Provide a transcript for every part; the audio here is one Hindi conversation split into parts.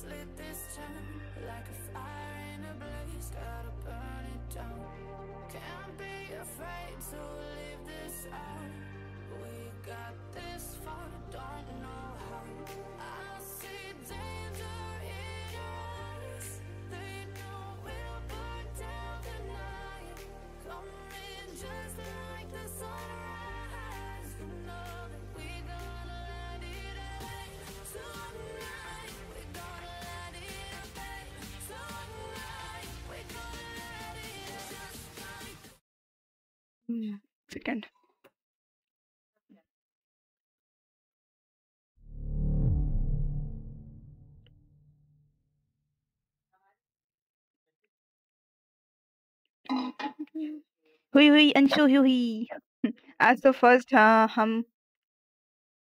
slip this time like a second हुई हुई अंशु हुई हुई। आज तो फ़र्स्ट हाँ हम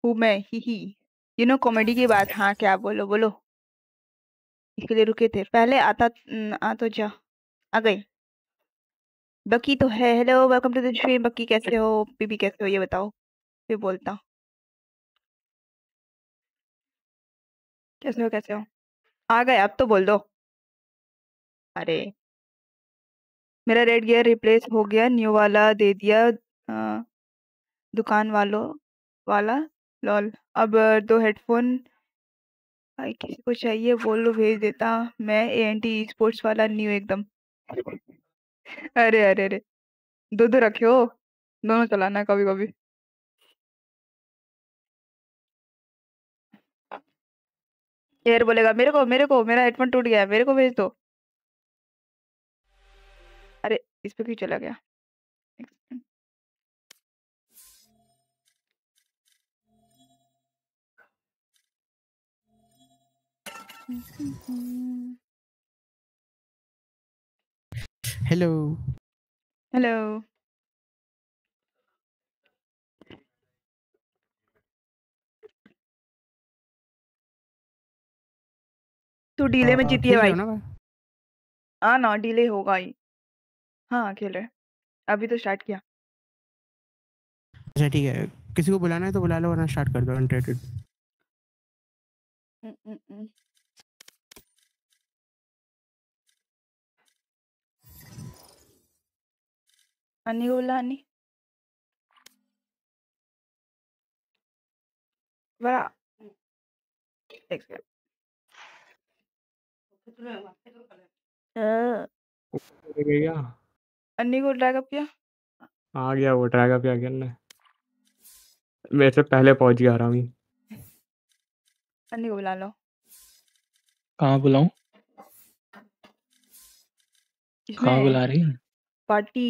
हूँ मैं ही ही। यू नो कॉमेडी की बात हाँ क्या बोलो बोलो। इसके लिए रुके थे। पहले आता आ तो जा। आ गई। बकी तो है hello welcome to the stream. Bucky कैसे हो? बीबी कैसे हो? ये बताओ फिर बोलता। कैसे हो कैसे हो? आ गए अब तो बोल दो। अरे। मेरा रेड गियर रिप्लेस हो गया न्यू वाला दे दिया अ, दुकान वालों वाला लॉल। अब दो हेडफोन भाई किसी को चाहिए बोल लो भेज देता। मैं ए एन टी स्पोर्ट्स वाला न्यू एकदम। अरे अरे अरे। दो दो रखे हो? दोनों चलाना कभी कभी यार बोलेगा, मेरे को मेरे को, मेरा हेडफोन टूट गया मेरे को भेज दो। अरे, इस पे क्यों चला गया? एक। हेलो हेलो तू डीले में जीती है खेल रहे भाई। हो ना हाँ ना डीले होगा ही। हाँ खेल रहे अभी तो स्टार्ट किया। अच्छा ठीक है। किसी को बुलाना है तो बुला लो वरना स्टार्ट कर दो अनट्रेटेड हम्म। अन्नी को बड़ा एक सेकंड गया अन्नी को ड्रैग अप किया आ गया वो ड्रैग अप क्या करना मेरे से पहले पहुँच गया हरामी अन्नी को बुला लो। कहाँ बुलाऊं? कहाँ बुला रही पार्टी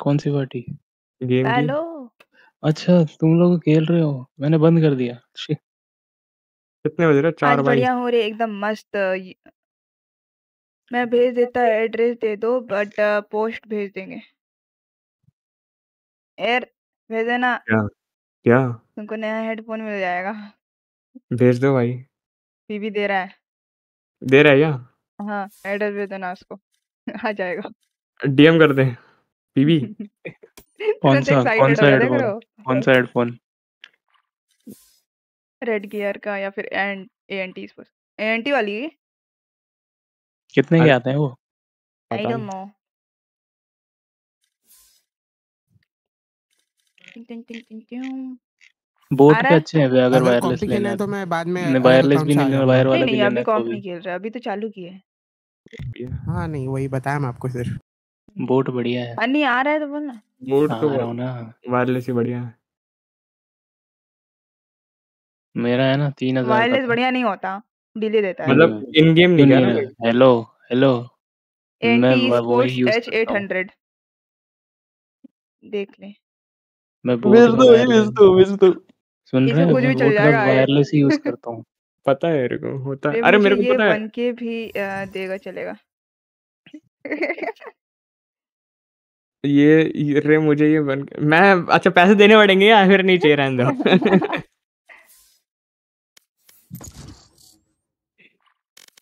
कौन सी पार्टी? Game hello. अच्छा तुम लोग खेल रहे हो मैंने बंद कर दिया। Shit. कितने बज रहे आज चार बाई बढ़िया हो रहे एकदम मस्त ये- मैं भेज देता एड्रेस दे दो बट पोस्ट भेज देंगे। एयर भेज देना क्या? क्या? तुमको नया हेडफोन मिल जाएगा। भेज दो भाई। बीबी दे रहा है। दे रहा है क्या? हाँ एड्रेस भेज देना उसको। आ जाएगा। डीएम कर दे। पीबी कौन सा कौन सा हेडफोन कौन सा हेडफोन रेड गियर का या फिर N A N T A N T वाली कितने के आते हैं वो? आई डोंट नो टिंग टिंग टिंग टिंग टिंग। बोट के अच्छे हैं अगर अगर वायरलेस लेना है तो मैं बाद में नहीं वायरलेस भी नहीं वायर वाला भी नहीं अभी कॉम्प नहीं खेल रहा अभी तो चालू किए हैं। हाँ नहीं वही बताया मैं आपको सिर्फ़। बोट बढ़िया है। अन्नी आ रहा है तो बोलना आ तो रहा ना। वायरलेस ही बढ़िया है। मेरा है ना तीन हज़ार वायरलेस बढ़िया नहीं होता। डिले देता है। मतलब इन गेम नहीं कह नहीं है? हेलो हेलो मैं व- यूज़ एच एट करता हूँ। हंड्रेड देख ले। मैं बोट भेज दो भेज दो भेज दो। सुन रहे हो? कुछ भी चल जाएगा वायरलेस ही यूज़ करता हूँ। पता है मेरे को होता है। अरे मेरे को पता है। बन के भी देगा चलेगा। ये ये- रे मुझे ये बन मैं अच्छा पैसे देने पड़ेंगे या फिर नहीं चाहिए रहने दो?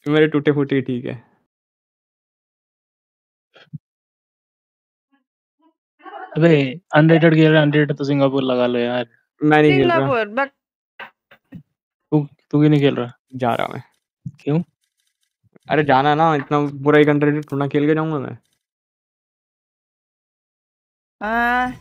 मेरे टूटे फूटे ठीक है। अबे अनरेटेड खेल रहा अनरेटेड तो सिंगापुर लगा लो यार। मैं नहीं खेल रहा। सिंगापुर तू तू क्यों नहीं खेल रहा? जा रहा मैं। क्यों? अरे जाना ना इतना पूरा एक घंटे टूर्ना खेल के जाऊँगा मैं। हाँ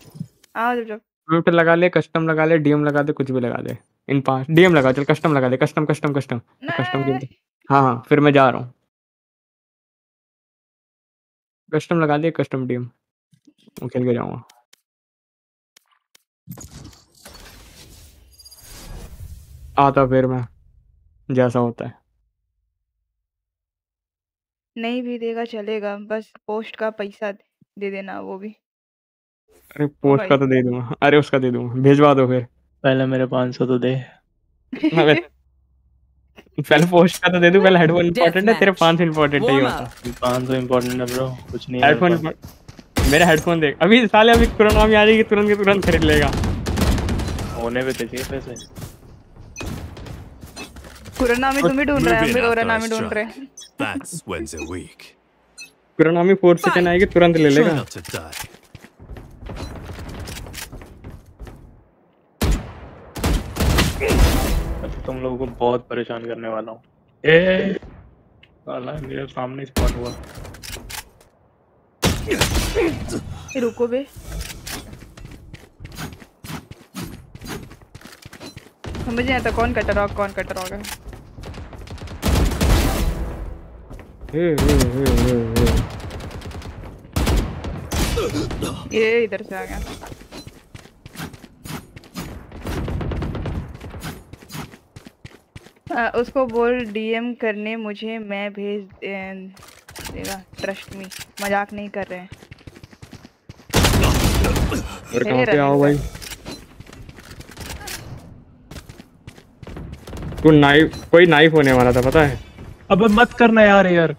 आओ जब जब फ्रूट लगा ले कस्टम लगा ले डीएम लगा दे कुछ भी लगा दे। इन पाँच डीएम लगा चल कस्टम लगा दे कस्टम कस्टम कस्टम कस्टम खेलते हाँ हाँ फिर मैं जा रहा हूँ। कस्टम लगा दे कस्टम डीएम वो खेल के जाऊँगा। आता फिर मैं जैसा होता है। नहीं भी देगा चलेगा। बस पोस्ट का पैसा दे देना वो भी। अरे पोस्ट का तो दे दूँगा। अरे उसका दे दूँगा। भेजवा दो फिर। पहले मेरे पाँच सौ तो दे। पहले पोस्ट का तो दे दूँ पहले हेडफोन इंपॉर्टेंट है तेरे पाँच इंपॉर्टेंट है ये बता पाँच सौ इम्पोर्टेंट है ब्रो कुछ नहीं है मेरे हेडफोन मेरा हेडफोन देख। अभी साले अभी कोरोना में आ जाएगी तुरंत के तुरंत खरीद लेगा। होने पे तो चाहिए पैसे। कोरोना में तुम ही ढूंढ रहे हैं हम कोरोना में ढूंढ रहे. हैं। That's when's a week. Corona में फोर्थ सेकंड आएगी तुरंत ले लेगा not to die. मैं तो तुम लोगों को बहुत परेशान करने वाला हूँ। ए साला मेरे सामने स्पॉट हुआ। रुको बे। समझ नहीं आता कौन कटर होगा कौन कटर होगा हे, हे, हे, हे, हे। ये इधर से आ गया। आ, उसको बोल डीएम करने मुझे मैं भेज देगा। ट्रस्ट मी मज़ाक नहीं कर रहे हैं। और हे कहाँ पे आओ भाई। तू नाइफ कोई नाइफ होने वाला था पता है? अबे मत करना यार यार।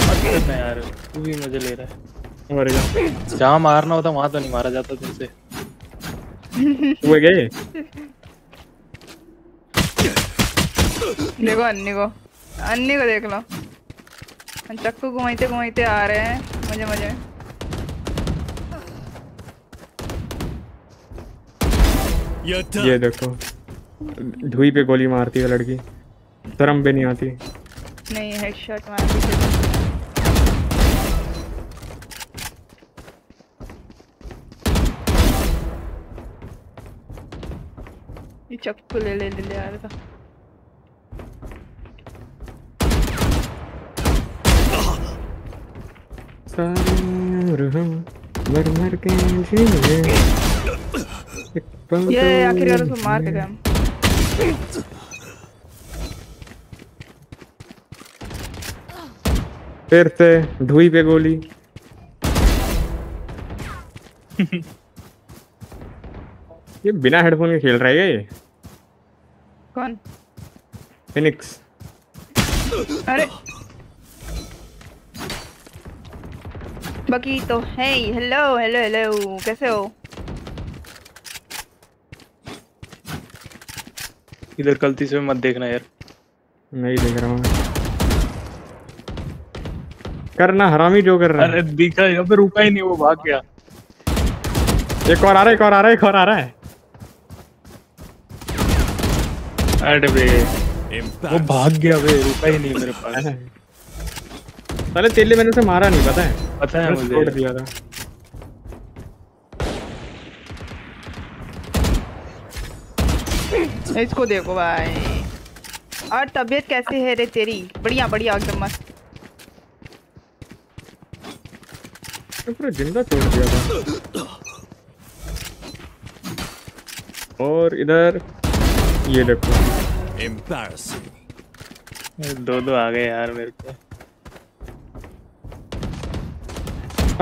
मत करना यार तू भी मज़े ले रहा है। जहाँ मारना होता वहाँ तो नहीं मारा जाता तुमसे। हुए गए देखो अन्नी को अन्नी को देख लो। चक्कू घुमाते घुमाते आ रहे हैं। मज़े मज़े। में ये देखो। ढुई पे गोली मारती है लड़की। शर्म भी नहीं आती। नहीं हेडशॉट मार ये चक्कू ले ले ले ले आ रहा था सारे और हम मर मर के ये आखिर यार उसको मार के गए हम फिर से ढुई पे गोली ये बिना हेडफोन के खेल रहा है ये? कौन? फिनिक्स अरे। बाकी तो है हेलो हेलो हेलो कैसे हो? इधर गलती से मत देखना यार। नहीं देख रहा हूँ। करना हरामी जो कर रहा है। अरे दिखा यहाँ पे रुका ही नहीं वो भाग गया। एक और आ रहा है एक और आ रहा है एक और आ रहा है। अरे बे वो भाग गया बे रुका ही नहीं मेरे पास। पहले तेले मैंने उसे मारा नहीं पता है? पता है मुझे। छोड़ दिया था। इसको देखो भाई। और तबीयत कैसी है रे तेरी? बढ़िया बढ़िया एकदम मस्त। तो पूरा ज़िंदा छोड़ दिया था। और इधर ये देखो। Embarrassing. दो दो आ गए यार मेरे को।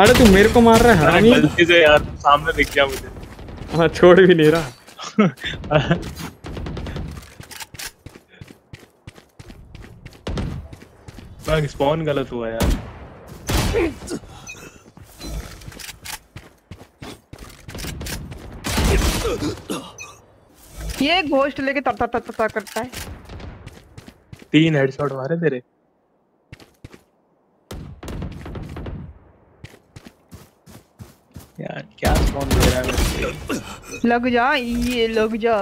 अरे तू मेरे को मार रहा है हरामी। गलती से यार सामने दिख गया मुझे। हाँ छोड़ भी नहीं रहा। बाकी स्पॉन गलत हुआ यार। ये घोस्ट लेके तब तब तब तब करता है। तीन हेडशॉट मारे तेरे। यार क्या स्पॉन दे रहा है लग जा ये लग जा।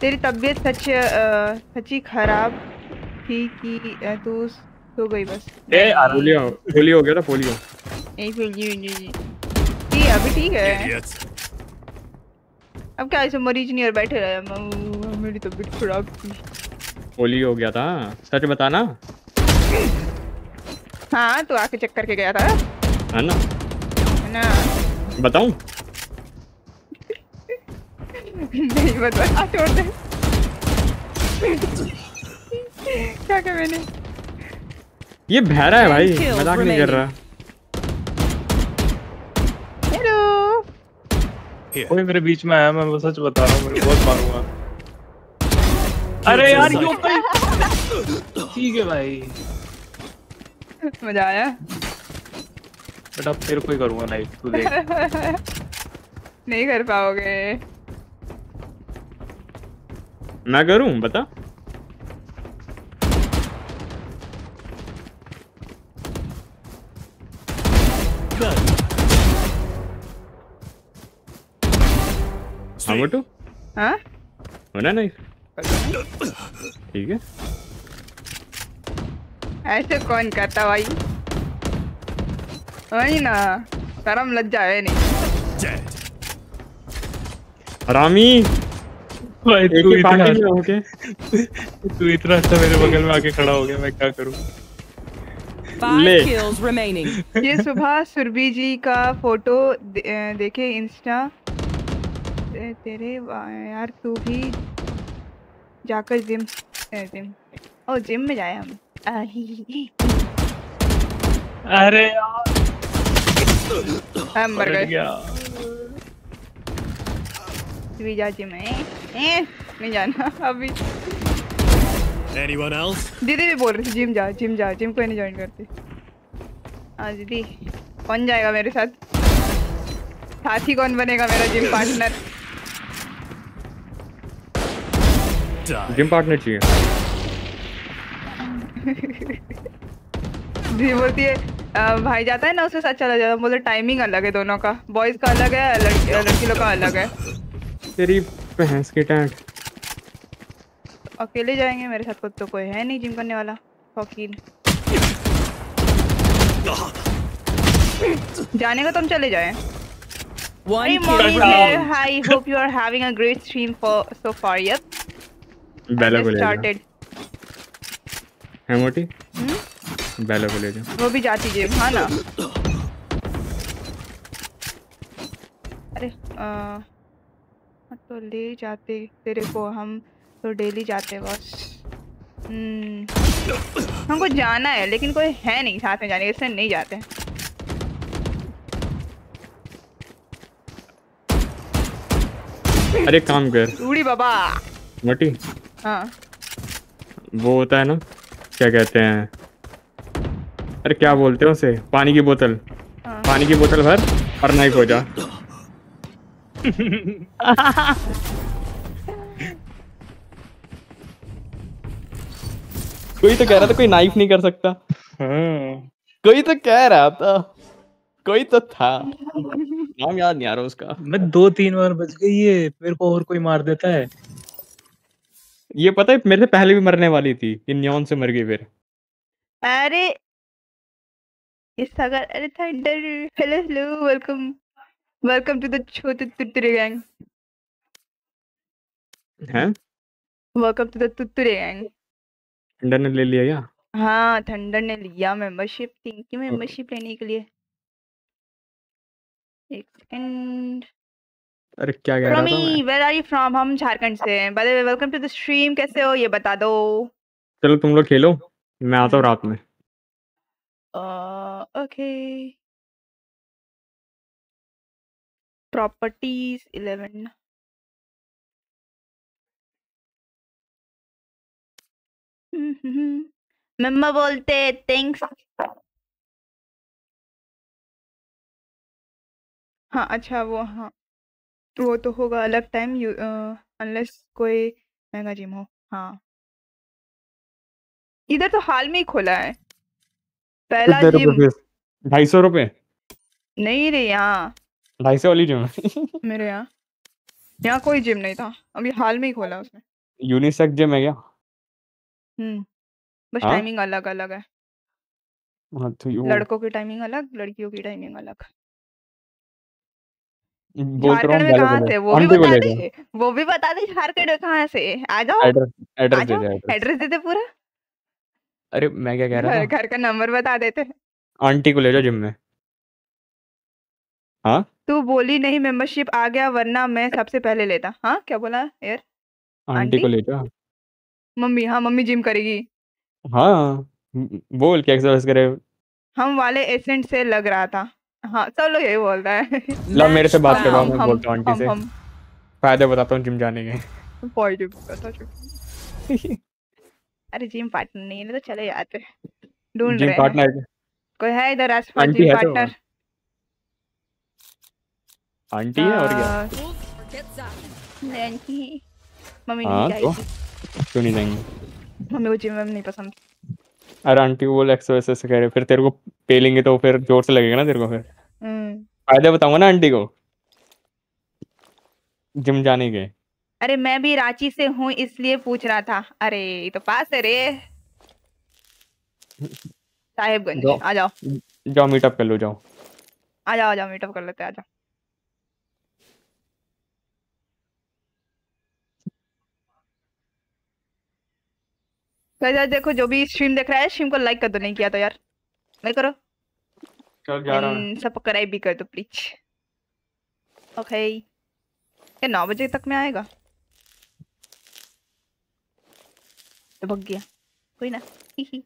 तेरी तबीयत सच सच्ची खराब थी कि तू सो गई बस। ए आ पोलियो पोलियो हो गया था पोलियो यही फिर जी जी जी ठीक है अभी ठीक है. अब क्या ऐसे मरीज़ नहीं और बैठे रहे मेरी तबीयत खराब थी। पोलियो हो गया था। सच बताना। हाँ तू आके चेक करके गया था? है ना? है ना? बताऊँ? नहीं बता। आ, छोड़ दे। क्या क्या मैंने? ये भैरा है भाई। मज़ाक नहीं कर रहा हेलो कोई मेरे बीच में आया मैं वो सच बता रहा हूँ मैं बहुत मारूँगा अरे यार यो ठीक है भाई। मज़ा आया। बट अब फिर कोई करूँगा नाइफ तू देख। नहीं कर पाओगे। मैं करूँ बता। मोटू हाँ होना नहीं ठीक है. ऐसे कौन करता भाई? वही ना शर्म लज्जा है नहीं. हरामी भाई तू इतना पार्टी में होके। तू इतना अच्छा मेरे बगल में आके खड़ा हो गया मैं क्या करूँ? Remaining. ये सुबह सुरभि जी का फ़ोटो दे, देखे इंस्टा तेरे यार तू भी जाकर जिम जिम ओ जिम में जाए हम अरे यार। हम मर गए। गया। तू जा जिम में। ए, नहीं जाना अभी। Anyone else? दीदी भी बोल रही थी जिम जा जिम जा जिम कोई नहीं ज्वाइन करती। हाँ दीदी कौन जाएगा मेरे साथ? साथी कौन बनेगा मेरा जिम पार्टनर जिम पार्टनर चाहिए। दीदी बोलती है भाई जाता है ना उसके साथ चला जाता है। बोले टाइमिंग अलग है दोनों का। बॉयज़ का अलग है लड़की लड़की लोग का अलग है। तेरी भैंस की टैंट। अकेले जाएँगे मेरे साथ को तो कोई है नहीं जिम करने वाला शौकीन। जाने का तुम चले जाए। One Hey, mommy. Hi, hope you are having a great stream for so far. Yep, बेला को ले जा started. है मोटी? हम्म? बेला को ले जा वो भी जाती जिम हाँ ना? अरे आ, तो ले जाते तेरे को हम तो डेली जाते बस। हम्म। हमको जाना है लेकिन कोई है नहीं साथ में जाने के इसलिए नहीं जाते। अरे काम कर। उड़ी बाबा। मोटी? हाँ। वो होता है ना क्या कहते हैं? अरे क्या बोलते हैं उसे? पानी की बोतल। हाँ। पानी की बोतल भर और नाइफ हो जा। कोई तो कह रहा था कोई नाइफ नहीं कर सकता। हम्म। कोई तो कह रहा था। कोई तो था। नाम याद नहीं आ रहा उसका। मैं दो तीन बार बच गई ये मेरे को और कोई मार देता है। ये पता है मेरे से पहले भी मरने वाली थी ये न्योन से मर गई फिर। अरे! इस सागर अरे thunder hello hello welcome welcome to the छोटे तुतरे गैंग। हैं? वेलकम टू द तुतरे गैंग। अंडर ने ले लिया क्या? हाँ थंडर ने लिया मेंबरशिप थैंक यू मेंबरशिप लेने के लिए। एक सेकंड अरे क्या कह रहा था मैं? वेयर आर यू फ्रॉम हम झारखंड से हैं। By the way welcome to the stream कैसे हो? ये बता दो। चलो तुम लोग खेलो। मैं आता हूँ रात में। ओके प्रॉपर्टीज़ 11 मम्मा बोलते थैंक्स हाँ अच्छा वो हाँ। वो तो होगा अलग टाइम यू अनलेस कोई महँगा जिम हो। हाँ। इधर तो हाल में ही खोला है। पहला जिम ढाई सौ रुपए? नहीं रे यहाँ। ढाई सौ वाली जिम मेरे यहाँ। यहाँ कोई जिम नहीं था। अभी हाल में ही खोला उसने। यूनिसेक्स जिम है क्या? हम्म। बस हाँ? टाइमिंग अलग अलग है। हाँ तो लड़कों की टाइमिंग अलग लड़कियों की टाइमिंग अलग। झारखंड हूँ में पहले कहाँ से? वो भी बता दे वो भी बता दे झारखंड में कहाँ से? आ जाओ। एड्रेस दे दे एड्रेस दे दे पूरा। अरे मैं क्या कह रहा था? घर का नंबर बता देते। आंटी को ले जाओ जिम में। हाँ? तू बोली नहीं मेंबरशिप आ गया वरना मैं सबसे पहले लेता। हाँ? क्या बोला? यार। आंटी को ले जाओ। मम्मी हाँ मम्मी जिम करेगी। हाँ। बोल क्या एक्सरसाइज करे? हम वाले एसेंट से लग रहा था। हाँ सब लोग यही बोल रहा है। ला मेरे से बात करवाओ हम मैं बोलता हूँ आंटी से। फ़ायदे बताता हूँ जिम जाने के। पॉजिटिव बता चुप अरे जिम पार्टनर नहीं है तो चले जाते ढूंढ जिम रहे हैं। पार्टनर कोई है इधर आसपास आंटी जिम पार्टनर आंटी है और क्या? नहीं। मम्मी हाँ नहीं तो जाएगी। क्यों नहीं जाएँगे? मम्मी को जिम में नहीं पसंद। अरे आंटी को बोल एक्सरसाइज से कह रहे फिर तेरे को पे लेंगे तो फिर ज़ोर से लगेगा ना तेरे को फिर। हम्म। फ़ायदे बताऊँगा ना आंटी को। जिम जाने के। अरे मैं भी रांची से हूँ इसलिए पूछ रहा था। अरे ये तो पास है रे। साहेबगंज। आ जाओ। जाओ मीटअप कर लो जाओ। आ जाओ आ जाओ मीटअप कर लेते आ जाओ। यार देखो जो भी स्ट्रीम देख रहा है स्ट्रीम को लाइक कर दो नहीं किया तो यार। लाइक करो। चल जा रहा हूँ सब्सक्राइब भी कर दो प्लीज़ ओके ये नौ बजे तक में आएगा। तो भग गया। कोई ना। ही ही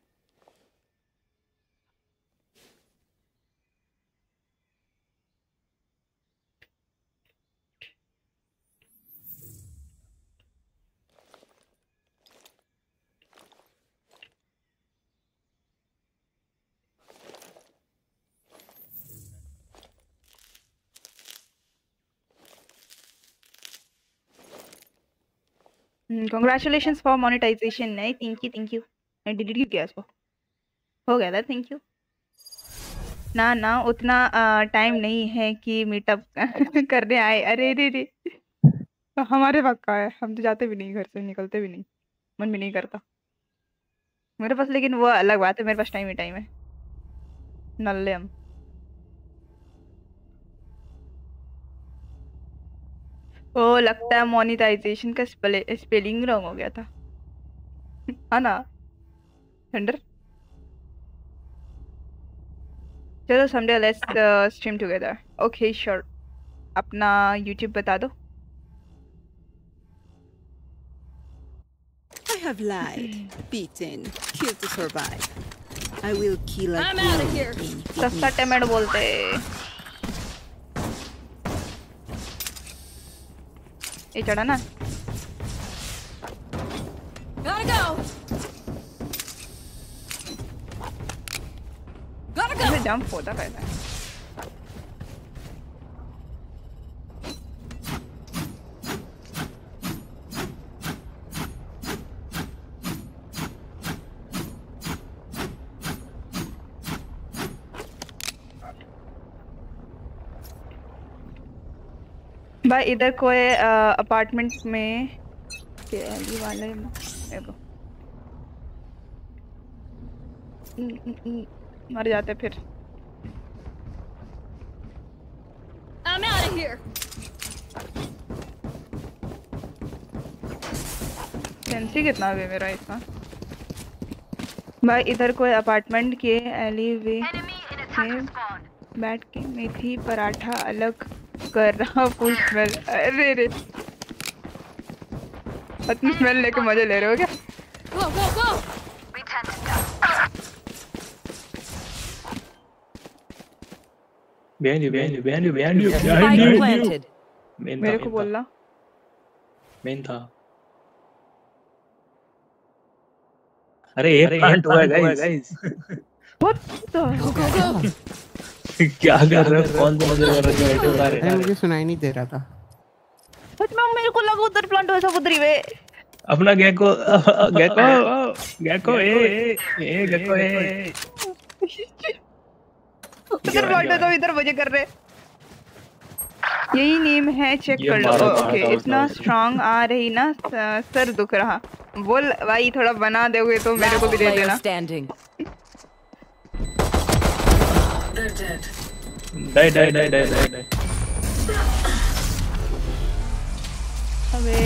कंग्रेचुलेशंस फॉर मोनिटाइजेशन नहीं thank you thank you delete क्यों किया इसको हो गया था थैंक यू ना ना, उतना टाइम नहीं है कि मीटअप करने आए। अरे रे रे हमारे पास का है। हम तो जाते भी नहीं, घर से निकलते भी नहीं। मन भी नहीं करता। मेरे पास लेकिन वो अलग बात है। मेरे पास टाइम ही टाइम है। नल्ले हम। ओ लगता है मोनेटाइजेशन का स्पेले, स्पेलिंग रॉन्ग हो गया था। है ना थंडर चलो someday let's stream together okay sure अपना यूट्यूब बता दो। I have lied, beaten, killed to survive. I will kill a I'm outta demon here. सस्ता टेमेंट बोलते Gotta go. Gotta go. भाई इधर कोई अपार्टमेंट में के वाले हम्म, मर जाते फिर। I'm out of here. Sensi कितना भी मेरा इसका? भाई इधर कोई अपार्टमेंट के एली वे बैठ के मेथी पराठा अलग कर रहा फुल स्मेल। अरे रे। अपनी स्मेल लेके मज़े ले रहे हो क्या? गो गो गो वी यू बैंड यू बैंड यू बैंड यू बैंड यू मेरे को बोलला मेन था अरे ये प्लांट हुआ guys what the go go go क्या कर रहे हो? कौन सा नज़र कर रहे हो? रहे मुझे सुनाई नहीं दे रहा था। सच में मेरे को लगा उधर प्लांट वैसा उधरी वे। अपना गैको गैको गैको ए ए गैको ए उधर प्लांट वैसा इधर मज़े कर रहे यही नेम है चेक कर लो। ओके इतना स्ट्रांग आ रही ना सर दुख रहा। बोल भाई थोड़ा बना दोगे तो मेरे को भी दे player डाई डाई अबे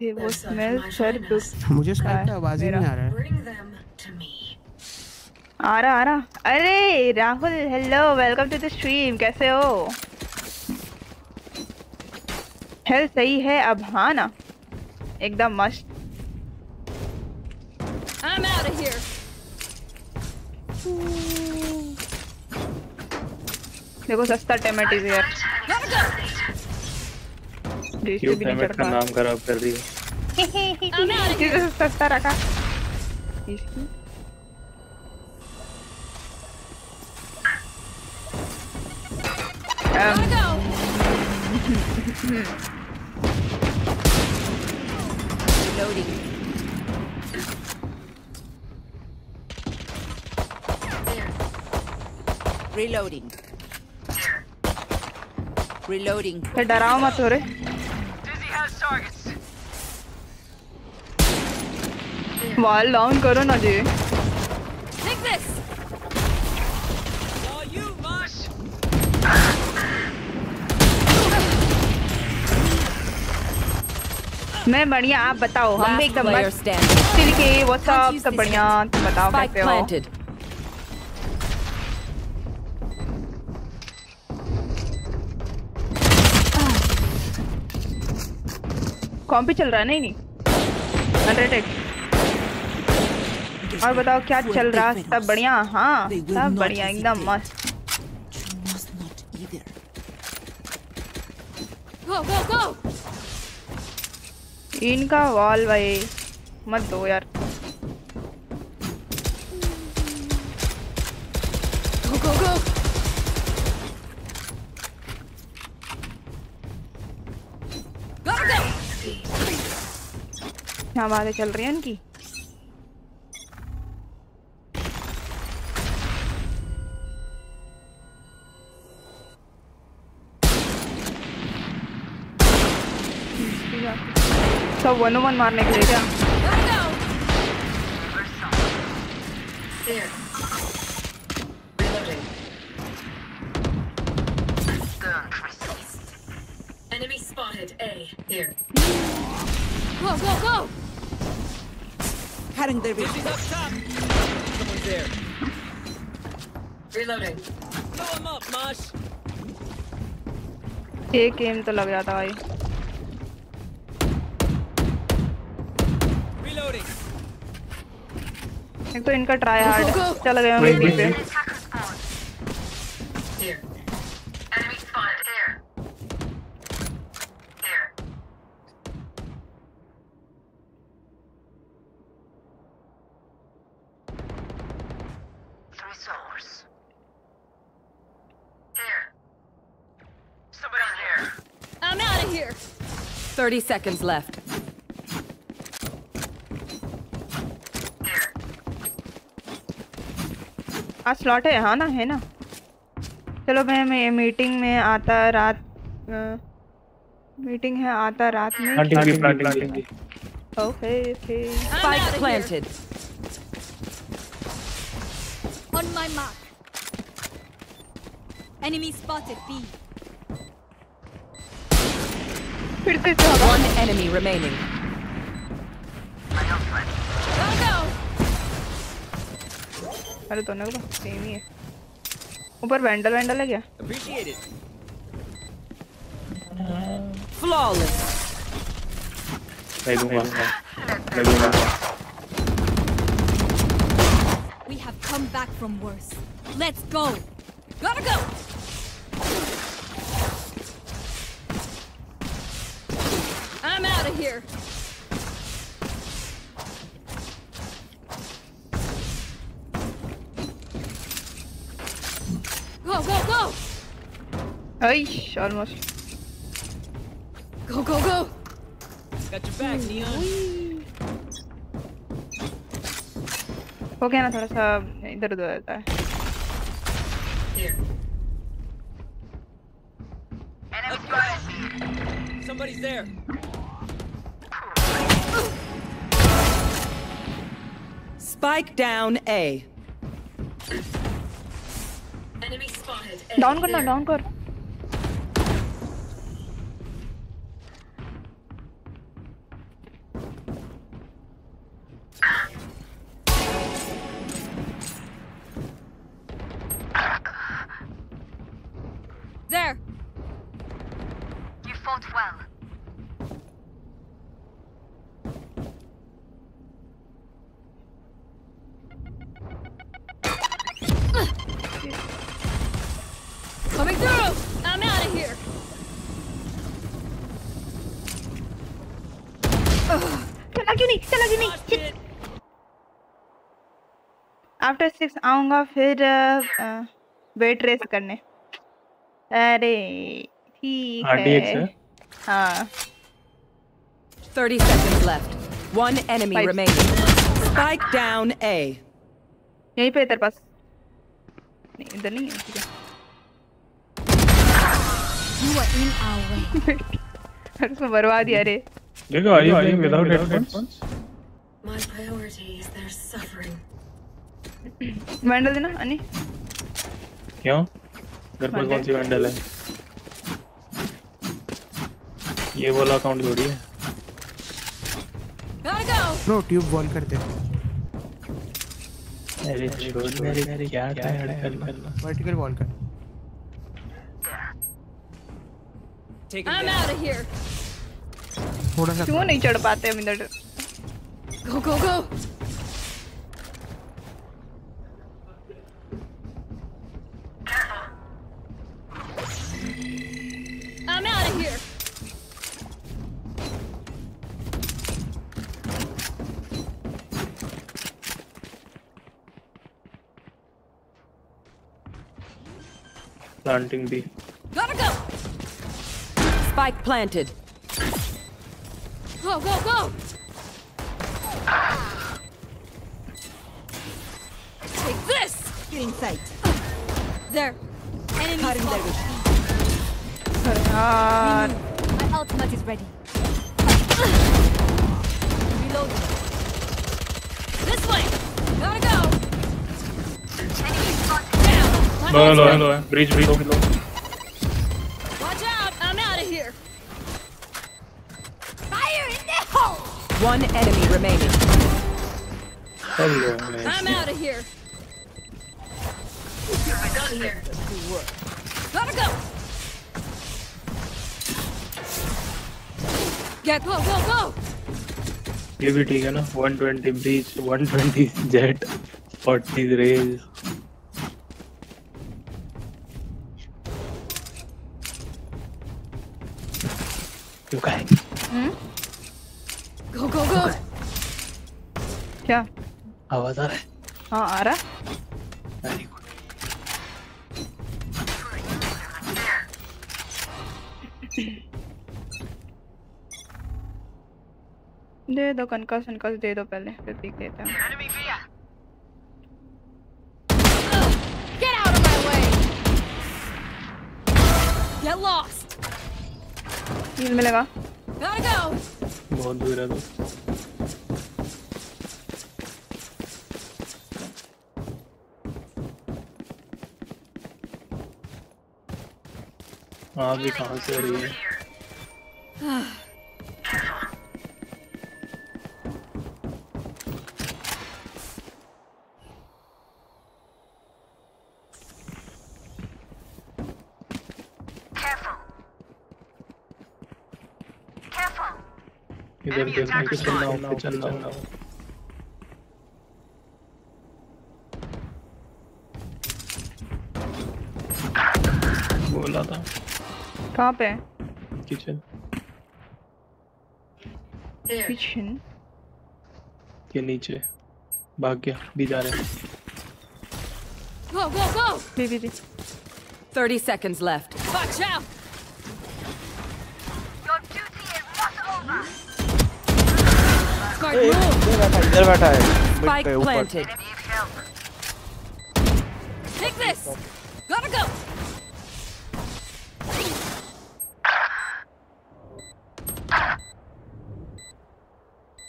थे वो स्मेल सर दुख मुझे स्काइप पे आवाज़ ही नहीं आ रहा है। आ रहा आ रहा। अरे Rahul hello welcome to the stream कैसे हो? हेल्थ सही है अब हाँ ना। एकदम मस्त। I'm out of here. देखो सस्ता टमाटो यार. क्यों भी का नाम खराब कर सस्ता रखा इसकी um. Reloading. Reloading. Reloading. डराओ मत हो रे। वॉल डाउन करो ना जी। Take this. मैं बढ़िया आप बताओ हम भी एकदम मस्त। के वो सब सब बढ़िया तुम बताओ कैसे हो। Planted. कॉम्पी चल रहा है नहीं नहीं अनरेटेड और बताओ क्या चल रहा सब बढ़िया हाँ सब बढ़िया एकदम मस्त. Go, go, go. इनका वॉल भाई मत दो यार क्या बातें चल रही है इनकी सब वन वन मारने के लिए क्या Gotta go. Enemy spotted A. Here. Go, go, go. Cutting their vision. Someone's there. Reloading. Blow him up, Mosh. एक गेम तो लग जाता भाई Reloading. एक तो इनका ट्राई हार्ड. चल गए होंगे Wait, बी wait, पे wait. Here. Enemy spotted here. Here. here. 30 seconds left. आज स्लॉट है हाँ ना है ना चलो मैं मैं मीटिंग में आता रात मीटिंग है आता रात में okay okay Spike planted. On my mark. Enemy spotted B. One enemy remaining. Gotta go. अरे दोनों का सेम ही है ऊपर वैंडल वैंडल है क्या Appreciate it. Flawless. मैं दूंगा मैं दूंगा We have come back from worse. Let's go. Gotta go. here. Go, go, go. Ash almost Go, go, go. Got your back, Neon. हो गया ना थोड़ा सा इधर उधर रहता है Here. Somebody's there. Spike down A. Enemy spotted. Down kar down. क्यों नहीं चला क्यों नहीं आफ्टर सिक्स आऊँगा फिर वेट रेस करने अरे ठीक है है हाँ 30 seconds left. One enemy Five. remaining. Spike down A. यहीं पे तेरे पास नहीं इधर नहीं है ठीक है You are in our way. अरे बर्बाद दिया अरे are you playing without without headphones My priority is their suffering. Vandal देना अनि क्यों घर पर कौन सी वैंडल है ये वाला अकाउंट थोड़ी है. ब्रो ट्यूब बॉल करते अरे छोड़ मेरे मेरे क्या करना वर्टिकल बॉल कर I'm out of here. थोड़ा सा क्यों नहीं चढ़ पाते हम इधर Go, go, go. I'm out of here. Planting भी Gotta go. Spike planted. Go, go, go! Take this! Get inside. There. Enemy God. My ultimate is ready. Reload. This way! Gotta go! Enemy spot down! Low, low, low. Bridge, bridge. One enemy remaining. सब लो I'm out of here. Done here. Gotta go. Get go, go, go. ये भी ठीक है ना 120 ब्रिज 120 जेट 40 रेज क्यों का क्या? आवाज़ आ रहा है? हाँ आ रहा दे दो कनकस कनकस दे दो पहले फिर पीक देते हैं। Get out of my way! Get lost! मिलेगा। Gotta go! बहुत दूर है तो। आग भी कहाँ से आ रही है इधर देखने के चलना होगा चलना होगा कहाँ पे किचन There. किचन के नीचे भाग गया भी जा रहे हैं Go, go, go! जी जी जी 30 seconds left. Watch out! Smart move! इधर बैठा है मिड Spike पे ऊपर planted. Take this! Gotta go!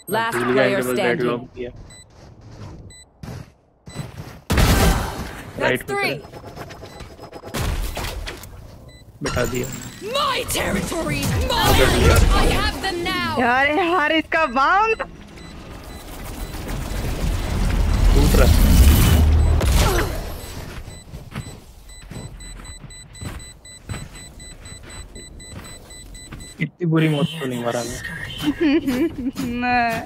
Last भूल गया player डबल standing. डेडलॉक किया That's राइट पे three! बैठा दिया My territory! Mine! I have them now! यार यार इसका बाउंड टूट रहा है इतनी बुरी मौत तो नहीं मरा मैं На.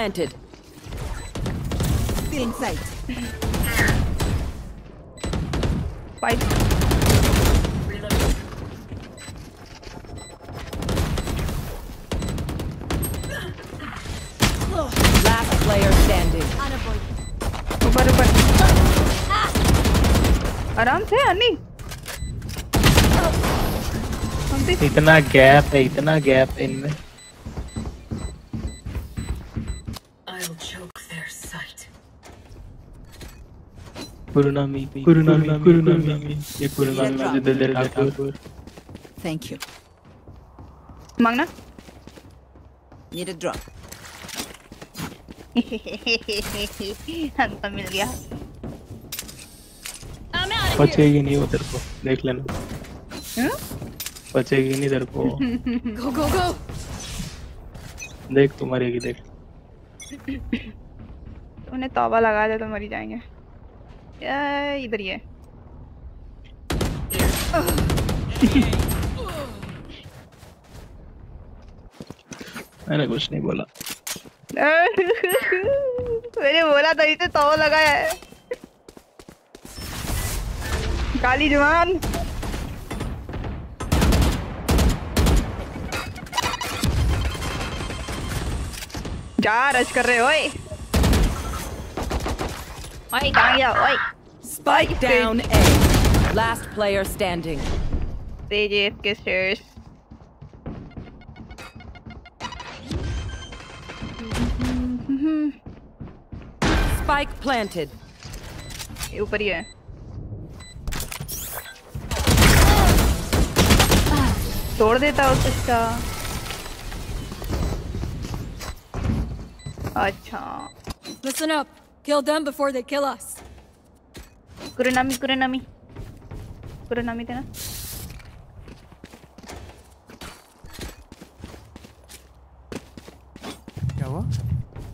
planted. Still in sight. Fight Reloading. Last player standing. ऊपर ऊपर आराम से अन्नी इतना गैप है इतना गैप है इनमें कुरुनामी कुरुनामी कुरुनामी ये कुरुनामी मस्जिद ठाकुर Thank you. मांगना Need a drop. मिल गया बचेगी नहीं वो तेरे को देख लेना? बचेगी नहीं तेरे को Go, go, go! देख तू मरेगी देख उन्हें तौबा लगा दे तो मरी जाएँगे इधर ही है मैंने कुछ नहीं बोला मैंने बोला था इसे तौबा लगाया है काली जवान जा रश कर रहे ओए ओए कहाँ गया ओए Spike down A. Last player standing. Sage AFK stairs. Spike planted. ये ऊपर ही है तोड़ देता उस इसका अच्छा Listen up. Kill them before they kill us. कुरेनामी कुरेनामी कुरेनामी थे ना क्या हुआ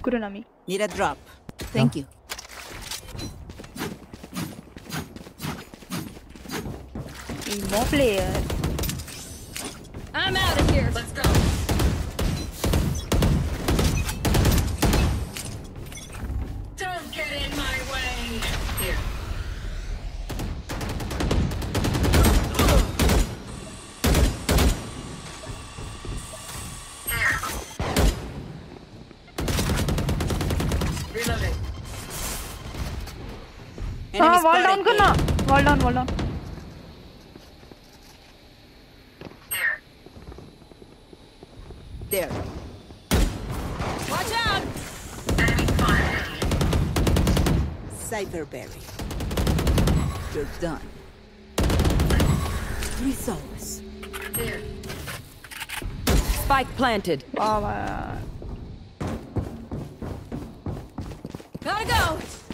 कुरेनामी Need a drop. Thank you. emo player I'm out of here. Let's go. हाँ Enemy वॉल डाउन spotted करना A. Wall down wall down There. Watch out! Cyberberry. You're done. Results. Here. Spike planted. वाह वाह Gotta go!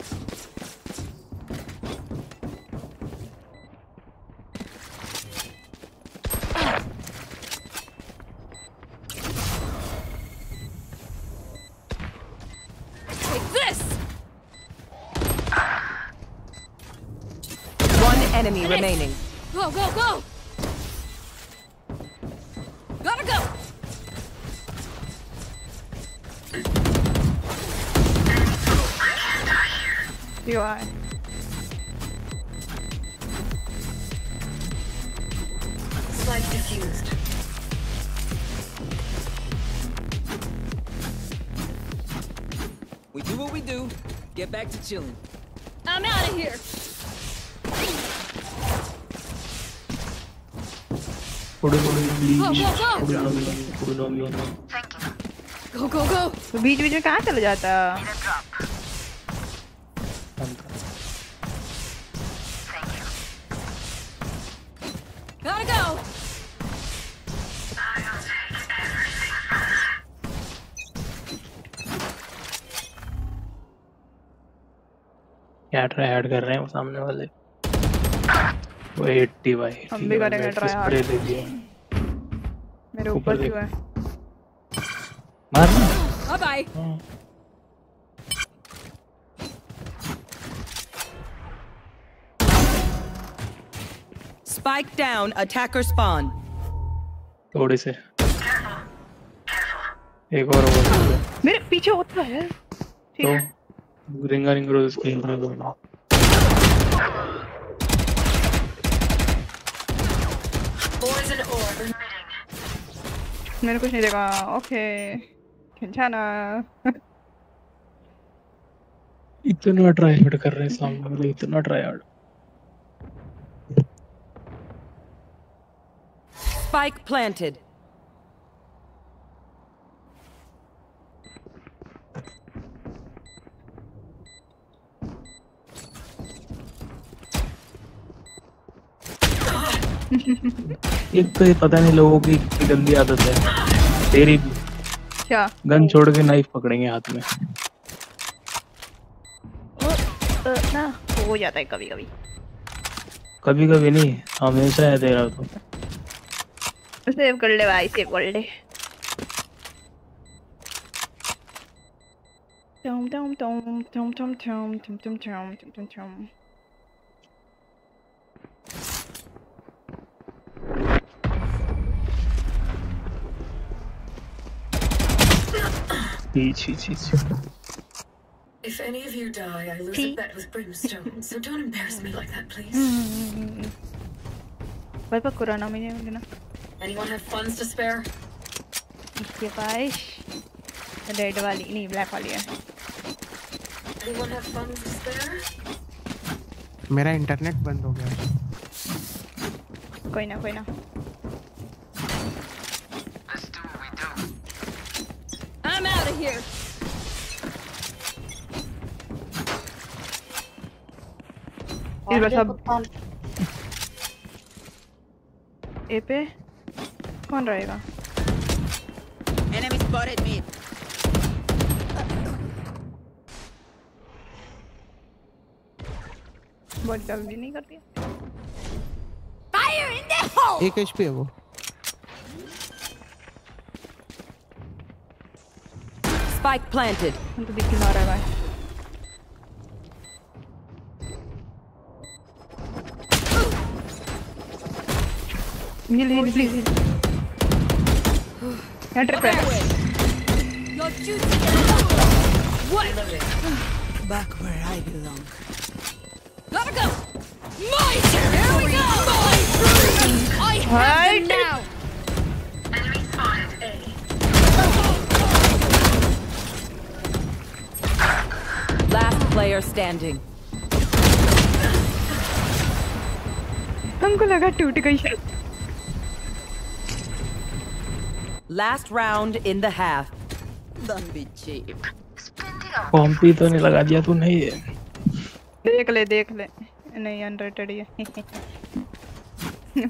do. Get back to chilling. I'm out of here. Go, go, go. बीच बीच में कहाँ क्या ट्राई हार्ड कर रहे हैं वो सामने वाले। वो 80 भाई हम भी करेंगे try hard। स्प्रे दे दिया मेरे ऊपर क्यों है? मारना Bye bye! Spike down. Attacker spawn. थोड़े से। एक और मेरे पीछे होता है। ठीक तो है। रिंगा रिंग रोज खेल रहे दोनों मेरे कुछ नहीं देखा ओके 괜찮아. इतना ट्राई आउट कर रहे हैं सामने वाले इतना ट्राई आउट स्पाइक प्लांटेड एक तो ये पता नहीं लोगों की कितनी गंदी आदत है तेरी भी क्या गन छोड़ के नाइफ पकड़ेंगे हाथ में वो अ, ना हो जाता है कभी कभी कभी कभी नहीं हमेशा है तेरा तो सेव कर ले भाई सेव कर ले Dum dum dum dum dum dum dum dum dum dum dum dum. If any of you die, I lose a bet with Brimstone, so don't embarrass me like that, please. भाई पर कुराना में नहीं लेना Anyone have funds to spare? इसके पास रेड वाली नहीं ब्लैक वाली है Anyone have funds to spare? मेरा इंटरनेट बंद हो गया है। कोई ना कोई ना of here! इस बार सब ए पे कौन रहेगा Enemy spotted me. बहुत जल्दी नहीं करती Fire in the hole! एक एचपी है वो Spike planted. हम तो दिख ही मारा है भाई Heal, heal, please, heal. यहाँ ट्रिप है Your juicy What? Back where I belong. Gotta go! My turn! Here we go! My turn! I have them now! Player standing. हमको लगा टूट गई शायद Last round in the half. Don't be cheap. कॉम्पी तो नहीं लगा दिया तूने ये देख ले देख ले नहीं अनरेटेड ये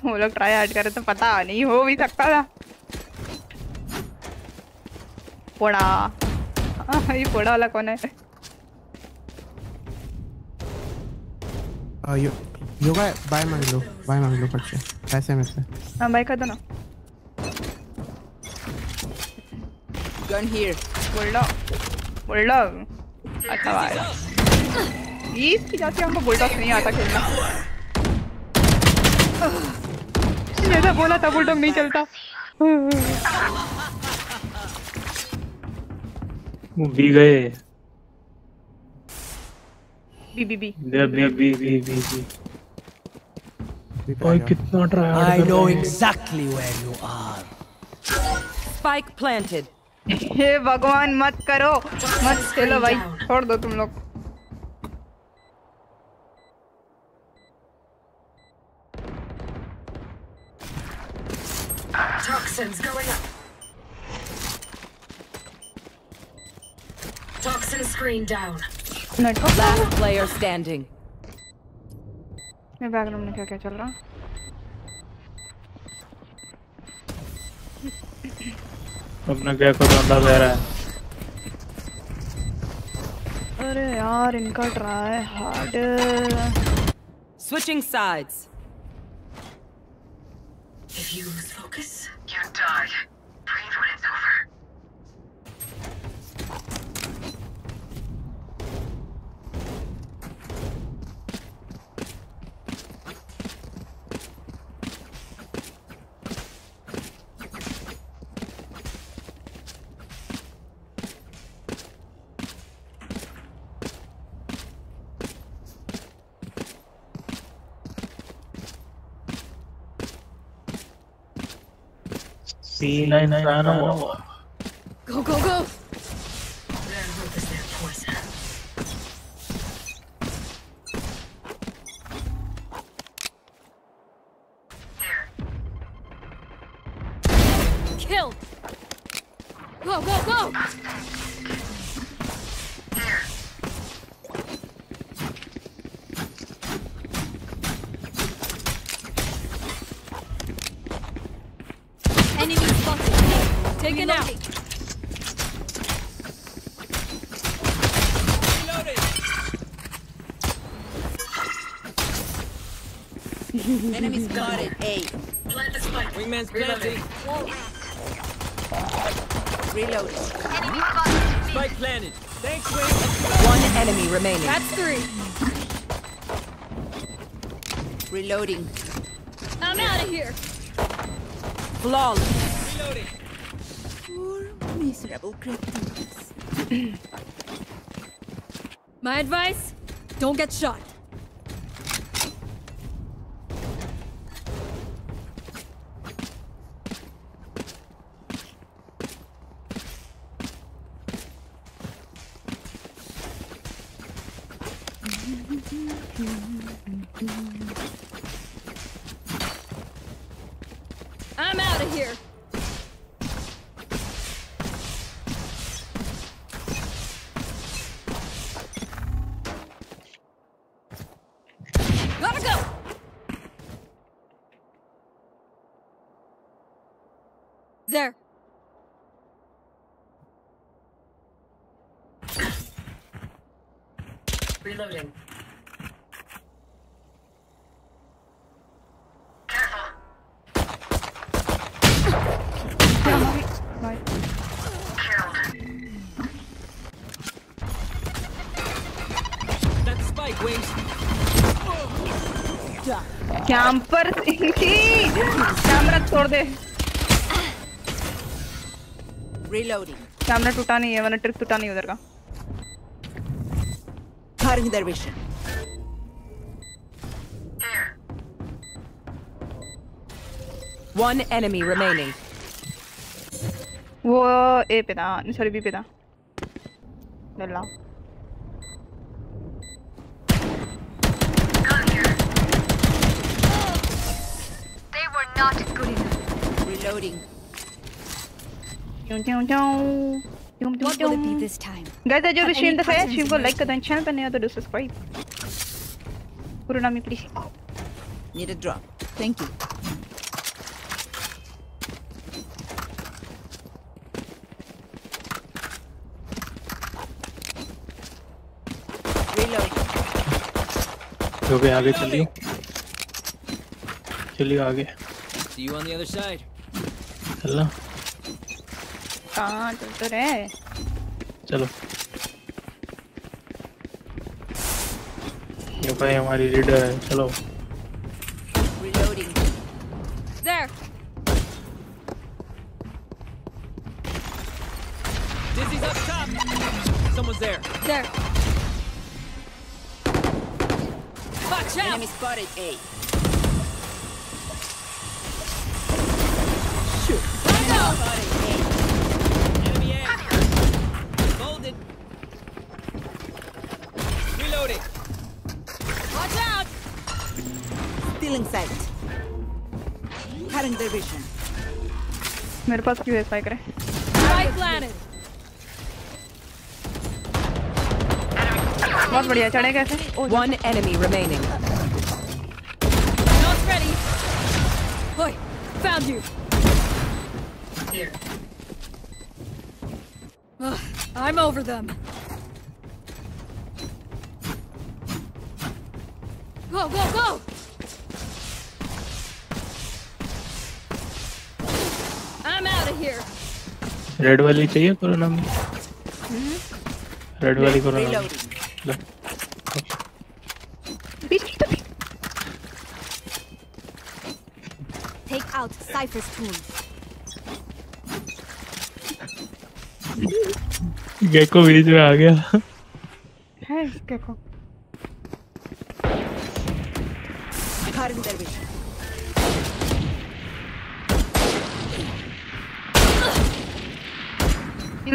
वो लोग ट्राई हार्ड करे तो पता नहीं हो भी सकता था पोड़ा हाँ, ये पोड़ा वाला कौन है यो, योगा बाय मांग लो बाय मांग लो से पैसे में से। हाँ भाई कर दो ना। Gun here. बुलडॉग बुलडॉग अच्छा आएगा इसकी जाती हमको बुलडॉग नहीं आता खेलना। जैसा बोला था बुलडॉग नहीं चलता। वो भी गए। B B B B B B B B ओए कितना try I know exactly where you are. Spike planted. हे भगवान मत करो मत चलो भाई छोड़ दो तुम लोग Toxins going up. Toxin screen down. Network Last player standing. मेरे बैकग्राउंड में क्या क्या चल रहा अपना क्या को बंदा दे रहा है अरे यार इनका try hard Switching sides. If you lose focus, you die. Breathe when it's over. C nine nine Go, go, go! Advice don't get shot. Reloading. Camera टूटा नहीं है वरना ट्रिक टूटा नहीं उधर का Cutting their vision. One enemy remaining. वो ए पे था सॉरी बी पे था लल्ला not good enough. Reloading. What will it chum. be this time? Guys, आज जो भी Any stream दिखाया patterns stream को in like कर देना channel पर नया तो do subscribe Kurunami please Need a drop. Thank you. Reloading. जो भी आगे चलिए चलिए आगे See you on the other side. चलना कहाँ चल तो रहे चलो ये भाई हमारी लीडर है चलो Reloading. There. Dizzy's up top. Someone's there. There. Watch out. Enemy spotted A. Enemy Still in sight. Cutting their vision. मेरे पास क्यों है स्पाइक रे Spike planted. बहुत बढ़िया चढ़े कैसे One enemy remaining. Nose ready. Oi, found you. Here. Ugh, I'm over them. Go, go, go! I'm out of here. Red वाली चाहिए कोरोना में रेड वाली कोरोना में Take out Cypher's tool. Gekko बीच में आ गया है इसके को Cutting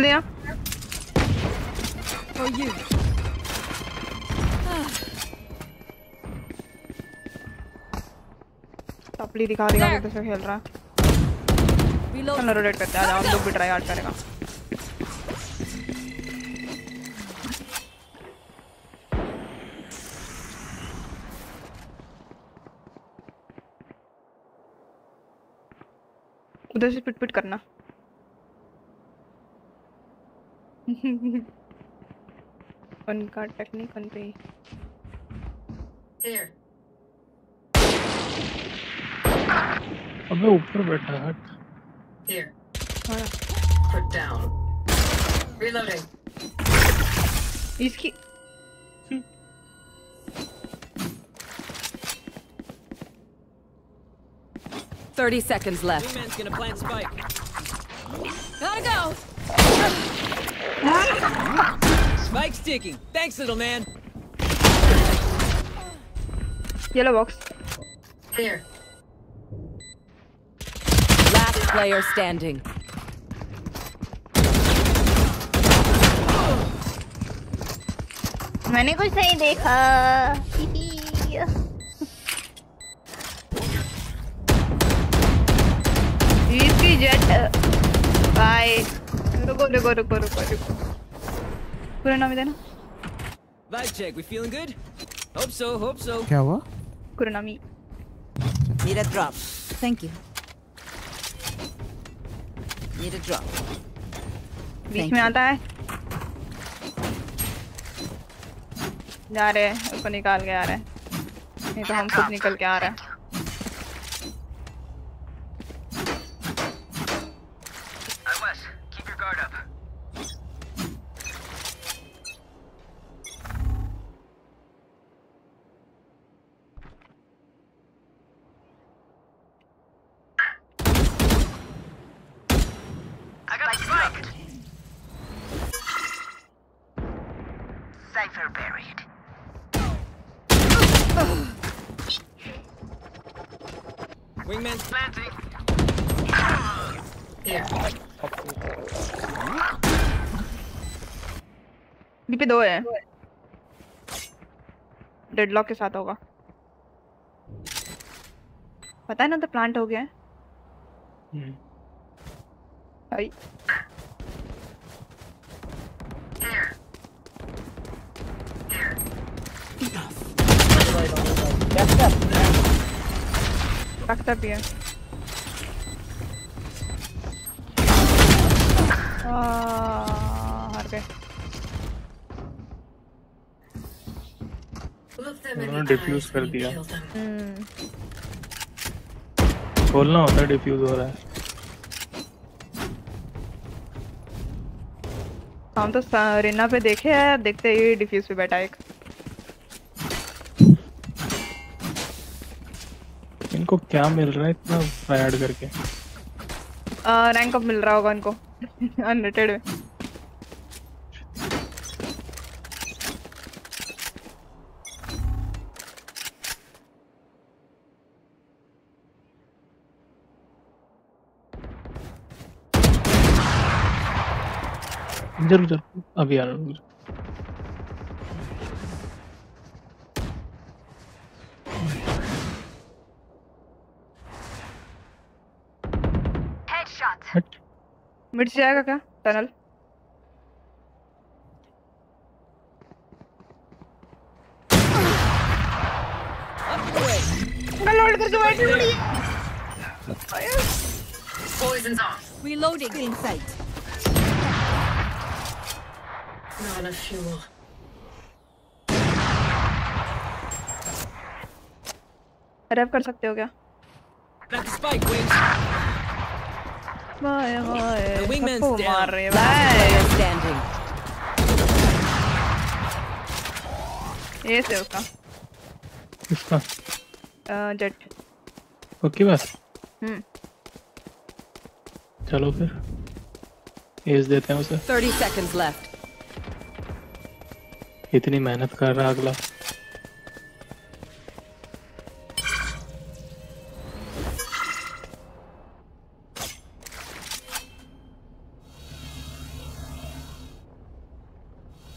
you. टपली दिखा दिखा के कैसे खेल रहा है. चलो रोटेट करते हैं आ जाओ हम लोग भी ट्राई हार्ड करेगा उधर से पिट पिट करना उनका टेक्निक उन पे ही Here. अबे ऊपर बैठा है हट Here. हाँ, Put down. Reloading. इसकी Thirty seconds left. Wingman's gonna plant spike. Gotta go. Spike's ticking. Thanks, little man. Yellow box Here. Last player standing. मैंने कुछ नहीं देखा इसकी जेट बाय आता है। जा रहे हैं उसको निकाल के आ रहा है। नहीं तो हम खुद निकल के आ रहे हैं। दो है। डेडलॉक के साथ होगा। पता है ना तो प्लांट हो गया है। हम्म। आई। रखता भी है आ, हार गए उन्होंने डिफ्यूज कर दिया। हम्म, खोलना होता है डिफ्यूज हो रहा है। हम तो सा- पे देखे हैं देखते ही डिफ्यूज पे बैठा है एक। इनको क्या मिल रहा है इतना फ्राइड करके? रैंक अप मिल रहा होगा इनको। अनरेटेड में। ज़रूर ज़रूर अभी आ रहा हूँ. मिट जाएगा क्या टनल लोड करके बैठी हुई Poison's off. Reloading. In sight. Not enough fuel. Rap कर सकते हो क्या. बाय बाय The wingman's सबको down. मार रही है बाय. ये से उसका इसका जेट पक्की बात हम्म चलो फिर एज देते हैं उसे 30 seconds left. इतनी मेहनत कर रहा अगला।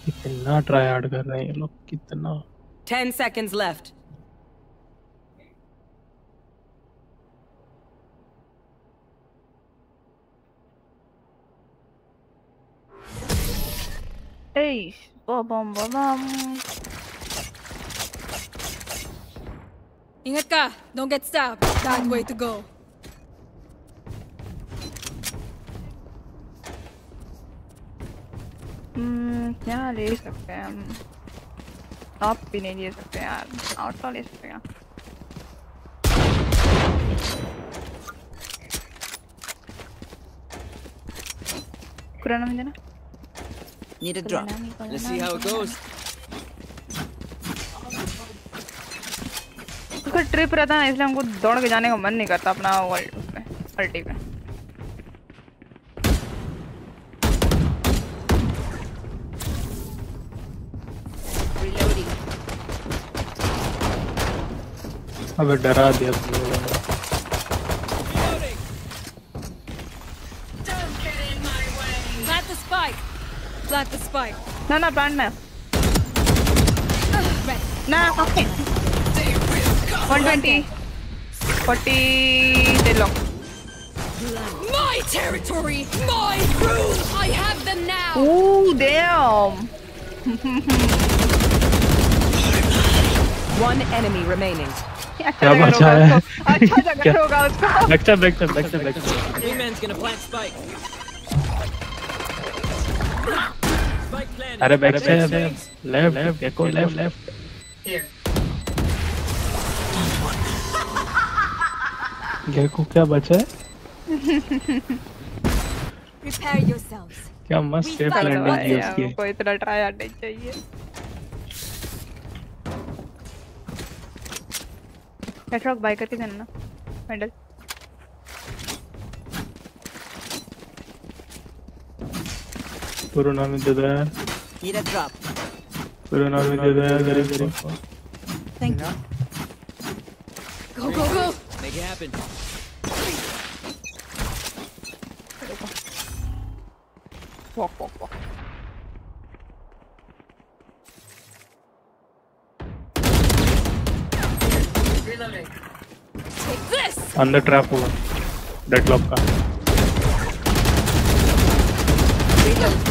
कितना ट्राई हार्ड कर रहे हैं ये लोग कितना। 10 seconds left. Eish, bom bom bom bom. Ingat ka. Don't get stabbed. Bad way to go. हम्म, क्या ले सकते हैं हम टॉप भी नहीं ले सकते यार आउट ले सकते हैं कुराना में देना Need a drop. Let's see how it goes. उसका ट्रिप रहता है ना इसलिए हमको दौड़ के जाने का मन नहीं करता अपना वर्ल्ड उसमें अल्टी पे अबे डरा दिया spike. ना ना प्लांट में ना okay 120 40 they low My territory. My rules. I have them now. Ooh, damn. One enemy remaining. क्या बचा है अच्छा जगह होगा उसका back step back step back step back step Wingman's gonna plant spike. अरे back step left left Gekko left left. Gekko क्या बचा है? Prepare yourselves. क्या मस्त सेफ़ लैंडिंग की उसकी हमको इतना ट्राई नहीं चाहिए। कैटलॉग बाय करके देना ना। Medal Put another to there. Need a drop. Put another to there. Very, very. Thank you. Go, go, go. Make it happen. Walk, walk, walk. Take this. On the trap over. Deadlock. Reload.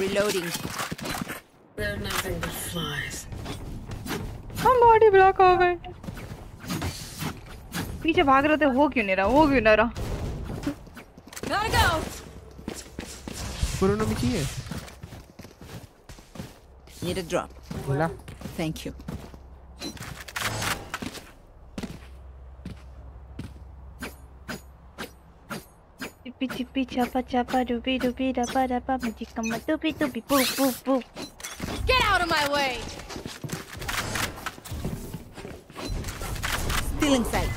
Reloading. They're nothing but flies. हम बॉडी ब्लॉक हो गए पीछे भाग रहे थे हो क्यों नहीं रहा हो क्यों नहीं रहा Gotta go! कोरोना में चाहिए Need a drop. बोला Thank you. Chapa da ba da ba boop boop boop. Get out of my way! Stealing sight.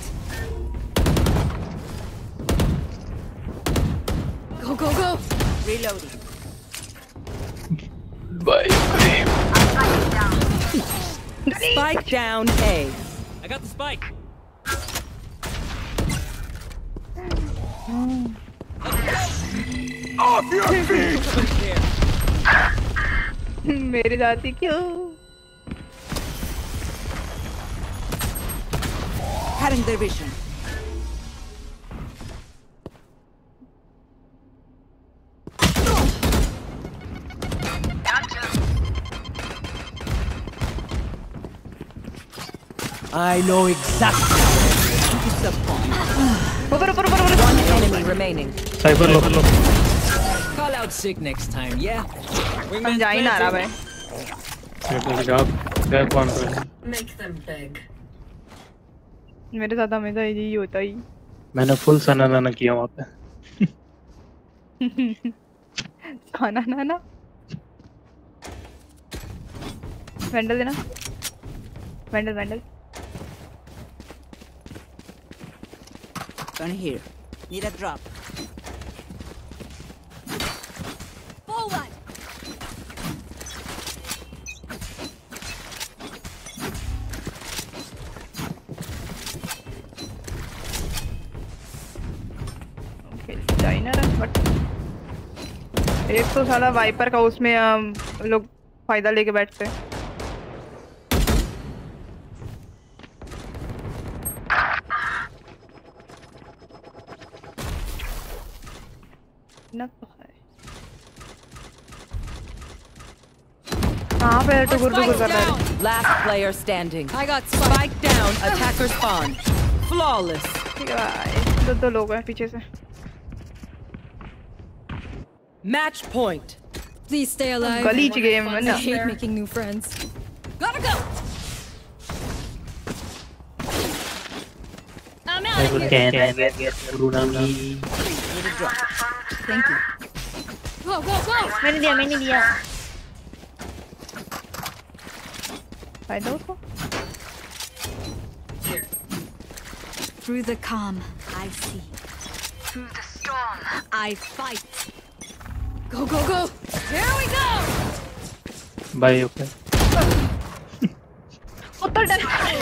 Go go go! Reloading. Bye. Spike down A. I got the spike. Mm. Off your feet! मेरी जाती क्यों Cutting their vision. I know exactly. ऊपर ऊपर ऊपर One enemy remaining. साइबर लो लो Call out sick next time, yeah? हम जा ही ना रहा भाई. मेरे साथ हमेशा यही होता ही मैंने फुल सना नाना किया वहाँ पे खाना ना ना वेंडल देना Vandal वेंडल Gun here. Need a drop. एक तो साला वाइपर का उसमें लोग फ़ायदा लेके बैठते हैं ना तो है कहाँ पे टुकुर टुकुर कर रहा है Last player standing. I got spike. Spike down. Attacker spawn. Flawless. ठीक है भाई दो दो लोग हैं पीछे से Match point. Please stay alive. I hate making new friends. Gotta go. I'm out of here. Thank you. Go, go, go. Many dia, many dia. Find out. Through the calm, I see. Through the storm, I fight. Go go go! Here we go! Bye. Okay. What the hell?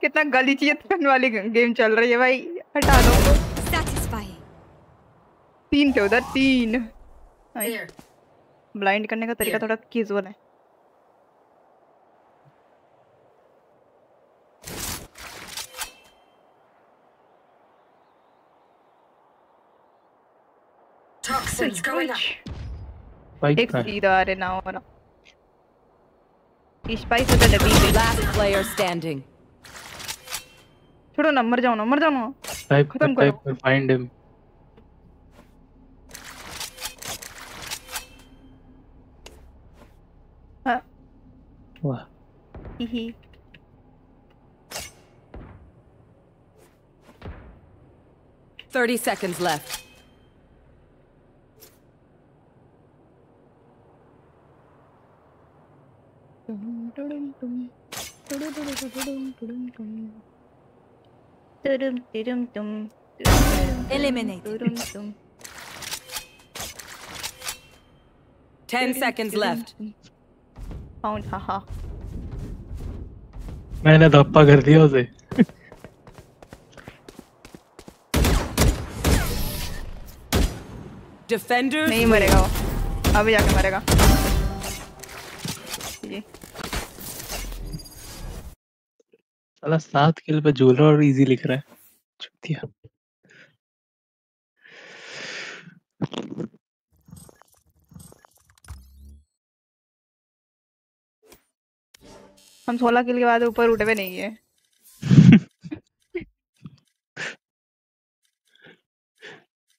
कितना गलीचियत वाली गेम चल रही है भाई हटा दो तीन थे उधर तीन ब्लाइंड करने का तरीका थोड़ा कैजुअल है। एक सीधा अरे ना हो रहा। स्पाइस होता डबी Last player standing. छोड़ो ना मर जाओ ना मर जाओ ना। टाइप खत्म करो। Find him What? Hehe. Mm-hmm. Thirty seconds left. Eliminate. Ten seconds left. Found, haha. मैंने धप्पा कर दिया उसे. Defenders. नहीं मरेगा वो. अभी जाके मरेगा. जी साला सात किल पे झूल रहा है और इजी लिख रहा है. चुतिया हम सोलह किल के बाद ऊपर उठे हुए नहीं है।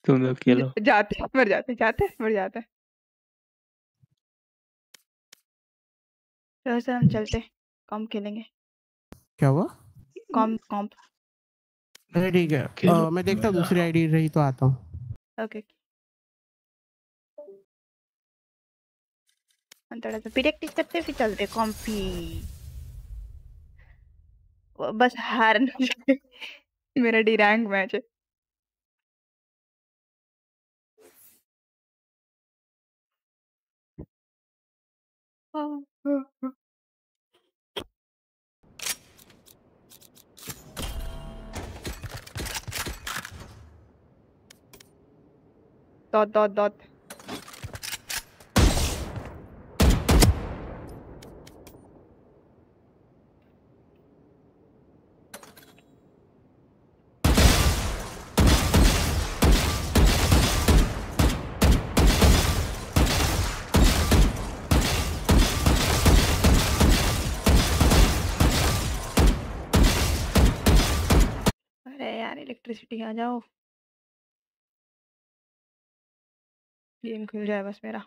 तुम लोग खेलो। जाते मर जाते जाते मर जाते चलो सर हम चलते कॉम खेलेंगे। क्या हुआ? कॉम कॉम अरे ठीक है। अ, मैं देखता हूँ दूसरी आईडी रही तो आता हूँ। ओके थोड़ा सा प्रैक्टिस करते फिर चलते कॉम्पी बस हार ना मेरा डी रैंक मैच है। dot dot dot अरे यार इलेक्ट्रिसिटी आ जाओ। गेम खुल जाए बस मेरा।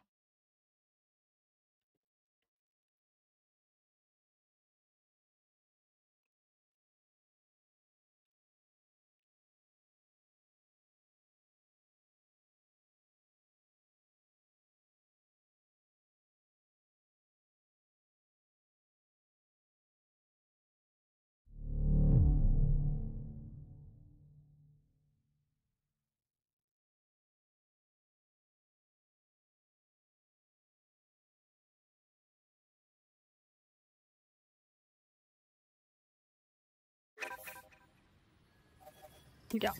जाओ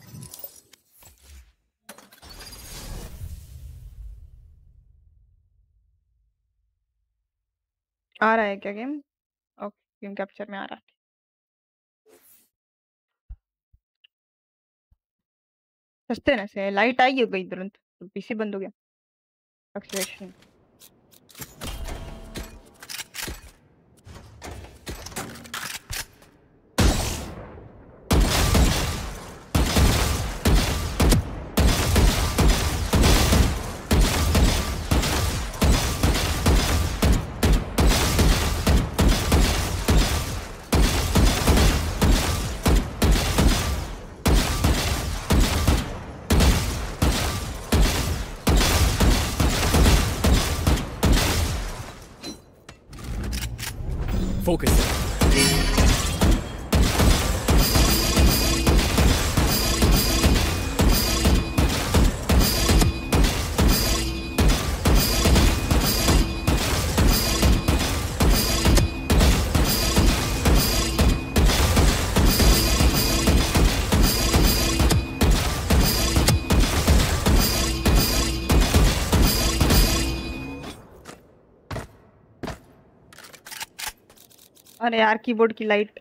आ रहा है क्या गेम ओके गेम कैप्चर में आ रहा है सस्ते ना से लाइट आई हो गई तुरंत पीसी बंद हो गया एक्सलेशन focusing. अरे यार कीबोर्ड की light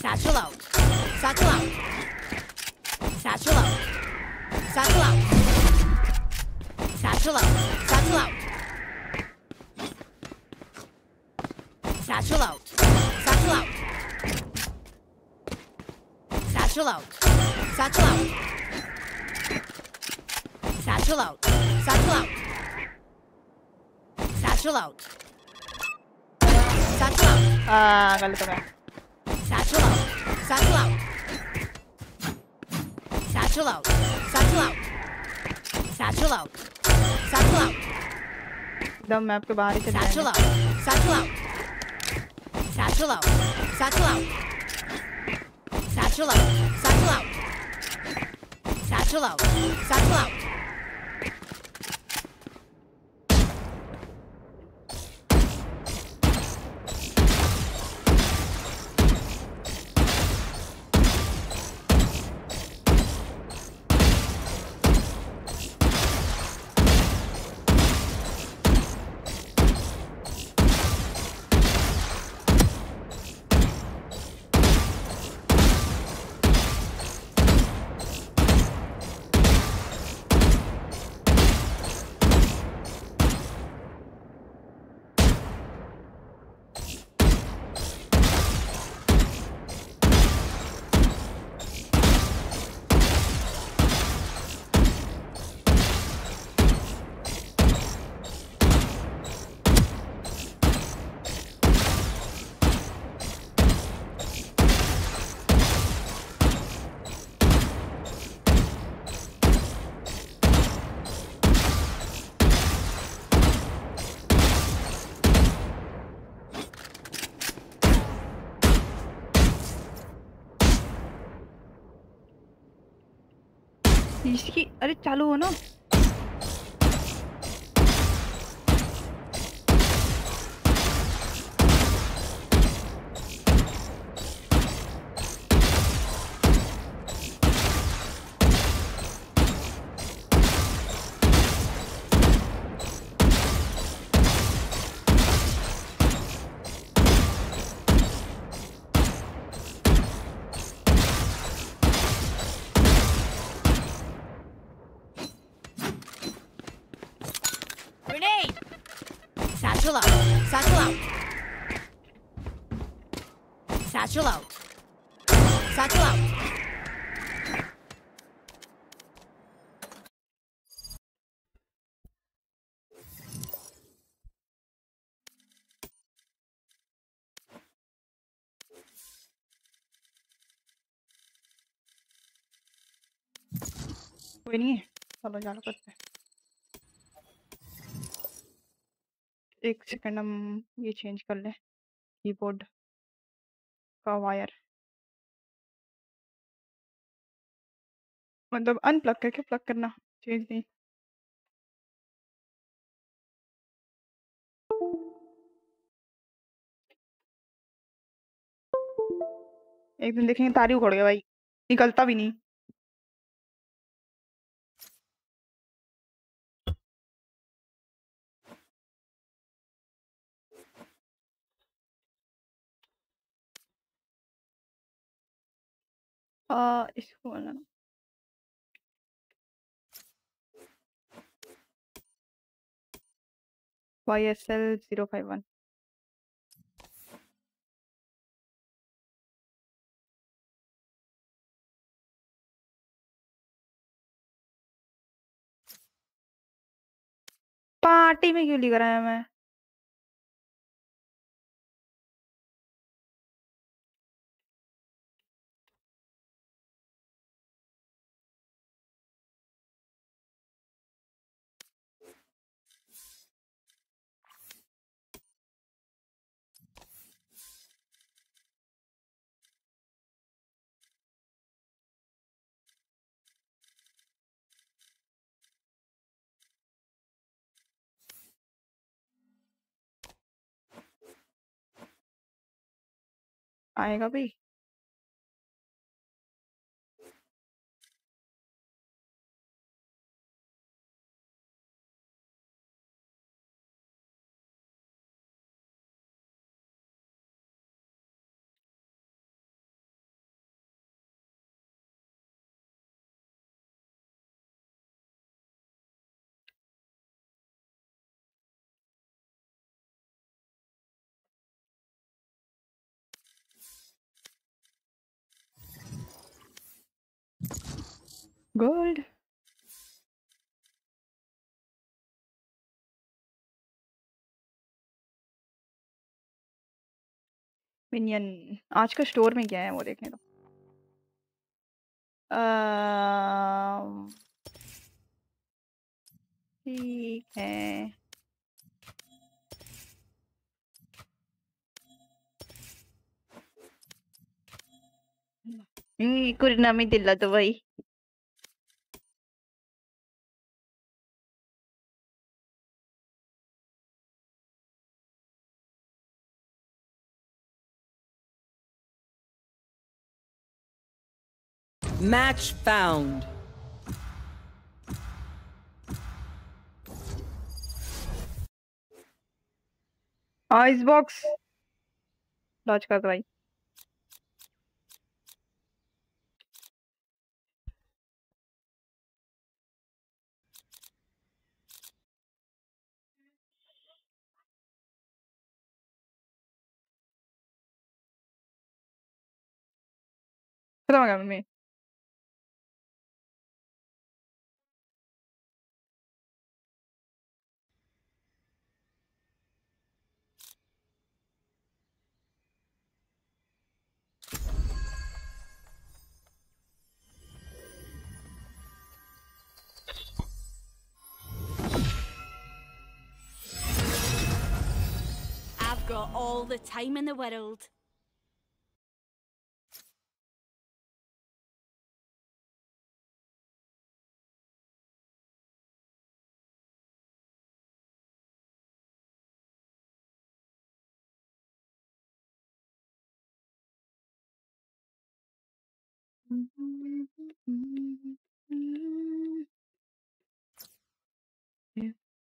Satchel out. Satchel out. Satchel out. Satchel out. Satchel out. Satchel out. Satchel out. Satchel out. Satchel out. Satchel out. Satchel out. Satchel out. Satchel out. Satchel out. हाँ गलत हो गया Satchel out. Satchel out. Satchel out. Satchel out. Satchel out. Satchel out. एकदम मैप के बाहर ही चले Satchel जाएंगे out. Satchel out. Satchel out. Satchel out. Satchel out. Satchel out. Satchel out. Satchel out. अरे चालू हो ना। Satchel out. Satchel out. कोई नहीं, चलो चालू करते हैं एक सेकंड हम ये चेंज कर लें कीबोर्ड वायर मतलब अनप्लग करके प्लग करना चेंज नहीं। एक दिन देखेंगे तारी उखड़ गया भाई, निकलता भी नहीं। Ah, ich hole. YSL 051. Party में क्यों लिख रहा है मैं I ain't gonna be. Gold minion आज का स्टोर में क्या है वो देखने दो। ठीक है। हम्म, कुरनामी दिला तो भाई। Match found. Ice box launch कर दो भाई खत्म हो गया मम्मी got all the time in the world. Mm-hmm. Mm-hmm. Mm-hmm.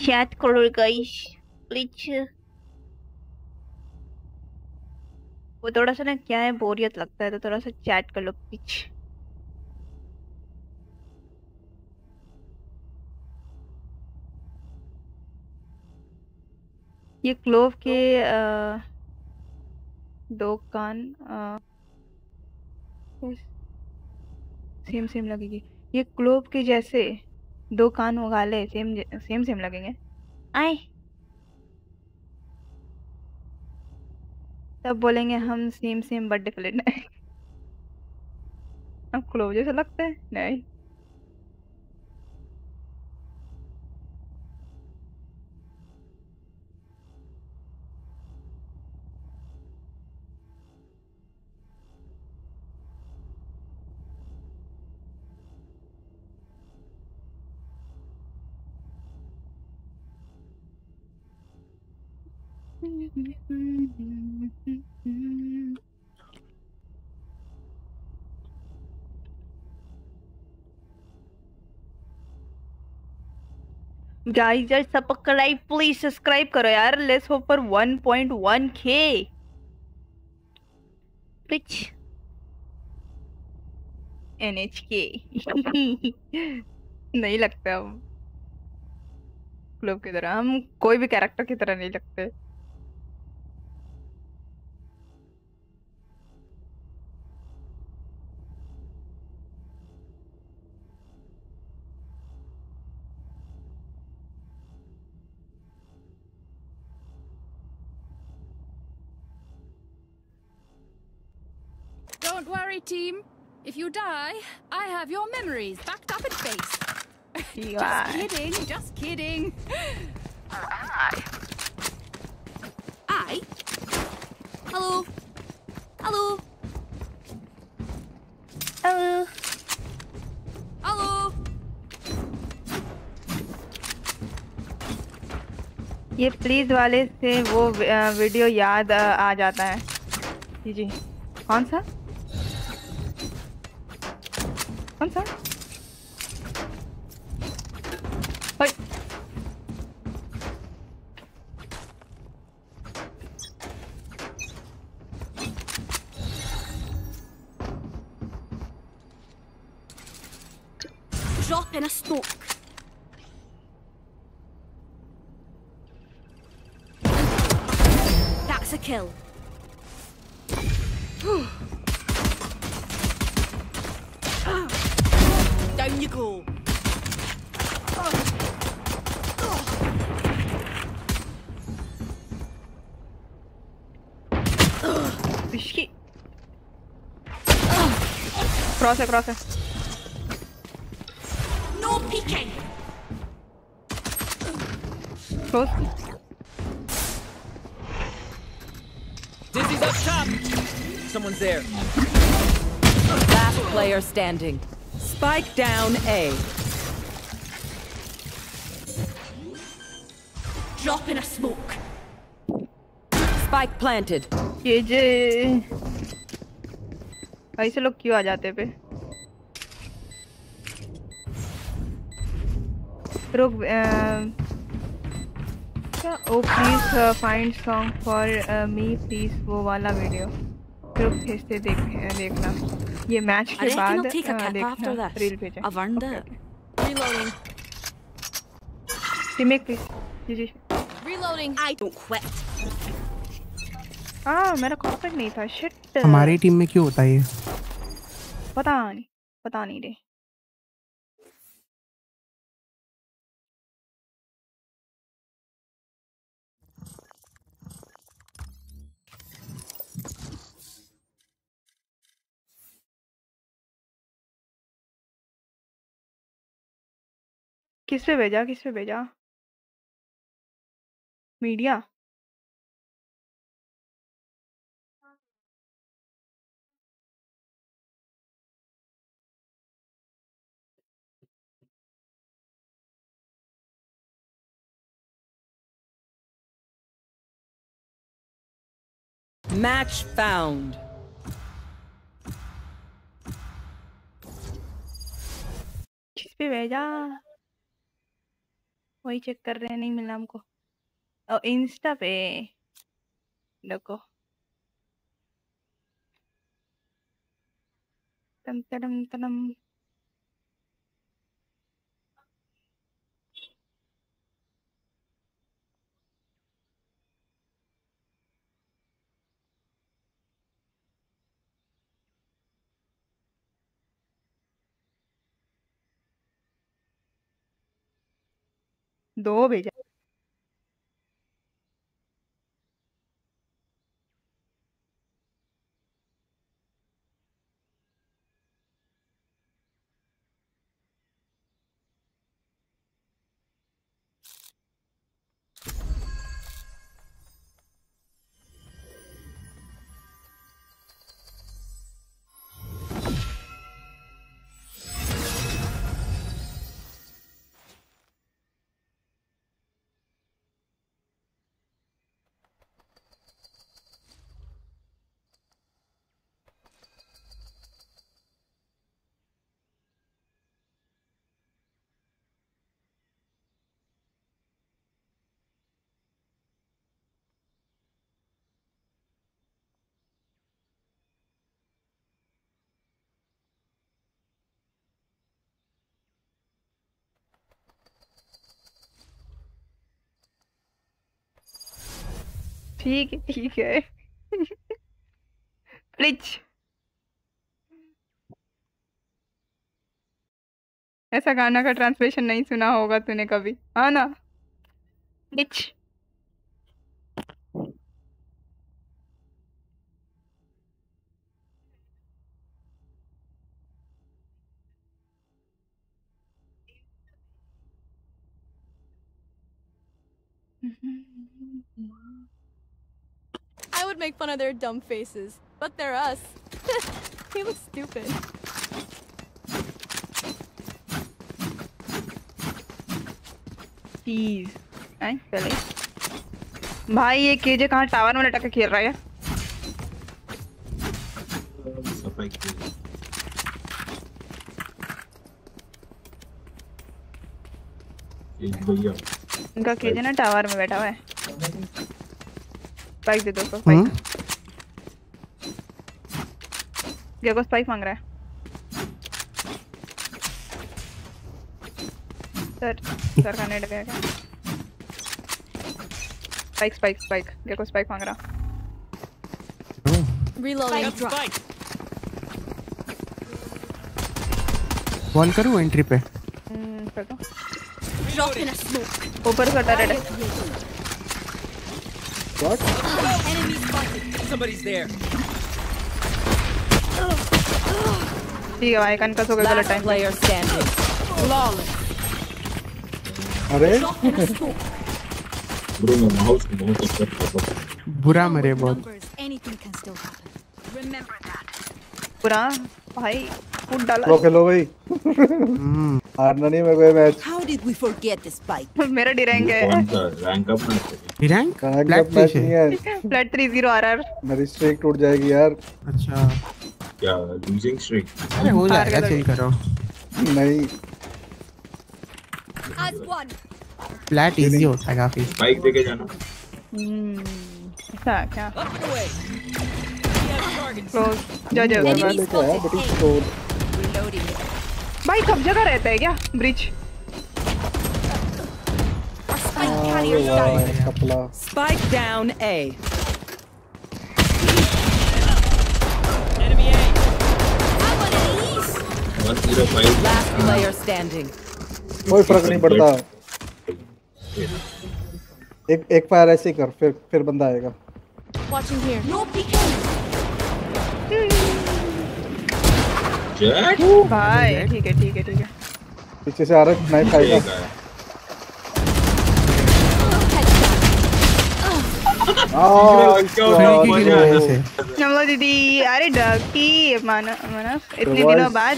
chat करो गाइस प्लीज़ वो थोड़ा सा ना क्या है बोरियत लगता है तो थोड़ा सा चैट कर लो प्लीज़ ये क्लोव के अ, दो कान आ, सेम सेम लगेगी ये क्लोव के जैसे दो कान उगाले सेम सेम सेम लगेंगे। आए। तब बोलेंगे हम सेम सेम बट डिफरेंट है अब क्लोज जैसे लगता है, नहीं। गाइस यार सब्सक्राइब प्लीज़ सब्सक्राइब करो यार. लेट्स होप फॉर 1.1 के प्लीज़ एनएचके नहीं लगता हम. क्लब की तरह. हम कोई भी कैरेक्टर की तरह नहीं लगते. Don't worry, team. If you die, I have your memories backed up in face. You just are. kidding, just kidding. Who am I? I? Hello? Hello? Hello? Hello? ये प्लीज़ वाले से वो वीडियो याद आ जाता है जी जी कौन सा कौन सा क्रॉस है क्रॉस है No peeking. Close Dizzy's up top. Someone's there. Last player standing. Spike down A. Drop in a smoke. Spike planted. ये जे ऐसे लोग क्यों आ जाते पे रुक क्या? ओ please find song for me please वो वाला वीडियो रुक भेजते देख देखना। ये मैच के बाद देखना रील भेजा. प्लीज़ जी जी. हाँ मेरा कॉपरेट नहीं था। शिट हमारी टीम में क्यों होता है ये? पता नहीं पता नहीं रे। किस पे भेजा किस पे भेजा? मीडिया? Match found. किस पे भेजा? वही चेक कर रहे हैं नहीं मिला हमको। और इंस्टा पे, देखो। तम तम तड़म दो भेजा ठीक है ठीक है। प्लीज़ ऐसा गाना का ट्रांसलेशन नहीं सुना होगा तूने कभी हाँ ना? Please would make fun of their dumb faces, but they're us. he looks stupid. Please. Ay, pala. भाई ये केजे कहाँ टावर में लटक के खेल रहा है सफाई की एक भैया इनका केजे ना टावर में बैठा हुआ है स्पाइक दे दो उसको स्पाइक गेको स्पाइक मांग रहा है सर सर का नेट गया क्या spike spike spike Gecko spike मांग रहा Reloading. Spike. बॉल करूँ एंट्री पे हम्म कर दो. ऊपर से टरेट है Enemy spotted. Somebody's there. ठीक है भाई कनकस हो गया गलत Last time player standing. Flawless. अरे ब्रो मैं माउस को बहुत अपसेट कर रहा बुरा मरे बहुत Numbers. Anything can still happen. Remember that. पूरा भाई फुट डाला लो खेलो भाई हम्म हारना नहीं मेरे को ये match How did we forget this spike? मेरा डिरेंग ये है। कौन सा? Rank up match rank rank black up match fish नहीं है है? Flat three zero R R मेरी स्ट्रीक टूट जाएगी यार। अच्छा। क्या लूजिंग स्ट्रीक अरे हो जाएगा चिल करो। नहीं। As one. फ्लैट इजी होता है काफ़ी। बाइक देके जाना। ऐसा क्या. We have targets. क्लोज जा जा बट तो Reloading. भाई सब जगह रहता है क्या? ब्रिज Our spike अरे carrier वाह Spike down A. Enemy A. How about these? 105 Last player standing. कोई फ़र्क नहीं पड़ता एक एक फायर ऐसे ही कर फिर फिर बंदा आएगा Watching here. No peeking. Jack भाई ठीक है ठीक है ठीक है पीछे से आ रहा है नाइफ खाएगा ठीक है आ, फ्री की गिरा इसको- से नमो दीदी अरे डकी इतने दिनों बाद.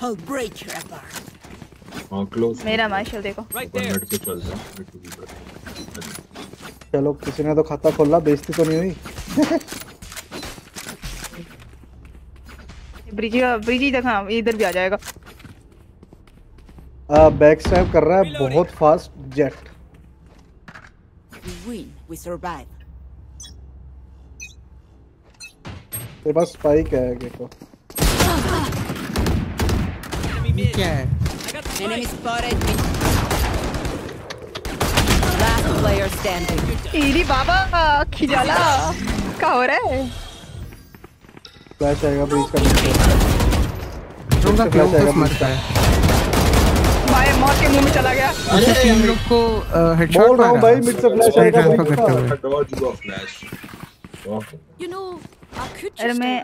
हाँ मेरा मार्शल देखो चल है किसी ने तो खाता खोला बेइज्जती तो नहीं हुई ब्रिजी ब्रिजी देखा इधर भी आ जाएगा बैक स्टैप कर रहा है बहुत fast Jett We win. We survive. तेरे पास स्पाइक है गेको Enemy mid. क्या है I got the Enemy spike. spotted. Last player standing. इरी बाबा खिजाला क्या हो रहा है फ्लैश आएगा ब्रीच का नीचे उनका से क्लोज flash आएगा बस मरता है भाई मौत के मुँह में चला गया। तीन लोग को हेडशॉट बोल भाई मिड से फ्लैश आएगा ट्रांसफ़र करते हुए। डॉज हुआ फ्लैश You know, अरे मैं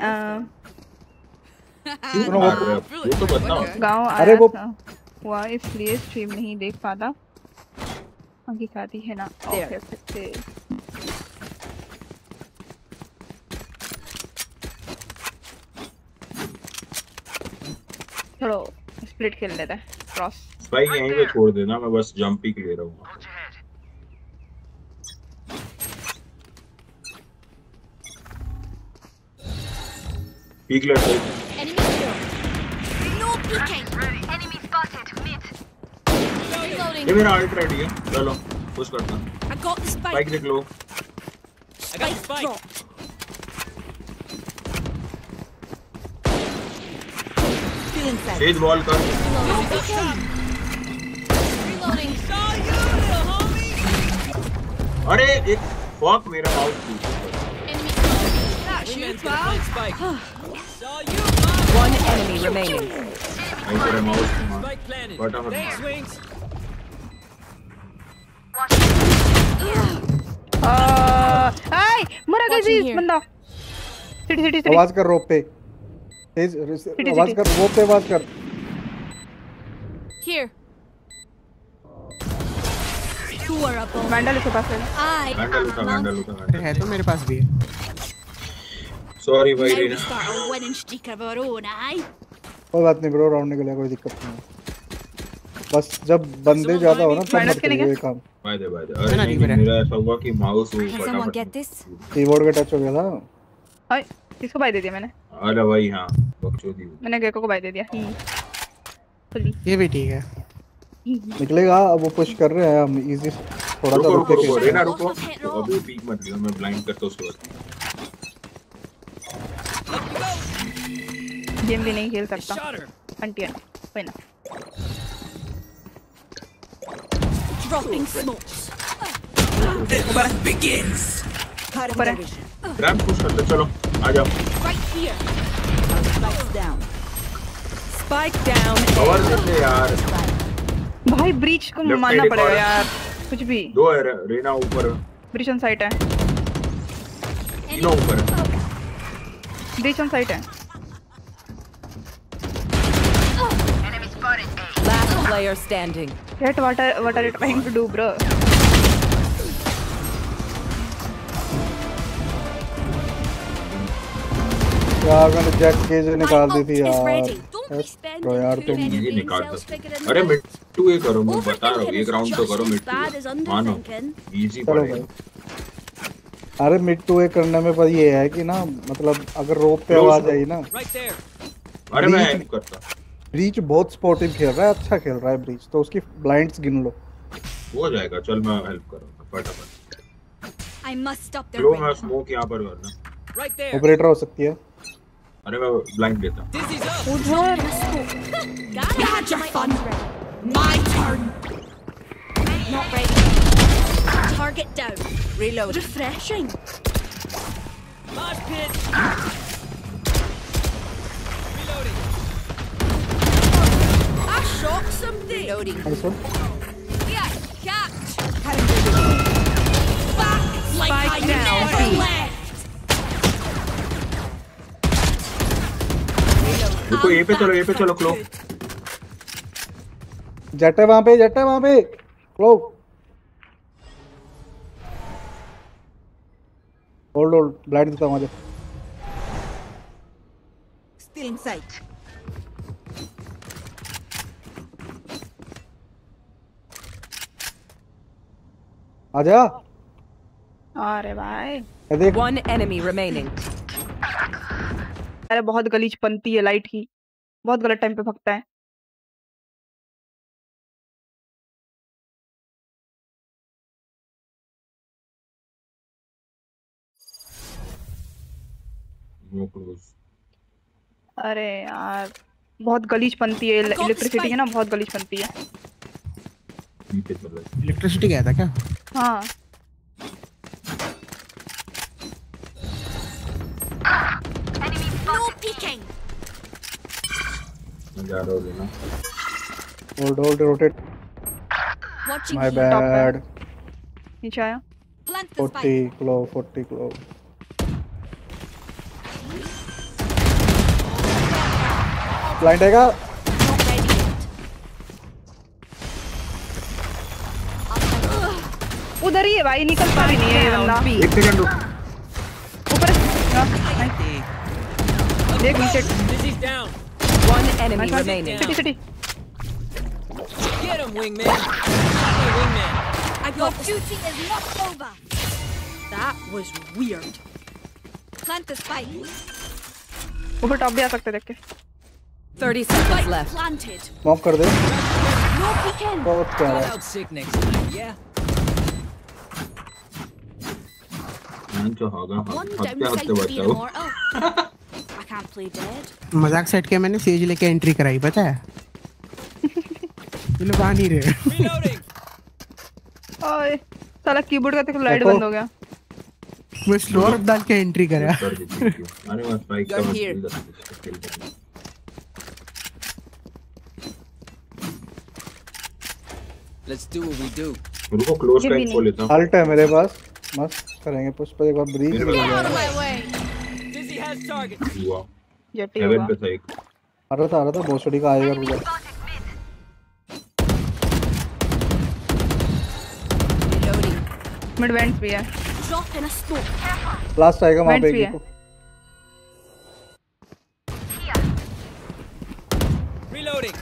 वो तो गाँव अरे वो- हुआ इसलिए स्ट्रीम नहीं देख पाता। आगे खाती है ना ओके चलो स्प्लिट खेल लेते हैं। क्रॉस स्पाइक यहीं पे छोड़ देना मैं बस जंप ही ले रहा हूँ पीक ले ये मेरा अल्ट रेडी है। चलो पुश करता स्पाइक देख लो। स्पाइक स्पाइक वॉल कर। अरे एक फक मेरा माउस टूट Enemy spotted. You, Wingman's gonna pal. plant spike. Saw you. One enemy remaining. Mouse मार कैसे. बंदा सिटी सिटी सिटी आवाज़ कर रोप पे तेज आवाज़ कर रोप पे आवाज़ कर Here. You are a bomb. Vandal इसके पास है I वैंडल वैंडल. है तो मेरे पास भी है। सॉरी भाई Now we Reena own, eh? कोई बात नहीं ब्रो राउंड निकलेगा कोई दिक्कत नहीं बस जब बंदे ज़्यादा हो ना तब मत के करिए ये काम। बाय द बाय द अरे नहीं मेरा ऐसा हुआ कि माउस फटाफट कीबोर्ड का टच हो गया था। हाय किसको बाय दे दिया मैंने। अरे भाई हाँ बकचोदी। मैंने गेको को बाय दे दिया। ये भी ठीक है। निकलेगा अब वो पुश कर रहे हैं हम इजी थोड़ा सा रुको रुको के रेना रुको। अभी पीक मत लियो मैं ब्लाइंड करता हूँ उसके गेम भी नहीं खेल सकता। है कोई ना Dropping smokes. ऊपर है ग्रैब पुश करते चलो आ जाओ। Right here. Spikes down. Spike down. Cover देते यार। भाई ब्रीच को मानना पड़ेगा यार कुछ भी दो है रेना ऊपर ब्रीच ऑन साइट है रेना ऊपर ब्रीच ऑन साइट है Last player standing. Get what are what are you trying to do, bro? यार मैंने जैक केज निकाल दी थी यार। ब्रो यार तुम ये brain निकाल figuring अरे it out. मिड टू ये करो मैं बता रहा हूँ एक राउंड तो करो as मिड टू मानो इजी पड़ेगा अरे मिड टू ए करने में पर ये है कि ना मतलब अगर रोप पे आवाज़ आई ना। अरे मैं हेल्प करता। ब्रीच बहुत स्पोर्टिव खेल रहा है अच्छा खेल रहा है ब्रीच तो उसकी ब्लाइंड्स गिन लो। हो जाएगा चल मैं हेल्प करूँगा फटाफट। I must stop their लो मैं स्मोक यहाँ पर करना ऑपरेटर हो सकती है। अरे मैं ब्लाइंड देता हूँ Dizzy's up. Got it. You had your fun. My turn. Not ready. Target down. Reload. Refreshing. Mosh pit. Reloading. I shot something. Reloading. Nice one Yeah, catch. Back like I Spike down, never B. left. रुको ये पे चलो ये पे चलो क्लो। जट है वहाँ पे जट है वहाँ पे। लो होल्ड होल्ड ब्लाइंड देता हूँ मुझे Still in sight. आजा। अरे भाई। देख। One enemy remaining. अरे बहुत गलीच पंती है लाइट की बहुत गलत टाइम पे भगता है। नो क्लोज अरे यार बहुत गलीच पंती है इलेक्ट्रिसिटी है ना बहुत गलीच पंती है। इलेक्ट्रिसिटी गया था क्या? हाँ। Peeking. मैं जा रहा हूँ लेना hold hold rotate Watching my here. नीचे आया। 40 spike. 40 क्लो ब्लाइंड आएगा. उधर ही है भाई निकलता भी नहीं है बंदा। एक सेकंड रुक। हाँ, देख नीचे Dizzy's down. One enemy Nice one. remaining. City city Get him, wingman. Got me, wingman. I got duty is not over. That was weird. Plant the spike. ऊपर टॉप भी आ सकते देख के 30 seconds Spike left. planted. Smoke कर दे No peeking. बहुत प्यारा Got है out sick next time, yeah? मैं जो होगा One हफ्ते downside हफ्ते to being बचाओ मज़ाक सेट के मैंने सेज लेके एंट्री कराई पता है? ये लोग आ नहीं रहे। ओए साला कीबोर्ड का तो लाइट बंद हो गया। मैं स्लोअर डाल के एंट्री करा। अरे मैं स्ट्राइक Gun का Let's do what we do. रुको क्लोज का इन्फो लेता हूँ। अल्ट है मेरे पास। मस्त करेंगे पुश पर एक बार ब्रीच हुआ जेटी हेवन पे था एक आ रहा था आ रहा था भोसड़ी का आएगा रुको Reloading. मिड वेंट्स भी है. लास्ट आएगा वहाँ पे एक है। Reloading.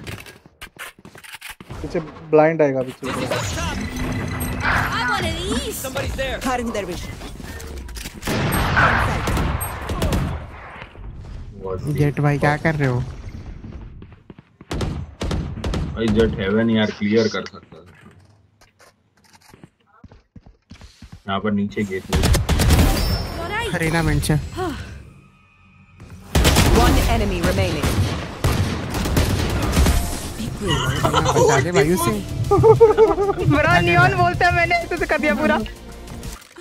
पीछे ब्लाइंड आएगा पीछे. Somebody's there. Cutting their vision. Jett भाई क्या कर रहे हो? भाई जेट हेवन यार क्लियर कर सकता था। यहाँ पर नीचे गेट करीना मेंशन One enemy remaining. बचा दे भाई उसे। बड़ा नियॉन बोलता है मैंने ऐसे तो कर दिया पूरा।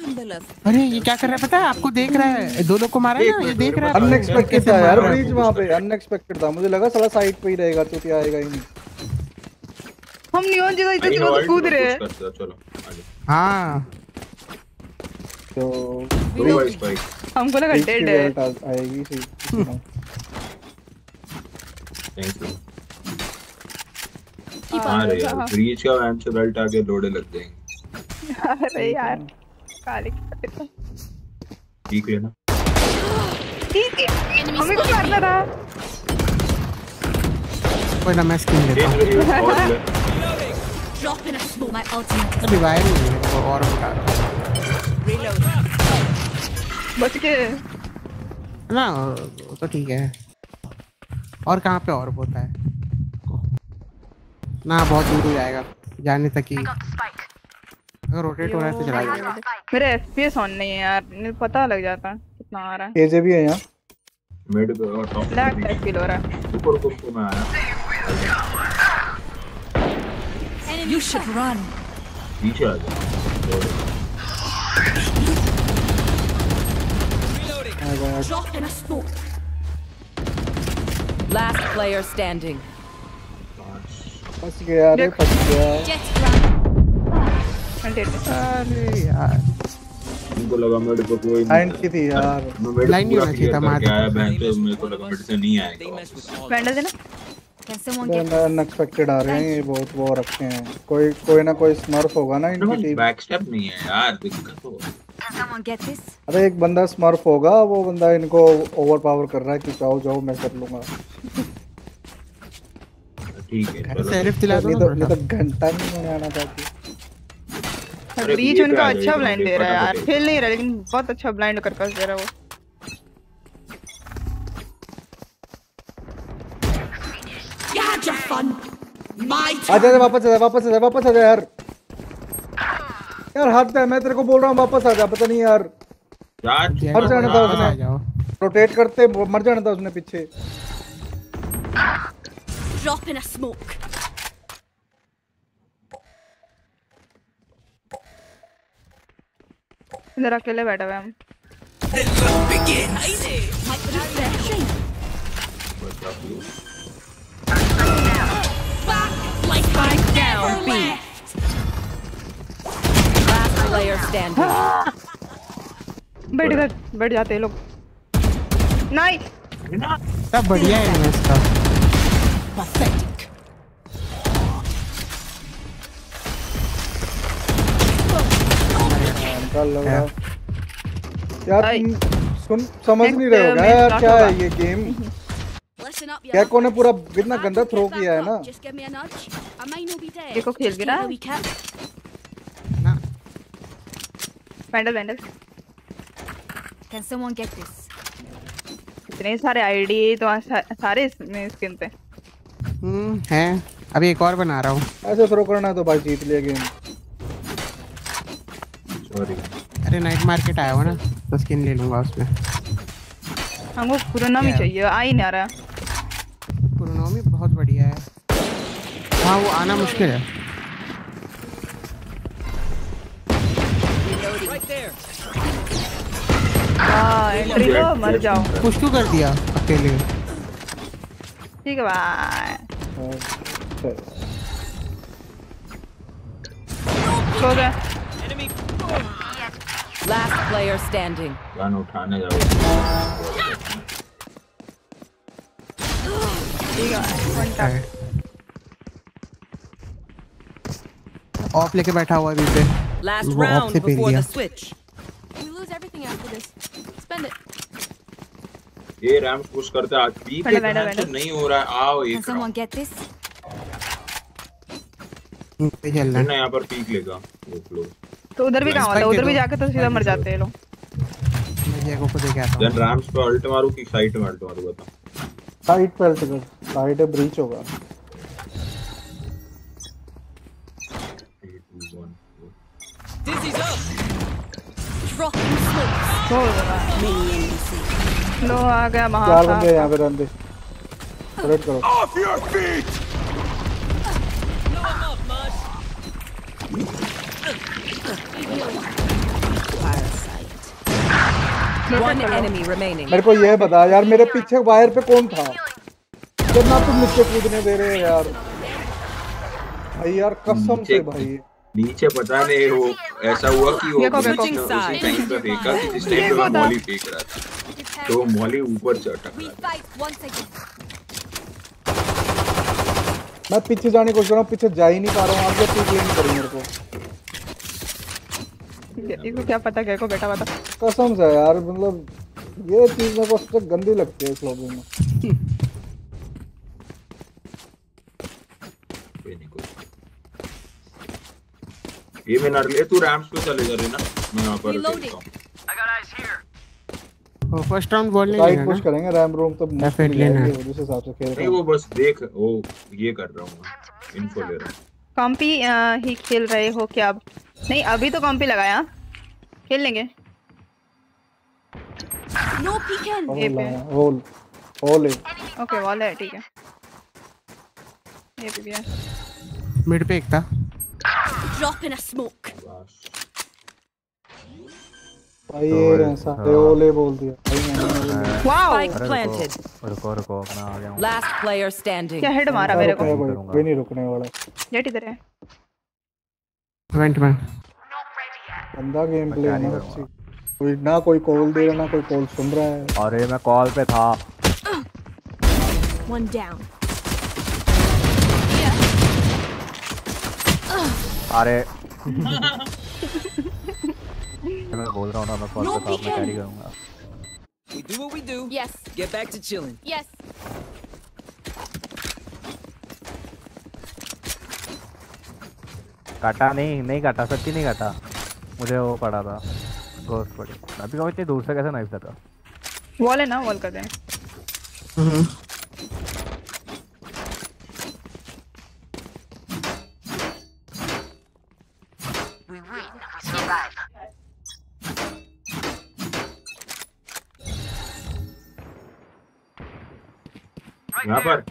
अरे ये क्या कर रहा है पता? है आपको देख रहा है। दो लोग को मारा है ना? ये देख रहा है। अनएक्सपेक्टेड था यार ब्रीच वहाँ पे। अनएक्सपेक्टेड था। मुझे लगा साला साइड पे ही रहेगा तो क्या आएगा ही नहीं। हम नियॉन जगह इतने ज़ोर से कूद रहे हैं। चलो हाँ। तो दो भाई स्पाइक हमको लगा डेड है। आएगी सही थैंक यू Keep हाँ on, रे यार हाँ। ब्रीच का से बेल्ट आके लोड़े लग जाएँगे अरे यार। तो। ठीक है ना? ठीक है। हमें को मारना था। कोई ना मैं स्किन लेता हूँ। Ultimate. अभी वायर नहीं है वो और बता रहा बच के ना वो तो ठीक है। और कहाँ पे और होता है? ना बहुत दूर हो जाएगा। जाने तक ही। अगर रोटेट हो रहा है तो चला जाएगा मेरे एफपीएस ऑन नहीं है यार पता लग जाता कितना आ रहा है। एजे भी है यहाँ। मिड पे और टॉप लैग टाइप फील हो रहा है। ऊपर ऊपर को मैं आया। You should run. पीछे आ जा. Last player standing. फंस गया रे फंस गया. अरे यार उनको लगा मेरे को कोई Blind थी यार मैं नहीं होना चाहिए था, मार आया बहन तो मेरे को लगा मेरे से नहीं आएगा वापस। देना Can someone get अनएक्सपेक्टेड आ रहे हैं ये बहुत वो रखे हैं। कोई कोई ना कोई स्मर्फ होगा ना इनकी टीम बैक स्टेप नहीं है यार दिक्कत हो? अरे एक बंदा स्मर्फ होगा वो बंदा इनको ओवर पावर कर रहा है कि जाओ जाओ मैं कर लूँगा। ठीक है सेल्फ दिला दो ये तो घंटा नहीं आना चाहती अरे रीच उनका अच्छा ब्लाइंड दे रहा है यार। खेल नहीं रहा लेकिन बहुत अच्छा ब्लाइंड कर पास दे रहा है वो। You had your fun. आ जा वापस आ जा वापस आ जा वापस आ जा यार यार हद है मैं तेरे को बोल रहा हूँ वापस आ जा पता नहीं यार। यार मर जाना था उसने। रोटेट करते मर जाना था उसने पीछे। Drop in a smoke. इधर अकेले बैठे हुए हम। बैठ कर बैठ जाते लोग। नहीं सब बढ़िया है इसका। परफेक्ट निकाल लग। यार सुन समझ नहीं रहे हो uh, यार क्या है ये गेम you कैको ने पूरा कितना गंदा थ्रो किया है ना. देखो खेल है। cap. Vandal Vandal Can someone get this? इतने सारे आईडी तो आज सा, सारे इसमें स्किन थे हम्म है। अभी एक और बना रहा हूँ। ऐसे थ्रो करना है तो भाई जीत लिया गेम सॉरी अरे नाइट मार्केट आया हुआ ना तो स्किन ले लूँगा उसमें। हमको पुराना भी चाहिए आ ही नहीं आ रहा। कुरोनोमी बहुत बढ़िया है। हाँ वो आना मुश्किल है। Right. हाँ एंट्री लो मर जाओ। कुछ क्यों कर दिया अकेले। ठीक है बाय सो गए। Enemy. Last player standing. Gun उठाने जाओ है ऑफ़ लेके बैठा हुआ पे Last वो round before the switch. We lose everything after this. Spend it. ये रैम पुश करते आज कहाँ से बैठो। नहीं हो रहा है आओ एक someone get this? पे चल रहा ना यहाँ पर पीक लेगा वो फ्लोर तो उधर भी कहाँ होता है? उधर भी जाके तो सीधा मर जाते हैं लोग। मैं जैको को देख आता देन हूँ रैम्स पे अल्ट मारू कि साइड में अल्ट मारू बता साइड पे अल्ट कर साइड है ब्रीच होगा। Dizzy's up. Dropping देना लो आ गया चार महासाप बंदे यहाँ पे रन दे रेड करो। Off your feet! मेरे को ये बता यार मेरे पीछे वायर पे कौन था? कितना तुम नीचे कूदने दे रहे हो यार। भाई यार कसम से भाई। नीचे पता नहीं वो ऐसा हुआ कि वो। उसी टाइम पे फेंका कि जिस टाइम पे मैं मॉली फेंक रहा था। तो वो मॉली ऊपर से अटक. मैं पीछे जाने की कोशिश कर रहा हूँ पीछे जा ही नहीं पा रहा हूँ। आगे पीछे नहीं करी मेरे को। इसको क्या पता क्या को बेटा बता। कसम से यार मतलब ये चीज़ मेरे को सबसे गंदी लगती है इस लॉबी में। नहीं ये मैं नर ले तू रैम्स पे चले जा रही ना? मैं यहाँ पर वो फ़र्स्ट राउंड बॉल नहीं लेना पुश करेंगे रैम रूम तब फिर लेना है। जिस हिसाब से खेल नहीं रहे वो बस देख वो ये कर रहा हूँ। मैं इन्फो ले रहा हूँ। कॉम्पी ही खेल रहे हो क्या अब? नहीं अभी तो कॉम्पी लगाया। खेल लेंगे। नो पीकन ए पे। होल होल ओके वॉल है ठीक है। ये पे भी है। मिड पे एक था। Drop in a smoke. भाई ये ऐसा बोल दिया। भाई मैंने वाओ रुको रुको अपना आ गया Last player क्या हेड मारा मेरे को? कोई नहीं रुकने वाला। जेट इधर है। वेंट में। बंदा गेम प्ले ना नहीं अच्छी कोई ना कोई कॉल दे रहा ना कोई कॉल सुन रहा है। अरे मैं कॉल पे था. अरे। मैं बोल रहा हूँ ना मैं कॉल No पे था मैं कैरी करूँगा। We do what we do. Yes. Get back to chilling. Yes. काटा नहीं नहीं काटा सच्ची नहीं काटा। मुझे वो पड़ा था घोस्ट पड़ी अभी कहो इतनी दूर से कैसे नाइफ लगा वॉल है ना वॉल कर दें यहाँ पर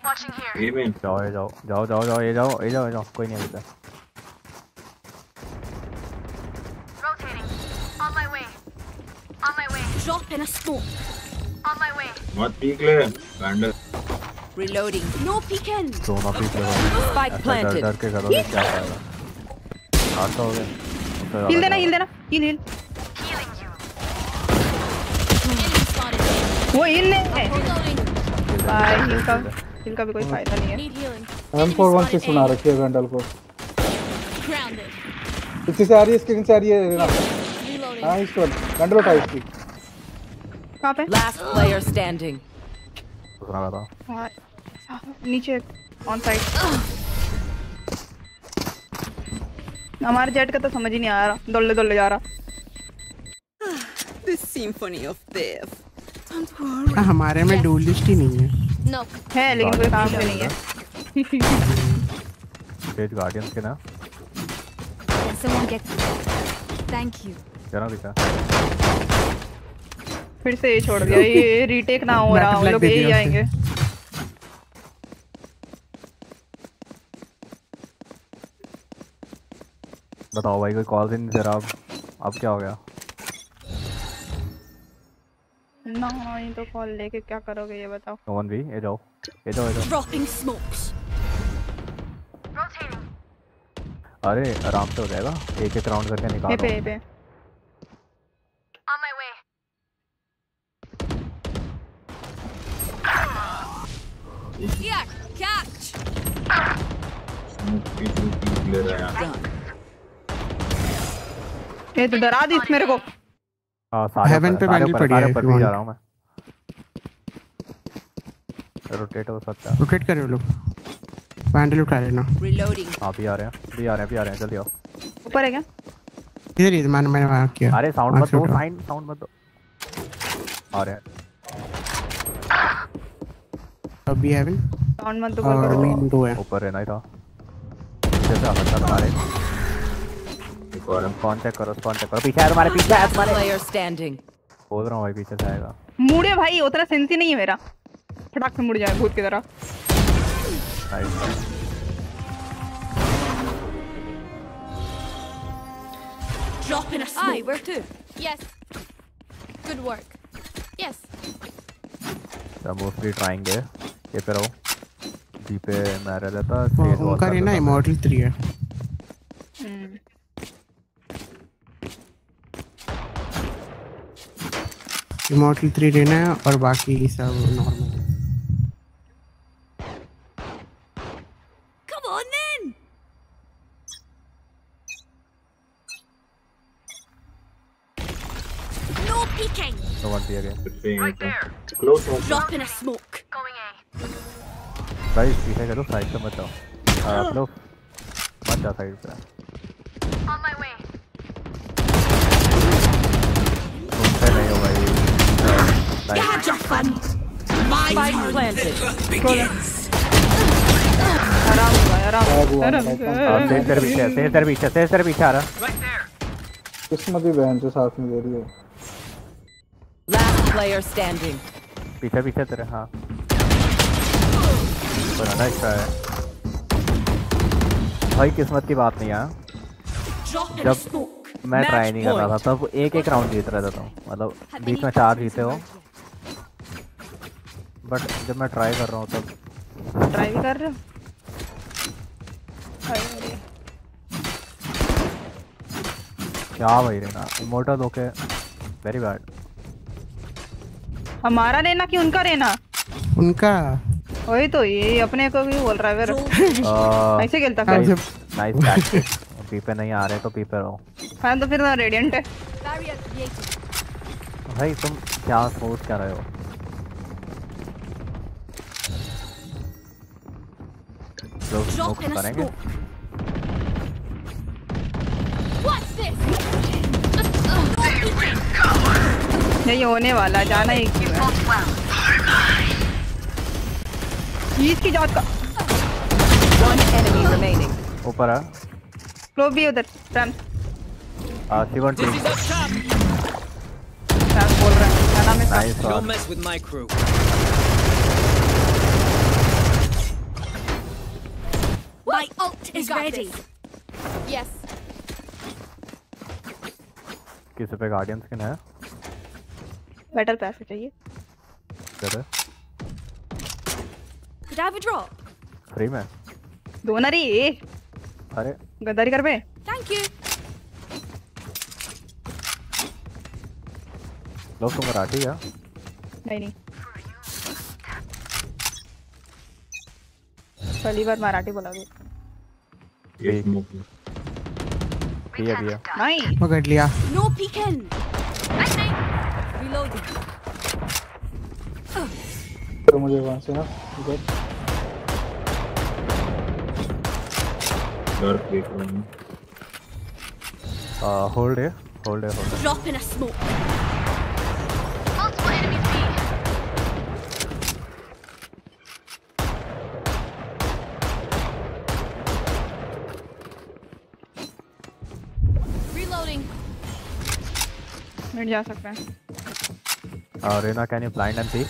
ये में जाओ ये जाओ जाओ जाओ जाओ ये जाओ ये जाओ ये जाओ कोई नहीं अभी तक On my way. On my way. Drop in a smoke. On my way. मत पीक ले बैंडल Reloading. No peeking. दोनों पीछे करो Spike ऐसा डर planted. डर के करोगे क्या फ़ायदा आठ तो हो गए उससे ज़्यादा हिल देना करो। हिल देना हिल हिल Enemy spotted. वो हिल ले Reloading. भाई हिल का हिल का भी कोई फ़ायदा नहीं है। Need healing. M416 बना रखी है वेंडल को. पीछे से आ रही है? स्क्रीन से आ रही है. हाँ इस वन वेंडल उठा इसकी। कहाँ पे? Last player standing. दूसरा बताओ हाँ, नीचे ऑन साइड हमारे जेट का तो समझ ही नहीं आ रहा। दौड़ले दौड़ले जा रहा। The symphony of death. हाँ, हमारे में डुअलिस्ट ही नहीं है। No. है लेकिन कोई काम नहीं है। पेज गार्डियंस के ना। Someone get Thank you. क्या दिखा फिर से ये छोड़ दिया। ये रीटेक ना हो रहा वो Black लोग यही आएँगे। बताओ भाई कोई कॉल नहीं अब अब क्या हो गया? ना नहीं तो कॉल लेके क्या करोगे ये बताओ। कौन भी ये जाओ। ये जाओ ये जाओ। Dropping smokes. अरे आराम से हो जाएगा। एक एक राउंड करके ये निकालो पे ये पे। On my way. Yeah, catch. है ये तो डरा दी मेरे को। हाँ ऊपर पे सारे पड़ी है ऊपर भी जा रहा हूँ मैं। रोटेट हो सकता है। रोटेट करो लोग। वैंडल उठा लेना। Reloading. हाँ भी आ रहे हैं भी आ रहे हैं भी आ रहे हैं जल्दी आओ। ऊपर है क्या? इधर ही मैंने मैंने वहाँ किया। अरे साउंड मत दो उठा। साउंड मत दो। आ रहे हैं। अभी हेवन साउंड मत दो है ऊपर रहना था। जैसे आ सकता तुम्हारे कौन चेक करो कौन चेक करो पीछे है तुम्हारे पीछे है तुम्हारे player standing. बोल रहा हूँ भाई पीछे से आएगा मुड़े भाई उतना सेंसी नहीं है मेरा फटाक से मुड़ जाए भूत की तरह Drop in a smoke. Aye, where to? Yes. Good work. Yes. तो मोस्टली ट्राएँगे ये पे रहो बी पे मैं रह लेता वो स्टेज उनका रहना इमोर्टल 3 है हम्म इमोर्टल 3 रहना है और बाकी सब नॉर्मल on दिया गया Close one. Drop in a. Smoke. भाई पीछे करो साइड से मत जाओ आप लोग मत जाओ साइड पे तुमसे नहीं हो भाई Had your fun. My Spike planted. आराम से आराम आराम से, तेरे पीछे तेरे पीछे तेरे पीछे आ रहा किस्मत ही बहन से साथ में दे रही है Last player standing. पीछे पीछे तेरे हाँ बनाना इसका है भाई किस्मत की बात नहीं है जब मैं ट्राई नहीं कर रहा था तब एक एक राउंड जीत रहा था मतलब बीच में चार जीते हो। बट जब मैं ट्राई कर रहा हूँ तब। ट्राई भी कर रहे हो? क्या भाई रहना इमोर्टल होके वेरी बैड हमारा लेना कि उनका लेना? उनका। वही तो ये अपने को भी बोल रहा है। फिर ऐसे खेलता फिर नाइस टैक्टिक पी पे नहीं आ रहे तो पी पे रहो। हाँ तो फिर रेडियंट है। भाई तुम क्या सोच क्या रहे हो? लोग स्मोक करेंगे? यही होने वाला जाना एक ही है? चीज़ की जात का One enemy remaining. ऊपर है क्लोब भी उधर फ्रैम शिवन टी बोल रहा है नाम है nice Don't mess with my crew. My ult is ready. Yes. किसी पे गार्डियन स्किन है? बैटल पैसे चाहिए। किधर Could I have a drop? Free में। दो ना रे अरे। गद्दारी कर बे। Thank you. लोग तुम मराठी है। नहीं नहीं। पहली बार मराठी बोला गया ये smoke में। भैया भैया पकड़ लिया No peeking. Reloading. तो मुझे वहाँ से ना इधर Dark देख रहा हूँ होल्ड है होल्ड है hold Drop in a smoke. Mid जा सकते हैं। और Reyna can you blind and see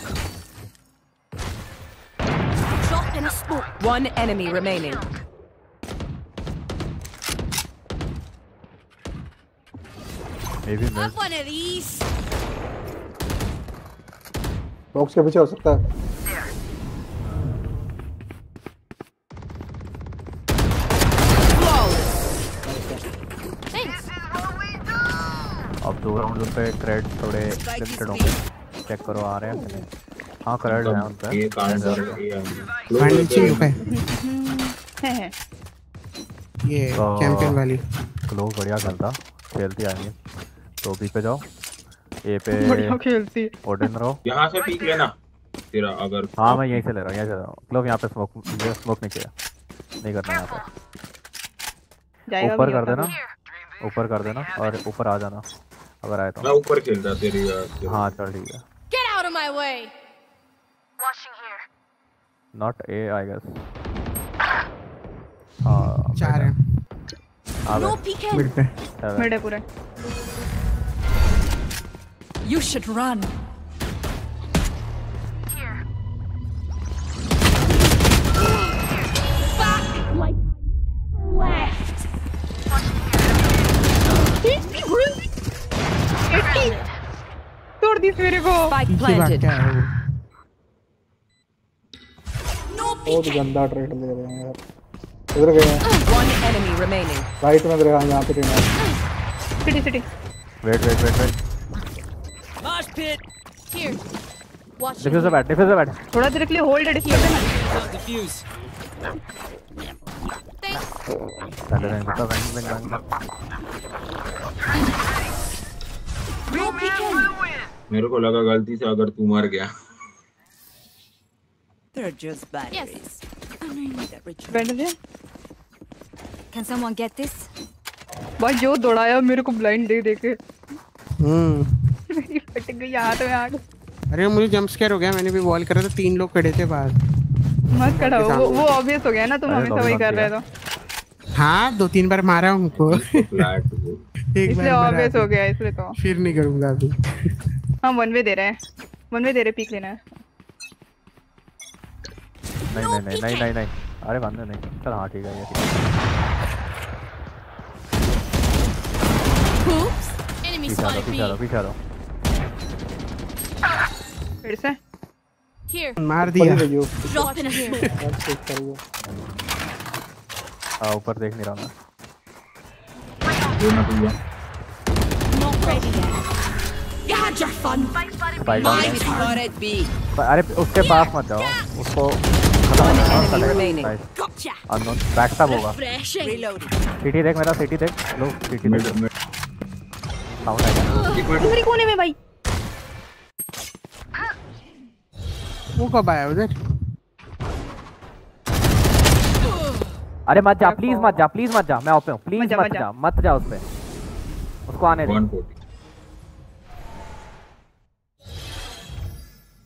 shot in spot one enemy remaining maybe मैं बॉक्स के पीछे हो सकता है। दो राउंड पे क्रेड थोड़े लिमिटेड होंगे। चेक करो आ रहे हैं कि नहीं हाँ क्रेड है उन पे ये रहा है? आ गया। वहाँ नीचे ही। है है है ये चैंपियन वाली। क्लोज बढ़िया खेलता खेलती आएँगे तो बी पे जाओ। ए पे बढ़िया खेलती है। ओडन रहो। यहाँ से पीक लेना। तेरा अगर हाँ मैं यहीं से ले रहा हूँ यहीं से ले रहा हूँ। यहाँ पे स्मोक ये स्मोक नहीं किया। नहीं करना यहाँ जाएगा ऊपर कर देना। ऊपर कर देना और ऊपर आ जाना। अगर आए मैं तो ऊपर खेल रहा तेरी यार हाँ चल ठीक है Get out of my way! Not a I guess हाँ चार है आ No गए peeking! मिड पे seven. मिड है पूरे You should run. Back like left. तोड़ दी मेरे को Spike पीछे भाग planted. क्या है वो No बहुत peeking. गंदा ट्रेड ले रहे हैं यार इधर गए हैं One enemy remaining. राइट में मेरे यहाँ पे ट्रेन है city city wait wait wait wait Mosh pit. Here. Watch defuse bat defuse bat थोड़ा देर के लिए होल्ड है डिस्प्ले पे ना। मेरे को लगा गलती से अगर तू मर गया। They're just batteries. Yes. Can someone get this? भाई जो दौड़ाया मेरे को ब्लाइंड दे दे के हम्म। मेरी फट गई हाथ में आग अरे मुझे जंप स्केयर हो गया मैंने भी बॉल करा था तीन लोग खड़े थे बाहर। मत खड़ा हो वो वो ऑब्वियस हो गया ना तुम हमेशा वही कर रहे किया। तो हाँ दो तीन बार मारा उनको। एक बार ऑब्वियस हो गया इसलिए तो। फिर नहीं करूँगा अभी। हम वन वे दे रहे हैं। वन वे दे रहे पीक लेना है। नहीं नहीं नहीं नहीं नहीं नहीं। अरे बंद नहीं। चल हाँ ठीक है ये है। पीछे आ पीछे आ पीछे आ फिर से? Here. मार दिया। पड़ी रही हो Drop in here. यार चेक करिए हाँ ऊपर देख नहीं रहा मैं. अरे उसके पास मत जाओ। उसको. अननोन बैकस्टैप होगा। सिटी देख मेरा सिटी देख। लो सिटी देख। साउंड आएगा मेरी कोने में भाई। वो कब आया उधर? अरे मत जा प्लीज़ मत जा प्लीज़ मत जा मैं ओपन हूँ। प्लीज़ मत जा, मत मत जा। उस पे। उसको आने दे। 140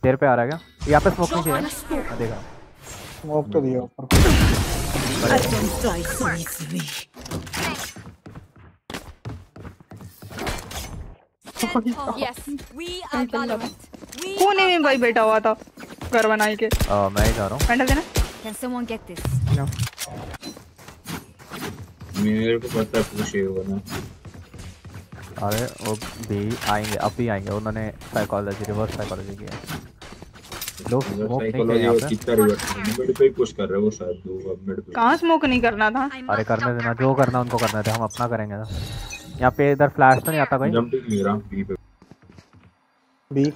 तेरे पे आ रहा है क्या? यहाँ पे स्मोक नहीं चाहिए। देखा। स्मोक तो दिया ऊपर। कोने में भाई बैठा हुआ था घर बनाई के? अ, मैं ही जा रहा हूँ। देना। Can someone get this? मेरे को पता है पुश होगा ना। अरे वो भी आएँगे अब भी आएँगे। उन्होंने साइकोलॉजी रिवर्स साइकोलॉजी किया। लो स्मोक नहीं कितना रिवर्स मिड पे ही पुश कर रहे हैं शायद दो अब मिड पे कहाँ स्मोक नहीं करना था? अरे करने देना जो करना उनको करना थे हम अपना करेंगे ना। यहाँ पे इधर फ्लैश तो नहीं आता नहीं ले रहा बी पे। बी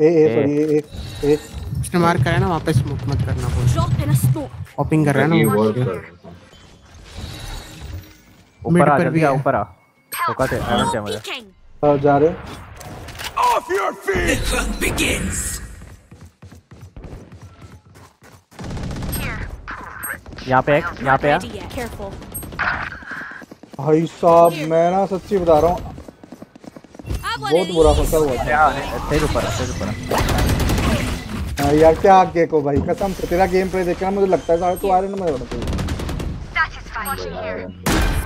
ए ए। सॉरी ए ए उसने मार करा ना वहाँ पे स्मोक मत करना बोल. ओपिंग कर रहा है ना ऊपर आ पर जल्दी भी आ ऊपर आ फोकस है चाहिए मुझे Peeking. हाँ, जा रहे your feet! The fun begins. यहाँ पे एक यहाँ पे है. Careful. भाई साहब मैं ना सच्ची बता रहा हूँ बहुत बुरा these. फंसा हुआ था। यहाँ ऊपर है? ऊपर है हाँ, यार क्या आगे को भाई? कसम से तेरा गेम प्ले देख के ना मुझे लगता है सारे तू आयरन में चाहिए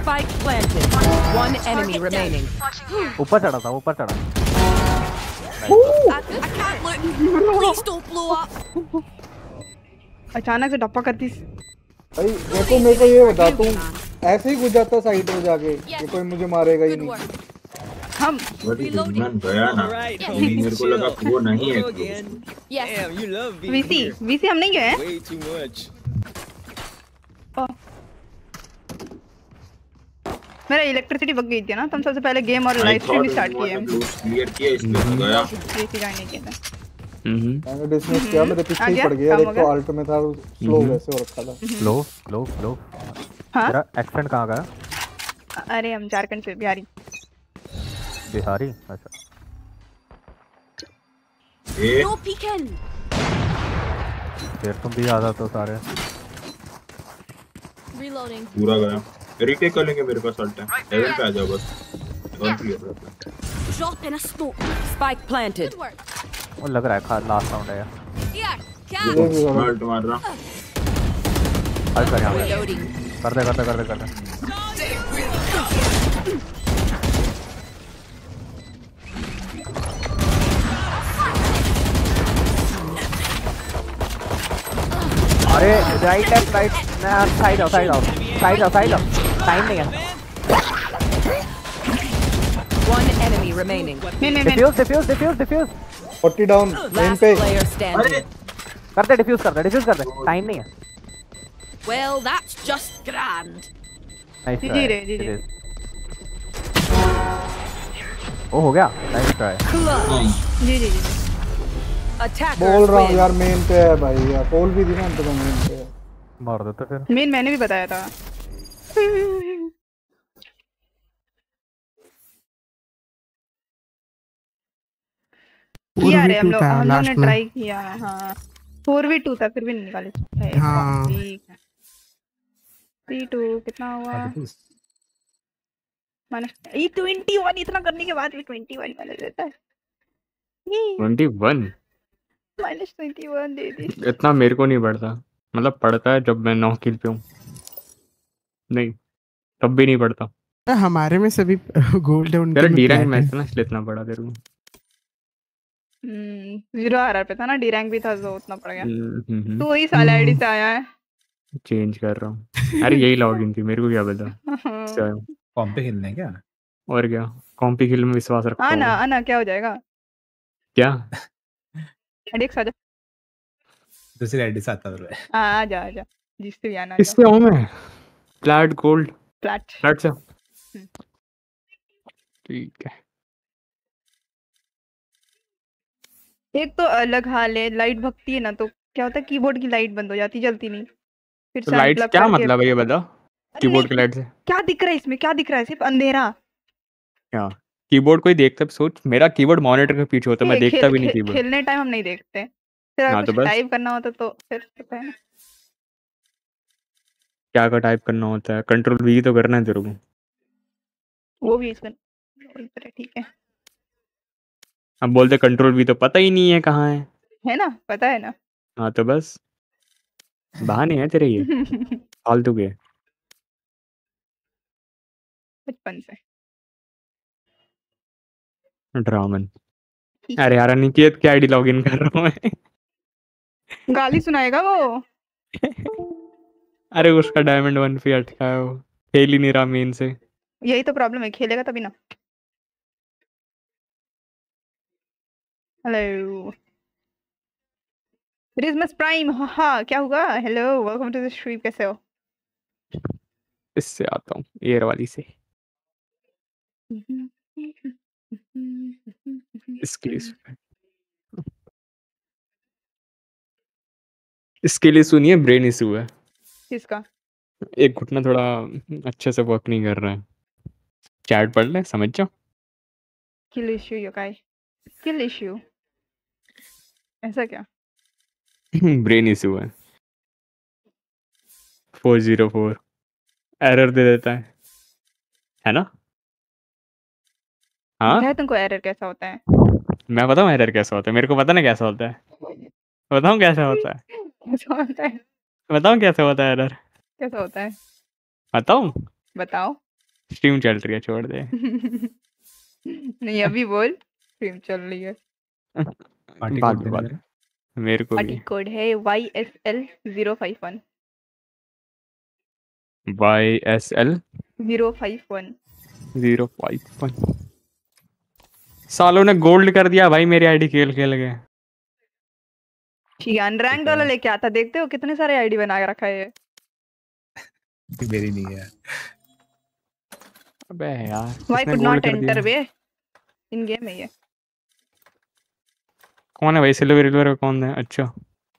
Spike planted. One enemy remaining. ऊपर चढ़ा था ऊपर चढ़ा. Please don't blow up. अचानक से डप्पा करती भाई देखो मेरे को ये बता तू ऐसे ही घुस जाता साइड में जाके ये कोई मुझे मारेगा ही नहीं। हम गया ना Alright, तो मेरे को लगा वो नहीं है Yes. Damn, you love here. VC हम नहीं गए Way too much. मेरा इलेक्ट्रिसिटी बग गई थी ना तुम सबसे पहले गेम और लाइव स्ट्रीम स्टार्ट किए लूज क्लियर किया इसलिए गया। किया था। हम्म मैंने डिसमिस किया मेरे पीछे ही पड़ गया हो देखो अल्ट में था स्लो वैसे हो रखा था। स्लो स्लो स्लो हाँ? तेरा एक्सेंट कहाँ है अरे हम झारखंड से बिहारी। बिहारी? अच्छा। ए? No peeking. फिर तुम भी आ जाते हो सारे। Reloading. पूरा गया। रिटेक कर लेंगे मेरे पास अल्ट है। हेवन पे आ जाओ बस। वन रहता है a smoke. Spike planted. Good work. वो लग रहा है खा लास्ट राउंड है। यार Here, ये भी catch. करो। अल्ट मार रहा। अल्ट कर यहाँ पे कर दे कर दे कर दे कर दे। अरे राइट लेफ़्ट राइट ना साइड आओ साइड आओ साइड आओ साइड आओ टाइम नहीं है One enemy remaining. मैं मैं मैं defuse defuse defuse defuse 40 down main Last पे player standing. कर दे डिफ्यूज कर दे डिफ्यूज कर दे टाइम नहीं है Well, that's just grand. Nice ji, try रे, जी, जी। ओ हो गया. नाइस ट्राई जी जी जी Attackers बोल रहा हूँ यार मेन पे है भाई यार कॉल भी दी ना तो मेन पे है। मार देते फिर। मेन मैंने भी बताया था। किया रे हम लोग हम लोग ने ट्राई किया हाँ। फोर वी टू था फिर भी नहीं निकाले। है, हाँ। ठीक है। थ्री टू कितना हुआ? माइनस ये ट्वेंटी वन इतना करने के बाद भी ट्वेंटी वन वाला देता है। Twenty one minus twenty one दे दी। इतना मेरे को नहीं पड़ता। मतलब पड़ता है जब मैं नौ किल पे हूँ। नहीं तब भी नहीं पड़ता। हमारे में सभी गोल्ड है उनके डी रैंक मैच था ना इसलिए इतना पड़ा तेरे को। ज़ीरो आर आर पे था ना डी रैंक भी था तो उतना पड़ गया। हम्म, तू वही साल आईडी से आया है। चेंज कर रहा हूँ। अरे यही लॉगिन थी मेरे को क्या पता। हूँ। पे खेलने क्या? और क्या? कॉम्पी खेल में विश्वास रखता हूँ। आना आना क्या हो जाएगा? क्या? एडिक्स आ जा दूसरी आईडी से आता है आ आ जा आ जा। जिससे भी आना किससे हूँ मैं? Plate gold. फ्लैट। प्लैट से। ठीक है। एक तो अलग हाल है लाइट भगती है ना तो क्या होता है कीबोर्ड की लाइट बंद हो जाती जलती नहीं। फिर तो लाइट क्या मतलब है ये बता कीबोर्ड की लाइट से। क्या दिख रहा है इसमें? क्या दिख रहा है? सिर्फ़ अंधेरा। क्या? कीबोर्ड कोई देखता है सोच मेरा कीबोर्ड मॉनिटर के पीछे होता है मैं देखता भी नहीं कीबोर्ड खेलने टाइम हम नहीं देखते। फिर हाँ, तो बस। टाइप करना होता तो फिर पता है। क्या क्या टाइप करना होता है? कंट्रोल वी तो करना है तेरे को। वो भी इसमें ठीक है। अब बोलते कंट्रोल वी तो पता ही नहीं है कहाँ है। है ना? पता है ना। हाँ तो बस। बहाने हैं तेरे ये। फालतू के। बचपन से। ड्रामन अरे यार अनिकेत की आईडी लॉगिन कर रहा हूँ मैं। गाली सुनाएगा वो? अरे उसका डायमंड वन पे अटका है वो। खेल ही नहीं रहा मेन से। यही तो प्रॉब्लम है खेलेगा तभी ना। हेलो क्रिसमस प्राइम हाँ क्या हुआ? Hello welcome to the stream कैसे हो? इससे आता हूँ एयर वाली से। इसके लिए इसके लिए सुनिए ब्रेन इशू है। किसका? एक घुटना थोड़ा अच्छे से वर्क नहीं कर रहा है। चैट पढ़ ले समझ जाओ। किल इश्यू योकाई किल इश्यू ऐसा क्या? ब्रेन इशू है। फोर ज़ीरो फोर एरर दे देता है। है ना? हाँ? है तुमको एरर कैसा होता है? मैं बताऊँ एरर कैसा होता है? मेरे को पता ना कैसा होता है। बताऊँ कैसा होता है? कैसा होता है? बताऊँ कैसा होता है एरर कैसा होता है? बताऊँ? बताओ। स्ट्रीम चल रही है छोड़ दे। नहीं अभी बोल। स्ट्रीम चल रही है। मेरे। को भी। कोड है YSL051 YSL 051 051 सालों ने गोल्ड कर दिया भाई मेरी आईडी खेल खेल के। ठीक है अनरैंक्ड वाला लेके आता देखते हो कितने सारे आईडी बना के रखा है ये? मेरी नहीं है। अबे यार किसने could not enter way. In game है ये। कौन है भाई? सिल्वर रिल्वर कौन है? अच्छा।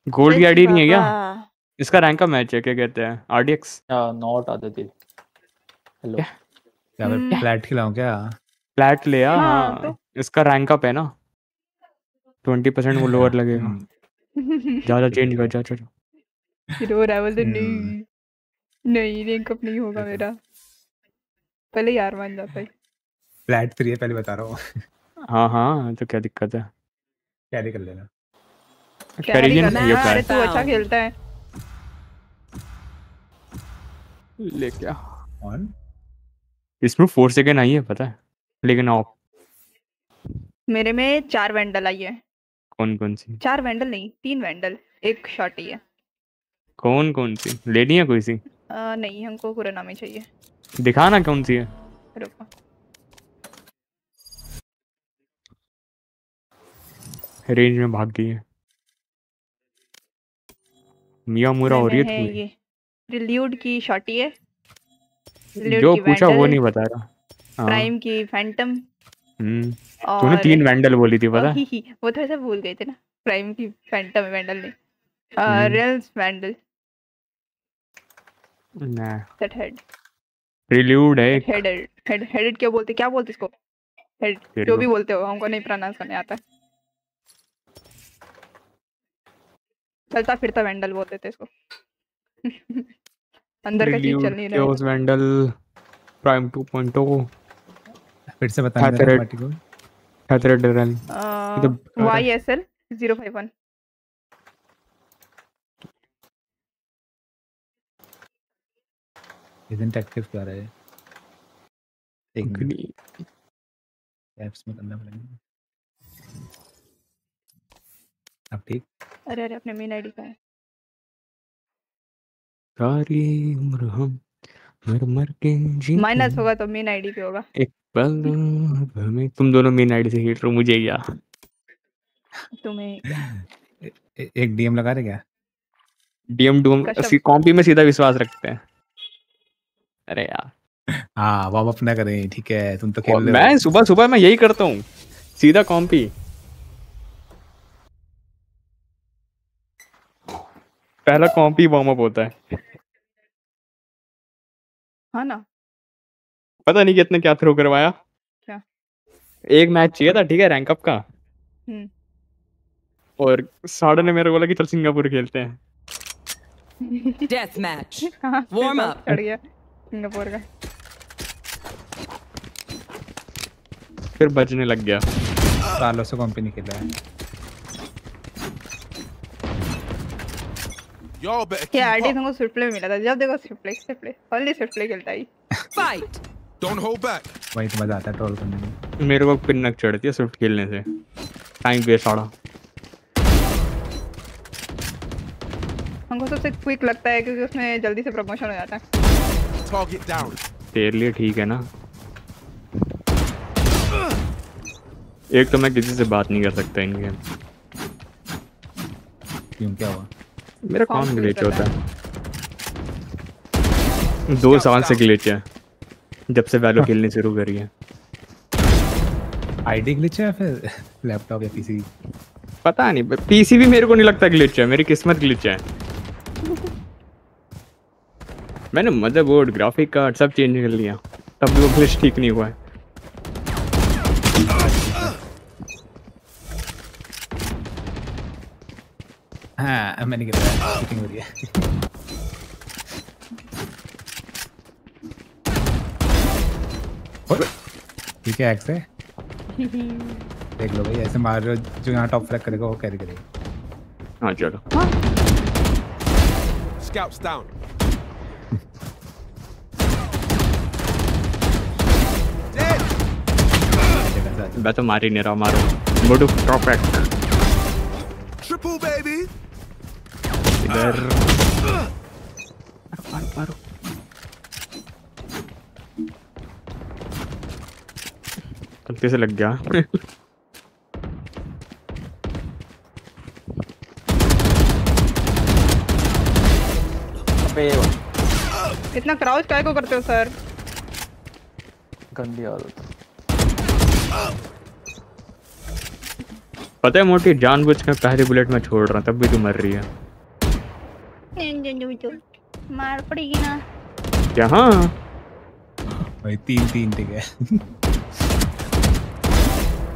गोल्ड की आईडी नहीं है क्या? इसका रैंक का मैच है क्या कहते हैं? RDX not Aditya. हेलो क्या? मैं फ्लैट खिलाऊं क्या? फ्लैट ले आ हाँ, हाँ तो? इसका रैंक अप है ना। ट्वेंटी परसेंट वो लोअर लगेगा। जा जा चेंज कर जा जा। Hero rival the new नहीं रैंक अप नहीं होगा मेरा। पहले यार मान जाता है। फ्लैट थ्री है पहले बता रहा हूँ। हाँ हाँ तो क्या दिक्कत है? कैरी कर लेना। कैरी कैरी करना नहीं है अरे तू अच्छा खेलता है। ले क्या? ऑन इसमें फोर सेकेंड आई है पता है? लेकिन ऑफ़ मेरे में चार वैंडल आई है। कौन कौन सी? चार वैंडल नहीं तीन वैंडल एक शॉट ही है। कौन कौन सी? लेनी है कोई सी? आ, नहीं हमको पूरा नाम ही चाहिए। दिखा ना कौन सी है? रुको। रेंज में भाग गई है। मिया मुरा हो रही है है ये रिल्यूड की शॉटी है जो पूछा वो नहीं बता रहा। प्राइम की फैंटम हम्म तूने तीन वैंडल बोली थी पता? ही ही वो तो ऐसे भूल गए थे ना प्राइम की फैंटम वैंडल ने। हम्म। रेल्स वैंडल ना। दैट हेड रिल्यूड है हेड हेड हेडेड क्या बोलते? क्या बोलते इसको? हेड जो भी बोलते हो हमको नहीं प्रोनाउंस करने आता। चलता फिरता वैंडल बोलते थे इसको। अंदर का चीज़ चल नहीं रहा क्योस वैंडल प्राइम 2.0 फिर से बताना जरा पार्टी को। L zero five one isn't active क्या रहा है। एक मिनट। एप्स में करना पड़ेगा। अब ठीक? अरे अरे अपने मेन आईडी का है। सारी उम्र हम मर मर के जी माइनस होगा तो मेन आईडी पे होगा। एक में तुम दोनों मेन आईडी से खेल रहे हो मुझे क्या तुम्हें ए- एक डीएम लगा रहे क्या? डीएम डूम कॉपी में सीधा विश्वास रखते हैं। अरे यार। हाँ वार्म अप ना करें ठीक है तुम तो खेल रहे मैं सुबह सुबह मैं यही करता हूँ सीधा कॉम्पी पहला कॉम्पी वार्म अप होता है। हाँ ना। पता नहीं कितने क्या थ्रो करवाया। क्या? एक मैच चाहिए था ठीक है रैंक अप का। हम्म। और साढ़े ने मेरे को बोला कि चल सिंगापुर खेलते हैं। Match. हाँ, Warm फिर चढ़ गया सिंगापुर का। फिर बजने लग गया। सालों से कंपनी खेला है। Y'all better ये आईडी तुमको स्विफ्ट प्ले मिला था। जब देखो swift play swift play only swift play खेलता है। Fight. Don't hold back. वही तो मज़ा आता है ट्रोल करने में। मेरे को पिन्नक चढ़ती है स्विफ्ट खेलने से। टाइम वेस्ट आड़ा हमको सबसे क्विक लगता है क्योंकि उसमें जल्दी से प्रमोशन हो जाता है। Target down. तेरे लिए ठीक है ना? एक तो मैं किसी से बात नहीं कर सकता इन गेम क्यों क्या हुआ? मेरा कौन ग्लिच होता होता है। दो साल से ग्लिच है। जब से वैलो खेलनी शुरू करी है। आईडी ग्लिच है या फिर लैपटॉप या पीसी पता नहीं पीसी भी मेरे को नहीं लगता ग्लिच है मेरी किस्मत ग्लिच है। मैंने मदरबोर्ड ग्राफिक कार्ड सब चेंज कर लिया। तब भी वो ग्लिच ठीक नहीं हुआ है। हाँ मैंने गिरा हो है। ठीक है एक्स है? देख लो भाई ऐसे मार रहे हो जो यहाँ टॉप फ्लैग करेगा वो कैरी करेगा। हाँ चलो Scouts down. मैं तो मार ही नहीं रहा मारो। मोटू ड्रॉप बैक Triple baby. इधर। मारो मारो। गलती से लग गया। इतना क्राउच काय को करते हो सर गंदी आदत। पता है मोटी जानबूझ कर पहली बुलेट में छोड़ रहा तब भी तू मर रही है। मार पड़ेगी ना। क्या? हाँ। भाई तीन तीन ठीक है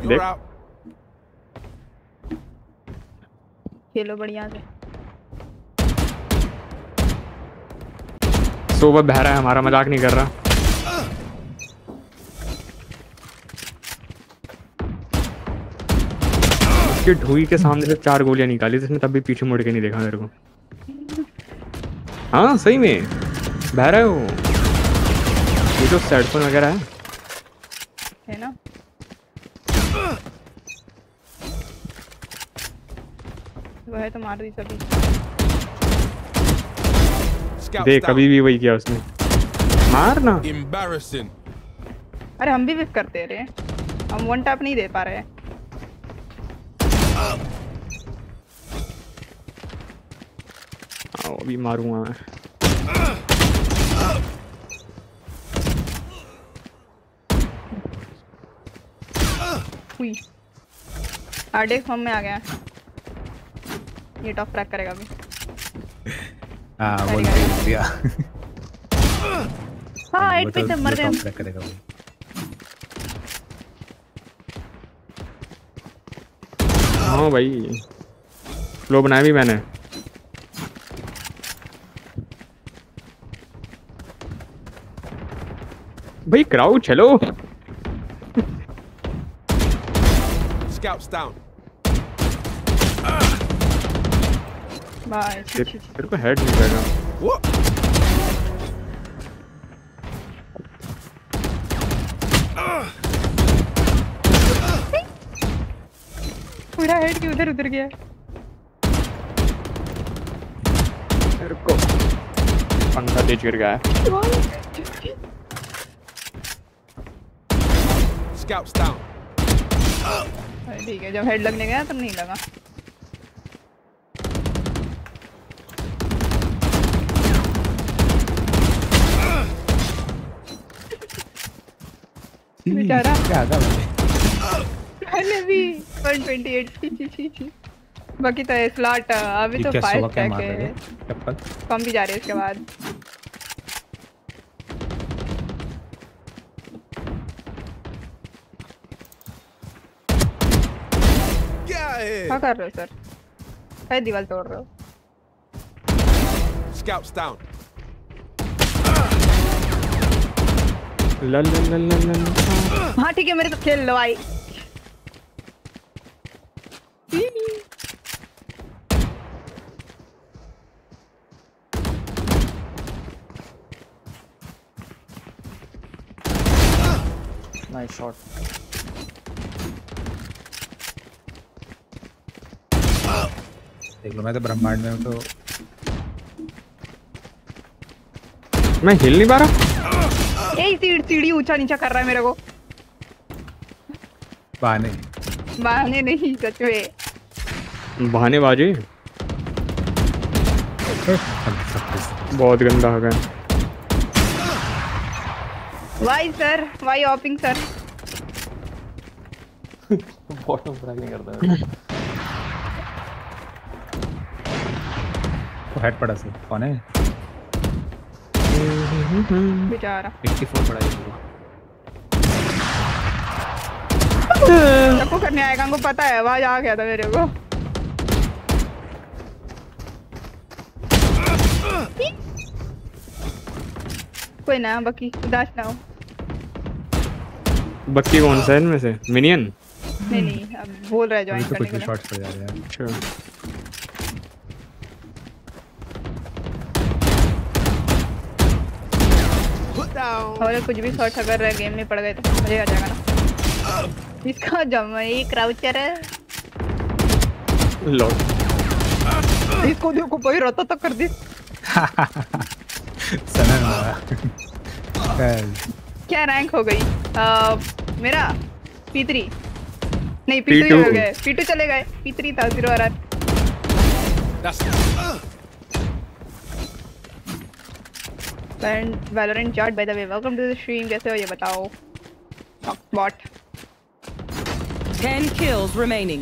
You're देख out. खेलो बढ़िया से। सोबत बह रहा है हमारा मज़ाक नहीं कर रहा। उसकी ढुई के सामने से चार गोलियाँ निकाली जिसने तब भी पीछे मुड़ के नहीं देखा मेरे को। हाँ सही में। बह रहा है। वो ये जो सेडफोन वगैरह है। है ना? वो है तो मार दी सभी देख कभी भी वही किया उसने। मार ना. अरे हम भी विफ करते रहे हम वन टैप नहीं दे पा रहे आओ अभी मारूँगा मैं। हुई। आरडेक्स फॉर्म में आ गया। ये टॉप क्रैक करेगा अभी। हाँ बोल दिया। हाँ वो एट पे तो तो मर गए top track करेगा वो। हाँ भाई। फ्लो बनाया भी मैंने। भाई crouch hello Scouts down. Bye तेरे को हेड नहीं करेगा पूरा हेड की उधर उधर गया। मेरे को पंखा तेज गिर गया Scouts down. अरे ठीक है जब हेड लगने गया तब नहीं लगा। बेचारा क्या था मैंने भी 128 छी छी छी छी। बाकी तो स्लॉट अभी तो फाइव क्या है। चप्पल। कम भी जा रहे हैं इसके बाद. क्या कर रहे हो सर है दीवार तोड़ रहे हो? Scouts down. लल लल लल लल लल हाँ ठीक है मेरे तो खेल लो भाई Nice shot. देख लो मैं तो ब्रह्मांड में हूँ तो मैं हिल नहीं पा रहा। यही सीढ़ी सीढ़ी ऊँचा नीचा कर रहा है मेरे को बहाने बहाने नहीं सच में बहाने बाजी बहुत गंदा हो गया वाई सर वाई ऑपिंग सर बॉटम फ्रैग नहीं करता है। हेड पड़ा से कौन है? बेचारा। 84 पड़ा है सबको करने आएगा हमको पता है आवाज़ आ गया था मेरे को। कोई ना बाकी उदास ना हो। बक्की कौन सा है इनमें से? मिनियन नहीं नहीं अब बोल रहा है ज्वाइन तो करने के लिए। शॉट्स पड़ जा रहे हैं। अच्छा और कुछ भी शॉट अगर गेम में पड़ गए तो मज़े आ जाएगा ना इसका जम ये क्राउचर है। लो इसको देखो कोई रोता तो कर दी। सनन मारा कल क्या रैंक हो गई? आ, मेरा P3 नहीं P2 P2 हो गए। P2 चले गए। P3 था zero R That's Valorant chat by the way. Welcome to the stream. कैसे हो ये बताओ। Bot 10 kills remaining.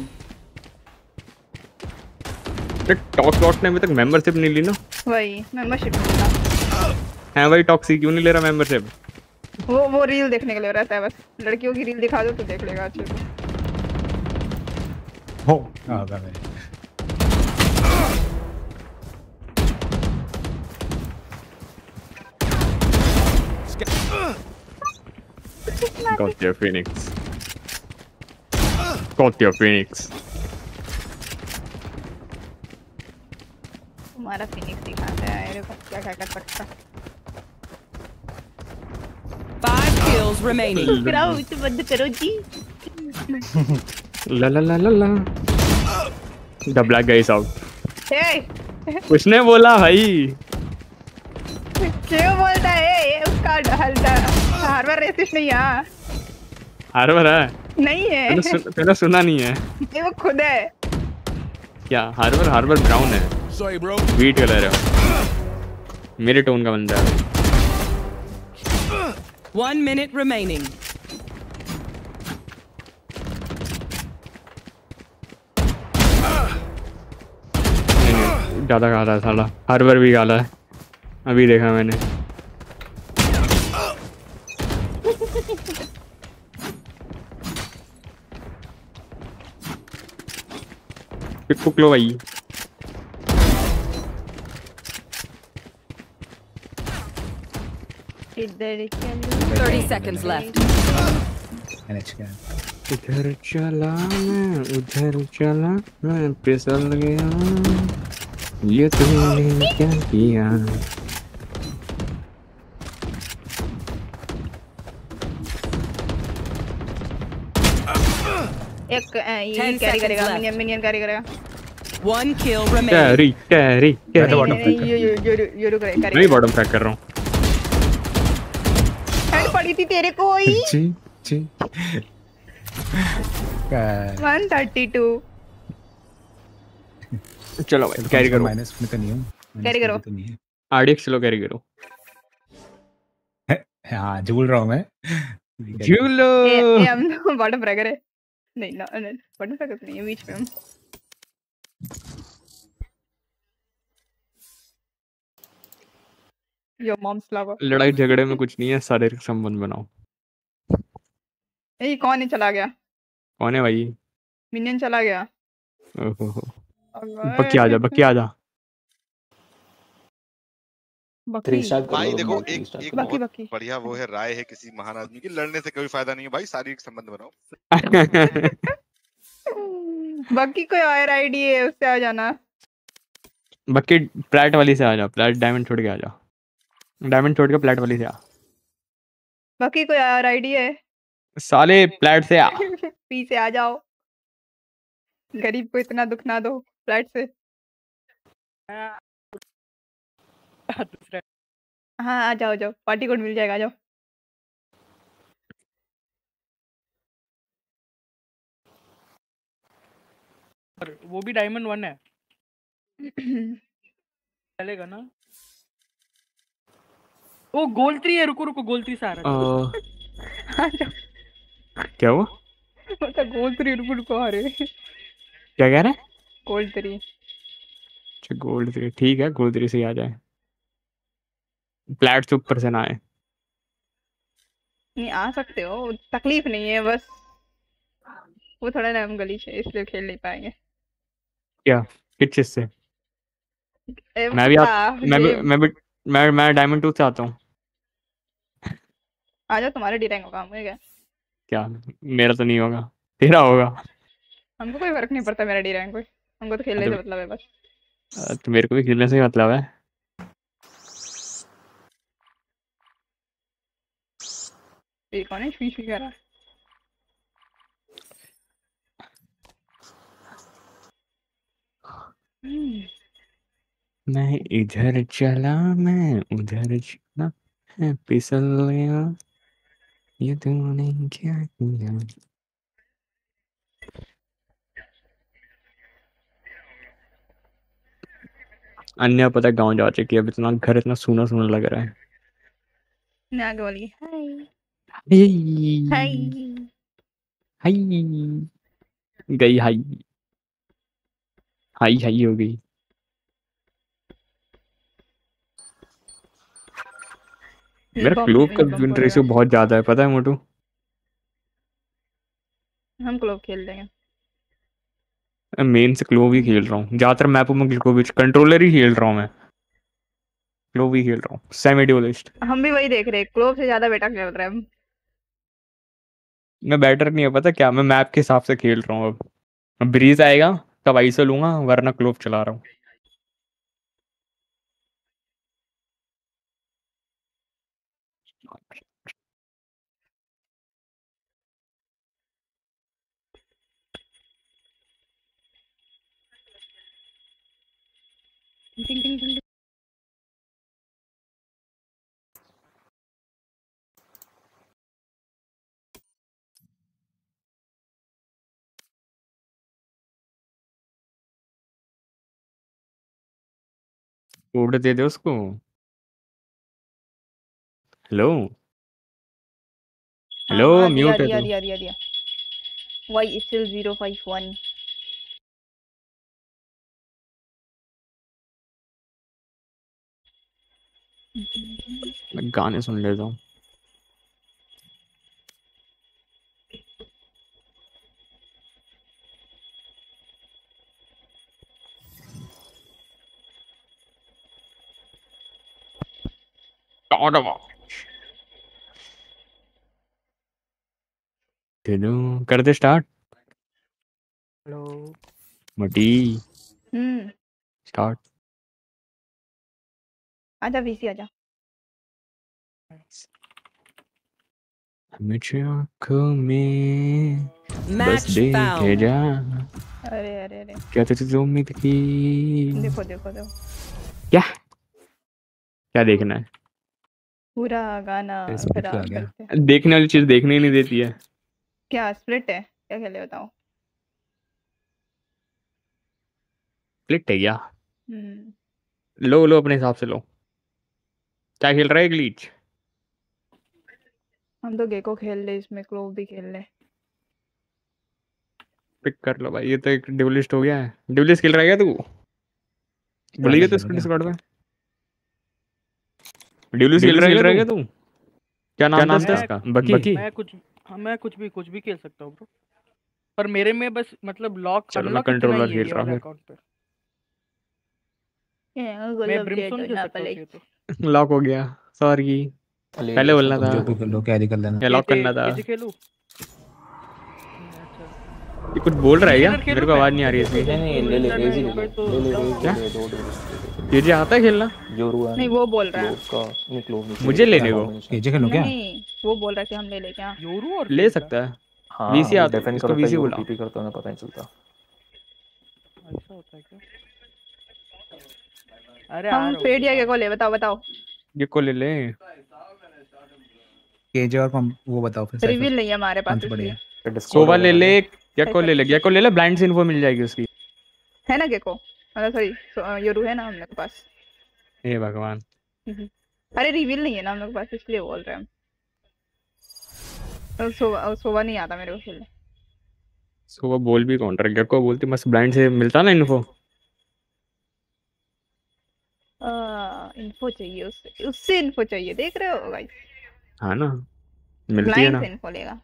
Talk talk ने अभी तक मेंबरशिप नहीं ली ना। वही मेंबरशिप मिला है भाई टॉक्सी क्यों नहीं ले रहा मेंबरशिप वो वो रील देखने के लिए रहता है बस। लड़कियों की रील दिखा दो तो देख लेगा अच्छे से। हो आ गया मैं Got your phoenix. Got your phoenix. तुम्हारा फिनिक्स दिखाता है मेरे को क्या क्या कर सकता Five kills remaining. क्राउच बंद करो जी La la la la la. The black guy is out. हे उसने बोला भाई क्यों बोलता है ये उसका हल्दा हार्बर रेसिस्ट नहीं है हार्बर है। नहीं है। तूने सुन, तूने सुना नहीं है। ये वो खुद है। क्या हार्बर हार्बर ब्राउन है। Sorry, bro. व्हीट कलर है। मेरे टोन का बंदा है। One minute remaining. नहीं, नहीं, ज़्यादा काला है साला। हार्बर भी काला है। अभी देखा मैंने। पुक लो भाई इधर चलो 30 seconds left. मैनेज किया इधर चला मैं उधर चला मैं फिसल गया। ये तूने क्या किया? एक ये 10 कैरी करेगा मिनियन मिनियन कैरी करेगा। One kill remaining. Carry carry carry नहीं, नहीं, यो यो यो यो रुक रहे मैं कैरी भी बॉटम पैक कर रहा हूँ हेड पड़ी थी तेरे को ही जी जी का 132 चलो भाई कैरी करो माइनस में तो नहीं हूँ कैरी करो तो नहीं है आरडीएक्स चलो कैरी करो हाँ झूल रहा हूँ मैं झूलो ये ये हम बॉटम ब्रेकर है नहीं ना बॉटम ब्रेकर नहीं है बीच में हम यो मॉम्स लवर लड़ाई झगड़े में कुछ नहीं है शारीरिक संबंध बनाओ। ये कौन है? चला गया। कौन है भाई? मिनियन चला गया। ओहो। बक्की आजा बक्की आजा भाई देखो एक एक बकी बढ़िया वो है राय है किसी महान आदमी की। लड़ने से कोई फ़ायदा नहीं है भाई शारीरिक संबंध बनाओ। बकी कोई और आईडी है उससे आ जाना। बक्की प्लेट वाली से आ जा प्लेट डायमंड छोड़ के आ जा डायमंड छोड़ के प्लेट वाली से आ। बकी कोई और आईडी है? साले प्लेट से आ। पी से आ जाओ। गरीब को इतना दुख ना दो फ्लैट से। हाँ आ जाओ जाओ। पार्टी कोड मिल जाएगा आ जाओ। और वो भी डायमंड वन है। चलेगा ना? वो गोल थ्री है रुको रुको गोल थ्री से आ रहा है। क्या हुआ? वो तो गोल थ्री रुको रुको आ रहे क्या कह रहे हैं? गोल थ्री अच्छा गोल्ड थ्री ठीक है गोल्ड थ्री से ही आ जाए। प्लेट से ऊपर से ना आए। नहीं आ सकते हो तकलीफ़ नहीं है बस। वो थोड़ा नाम गली है इसलिए खेल नहीं पाएँगे। क्या किस चीज़ से? मैं भी आ, मैं भी मैं भी मैं मैं डायमंड टू से आता हूँ। आ जाओ तुम्हारा डी रैंक होगा मुझे क्या? क्या? मेरा तो नहीं होगा तेरा होगा। हमको कोई फ़र्क नहीं पड़ता मेरा डी रैंक कोई। हमको तो खेलने से मतलब है बस। तो मेरे को भी खेलने से ही मतलब है। कौन है? शी शी कह रहा है। हम्म, मैं इधर चला मैं उधर चला मैं फिसल गया। ये तूने क्या किया? अन्य पता गाँव जा चुकी है अब इतना घर इतना सूना सूना लग रहा है। मैं आगे बोली हाय। हाय। हाय। हाय। गई हाय। हाय हाय हो गई। मेरा क्लोब का विन रेशियो बहुत ज़्यादा है पता है मोटू? हम क्लोब खेल लेंगे मेन से क्लोव ही खेल रहा हूँ। ज़्यादातर मैपों में ग्लिकोविच कंट्रोलर ही खेल रहा हूँ मैं। क्लोव ही खेल रहा हूँ। सेमी ड्यूलिस्ट हम भी वही देख रहे हैं। क्लोब से ज़्यादा बेटा खेल रहे हैं मैं बेटर नहीं है पता क्या? मैं मैप के हिसाब से खेल रहा हूँ अब। ब्रीज आएगा। तब से लूँगा वरना क्लोव चला रहा हूँ। Ding ding टिंग कोड दे दे उसको। हेलो? हेलो हाँ, हाँ, दिया म्यूट है दिया दिया दिया दिया। Why still zero five one मैं गाने सुन लेता हूँ। God of War. तेनू कर दे स्टार्ट हेलो मटी. हम्म. स्टार्ट आजा वीसी आजा. मुझे आँखों में बस देखे जा। अरे अरे अरे। क्या तुझे जो उम्मीद की? देखो देखो देखो। क्या? क्या देखना है? पूरा गाना गया। करते हैं। देखने वाली चीज़ देखने ही नहीं देती है। क्या स्प्लिट है? क्या खेले बताओ। स्प्लिट है क्या? हम्म। लो लो अपने हिसाब से लो। क्या खेल रहा है ग्लीच हम तो गेको खेल ले इसमें क्लोव भी खेल ले पिक कर लो भाई ये तो एक ड्यूलिस्ट हो गया है। ड्यूलिस्ट खेल रहा है क्या तू? बोलिए तो इसको डिस्कॉर्ड में? खेल रहा है क्या तू? क्या नाम था इसका बकी मैं कुछ हाँ मैं कुछ भी कुछ भी खेल सकता हूँ ब्रो पर मेरे में बस मतलब लॉक चलो, मैं ही है खेल रहा हूँ मैं ब्रिमस्टोन खेल सकता हूँ ये तो। लॉक हो गया। सॉरी पहले बोलना था। जो भी कर कैरी कर लेना। या लॉक करना था। खेलूं? ये कुछ बोल रहा है क्या? मेरे को आवाज़ नहीं आ रही है इसकी नहीं नहीं ले ले ले ले क्या? दो दो आता है खेलना? जोरू है। नहीं वो बोल रहा है। का नहीं क्लोव नहीं। मुझे लेने को केजे खेलो क्या? नहीं वो बोल रहा है कि हम ले ले क्या? योरू और ले सकता है। हाँ VC आता है, इसको है बुलाओ। पीपी करता है पता नहीं चलता। ऐसा होता है क्या? अरे हम रहा हूँ फेड या गेको ले बताओ बताओ। ये को ले ले। केजे और कम वो बताओ फिर रिवील नहीं है हमारे पास सोवा ले ले या को ले ले या को ले ले ब्लाइंड से इन्फो मिल जाएगी उसकी। है ना गेको मतलब सॉरी योरू है ना हम लोग के पास। हे भगवान। अरे रिवील नहीं है ना हम लोग के पास इसलिए बोल रहे हैं सोवा सोवा नहीं आता मेरे को खेलने। सोवा बोल भी कौन रहा को बोलती मस्त ब्लाइंड से मिलता ना इन्फो इन्फो चाहिए उससे उससे इन्फो चाहिए देख रहे हो गाइस हाँ ना मिलती है ब्लाइंड ना। से इन्फो लेगा।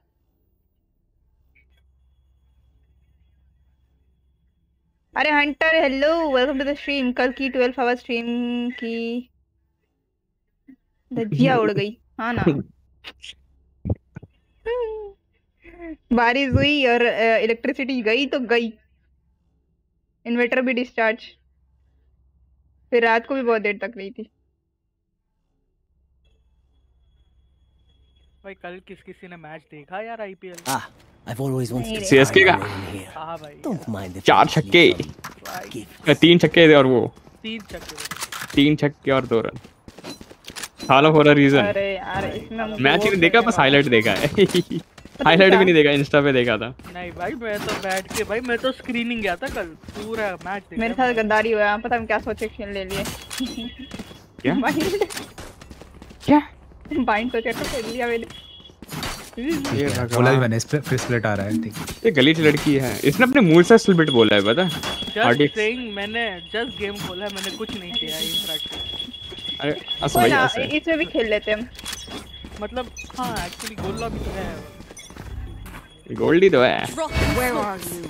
अरे hunter hello welcome to the stream कल की 12 आवर स्ट्रीम की धज्जियाँ उड़ गई। हाँ ना? बारिश हुई और इलेक्ट्रिसिटी गई तो गई। इन्वर्टर भी डिस्चार्ज फिर रात को भी बहुत देर तक रही थी। भाई कल किस किसी ने मैच देखा यार IPL I've always wanted to CSK का हाँ Don't mind if चार छक्के। तीन छक्के थे और वो। तीन छक्के तीन छक्के और दो run. Follow for a reason अरे यार इसमें मैच ही देखा बस हाईलाइट देखा है। हाईलाइट भी नहीं देखा इंस्टा पे देखा था। नहीं भाई मैं तो बैठ के भाई मैं तो स्क्रीनिंग गया था कल। पूरा मैच देखा मेरे साथ गद्दारी हुआ पता हम क्या सोचे खेल ले लिए। क्या? क्या? बाइंड सोचे तो खेल लिया मैंने। ये बोला भी मैंने स्प्लिट फिर स्प्लिट आ रहा है ठीक ये गलीच लड़की है। इसने अपने मुँह से स्लिबिट बोला है पता जस्ट सेइंग मैंने जस्ट गेम खोला है मैंने कुछ नहीं किया इंटरेक्ट अरे अस भाई ना ऐसे इसमें भी खेल लेते हम। मतलब हाँ एक्चुअली गोला भी तो है। गोल्डी तो है। Where are you?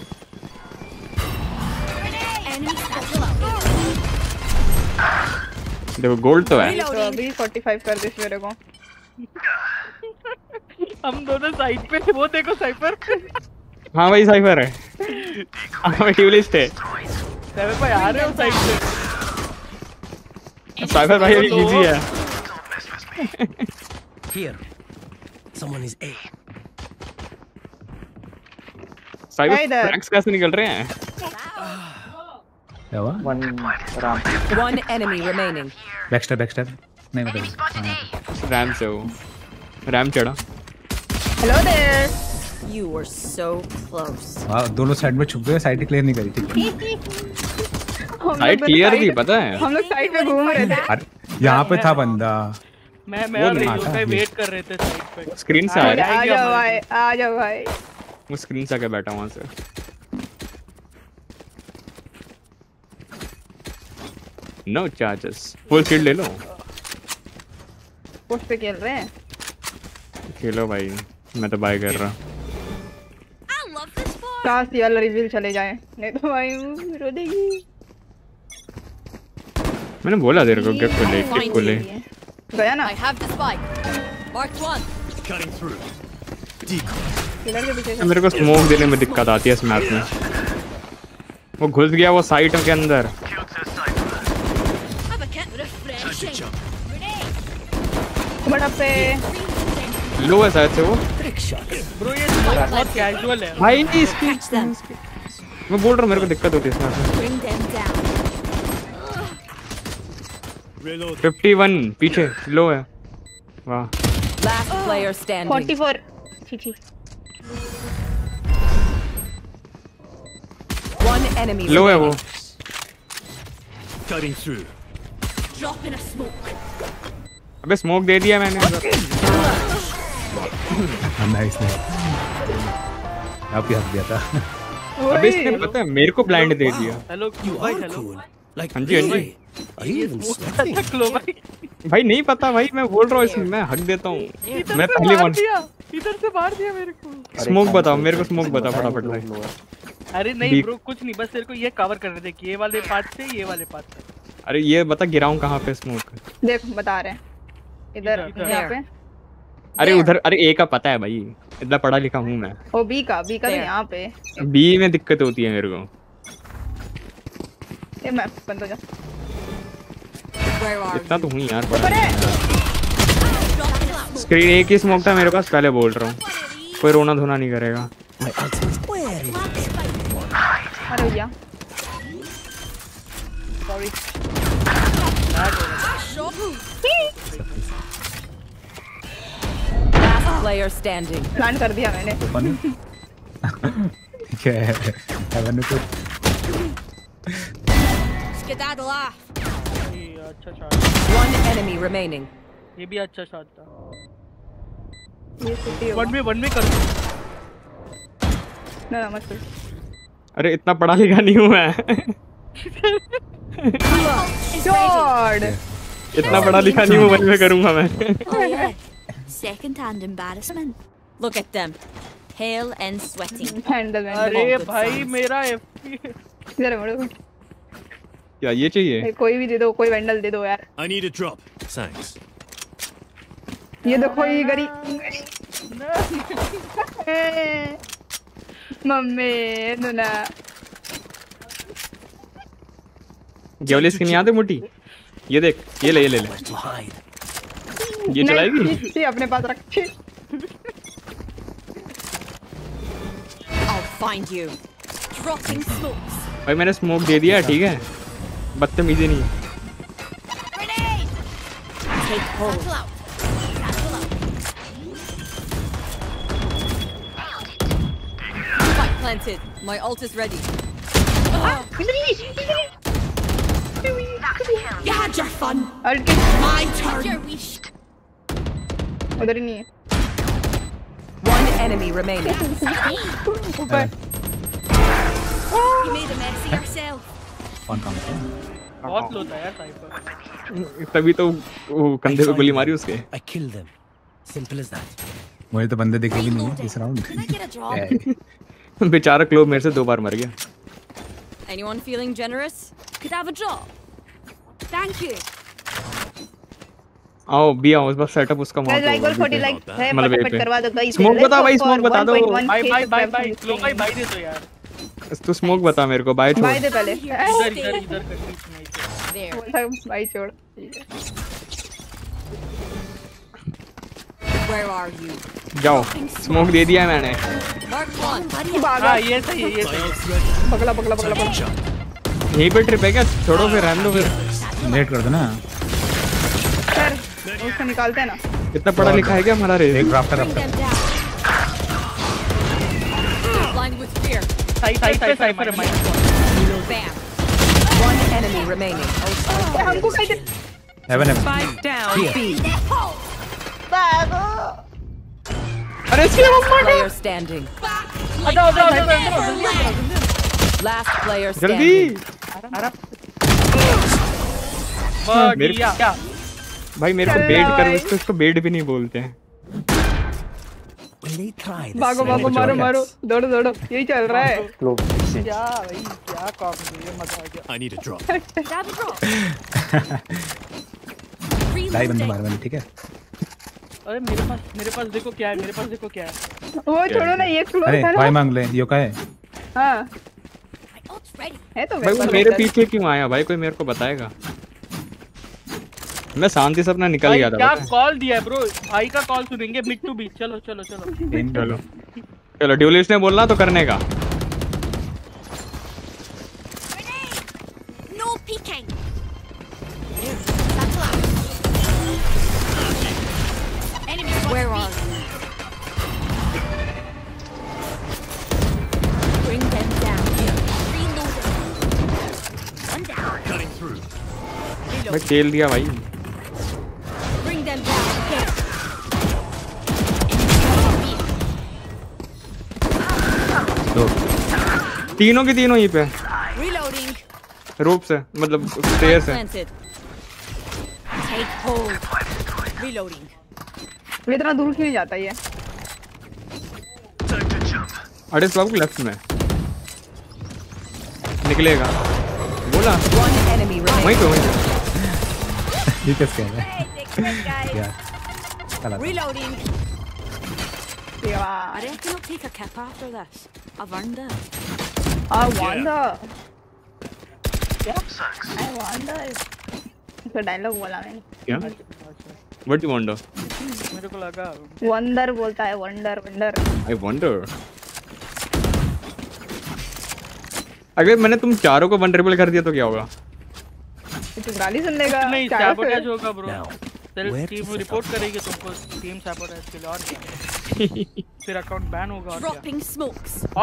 Enemy special out. देखो गोल्ड तो है। तो अभी 45 कर दिस मेरे को। हम दोनों साइड पे वो देखो साइपर हाँ भाई साइफर है। हाँ भाई ट्यूलिस्ट है। साइपर भाई आ रहे हो साइड से साइफर भाई अभी तो- इजी है। Here. Someone is A. Cypher. Frags कैसे निकल रहे हैं? क्या हुआ? वन राम. बैकस्टर बैकस्टर नहीं मतलब। रैम से वो रैम चढ़ा। Hello there You were so close. वाह दोनों साइड में छुप गए साइड क्लियर नहीं करी थी साइड क्लियर थी पता है? हम लोग साइड पे घूम रहे थे। अरे यहाँ पे था बंदा। मैं मैं और नहीं रेडियो का वेट कर रहे थे साइड पे। स्क्रीन से आ आ रहा है जाओ भाई आ जाओ भाई। वो स्क्रीन से आके बैठा वहाँ से। नो चार्जेस फुल शील्ड ले लो। पोस्ट पे खेल रहे हैं? खेलो भाई। मैं तो बाय कर रहा काश ये वाला रिवील चले जाए। नहीं तो भाई वो रो देगी मैंने बोला तेरे को गिफ्ट को ले गिफ्ट को ले। गया ना? I have the spike. Marked one. Cutting through. Killer मेरे को स्मोक देने में दिक्कत आती है इस मैप में। वो घुस गया वो साइट के अंदर. बड़ा पे। लो है शायद से वो। ब्रो ये बहुत कैजुअल है भाई इसकी मैं बोल रहा हूँ मेरे को दिक्कत होती है इस मैप में Bring them down. 51 पीछे लो है। वाह। Last player standing. 44 छी छी One enemy लो है वो। Cutting through. Drop in a smoke. अबे स्मोक दे दिया मैंने। नाइस नाइस आप ही हक दिया था अबे इसने पता है मेरे को ब्लाइंड दे दिया। हेलो भाई हेलो. हाँ जी हाँ जी। भाई भाई नहीं पता भाई मैं बोल रहा हूँ मैं हक देता हूँ। मैं पहले वन इधर से मार दिया मेरे को। स्मोक बताओ मेरे को स्मोक बताओ फटाफट भाई। अरे नहीं ब्रो कुछ नहीं बस तेरे को ये कवर करने दे कि ये वाले पार्ट से ये वाले पार्ट से अरे ये बता गिराऊं कहाँ पे स्मोक देख बता रहे हैं। इधर इधर। यहाँ पे। अरे उधर अरे ए का पता है भाई। इतना पढ़ा लिखा हूँ मैं। ओ बी का बी का तो यहाँ पे। बी में दिक्कत होती है मेरे को। ये मैं बंद हो जा। इतना तो हूँ यार ऊपर है। स्क्रीन एक ही स्मोक था मेरे पास पहले बोल रहा हूँ। कोई रोना धोना नहीं करेगा? अरे भैया। Sorry player standing. प्लान कर दिया मैंने ठीक है हेवन ने तो Skedaddle off. ये अच्छा शॉट One enemy remaining. ये भी अच्छा शॉट था। ये सिटी वन में वन में कर। ना ना मत कर। अरे इतना पढ़ा लिखा नहीं हूँ मैं। गॉड इतना पढ़ा लिखा नहीं हूँ वन में करूँगा मैं। Oh yeah. Second-hand embarrassment. Look at them. Pale and sweating. Handle अरे भाई मेरा एफ़ इधर मुड़ो क्या ये चाहिए कोई भी दे दो कोई वेंडल दे दो यार I need a drop. Thanks. ये देखो ये गरी मम्मी नुना गेवली स्किन याद है मोटी ये देख ये ले ये ले ले. ये चलाएगी नहीं, अपने पास रख I'll find you. Dropping smokes. भाई मैंने स्मोक दे दिया ठीक है बदतमीजी नहीं planted. My ult is ready. You had your fun. My turn. Your wish. उधर ही नहीं है One enemy remaining. ऊपर You made a mess of yourself. कौन काम है बहुत लो था यार साइपर तभी तो वो कंधे पे गोली मारी उसके I kill them. Simple as that. मुझे तो बंदे दिखे भी नहीं इस round Can I get a drop? बेचारा क्लोव मेरे से दो बार मर गया Anyone feeling generous? Could I have a drop? Thank you. आओ बी आओ बस सेटअप उसका गाइस लाइक और 40 लाइक है मतलब फटाफट करवा दो गाइस स्मोक बता भाई स्मोक बता दो भाई भाई भाई भाई लो भाई भाई दे दो यार। तू स्मोक बता मेरे को बाय छोड़। भाई दे पहले। इधर इधर इधर कर भाई छोड़। ठीक है Where are you? जाओ स्मोक दे दिया मैंने। भागा। हाँ ये सही है ये सही पकड़ा पकड़ा पकड़ा पकड़ा यहीं पे ट्रिप है क्या? छोड़ो फिर रहने दो फिर। लेट कर दो ना सर उसको निकालते हैं ना। कितना पढ़ा लिखा है क्या हमारा रे एक राफ्टर. हमको कैसे हेवन अरे इसके हटाओ हटाओ हटाओ Last जल्दी. मेरे- क्या भाई मेरे को बेट कर इसको इसको बेट भी नहीं बोलते। हैं भागो भागो मारो मारो। दौड़ो दौड़ो। यही चल रहा है। क्या भाई क्या काम है ये? मज़ा आ गया। Drop. Grab a drop. Live बंद मार बंद ठीक है? अरे मेरे पास मेरे पास देखो क्या है मेरे पास देखो क्या है। वो छोड़ो ना ये एक्सप्लोर अरे भाई मांग ले। यो का है? हाँ। है तो भाई मेरे पीछे क्यों आया? भाई कोई मेरे को बताएगा? मैं शांति से अपना निकल गया था क्या कॉल दिया है ब्रो भाई का कॉल सुनेंगे मिड टू बीच चलो चलो चलो। चलो। चलो ड्यूलिस्ट ने बोलना तो करने का। नो पीकिंग मैं खेल दिया भाई। Them down. तो तीनों की तीनों यहीं पे रूप से मतलब स्टेयर से इतना दूर क्यों जाता ये? अरे बाबू लेफ़्ट में। निकलेगा। बोला। वहीं पे वहीं पे। है स्कैन है? चला Reloading. I reckon I'll take a kip after this. I've earned it. I wonder क्या I wonder इसका डायलॉग बोला मैंने. क्या व्हाट यू वांट मेरे को लगा। वंडर बोलता है वंडर वंडर आई वंडर अगर मैंने तुम चारों को वनरेबल कर दिया तो क्या होगा? तो गाली सुन लेगा। नहीं सैबोटेज होगा ब्रो टीम रिपोर्ट करेगी तुमको टीम सैबोटेज के लिए और क्या फिर अकाउंट बैन होगा और क्या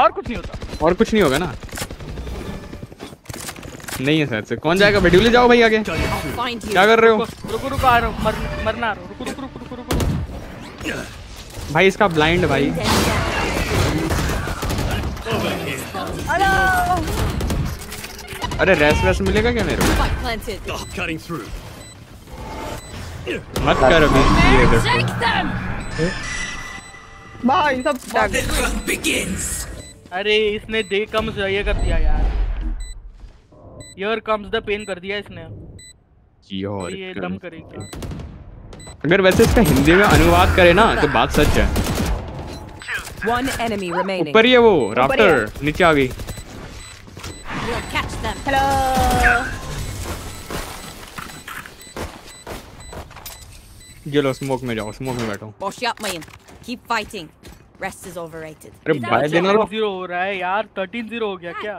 और कुछ नहीं होता। और कुछ नहीं होगा ना? नहीं है शायद से। कौन जाएगा? बेड्यूली जाओ भाई आगे. क्या कर रहे हो? रुको रुको आ रहा हूँ। मर, मरना रहा हूँ। रुको रुको रुको रुको रुको भाई इसका ब्लाइंड भाई। अरे रेस वेस मिलेगा क्या मेरे. को? मत कर अभी ये इधर. भाई सब अरे इसने डे कम्स ये कर दिया यार। यर कम्स द पेन कर दिया इसने। यार ये दम करेगी अगर वैसे इसका हिंदी में अनुवाद करे ना तो बात सच है। One enemy remaining. ऊपर ही है वो राफ्टर नीचे आ गई। We'll catch them. हेलो ये लो स्मोक में जाओ स्मोक में बैठो Wash up man keep fighting rest is overrated अरे भाई देना लो ज़ीरो हो रहा है यार 13 0 हो गया क्या?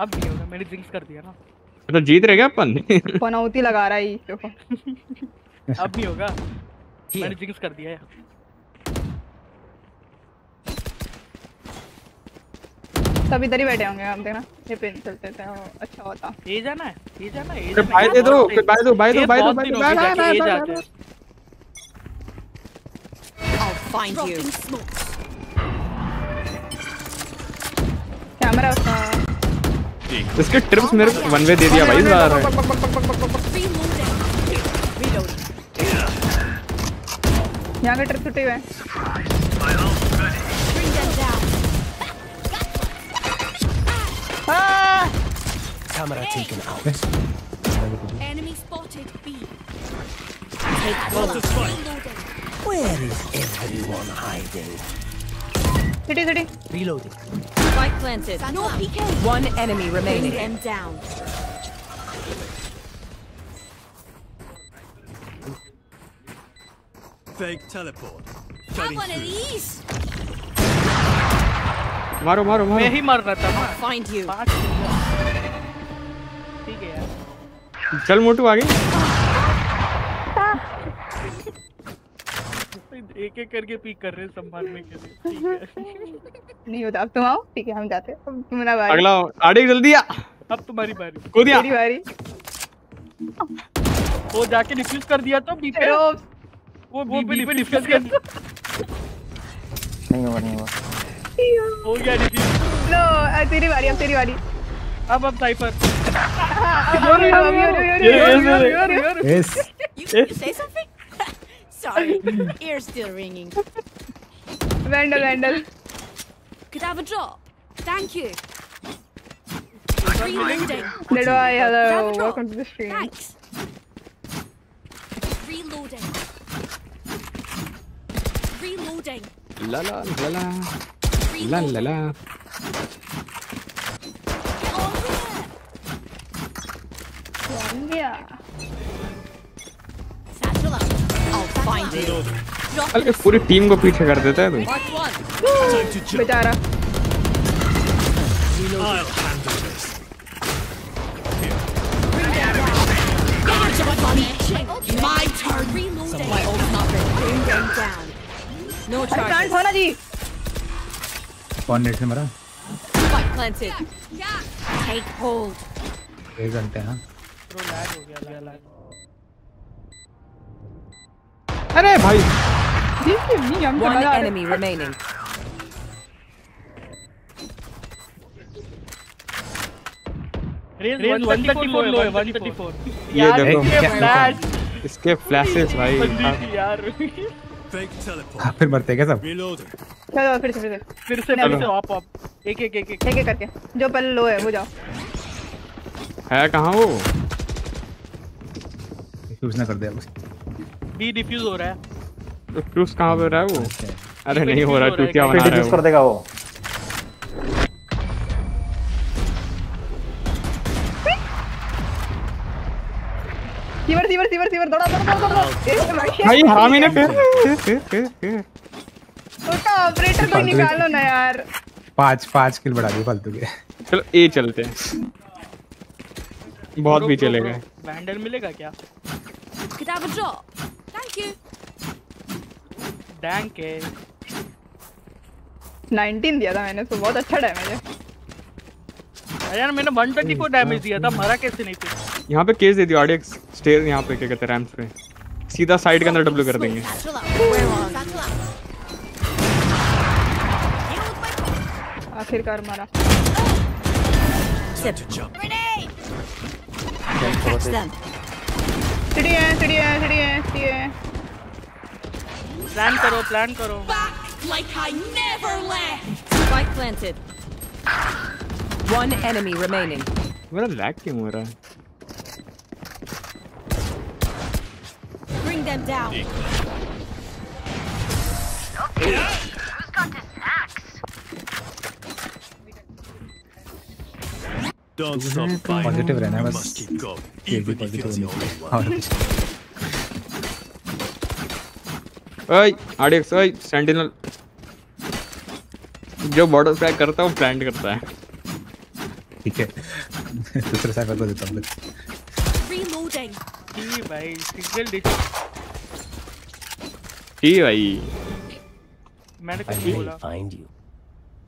अब नहीं होगा मैंने ड्रिंक्स कर दिया ना। तो जीत रहे क्या अपन? पनौती लगा रहा है ये देखो। अब नहीं होगा। मैंने जिंक्स कर दिया है। सब इधर ही बैठे होंगे आप देखना। ये पेन चलते थे अच्छा होता। ये जाना है ये जाना है ये अरे जाना भाई दे दो भाई दो भाई दो भाई दो भाई दो। भाई जाके, ये भाई I'll find you. कैमरा उसका इसके ट्रिप्स मेरे को वन वे दे दिया भाई इस बार Reloading. यहाँ के ट्रिप छुट्टे हुए हैं Camera taken out. Enemy spotted. B. Where is everyone hiding? City, city. Reloading. Spike planted. No PK. One enemy Bring remaining. them down. Fake teleport. Have one of these. मारो मारो मारो मैं ही मर रहा था ना Find you. ठीक है यार। चल मोटू आगे। एक एक करके पीक कर रहे हैं संभालने के लिए। ठीक है। नहीं होता अब तुम आओ। ठीक है हम जाते हैं। अब तुम्हारा बारी। अगला आड़े जल्दी आ। अब तुम्हारी बारी। कूद या। तेरी बारी। वो जाके डिफ्यूज कर दिया तो बी पे। चलो। वो बी पे डिफ्यूज कर नहीं होगा नहीं होगा। हो गया डिफ्यूज लो तेरी बारी अब तेरी बारी। अब अब साइफर अब अब अब अब अब अब Yes. You say something? Sorry, ears still ringing. Vandal Vandal Could I have a drop? Thank you. Reloading. Hello, hi, hello. Could I have a drop? Welcome to the stream. Thanks. Reloading. Reloading. ला ला ला ला ला ला ला अरे पूरी टीम को पीछे कर देता है बेचारा। Spike planted. Take hold. एक घंटे हाँ ब्रो लैग हो गया लैग लैग अरे भाई One enemy remaining. रेंज 134 लो है 134 ये यार देखो इसके क्या- फ्लैश इसके फ्लैशेस भाई। बंदी थी यार। Fake हाँ, फिर मरते क्या सब? चलो फिर से फिर से। फिर से फिर से ऑप ऑप एक एक एक एक। एक एक करके। जो पहले लो है वो जाओ। है कहाँ वो? यूज़ ना कर दे बी डिफ्यूज हो रहा है। क्रूस कहाँ पे हो रहा है वो? अरे नहीं हो रहा हो रहा है, डिफ्यूज कर है देगा वो। सीवर सीवर सीवर सीवर दौड़ा दौड़ा दौड़ा दौड़ा। ए, भाई हरामी ने फिर उसका ऑपरेटर कोई निकालो ना यार। पाँच पाँच किल बढ़ा दिए फालतू के। चलो ए चलते हैं। बहुत भी चले गए। वैंडल मिलेगा क्या? A drop? Thank you. डैंक है। 19 दिया था मैंने उसको बहुत अच्छा डैमेज है। यार मैंने 134 डैमेज दिया था मरा कैसे नहीं फिर यहाँ पे केस दे दियो आरडीएक्स स्टेयर यहाँ पे क्या कहते हैं रैम्स पे सीधा साइड के अंदर डब्ल्यू कर देंगे. आखिरकार मारा Grenade. Catch them. सीढ़ी है सीढ़ी है सीढ़ी है सीढ़ी है प्लान करो प्लान करो Like I never left. Spike planted. One enemy remaining. मेरा लैग क्यों हो रहा है Bring them down. Don't stop fighting. Positive रहना है You बस must keep going, ये भी even if positive it's the होने only और one. कुछ ओए आरडीएक्स ओए सेंटिनल जो बॉर्डर क्रैक करता है वो प्लांट करता है ठीक है दूसरे साइड को देता हूँ. जी भाई सिंगल भाई मैंने कुछ नहीं बोला you.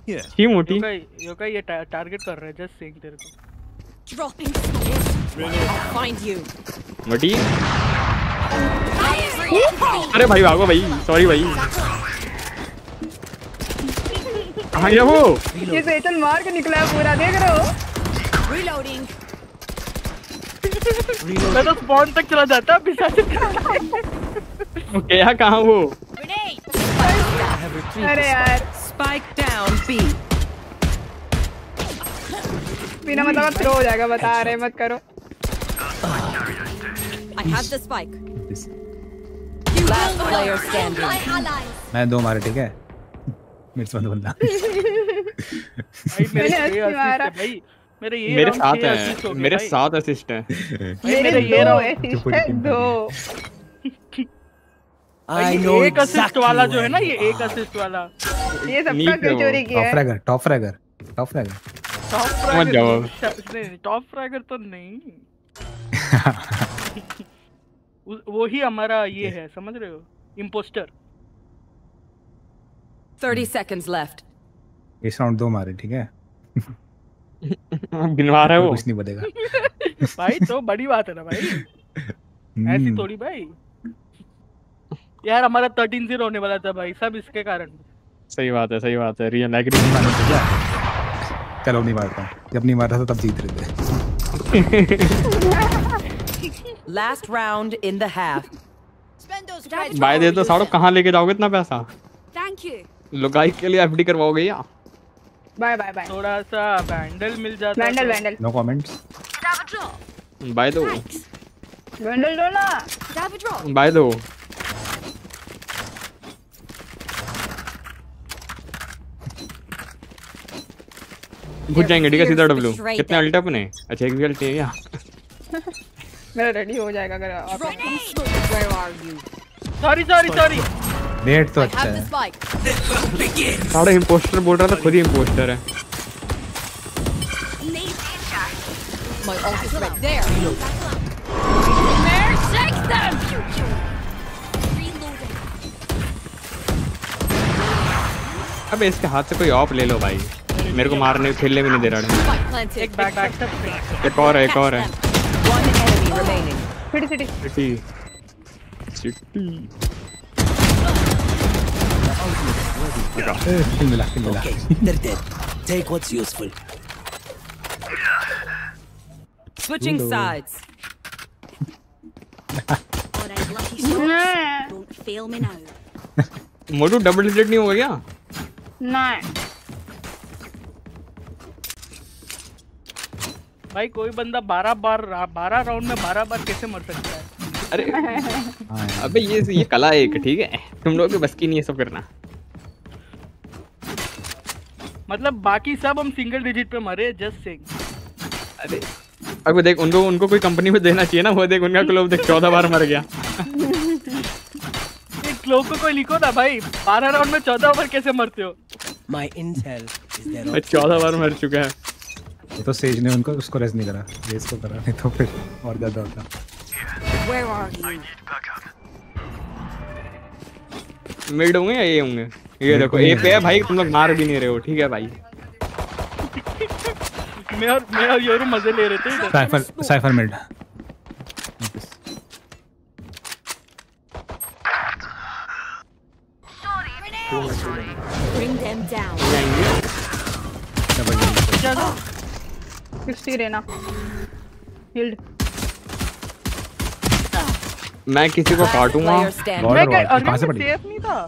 Yeah. ही मोटी योका योका ये टा, टारगेट कर रहा है जस्ट सेइंग तेरे को. I'll find you. मोटी अरे भाई भागो भाई सॉरी भाई कहाँ गया वो ये सेचन मार के निकला है पूरा देख रहे हो Reloading. मैं तो स्पॉन तक चला जाता बिना वो गया कहाँ वो अरे यार Spike down B. बिना मतलब थ्रो हो जाएगा बता रहे मत करो I have the spike. Last player standing. मैं दो मारे ठीक है मिर्च बंद बंदा भाई मेरे अस्सी assist मारा। है भाई। मेरे ये मेरे round सात छह assist हो मेरे भाई। असिस्ट हैं। मेरे ये दो round है दो। भाई ये एक असिस्ट वाला जो है ना ये एक असिस्ट वाला। ये सबका क्यों चोरी किया टॉप है? Fragger top fragger top fragger top मत फ्रैगर जाओ। नहीं टॉप फ्रैगर तो नहीं। वो ही हमारा ये है समझ रहे हो? Impostor 30 seconds left. इस राउंड दो मारे ठीक है? गिनवा रहा है? वो कुछ नहीं बनेगा। भाई तो बड़ी बात है ना भाई। ऐसी हम्म, थोड़ी भाई। यार हमारा 13 ज़ीरो होने वाला था भाई सब इसके कारण। सही बात है सही बात है। रियल एग्री मारने थे क्या? चलो नहीं मारता। हूँ जब नहीं मारता था तब जीत रहे थे। Last round in the half. Spend those credits. Buy दे तो साड़ो कहाँ लेके जाओगे इतना पैसा. लुगाई के लिए एफडी करवाओगे या? बाय बाय बाय थोड़ा सा वैंडल मिल जाता Vandal Vandal no comments. Buy दो। वैंडल दो ना। बाय दो। घुस जाएँगे ठीक है? सीधा डब्लू कितने अल्ट अपने? अच्छा एक भी अल्ट है क्या? मेरा रेडी हो जाएगा अगर आप? सॉरी सॉरी सॉरी रेट तो अच्छा है. साढ़े इम्पोस्टर बोल रहा था खुद ही इम्पोस्टर है My ult is ready. There. There, shake them. Reloading. अबे इसके हाथ से कोई ऑफ़ ले लो भाई मेरे को मारने खेलने भी नहीं दे रहा planted. एक बैक बैक एक और है एक और है. City city city Switching sides. मोटू डबल डिजिट नहीं हो गया? नहीं। भाई कोई बंदा बारह बार बारह राउंड में बारह बार कैसे मर सकता है? अरे। अबे ये ये कला है एक ठीक है? तुम लोग की बस की नहीं है सब करना। मतलब बाकी सब हम सिंगल डिजिट पे मरे जस्ट सेइंग अरे अबे देख उनको उनको कोई कंपनी में देना चाहिए ना वो देख उनका क्लब देख चौदह बार मर गया। एक लोग को कोई लिखो ना भाई 12 राउंड में 14 बार कैसे मरते हो? My intel is there. मैं चौदह बार मर चुका है। ये तो सेज ने उनको उसको रेस नहीं करा रेस को करा नहीं तो फिर और ज़्यादा होता। Where are you? मिड होंगे या ये होंगे? ये देखो ए पे है भाई तुम लोग मार भी नहीं रहे हो ठीक है भाई? मैं और मैं और योरू मज़े ले रहे थे Cypher Cypher mid. Bring them down. चलो सिक्सटी रहना। हील्ड मैं किसी को काटूँगा। मैं अरे से पड़ी सेफ़ नहीं था?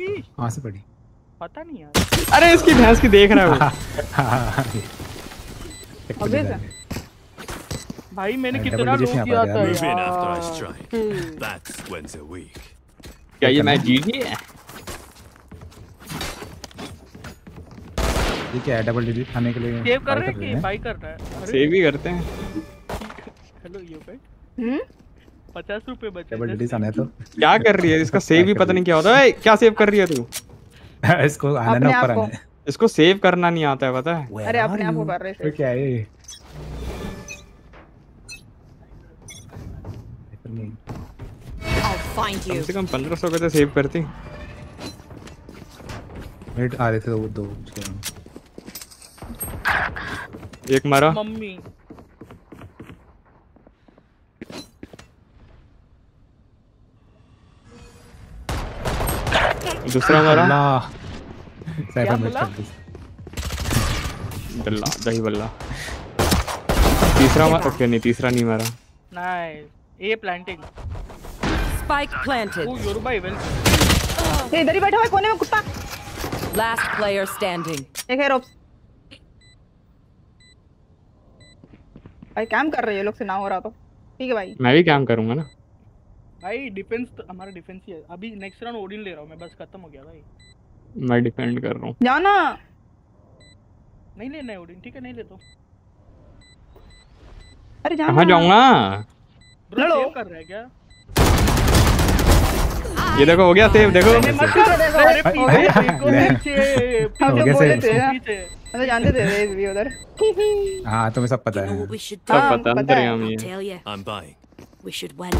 कहाँ से पड़ी पता नहीं यार। अरे इसकी भैंस की देख रहा है वो। अबे भाई मैंने कितना digit लो नहीं आ किया था they're क्या ये मैच जीत गई है? ये क्या है डबल डिजिट खाने के लिए सेव कर रहे हैं कि बाई कर रहा है? सेव ही करते हैं। हेलो यो भाई हम्म पचास रुपए बचे डबल just आने तो। क्या कर रही है? इसका सेव ही पता नहीं क्या होता है। क्या सेव कर रही है तू? इसको आना ना ऊपर। आना। है। इसको सेव करना नहीं आता है पता है। अरे अपने आप को कर रहे तो थे क्या है ये? कम से कम पंद्रह सौ का तो सेव करती। मिड आ रहे थे वो दो बाद। एक मारा। मम्मी। दूसरा मारा अल्लाह। साइफर मिड कर बल्ला दही बल्ला। तीसरा मारा ओके नहीं तीसरा नहीं मारा। Nice a planting Spike planted. Oh Yoru भाई वेल ये इधर ही बैठा हुआ है कोने में कुत्ता। Last player standing. एक है रोप्स भाई काम कर रहे हैं ये लोग से ना हो रहा तो। ठीक है भाई। मैं भी काम करूँगा ना। भाई डिफेंस तो हमारा डिफेंस ही है। अभी नेक्स्ट राउंड ओडिन ले रहा हूँ मैं बस खत्म हो गया भाई। मैं डिफेंड कर रहा हूँ। जाना। नहीं लेना है ओडिन ठीक है नहीं लेता हूँ। अरे जाना। कहाँ जाऊँगा? सेव कर रहा है क्या? ये देखो हो गया सेव देखो। अरे पीछे ले। हम हो तो हम तो जानते थे रेस भी उधर। हाँ तुम्हें सब पता है। सब हाँ, पता है। है buying. We should win.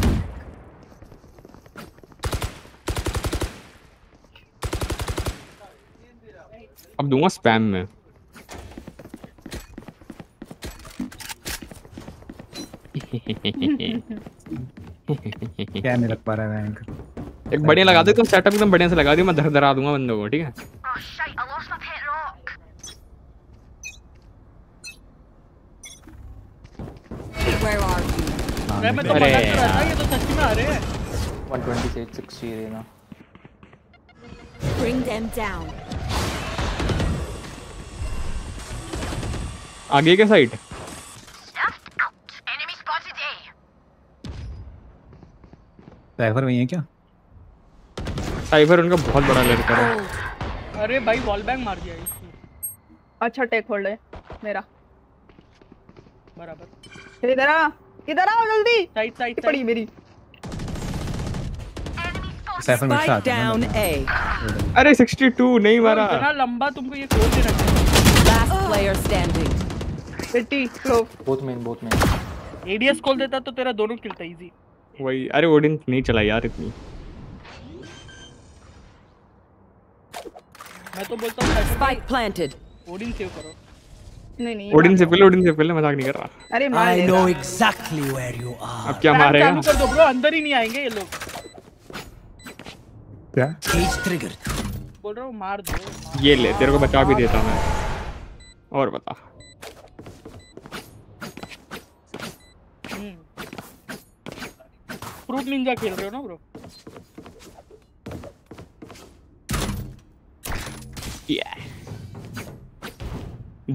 अब दूँगा स्पैम में। क्या नहीं रख पा रहा है रैंक एक बढ़िया लगा दो तुम सेटअप एकदम बढ़िया से लगा दियो मैं धर धरा दूँगा बंदों को ठीक है? अरे मैं तो मना कर रहा था ये तो सच में आ रहे हैं। 120 से 60 देना Bring them down. आगे के साइड. साइफर वही है क्या? साइबर उनका बहुत बड़ा लड़का है। अरे भाई वॉल बैंग मार दिया इसने। अच्छा टेक होल्ड है मेरा। बराबर। इधर आ इधर आओ जल्दी। साइड साइड पड़ी मेरी। साइफर में Spike down A. अरे 62 नहीं मारा। इतना लंबा तुमको ये खोल देना Last player standing. City slow both men both men ADS खोल देता तो तेरा दोनों किल था इजी वही अरे ओडिन नहीं चला यार इतनी। मैं तो बोलता हूँ Spike planted. ओडिन सेव करो। नहीं नहीं ओडिन से पहले ओडिन से पहले मज़ाक नहीं कर रहा। अरे मार I लेगा know exactly where you are. अब क्या मारेगा? चालू कर दो ब्रो अंदर ही नहीं आएँगे ये लोग। क्या? Cage triggered. बोल रहा हूँ मार दो मार ये ले तेरे को बचा भी देता मैं। और बता। फ्रूट निंजा खेल रहे हो ना ब्रो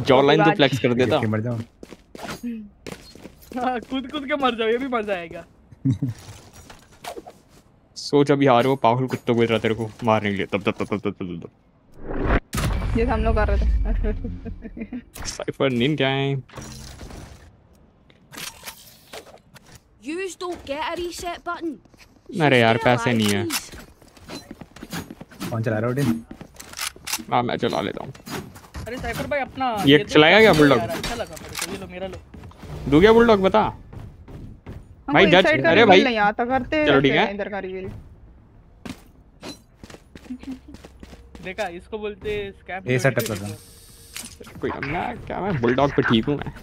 जॉ लाइन तो फ्लेक्स कर देता मर जाओ हाँ, कूद कूद के मर जाओ ये भी मज़ा आएगा सोच अभी आ रहे हो पागल कुत्तों को इधर तेरे को मारने के लिए। तब तब तब तब तब तब तब। ये हम लोग कर रहे थे। साइफर नींद क्या है Yous don't get a reset button. अरे यार पैसे नहीं है। कौन चला रहा है ओडिन हाँ मैं चला लेता हूँ। अरे साइफर भाई अपना ये दो, चलाएगा क्या बुलडॉग? अच्छा लगा मेरे को ये लो मेरा लो। दू क्या बुलडॉग बता। भाई जज अरे भाई। नहीं आता करते चलो ठीक है। इधर का रिवील देखा इसको बोलते स्कैम ये सेटअप कर रहा हूँ कोई मैं क्या मैं बुलडॉग पे ठीक हूँ मैं।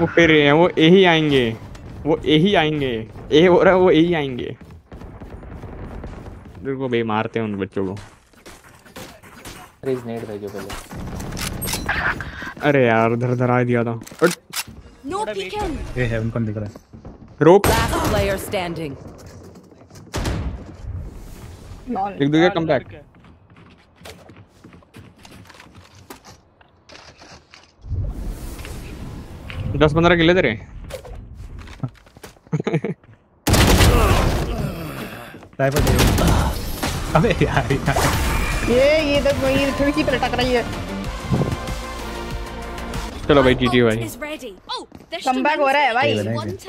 वो फिर रहे हैं वो ए ही आएँगे। वो ए ही आएँगे। ए हो रहा है वो ए ही आएँगे। देखो भाई मारते हैं उन बच्चों को। पहले। अरे यार धर धरा दिया था। peeking. ये हेवन कौन दिख रहा है। रोप player standing. लिख दोगे कम बैक दस पंद्रह किले तेरे। अबे यार यार। ये ये तो वही खिड़की पर टक रही है चलो भाई जीती भाई। Is ready. Oh, there's come back हो रहा है भाई।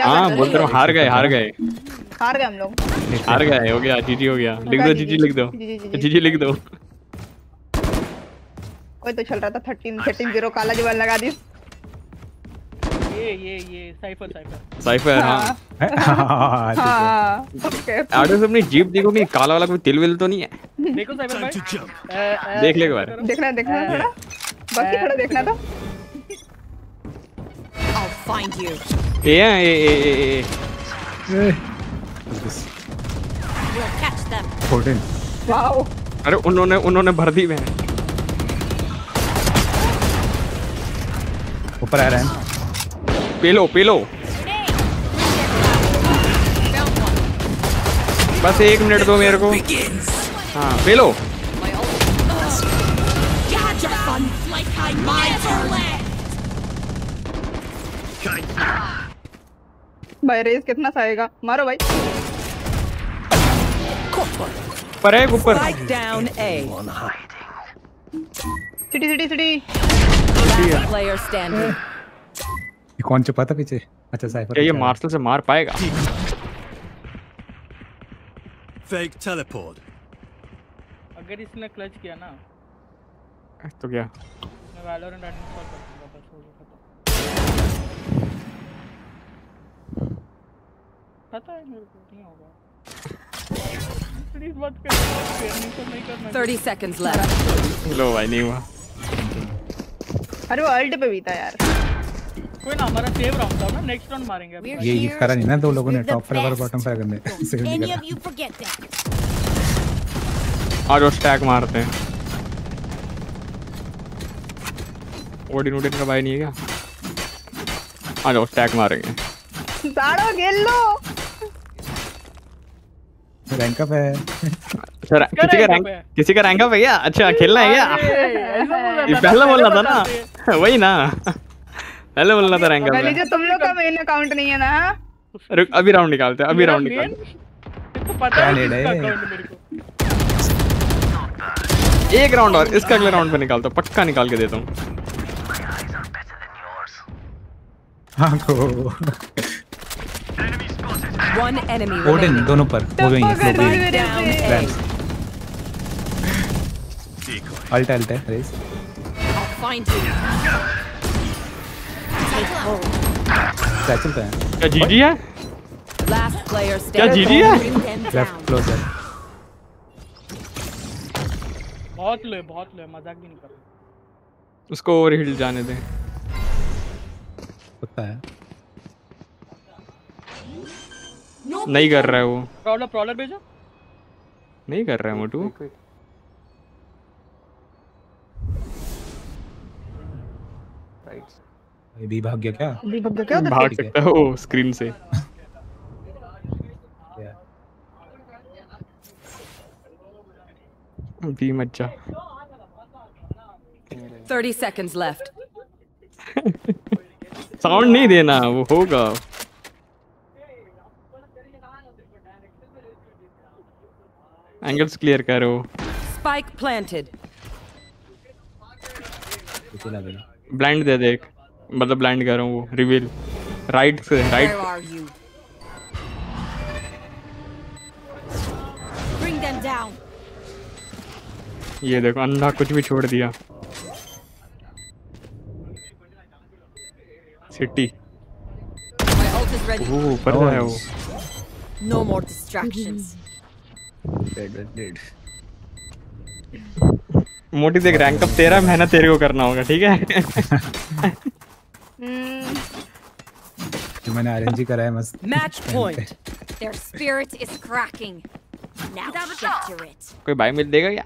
हाँ। बोल रहा हूँ? हार गए हार गए। हार गए हम लोग। हार गए हो गया जीजी हो गया। लिख दो जीजी लिख दो। जी, जी, जी, जी। जीजी लिख दो। कोई तो चल रहा था थर्टीन थर्टीन ज़ीरो काला ज़ुबान लगा दी ये ये ये साइफर साइफर साइफर हाँ। हाँ। हाँ ओके आडो से अपनी जीप देखो कि काला वाला कोई तिल विल तो नहीं है? देखो साइफर भाई। देख ले एक बार। देखना देखना। थोड़ा बाकी थोड़ा देखना I'll find you. We'll catch them. अरे उन्होंने उन्होंने भर दी मैं ऊपर आ रहा है। पेलो पेलो बस एक मिनट दो मेरे को। हाँ पेलो भाई रेस कितना साएगा मारो भाई। पर है ऊपर। सिटी सिटी सिटी कौन छुपा था पीछे? अच्छा साइफर ये मार्शल से मार पाएगा? Fake teleport. अगर इसने क्लच किया ना तो क्या? मैं वैलोरेंट अनइंस्टॉल कर दूँगा बस हो गया खत्म। पता है मेरे को नहीं होगा। प्लीज़ मत कर नहीं तो नहीं करना 30 seconds left. लो भाई नहीं हुआ। अरे वो अल्ट पे भी था यार। कोई ना हमारा सेव राउंड था ना नेक्स्ट राउंड मारेंगे ये ये करा नहीं ना दो लोगों ने टॉप बॉटम करने। सेव नहीं करा. आज वो स्टैक मारते हैं। ओडिन ओडिन का भाई नहीं है क्या? आ जाओ स्टैक मारेंगे। खेल लो रैंक अप है। अच्छा रै- किसी का रैंक किसी का रैंक अप है क्या? अच्छा खेलना है क्या? ये पहले बोलना था ना। वही ना। पहले बोलना था रैंक पहले जो तुम लोग का मेन अकाउंट नहीं है ना? रुक अभी राउंड निकालते हैं अभी राउंड निकालते तो पता है है? मेरे को। एक राउंड और इसका अगले राउंड पे निकालता हूँ पक्का निकाल के देता हूँ। हाँ को One enemy ओडिन दोनों पर हो गई है फ्लो रैम्स अल्ट अल्ट है। Race I'll find Take hold. है? क्या जीजी है? क्या. जीजी है लेफ़्ट. क्लोजर बहुत लो बहुत लो मज़ाक भी नहीं कर रहा। उसको ओवर हिल जाने दे। कुत्ता है। नहीं कर रहा है वो। प्रॉब्लम प्रॉब्लम भेजो। नहीं कर रहा है मोटू। ये भी भाग गया क्या? दीपक का क्या भाग सकता है वो स्क्रीन से। भी मज्जा 30 seconds left. साउंड नहीं देना वो होगा। एंगल्स क्लियर करो। स्पाइक लगेगा ब्लाइंड दे दे एक। मतलब ब्लाइंड कर रहा हूँ वो रिवील राइट से राइट ये देखो अंधा कुछ भी छोड़ दिया. सिटी. ओह ऊपर है वो. No more distractions. Dead dead मोटी देख रैंक अप तेरा मेहनत तेरे को करना होगा ठीक है? जो मैंने आरएनजी करा है मस्त। Match point their spirit is cracking now get it it. कोई भाई मिल देगा क्या?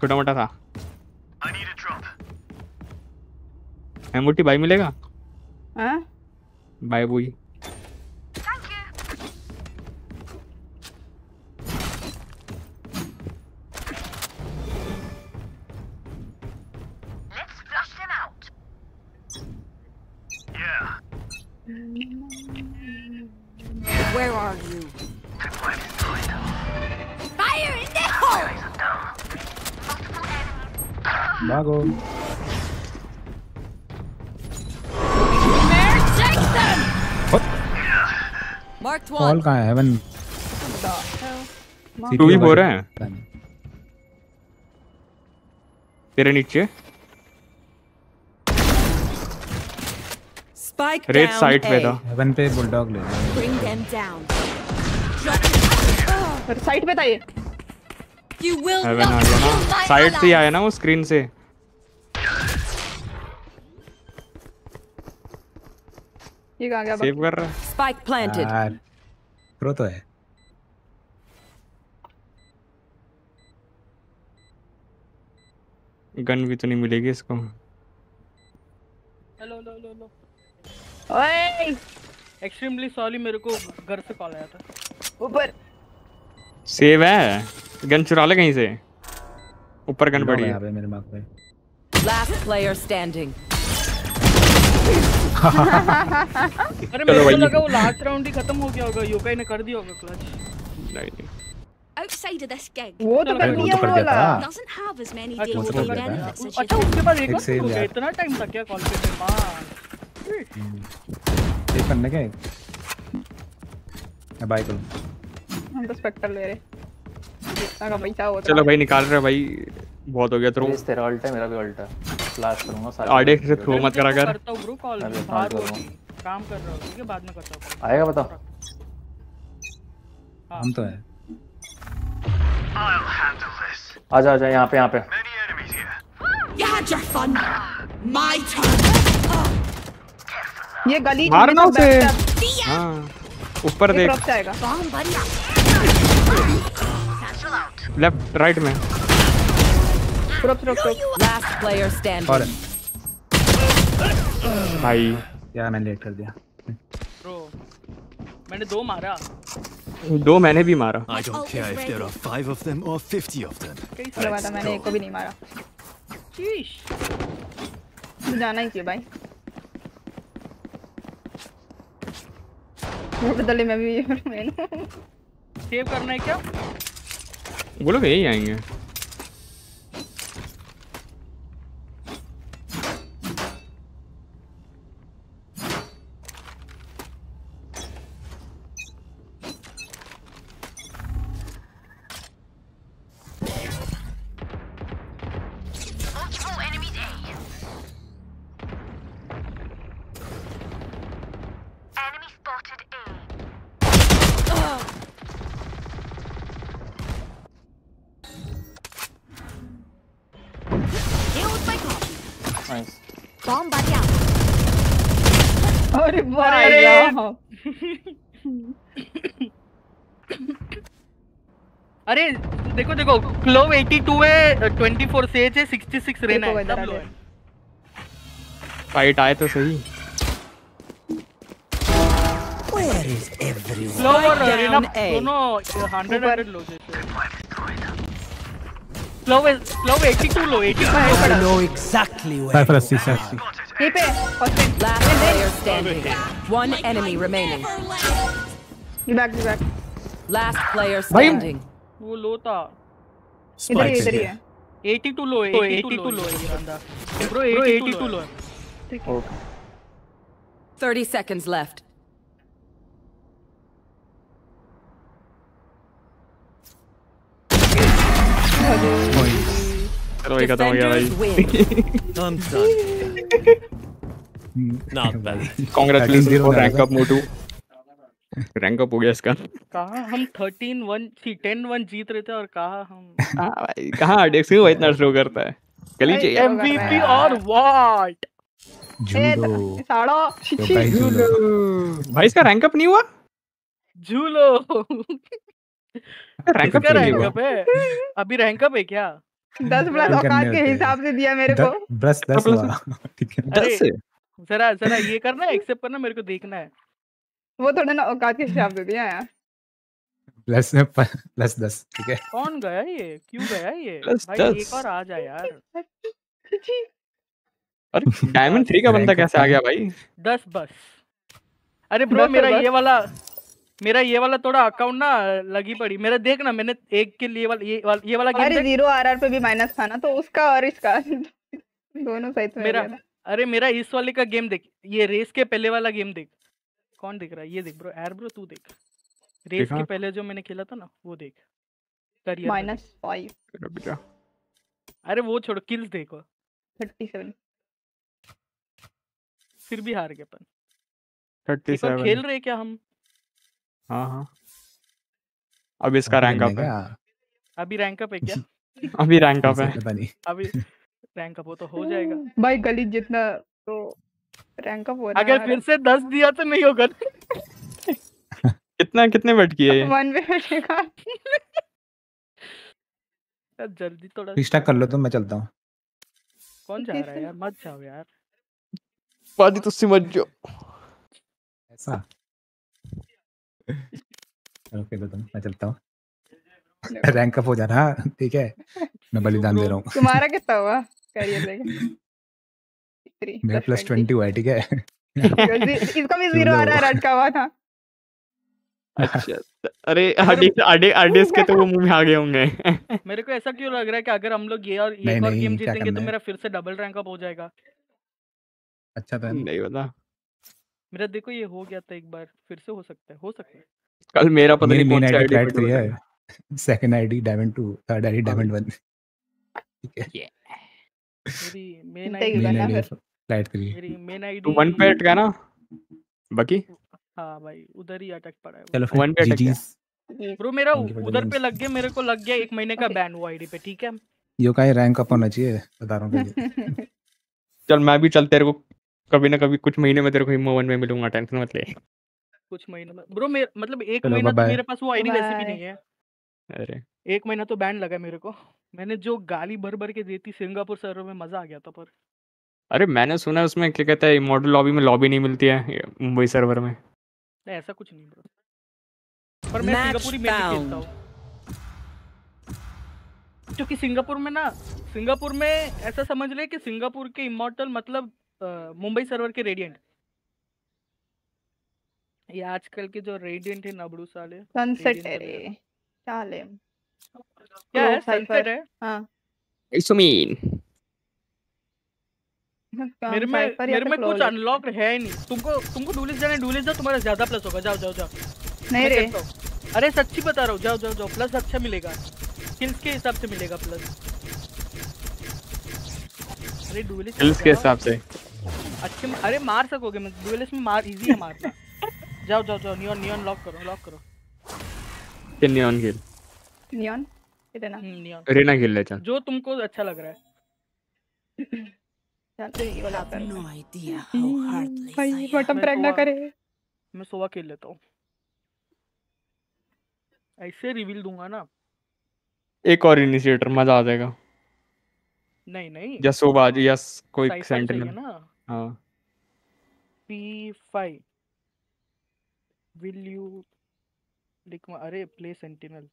छोटा मोटा था I need a drop MOT भाई मिलेगा? हाँ? भाई बुई Marked कॉल कहाँ है? हेवन तू भी बोल रहा है? तेरे नीचे? Spike रेड साइड पे था। हेवन पे बुलडॉग ले लो Bring them down. पर साइड पे था ये। हेवन आ not गया kill ना साइड से आया ना वो स्क्रीन से। ये कहाँ गया सेव कर रहा है। Spike planted. यार प्रो तो है। गन भी तो नहीं मिलेगी इसको। हेलो लो लो लो ओए! एक्सट्रीमली सॉरी मेरे को घर से कॉल आया था। ऊपर। सेव है? गन चुरा ले कहीं से? ऊपर गन पड़ी है। यहाँ पे मेरे मार्क पे। Last player standing. अरे मेरे को लगा वो लास्ट राउंड ही खत्म हो गया होगा। योकाई ने कर दिया होगा क्लच नहीं। नहीं Outside of this gig, वो तो कर दिया तो दिया वाला। था। Doesn't have as many दिया था। benefits अच्छा उसके बाद एक एक और हो गया। इतना टाइम था क्या कॉल पे पाँच ये करने के मैं बाय करूँ हम तो स्पेक्टर ले रहे जितना का पैसा होता चलो भाई निकाल रहे भाई। बहुत हो गया थ्रो तेरा अल्ट है मेरा भी अल्ट है फ्लैश करूँगा सारे आरडे से थ्रो मत करा कर। करता हूँ ब्रो कॉल बाहर काम कर रहा हूँ ठीक है? बाद में करता हूँ आएगा बता हम तो है। आजा आजा यहाँ पे यहाँ पे। You had your fun. My turn. ये गली मारना में तो उसे। हाँ। ऊपर देख। Bomb buddy. लेफ़्ट राइट में। Crop crop crop Last player standing. और भाई। यार मैंने लेट कर दिया। ब्रो मैंने दो मारा। दो मैंने भी मारा। I don't care if there are five of them or fifty of them. चलो बात मैंने एक को भी नहीं मारा। शीश तो जाना ही चाहिए भाई। वो बदले में भी मैं सेव करना है क्या? वो लोग यही आएँगे Multiple देखो क्लोव 82 है 24 सेज है 66 रेना देखो है इधर सब लो आगे। है फाइट आए तो सही Where is everyone? क्लोव और Spike रेना down A. दोनों 100 100 लो जैसे clove clove 82 low 82 I know exactly where. Cypher अस्सी से अस्सी यहीं पे hospital Last player standing. One enemy remaining. Back back Last player standing. वो लो था इधर ही इधर ही. है 82 लो है 82 लो है ये बंदा ब्रो 82 लो है ओके 30 seconds left. चलो भाई खत्म हो गया भाई Defenders win. I'm done. Not bad. Congratulation for Thirteen rank zero up Motu rank up हो गया इसका। कहा हम 13 1 सी 10 1 जीत रहे थे और कहा हम हाँ भाई कहाँ अडेक्स में वो इतना स्लो करता है? गली चाहिए। एमवीपी और व्हाट जूडो साड़ा तो भाई इसका रैंक अप नहीं हुआ? झूलो। रैंक अप नहीं रैंक हुआ। अप है। अभी रैंक अप है क्या? दस प्लस औकात के हिसाब से दिया मेरे को। दस दस ठीक है। दस? जरा जरा ये करना एक्सेप्ट करना मेरे को देखना है। वो थोड़ा ना औकात के हिसाब से दिया है। प्लस प्लस दस ठीक है। कौन गया ये? क्यों गया ये? भाई एक और आ जा यार। अरे डायमंड थ्री का बंदा कैसे आ गया भाई? दस बस। अरे ब्रो मेरा ये वाला मेरा ये वाला थोड़ा अकाउंट ना लगी पड़ी। मेरा देख ना मैंने एक के लिए वाला ये वाला ये वाला अरे ज़ीरो आरआर पे भी माइनस था ना तो उसका और इसका दोनों सही में मेरा। अरे मेरा इस वाले का गेम देख ये रेस के पहले वाला गेम देख। कौन देख रहा है? ये देख ब्रो एर ब्रो तू देख। रेस के पहले जो मैंने खेला था ना वो देख। Career minus five. अरे वो छोड़ो किल्स देखो। Thirty seven. फिर भी हार गए अपन। Thirty seven. खेल रहे क्या हम? हाँ हाँ। अब इसका रैंक अप है। अभी रैंक अप है क्या? अभी रैंक अप है। अभी रैंक अप हो तो हो जाएगा। भाई गली जितना तो रैंक अप हो रहा अगर फिर से दस दिया तो नहीं होगा कितना कितने बट किए ये? वन पे बैठेगा। यार जल्दी थोड़ा रिस्टार्ट कर लो तो मैं चलता हूँ। कौन जा रहा है यार? मत जाओ यार। बादी तुझसे मत जो ऐसा? खेलो तुम मैं चलता हूँ। रैंक अप हो जाना ठीक है? मैं बलिदान दे रहा हूँ। तुम्हारा कितना हुआ? करियर देख थ्री मेरा प्लस ट्वेंटी हुआ है ठीक है? इसका भी ज़ीरो आ रहा है रट हुआ था। अच्छा अरे आरडीएस आरडी आरडीएस के तो वो मुँह में आ गए होंगे। मेरे को ऐसा क्यों लग रहा है कि अगर हम लोग ये और एक और गेम जीतेंगे तो मेरा फिर से डबल रैंक अप हो जाएगा। अच्छा था नहीं पता। मेरा देखो ये हो गया था एक बार फिर से हो सकता है हो सकता है। कल मेरा पता नहीं कौन सी आईडी है। Second ID diamond two third ID diamond one ठीक है। मेरी मेन आईडी करना फिर फ्लैट थ्री मेरी मेन आईडी वन पे अटका ना? बाकी? हाँ भाई उधर ही अटक पड़ा है चलो वन पे अटक ब्रो मेरा Thank you for the उधर पे लग गया मेरे को लग गया एक महीने का बैन हुआ आईडी पे ठीक है? यो का रैंक अप होना चाहिए बता रहा हूँ चल मैं भी चल तेरे को कभी ना कभी कुछ महीने में तेरे को वन में मिलूँगा टेंशन मत ले। कुछ महीने में ब्रो मेरे मतलब एक महीना तो मेरे पास वो आईडी वैसे भी नहीं है। अरे! एक महीना तो बैन लगा मेरे को। मैंने जो गाली भर भर के दी थी सिंगापुर सर्वर में मज़ा आ गया था पर। अरे मैंने सुना है उसमें क्या कहता है मॉडल लॉबी में लॉबी नहीं मिलती है ये मुंबई सर्वर में। नहीं ऐसा कुछ नहीं ब्रो पर मैं Match सिंगापुरी में भी खेलता. हूँ। क्योंकि सिंगापुर में ना सिंगापुर में ऐसा समझ ले कि सिंगापुर के इमोर्टल मतलब अ, मुंबई सर्वर के रेडिएंट ये आजकल के जो रेडिएंट है नबड़ू साले सनसेट है। तो मेरा- क्या है में मेरे में कुछ अनलॉक है ही नहीं. तुमको तुमको डुलिस जाना डुलिस जाओ तुम्हारा ज़्यादा प्लस होगा. जाओ जाओ जाओ. नहीं रे. अरे सच्ची बता रहा हूँ. जाओ जाओ जाओ. प्लस अच्छा मिलेगा. स्किल्स के हिसाब से मिलेगा प्लस अरे डुलिस स्किल्स के हिसाब से. अच्छे अरे मार सकोगे मैं डुएलिस्ट में मार इजी है मारना. जाओ जाओ जाओ. नियॉन नियॉन लॉक करो लॉक करो. किन्नी ऑन खेल नियॉन इतना नियॉन रेना खेल ले चल जो तुमको अच्छा लग रहा है. चल ये वाला कर. No idea how heartless भाई am. बटन मैं प्रैंक ना करे. मैं सोवा खेल लेता हूँ. ऐसे रिवील दूँगा ना. एक और इनिशिएटर मज़ा आ जाएगा. नहीं नहीं. या सोबाज या कोई सेंटिनल ना. हाँ. पी फाइव विल यू लिख अरे प्ले सेंटिनल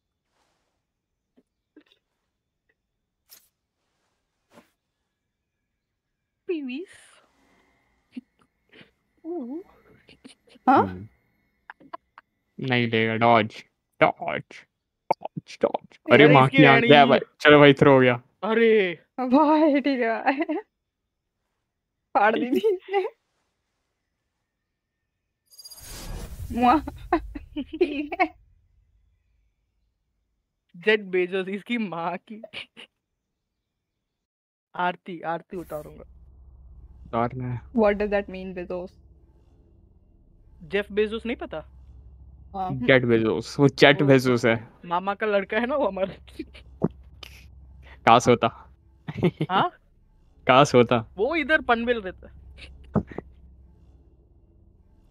पीवीस हाँ। नहीं लेगा डॉज डॉज डॉज डॉज अरे अरे माँ की आँख गया भाई चलो भाई थ्रो हो गया। अरे। भाई ठीक है फाड़ दी थी इसने। मुआ ठीक है। जेट बेजोस इसकी माँ की। आरती आरती उतारूँगा। What does that mean Bezos? Jeff Bezos नहीं पता? जेट बेजोस वो जेट बेजोस है। मामा का लड़का है ना वो हमारा। काश होता। हाँ? काश होता। वो इधर पनवेल रहता।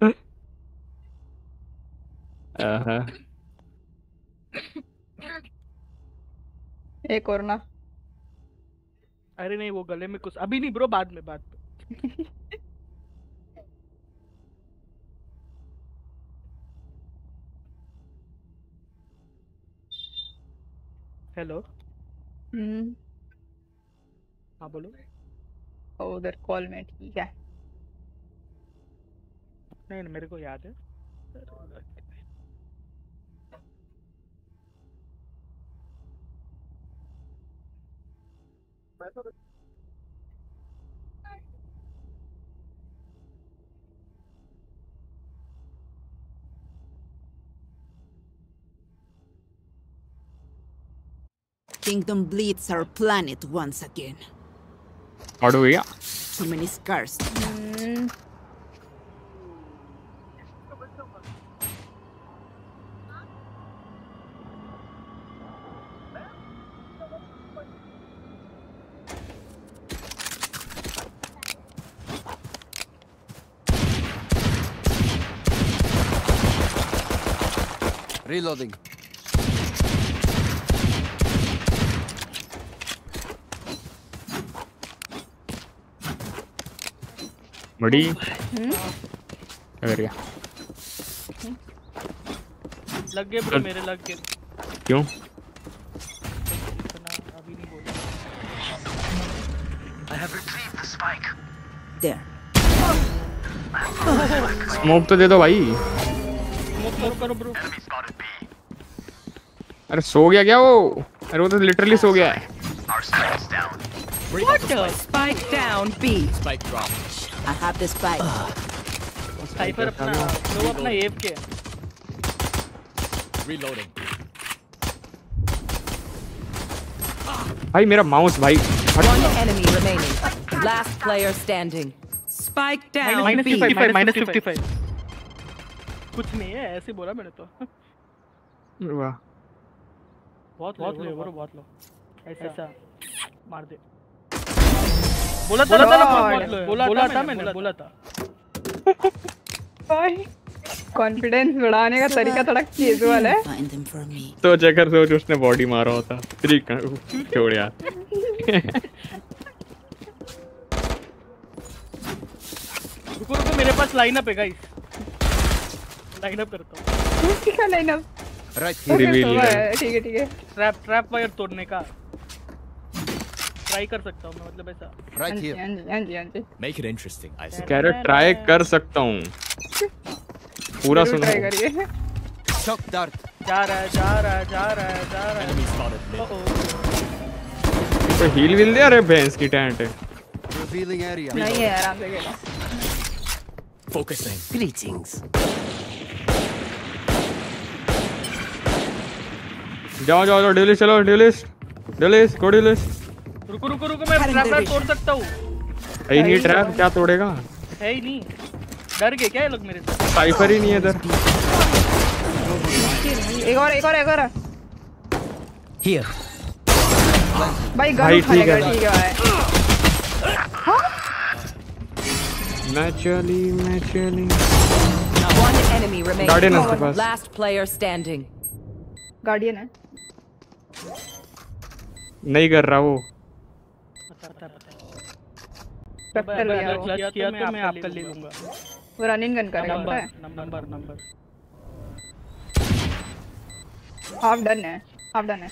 है आहा, एक और ना। अरे नहीं वो गले में कुछ अभी नहीं ब्रो बाद में बाद में। हेलो हम्म। हाँ बोलो। उधर कॉल में ठीक है। नहीं नहीं मेरे को याद है। Kingdom bleeds our planet once again. How do we? Too many scars. Mm. Reloading. बड़ी हम्म कर गया लग गए ब्रो मेरे लग गए क्यों अभी नहीं बोल I have retrieved the spike. There. Smoke तो दे दो भाई स्मोक करो ब्रो अरे सो गया क्या वो अरे वो तो लिटरली सो गया है What the? Spike down B. Spike drop. I have the spike. Cypher अपना लो अपना एफ़ के Reloading. भाई मेरा माउस भाई One enemy remaining. Last player standing. Spike down. Fifty five minus fifty कुछ नहीं है ऐसे बोला मैंने तो वाह बहुत बहुत लो ब्रो बहुत लो। ऐसा मार दे। बोला था ना God. बहुत लो बोला बोला था मैंने बोला था। भाई कॉन्फिडेंस बढ़ाने का तरीका थोड़ा कैजुअल है। तो चेकर सोच उसने बॉडी मारा होता। थ्री छोड़ यार। रुको रुको मेरे पास लाइन अप है गाइस लाइन अप करता हूँ। ठीक है Reveal है। ठीक है ठीक है ट्रैप ट्रैप वायर तोड़ने का ट्राई कर सकता हूँ मैं मतलब ऐसा हाँ Right जी here. हाँ जी हाँ जी हाँ जी Make it interesting. कह रहे ट्राई कर सकता हूँ पूरा सुनो try करिए Shock dart. जा रहा है जा रहा है जा रहा है जा रहा है Enemy spotted mid. ओ तो हील विल दे अरे भैंस की टेंट है Revealing area. नहीं है आराम से खेलो Focusing. Greetings. जाओ जाओ जाओ ड्यूलिस्ट चलो ड्यूलिस्ट ड्यूलिस्ट को ड्यूलिस्ट रुको रुको रुको मैं ट्रैप तोड़ सकता हूँ। है नहीं ट्रैप क्या तोड़ेगा? है ही नहीं। डर गए क्या ये लोग मेरे से? साइफर ही नहीं है इधर। एक और एक और एक और। Here. भाई गन उठा ठीक लेगा है। ठीक है। भाई मैं चली मैं चली। One enemy remaining. Guardian है उसके Last player standing. गार्डियन है। नहीं कर रहा वो। टक्कर लिया वो। क्लच किया तो मैं आपका ले लूँगा। वो रनिंग गन करेगा पता है? Number number number half done है हाफ़ डन है।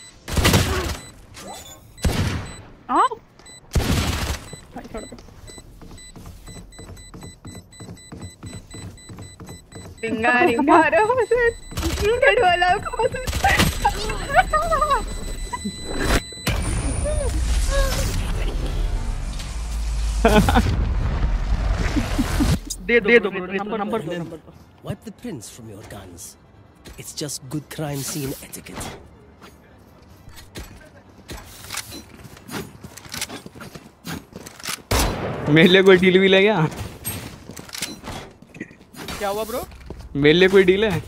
भाई छोड़ दो। रिंगारी मारो गड़ वाला को दे दे दो number number wipe the prints from your guns it's just good crime scene etiquette मेरे लिए कोई डील भी ले गया क्या हुआ ब्रो मेरे लिए कोई डील है?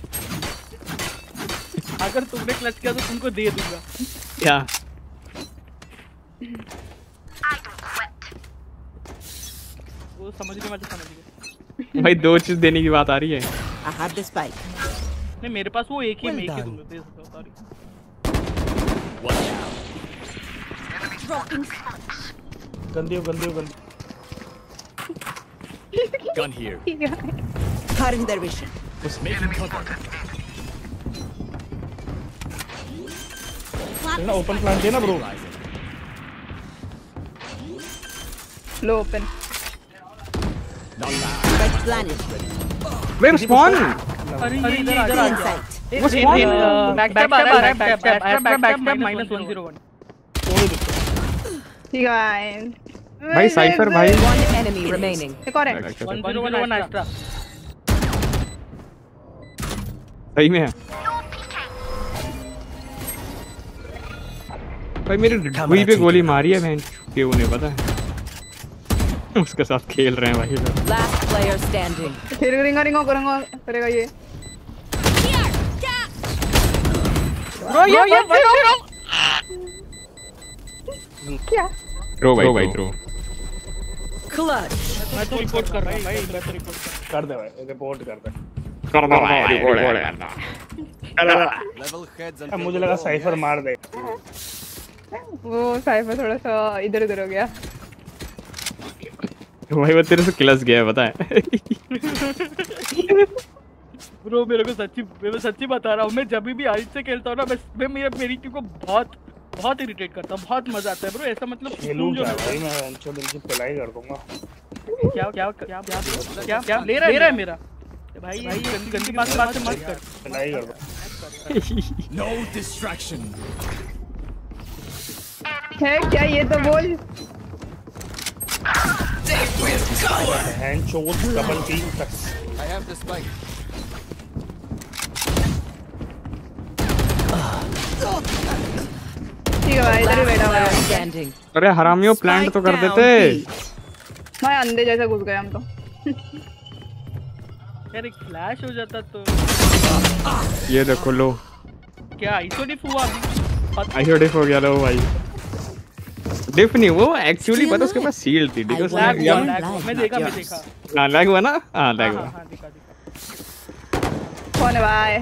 अगर तुमने क्लच किया तो तुमको दे दूँगा क्या वो समझने वाले समझ गए भाई दो चीज़ देने की बात आ रही है I have the spike. नहीं मेरे पास वो एक ही Well मैं एक ही दूँगा दे सकता हूँ सॉरी गंदी हो गंदी हो गंदी Gun here. ठीक है Cutting their vision. Making cover. ना ओपन प्लान दिया ना ब्रो लो ओपन वेयर स्पॉन अरे इधर आ जा वो स्पॉन बैक टैप आ रहा है बैक टैप बैक टैप 101 ठीक है भाई भाई साइफर भाई One enemy remaining. एक और है 101 एक्स्ट्रा सही में है भाई मेरे हुई पे गोली मारी है बहन। के उन्हें पता है। उसके साथ खेल रहे हैं भाई। लोग Last player standing. फिर रिंगा रिंगा करेंगा करेगा ये। ब्रो ये ये क्या? रो भाई भाई थ्रो Clutch. मैं तो रिपोर्ट कर रहा हूँ भाई मैं तो रिपोर्ट कर कर दे भाई रिपोर्ट कर दे। कर दो भाई heads and अब मुझे लगा साइफर मार दे। वो साइफर थोड़ा सा इधर उधर हो गया भाई वो तेरे से क्लस गया है पता है ब्रो मेरे को सच्ची मैं सच्ची बता रहा हूँ मैं जब भी आइस से खेलता हूँ ना मैं मैं मेरे मेरी टीम को बहुत बहुत इरिटेट करता है बहुत मज़ा आता है ब्रो ऐसा मतलब खेलूं सुकून जो भाई मैं अंचो दिल की पिलाई कर दूँगा। क्या क्या क्या क्या क्या क्या ले रहा है ले रहा है मेरा। भाई भाई गंदी गंदी बात बात से मत कर। पिलाई कर दूँगा। No distraction. है? क्या ये तो बोल? डबल ठीक है भाई इधर ही बैठा हुआ है। अरे हरामियों प्लांट तो कर देते। मैं अंधे जैसा घुस गया हम तो। यार एक फ्लैश हो जाता तो। ये देखो लो। क्या आइसोडिफ हुआ? अभी आई डिफ हो गया लो भाई। डिफ नहीं वो एक्चुअली पता उसके पास सील थी है लैग हुआ मैं देखा मैं देखा। हाँ लैग हुआ ना? हाँ लैग हाँ हुआ। हाँ दिखा दिखा। कौन है भाई?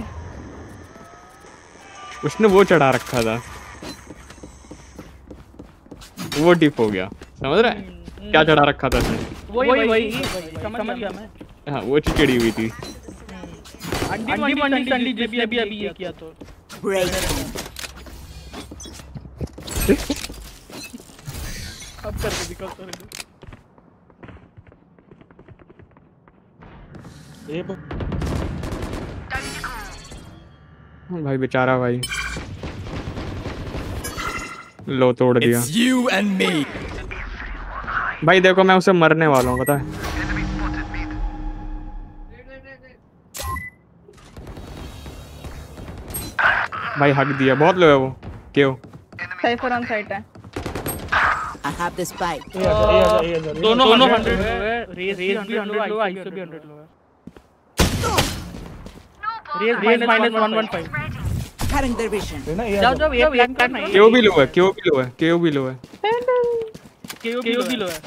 उसने वो चढ़ा रखा था। वो डिप हो गया। समझ रहा? है क्या चढ़ा रखा था उसने? वही वही समझ गया मैं। हाँ वो चिड़ी हुई थी। अंडी मंडी मंडी संडी जिसने भी अभी ये किया तो अब करके दिखाओ ये भाई बेचारा भाई। लो तोड़ दिया। You and me. भाई देखो मैं उसे मरने वाला हूँ पता है? भाई हक दिया। बहुत लो है वो। क्यों? साइफर ऑन साइट है। I have the spike. दोनों दोनों 100 लो है। रेस भी 100 लो आइस भी 100 लो race race minus 115 Cutting their vision. जाओ जाओ ये क्यों भी लो है क्यों भी लो है क्यों भी लो है। केओ भी लो है।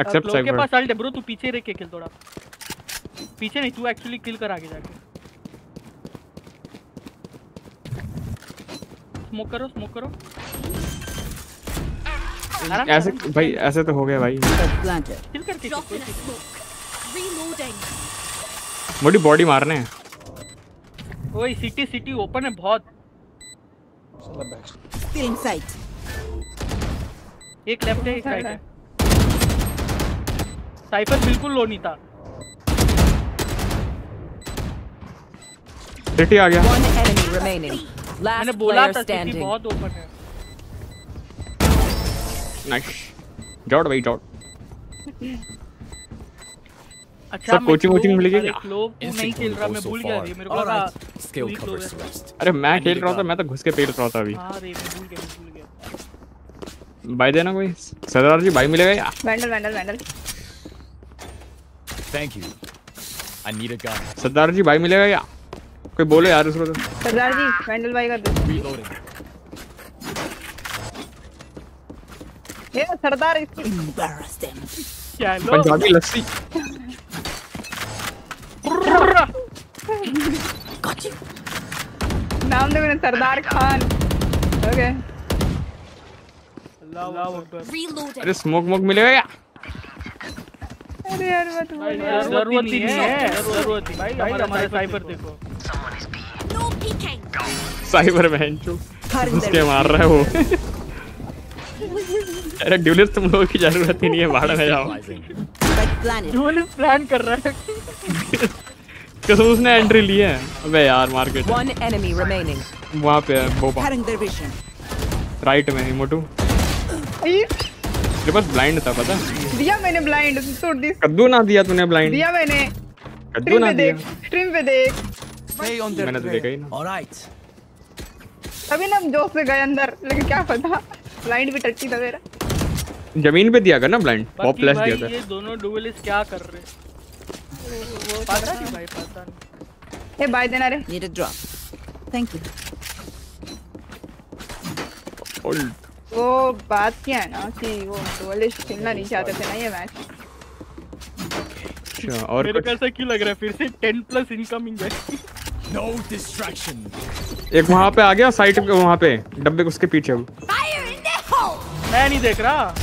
एक्सेप्ट क्लोव के पास अल्ट है ब्रो तू पीछे रह के किल थोड़ा। पीछे नहीं तू एक्चुअली किल कर आगे जाके। स्मोक करो स्मोक करो। ऐसे भाई ऐसे तो हो गया भाई. किल करके. मोटी बॉडी मारने हैं। ओए सिटी सिटी ओपन है बहुत। Still in एक लेफ़्ट है एक राइट है। साइफर बिल्कुल लो नहीं था। सिटी आ गया। मैंने बोला था सिटी बहुत ओपन है। नाइस जॉट भाई जॉट अच्छा सब कोचिंग वोचिंग मिल गई क्या? क्लोव नहीं खेल रहा मैं भूल गया रे मेरे को लगा है। rest. अरे मैं खेल रहा था मैं तो घुस के पेल रहा था अभी। हाँ रे मैं भूल गया भूल गया। भाई देना कोई? सरदार जी भाई मिलेगा या? Vandal Vandal Vandal Thank you. I need a gun. Sardar ji भाई मिलेगा या? कोई बोले यार उसको तो। सरदार जी वैंडल भाई कर दो। ये सरदार इसकी पंजाबी लस्सी। नाम देखो ना सरदार खान। ओके अल्लाह अकबर। अरे स्मोक मोक मिलेगा या अरे यार मत बोल ज़रूरत ही नहीं है। ज़रूरत ही भाई हमारा हमारा साइबर देखो। साइबर बहन चो उसके मार रहा है वो। अरे ड्यूलिस्ट तुम लोगों की ज़रूरत ही नहीं है भाड़ में जाओ। ड्यूलिस्ट प्लान कर रहा है। कसम उसने एंट्री ली है। अबे यार मार्केट. वहाँ पे है बोबा. राइट में मोटू। तेरे पास ब्लाइंड था पता? दिया मैंने ब्लाइंड तोड़ दी कद्दू ना दिया तूने ब्लाइंड दिया मैंने। कद्दू ना दिया देख स्ट्रीम पे देख। मैंने तो देखा ही ना। Right. अभी ना हम जोश से गए अंदर लेकिन क्या पता? ब्लाइंड भी टट्टी था मेरा ज़मीन पे दिया कर ना ब्लाइंड पॉप प्लस दिया ये दोनों डुएलिस्ट क्या कर रहे हैं? पता नहीं भाई पता नहीं ए बाय देना रे। Need a drop. Thank you. Hold. वो बात क्या है ना कि वो डुअलिस्ट खेलना नहीं चाहते थे ना ये मैच अच्छा और मेरे कुछ? को ऐसा क्यों लग रहा है? फिर से 10 प्लस इनकमिंग है। No distraction. एक वहाँ पे आ गया साइड पे वहाँ पे डब्बे के उसके पीछे. मैं नहीं देख रहा।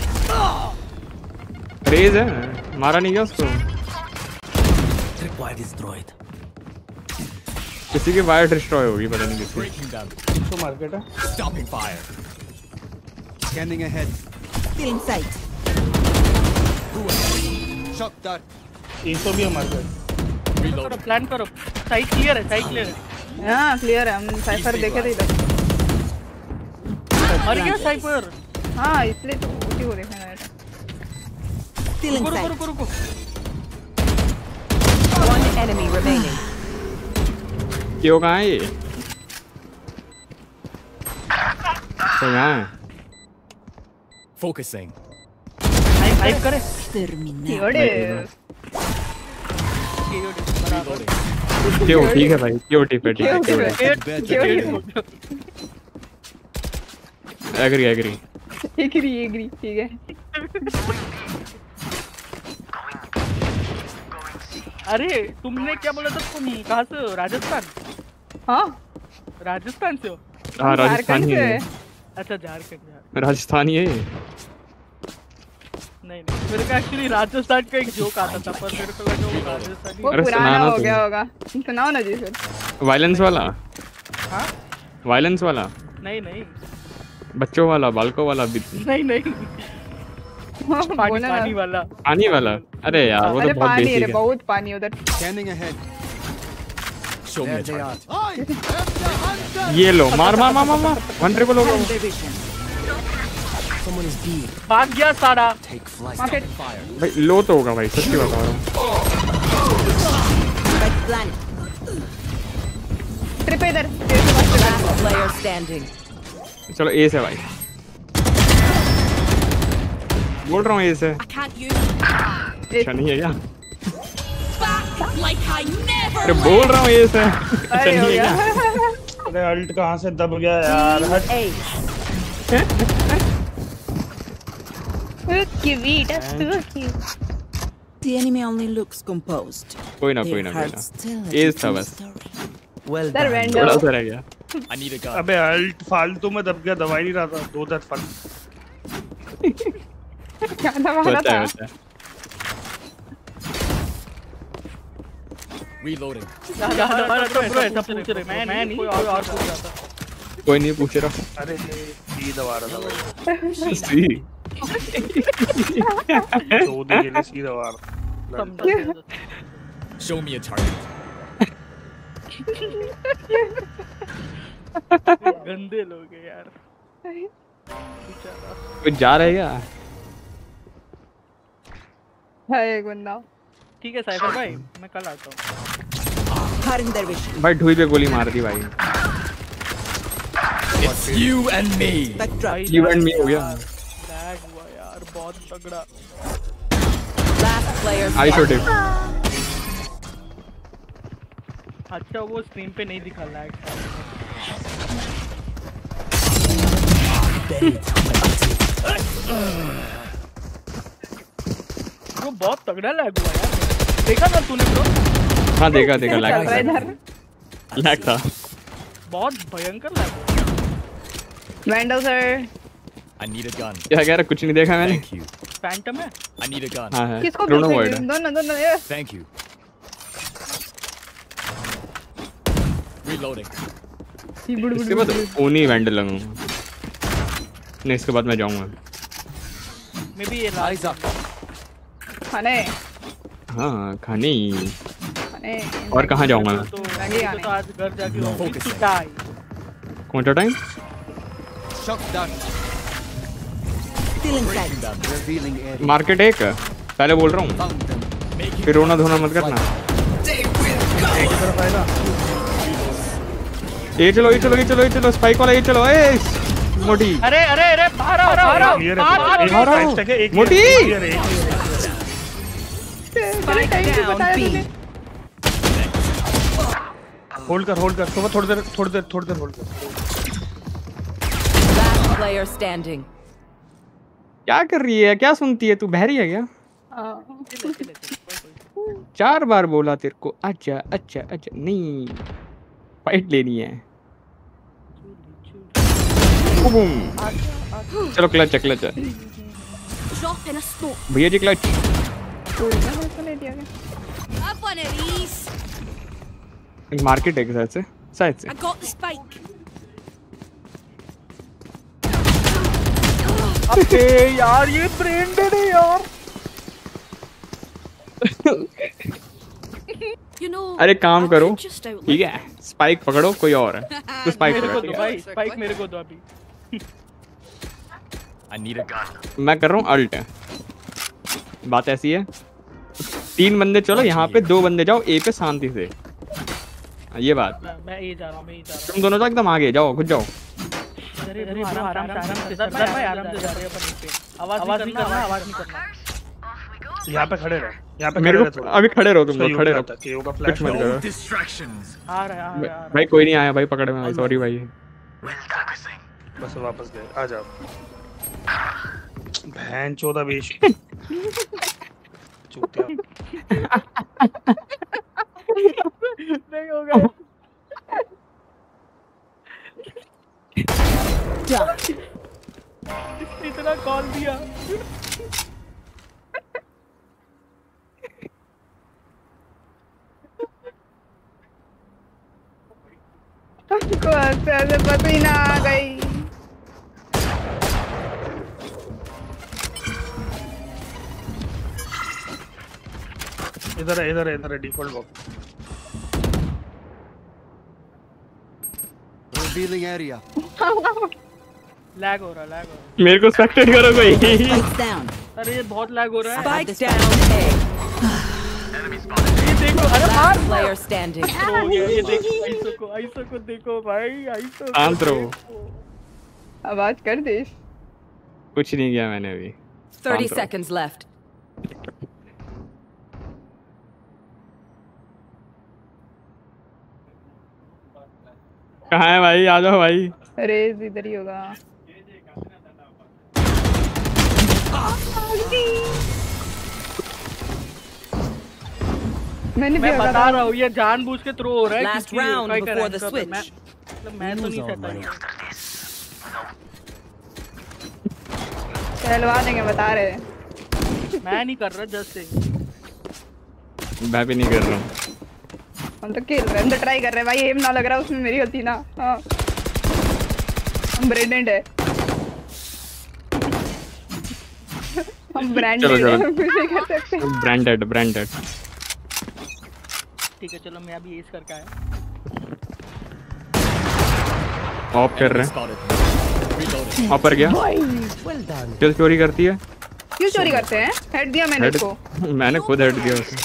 रेज है मारा नहीं गया उसको. किसी की वायर डिस्ट्रॉय होगी पता नहीं किसकी Breaking तो मार्केट है। Stopping fire. Scanning ahead. Still in sight. Shock dart. 300 भी है मार्केट करो प्लान करो। साइड क्लियर है साइड क्लियर है। हाँ क्लियर है। हम साइफर देखे थे इधर। मर गया साइपर हाँ इसलिए तो उसी को देखने आया था Still in रुको रुको sight. रुको रुको। One enemy remaining. क्यों कहाँ है ये यहाँ है Focusing. हाइप करे योड़े क्यों ठीक है भाई क्यों ठीक है ठीक है। क्यों क्यों क्यों एग्री एग्री एग्री एग्री ठीक है। अरे तुमने क्या बोला था तुम कहाँ से हो? राजस्थान? हाँ। राजस्थान से हो? हाँ राजस्थान है? अच्छा झारखंड राजस्थानी है ये। नहीं नहीं। मेरे को एक्चुअली राजस्थान का एक जोक आता था पर मेरे को लगा वो राजस्थानी वो पुराना हो गया होगा। सुनाओ ना जी फिर। वायलेंस वाला? हाँ? वायलेंस वाला? नहीं नहीं। बच्चों वाला बालकों वाला भी नहीं। नहीं पानी ना। पानी वाला। पानी वाला? अरे यार वो तो बहुत पानी बेसिक रे है। बहुत पानी उधर। Scanning ahead. Show me a target. ये लो मार मार मार मार is B. भाग गया सारा. मार्केट भाई लो तो होगा भाई सच्ची बता रहा हूँ. ट्रिप इधर Last player standing. चलो ए से भाई बोल रहा हूँ ए से I can't use अच्छा नहीं है क्या अरे बोल रहा हूँ ए से अच्छा अरे हो है अल्ट कहाँ से दब गया यार हट. The enemy only looks composed. कोई ना कोई ना कोई ना ए था बस. Well done. थोड़ा सा रह गया I need a gun. अबे अल्ट फालतू में दब गया दवाई नहीं रहा था दो दस फल क्या दबाना होता था है होता है Reloading. हमारा तो ब्रो ऐसा पूछ रहे मैं मैं नहीं कोई नहीं पूछ रहा। अरे सी दबा रहा था भाई। सी? दो दिन के लिए सी दबा रहा Show me a target. गंदे लोग हैं यार। कोई जा रहा है क्या? है एक बंदा। ठीक है साइफर भाई मैं कल आता हूँ their vision. भाई ढुई पे गोली मार दी भाई It's you and me. You and me हो गया लैग हुआ यार बहुत तगड़ा Last player I shot standing. अच्छा वो स्क्रीन पे नहीं दिखा लैग ब्रो बहुत तगड़ा लैग हुआ यार देखा ना तूने ब्रो हाँ देखा देखा रहा लैग इधर। लैग था। बहुत भयंकर lag vandal sir I need a gun. क्या कह रहा कुछ नहीं देखा मैंने? Thank फैंटम है? I need a gun. हाँ है। किसको पीछे वर्ड है। दोनों दोनों ये। Thank you. Reloading. बुड़ बुड़ इसके बाद ओनी इवेंट लगूँगा। नहीं इसके बाद मैं जाऊँगा। मे बी ये Eyes up. खाने हाँ खाने खाने और कहाँ जाऊँगा? मैं तो तो. की कौन सा टाइम. मार्केट एक? पहले बोल रहा हूँ। फिर रोना धोना मत करना। ये चलो ये चलो ये चलो ये चलो स्पाइक वाला ये चलो ए मोटी। अरे अरे अरे बाहर आओ बाहर आओ बाहर आओ। आ रहा हूँ। एक मोटी! होल्ड कर होल्ड कर सुबह थोड़ी देर थोड़ी देर थोड़ी देर होल्ड कर। Last player standing. क्या कर रही है? क्या सुनती है तू? बहरी है क्या। चार बार बोला तेरे को अच्छा अच्छा अच्छा नहीं। फाइट लेनी है। बूम। चलो क्लच है क्लच है. भैया जी क्लच मार्केट एक साइड से साइड से। अबे यार ये ब्रेंडेड है यार। You know, अरे काम करो। ठीक है स्पाइक पकड़ो कोई और है। तो स्पाइक मेरे को दो भाई स्पाइक मेरे को दो अभी। आई नीड अ गन मैं कर रहा हूँ अल्ट बात ऐसी है तीन बंदे चलो यहाँ पे दो बंदे जाओ ए पे शांति से। हाँ, ये बात। मैं जा रहा तुम दोनों तो एकदम आगे जाओ खुद जाओ। यहाँ पे खड़े रहो यहाँ पे मेरे को अभी खड़े रहो तुम लोग खड़े रहो। कुछ मत भाई कोई नहीं आया भाई में सॉरी भाई। बस वापस गए आ जाओ। चूतिया। इतना कॉल दिया। पहले पता ही ना आ गई। इधर है इधर है इधर है default box Revealing area. Lag हो रहा लैग हो रहा। मेरे को स्पेक्टेट करो कोई। अरे ये बहुत लैग हो रहा है। Spike down. A. ये देखो अरे मार standing. हो गया ये देखो आइसो को आइसो को देखो भाई आइसो को शांत रहो। आवाज़ कर दे। कुछ नहीं किया मैंने अभी। 30 शांत रहो। seconds left. कहाँ है भाई? आ जाओ भाई। रेज इधर ही होगा। मैंने मैं बता रहा हूँ ये जानबूझ के थ्रो हो रहा है up है। मैं मतलब मैं तो नहीं चाहता ये। देंगे बता रहे मैं नहीं कर रहा जस्ट से मैं भी नहीं कर रहा हूँ। हम तो खेल रहे हैं हम तो ट्राई कर रहे हैं भाई एम ना लग रहा उसमें मेरी गलती ना। हाँ। हम ब्रेडेंट है। हम ब्रांड चलो, चलो। कुछ नहीं कर सकते। ब्रांडेड ब्रांडेड ठीक है चलो मैं अभी एज करके आया। ऑफ़ कर रहे हैं। ऑपर गया। Well किल चोरी करती है? क्यों चोरी करते हैं? हेड दिया मैंने इसको। मैंने खुद हेड दिया उसे।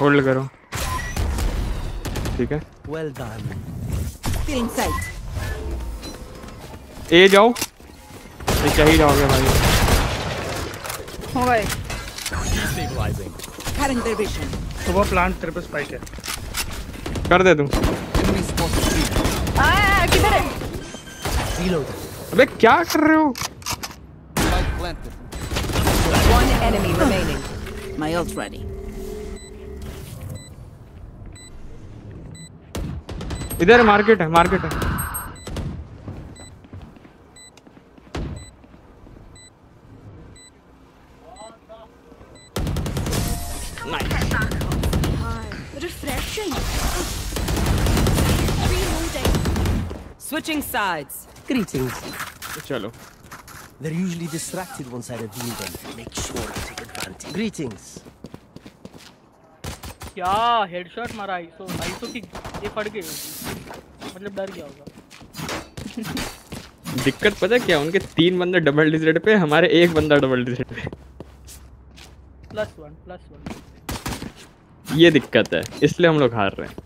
होल्ड करो। ठीक है। Well done. ए जाओ। ये कह ही जाओगे भाई। सुबह प्लांट ट्रिपल स्पाइक है। कर दे तू। किधर है? अबे क्या कर रहे हो? One enemy remaining. My ult ready. इधर मार्केट है मार्केट है Refreshing. Reloading. Switching sides. Greetings. चलो They're usually distracted once I reveal them. Make sure to take advantage. Greetings. क्या हेडशॉट मारा आइसो आइसो की ये फट गई मतलब डर गया होगा। दिक्कत पता है क्या उनके तीन बंदे डबल डिजिट पे हमारे एक बंदा डबल डिजिट पे। प्लस वन प्लस वन ये दिक्कत है इसलिए हम लोग हार रहे हैं।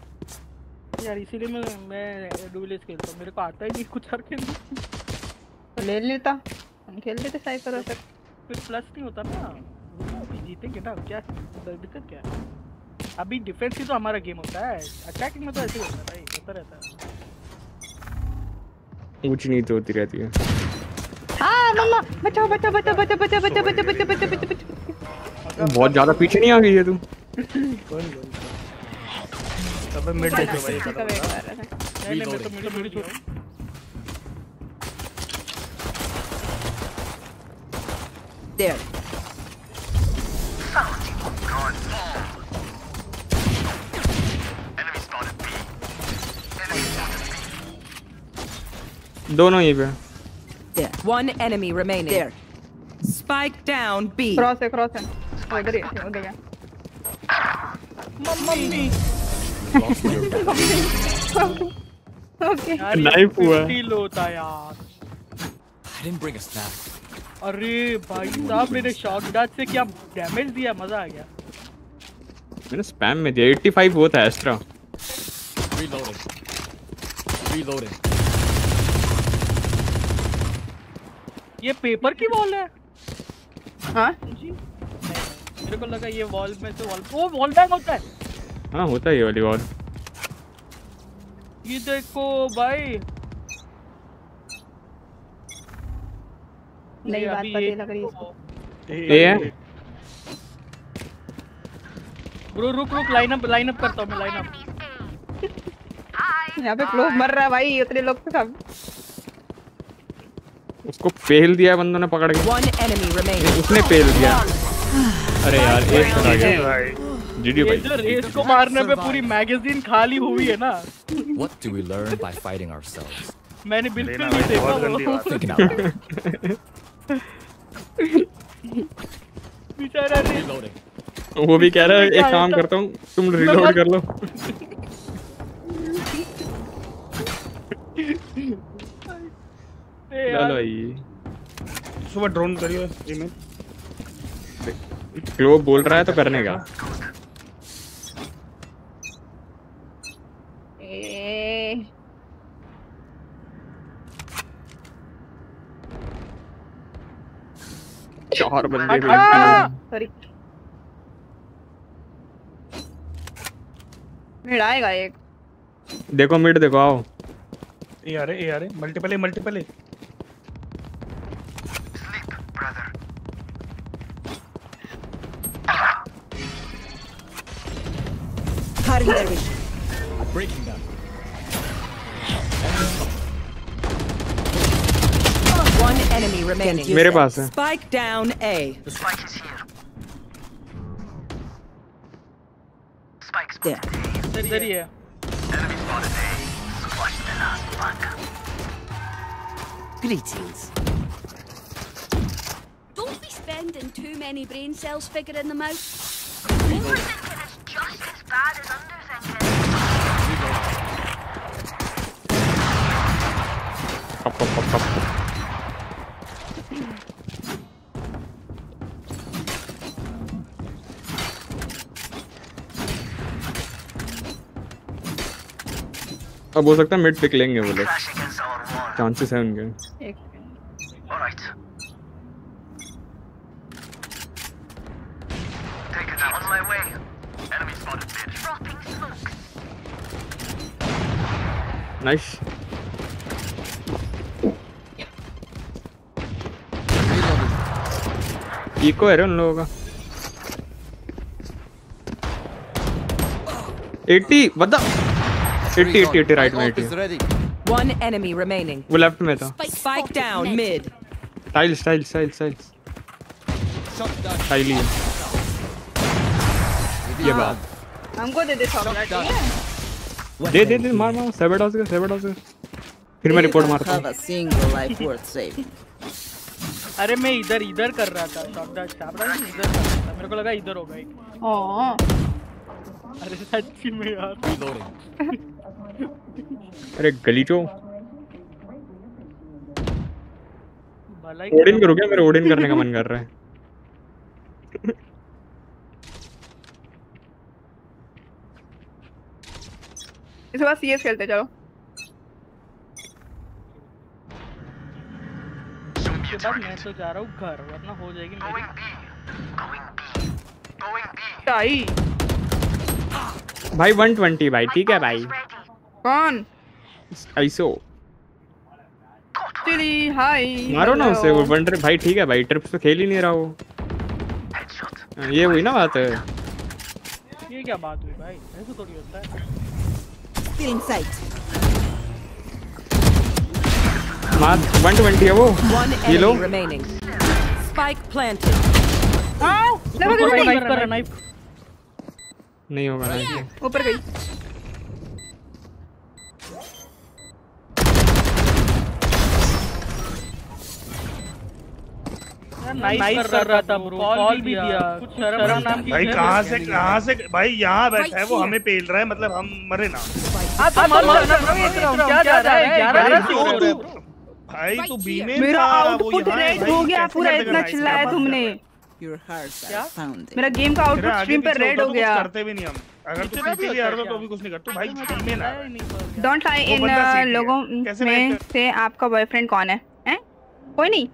यार इसीलिए मैं मैं डुबलेस खेलता हूँ मेरे को आता ही नहीं कुछ और खेलने। तो ले लेता हम खेल लेते साइफर और फिर प्लस नहीं होता ना। जीतेंगे ना क्या दिक्कत क्या है? अभी डिफेंस ही तो हमारा गेम होता है अटैकिंग में तो ऐसे होता है भाई होता रहता है ऊंच नीच होती रहती है हाँ मम्मा बचाओ बचाओ बचाओ बचाओ बचाओ बचाओ बचाओ बचाओ बचाओ बचाओ बचाओ बहुत ज़्यादा पीछे नहीं आ गई है तू कोई नहीं अबे मिड देखो भाई नहीं नहीं मैं तो मैं तो मेरी छोड़ There. दोनों यहीं पे There. One enemy remaining. There. Spike down B. Cross है क्रॉस है वो उधर ही है उधर गया मम्मी ओके यार ये Knife हुआ। 50 होता यार I didn't bring a snack. अरे भाई साहब मैंने शॉट डैट से क्या डैमेज दिया मज़ा आ गया मैंने स्पैम में दिया 85 वो था एस्ट्रा Reloading. Reloading. ये पेपर की वॉल है। हाँ? जी। मेरे को लगा ये वॉल में से वॉल वो वॉल बैंग होता है। हाँ होता है ये वाली वॉल ये देखो भाई। नई बात पता लग रही है। ये है? ब्रो रुक रुक लाइन अप लाइन अप करता हूँ मैं लाइन अप यहाँ पे क्लोज मर रहा है भाई उतने लोग तो सब। उसको पेल दिया बंदों ने पकड़ के। उसने पेल दिया। अरे यार एक चला गया। जीडी भाई। जो रेस को मारने पे पूरी मैगजीन खाली हुई है ना। What do we learn by fighting ourselves? मैंने बिल्कुल नहीं देखा वो। बेचारा रेस वो भी कह रहा है एक काम करता हूँ तुम रिलोड कर लो। चलो यार। भाई। सुबह ड्रोन करियो ईमेल क्लो बोल रहा है तो करने का। चार बंदे भी सॉरी। मिड आएगा एक। देखो मिड देखो आओ। ए आ रहे ए आ रहे। Multiple A multiple A Cutting their vision. Breaking them. One enemy remaining. मेरे पास है Spike down A. There. इधर इधर ही है Greetings. Don't be spending too many brain cells figuring them out. Overthinking is just as bad as underthinking. Cup cup cup cup अब हो सकता है मिड पिक लेंगे वो लोग चांसेस है उनके एक नाइस इको है रे उन लोगों का 80 बता 80 80 80 राइट में 80 One enemy remaining. वो लेफ़्ट में था Spike down mid. Style style style style style ही है ये बात हमको दे दे चॉकलेट ठीक है दे दे दे मार मार हाउस का हाउस का। फिर मैं रिपोर्ट मारता हूँ। single life worth saving. अरे मैं इधर इधर कर रहा था शॉट डैट शॉट डैट इधर कर रहा था मेरे को लगा इधर होगा एक। हाँ अरे सच्ची में यार. अरे गलीचो भला ही ओडिन करो। क्या? मेरे ओडिन करने का मन कर रहा है। इस बार सीएस खेलते चलो उसके बाद मैं तो जा रहा हूँ घर वरना हो जाएगी मेरी भाई 120 भाई ठीक है भाई। कौन? ऐसो। चिली हाय मारो ना उसे वो वंडर भाई ठीक है भाई ट्रिप्स तो खेल ही नहीं रहा वो। हाँ, ये हुई ना बात। है ये क्या बात हुई भाई? ऐसे थोड़ी होता है। Still in sight. मार 120 है वो One ये लो remaining. Spike planted. आओ नाइफ कर रहा नाइफ नहीं होगा नहीं ऊपर गई नाइस कर रहा था ब्रो कॉल भी दिया कुछ शर्म नाम की भाई कहाँ से। कहाँ से भाई यहाँ बैठा है वो हमें पेल रहा है मतलब हम मरे ना। मर क्या जा रहा है। भाई, क्यों तू- भाई तू बी में मेरा आउटपुट रेड हो गया पूरा इतना चिल्लाया तुमने. मेरा गेम का आउटपुट स्ट्रीम पर रेड हो गया। करते भी नहीं हम। अगर तू इतना भी भी आ रहा तो भी कुछ नहीं तू भाई बी में ना। Don't lie in. लोगों में से आपका बॉयफ्रेंड कौन है? हैं? कोई नहीं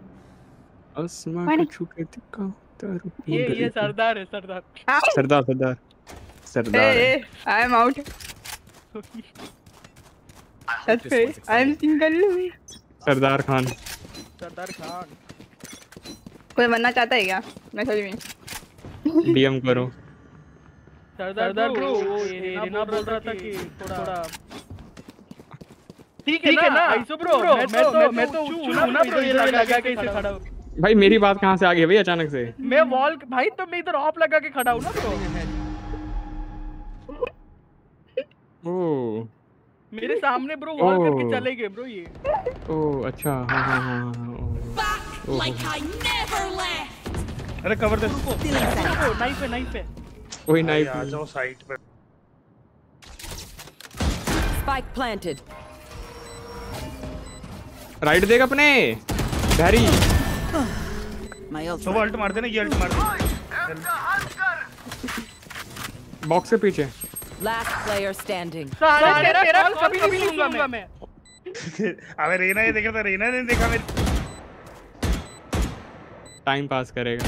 आसमां को छू के दिखा तारू ये ये ये सरदार है सरदार। सरदार सरदार। सरदार ए आई एम आउट सच पे I am single Sardar Khan. Sardar Khan. कोई बनना चाहता है क्या? मैं सच में डीएम करो। सरदार ब्रो वो ये रेना बोल रहा था कि थोड़ा ठीक है ना आइसो ब्रो मैं तो मैं तो ऊंचू ना ब्रो ये लगा के इसे खड़ा हूँ। भाई मेरी बात कहाँ से आ गई भाई अचानक से? मैं वॉल भाई तो मैं इधर ऑफ़ लगा के खड़ा हूँ ना ब्रो ओ। मेरे सामने ब्रो वॉल करके चले गए ब्रो ये। ओ अच्छा हाँ हाँ हाँ हाँ left. अरे कवर दे नाइफ है नाइफ है। वही नाइफ आ जाओ साइड पे। Spike planted. राइट देगा अपने। My तो वो अल्ट मार दे ना ये अल्ट मार दे। बॉक्स के पीछे। Last player standing. सारा तेरा तेरा कभी नहीं सुनूँगा मैं। अबे रेना ये देखा था रेना ने देखा मेरे टाइम पास करेगा।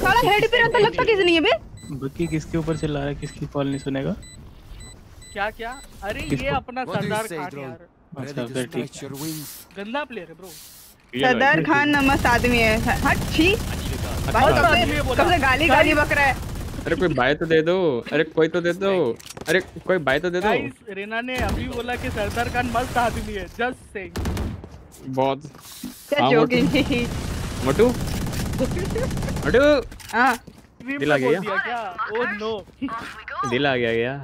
साला हेड पे रहता लगता किसी नहीं है बे। बुक्की किसके ऊपर चिल्ला रहा है किसकी कॉल नहीं सुनेगा? क्या क्या? अरे ये अपना सरदार खान यार। अच्छा ठीक wings? गंदा प्लेयर है ब्रो सरदार खान मस्त आदमी है। हट अच्छा कब से है बोला। कब से गाली गाली बक रहा है? अरे कोई बाय तो दे दो। अरे कोई तो दे दो। अरे कोई बाय तो दे दो। रेना ने अभी बोला कि सरदार खान मस्त आदमी है। जस्ट सेइंग बहुत। क्या हाँ, जोकिंग मोटू। मोटू? हाँ। दिल आ गया। क्या? ओह नो दिल आ गया क्या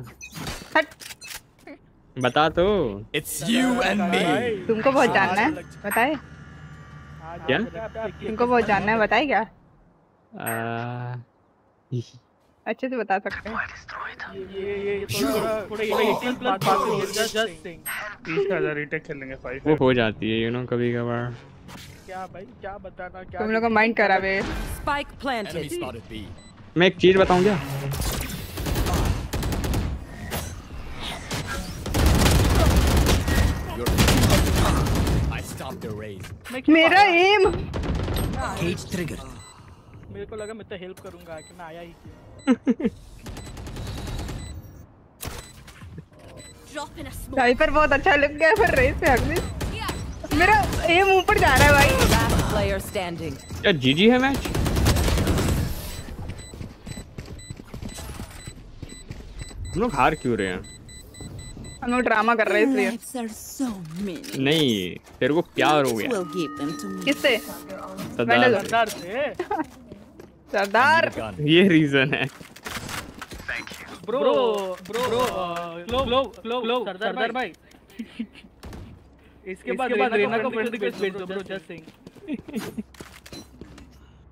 बता तो। It's you and me. तुमको बहुत जानना है बताए। क्या? तुमको बहुत जानना है बताए क्या? अच्छे से बता सकते हैं। ये ये ये थोड़ा थोड़ा 18 प्लस बात जस्ट जस्ट सेइंग तीस का हज़ार रीटेक खेलेंगे फाइव वो हो जाती है यू नो कभी कभार क्या भाई क्या बताना क्या तुम लोग का माइंड खराब है. मैं एक चीज़ बताऊँ क्या? मेरा? एम Cage triggered. मेरे को लगा मैं तो हेल्प करूँगा कि मैं आया ही क्यों. साइपर बहुत अच्छा लग गया पर रेस पे अगले मेरा एम ऊपर जा रहा है भाई Last player standing. क्या जीजी है मैच हम लोग हार क्यों रहे हैं हम लोग ड्रामा कर रहे हैं इसलिए। So नहीं तेरे को प्यार हो गया. किससे? सरदार सरदार से। सरदार। ये रीजन है। Bro bro glow glow glow glow Sardar भाई इसके बाद बाद रेना को फ्रेंड रिक्वेस्ट भेज दो ब्रो जस्ट सेइंग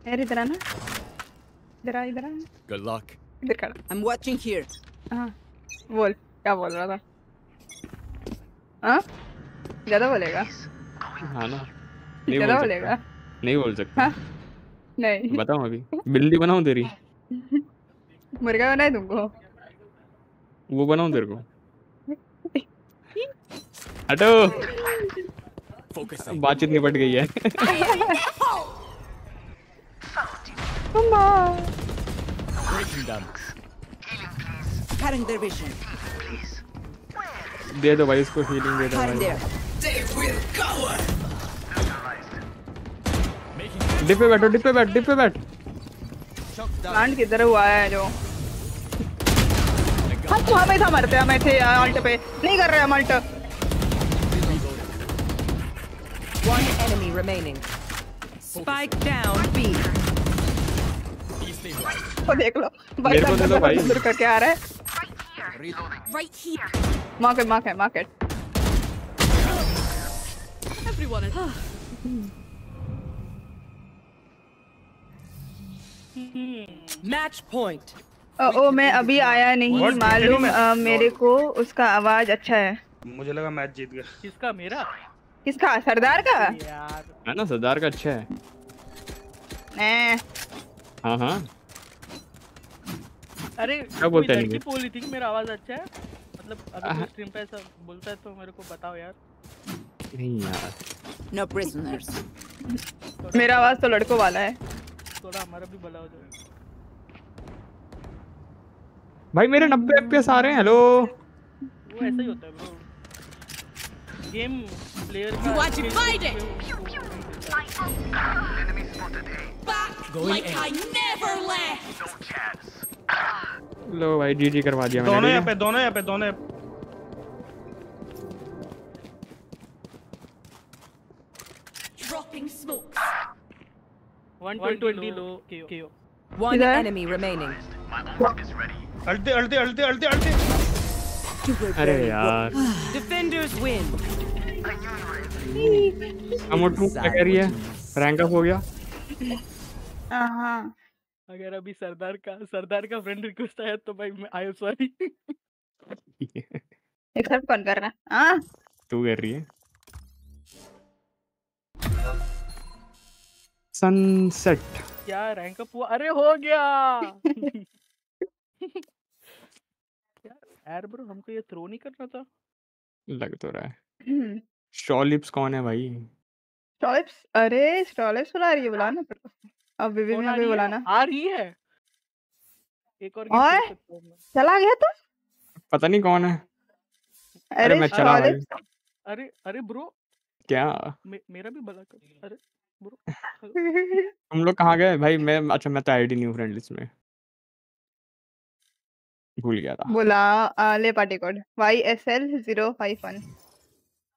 यार इधर आना इधर आ इधर आ। Good luck. इधर खड़ा। I'm watching here. हाँ बोल क्या बोल रहा था? हाँ? ज़्यादा बोलेगा। हाँ ना। नहीं बोल बोलेगा? सकता। नहीं बोल सकता। हाँ? नहीं। बताऊँ अभी। बिल्ली बनाऊँ तेरी? मुर्गा बनाए तुमको? वो बनाऊँ तेरे को? हटो। बातचीत निपट गई है। Breaking them. Cutting their vision. दे दो भाई इसको हीलिंग दे दो भाई. डिप पे बैठो डिप पे बैठ डिप पे बैठ प्लांट किधर हुआ है जो हाँ तू हमें था मरते हमें थे अल्ट पे नहीं कर रहे हम ult One enemy remaining. Spike down B. तो देख लो को दो भाई। दूर करके आ रहा है Right here. Market market market everyone a Match point. ओ, ओ मैं अभी आया नहीं मालूम मेरे को उसका आवाज़ अच्छा है। मुझे लगा मैच जीत गया। किसका मेरा? किसका? सरदार का? है ना सरदार का अच्छा है। हाँ हाँ। अरे क्या बोलते हैं लड़की ये? बोल रही थी कि मेरा आवाज़ अच्छा है? मतलब अगर स्ट्रीम पे ऐसा बोलता है तो मेरे को बताओ यार। नहीं यार। No prisoners. मेरा आवाज़ तो लड़कों वाला है। थोड़ा हमारा भी भला हो जाए। भाई मेरे 90 एफपीएस आ रहे हैं हेलो वो ऐसा ही होता है ब्रो गेम प्लेयर का divided. पे- back Going like in. I never left. लो भाई जीजी करवा दिया दोनों मैंने यहाँ ठीक पे दोनों यहाँ पे दोनों यहाँ पे। Dropping smokes. 120 low KO. One Either? enemy remaining. अल्टी ulti ulti ulti ulti अरे यार Defenders win. अमोटू क्या कह रही है रैंक अप हो गया हाँ अगर अभी सरदार का सरदार का फ्रेंड रिक्वेस्ट आया तो भाई मैं आई एम सॉरी एक्सेप्ट कौन कर रहा है? हाँ तू कर रही है? सनसेट क्या रैंक अप हुआ? अरे हो गया! यार यार ब्रो हमको ये थ्रो नहीं करना था। लग तो रहा है। शॉलिप्स कौन है भाई? स्टॉलिप्स अरे स्टॉलिप्स बुला रही है बुलाना फिर तो। अब कौन में भी बुलाना। आ रही है। एक और ओए। चला गया तो? पता नहीं कौन है। अरे अरे मैं चला स्टॉलिप्स अरे अरे ब्रो। क्या? मे, मेरा भी भला कर। अरे ब्रो तुम लोग कहाँ गए? भाई मैं अच्छा मैं तो आईडी हूँ फ्रेंड लिस्ट में। भूल गया था। बुला आ, ले party code. Y S L zero five one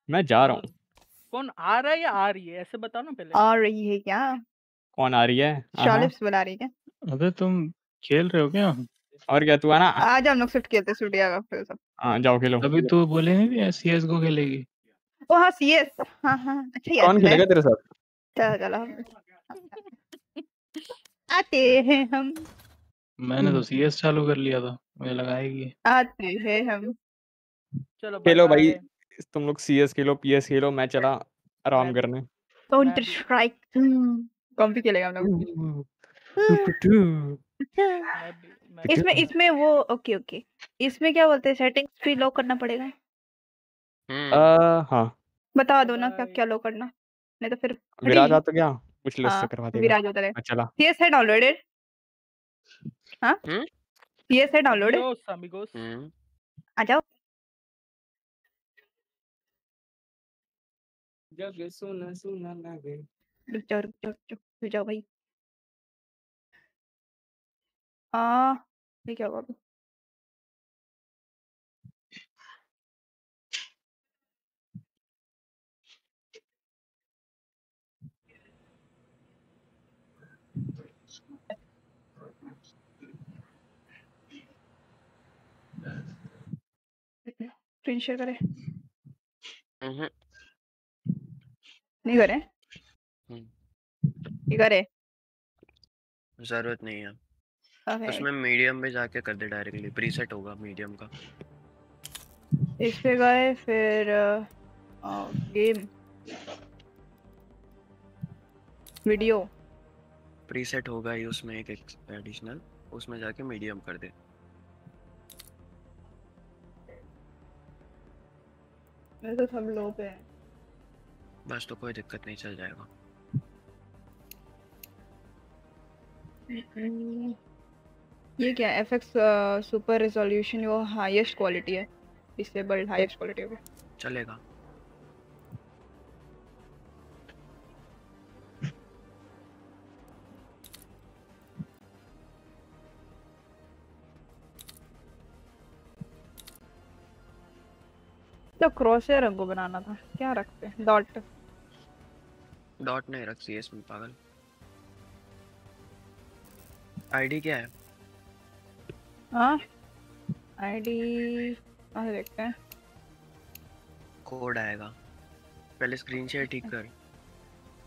मैं जा रहा हूँ। कौन आ रहा है या आ रही है? ऐसे बताओ ना पहले। आ रही है क्या? कौन आ रही है? हाँ। बुला रही है क्या? अबे तुम खेल रहे हो क्या? और क्या तू आना आज हम लोग शिफ्ट खेलते स्टूडियो का फिर सब। हाँ जाओ खेलो। अभी तू बोले नहीं सी एस को खेलेगी। ओ हाँ सी एस हाँ हाँ अच्छा याद कौन खेलेगा तेरे साथ? चलो चलो आते हैं हम। मैंने तो सी एस चालू कर लिया था मुझे लगाएगी आते हैं हम। चलो खेलो भाई तुम लोग सीएस खेलो पीएस खेलो मैं चला आराम करने। काउंटर स्ट्राइक कौन भी खेलेगा हम लोग। इसमें इसमें वो ओके ओके। इसमें क्या बोलते हैं सेटिंग्स भी लॉक करना पड़ेगा? अ, हाँ। बता दो ना क्या क्या लॉक करना नहीं तो फिर विराज आ तो गया कुछ लिस्ट हाँ से करवा देगा। विराज होता है चला सीएस है डाउनलोडेड हाँ? हम्म? सीएस है डाउनलोडेड Amigos, amigos। आ जाओ। जग सुना सुना लगे। रुक जाओ रुक जाओ रुक जाओ रुक जाओ भाई आ ये क्या अभी? स्क्रीन शेयर करें नहीं करे नहीं करे। ज़रूरत नहीं है। ओके। उसमें मीडियम में जाके कर दे डायरेक्टली प्रीसेट होगा मीडियम का। इस पे गए फिर गेम। वीडियो। प्रीसेट होगा ही उसमें एक एडिशनल उसमें जाके मीडियम कर दे। मेरे तो सब लो पे बस तो कोई दिक्कत नहीं चल जाएगा। हम्म, ये क्या एफ़ एक्स सुपर रेजोल्यूशन वो हाईएस्ट क्वालिटी है। डिसेबल्ड हाईएस्ट क्वालिटी होगी। चलेगा। तो क्रॉसहेयर हमको बनाना था। क्या रखते डॉट डॉट नहीं रख सी में पागल। आईडी क्या है? हाँ। आईडी से देखते हैं? कोड आएगा। पहले स्क्रीन शेयर ठीक कर।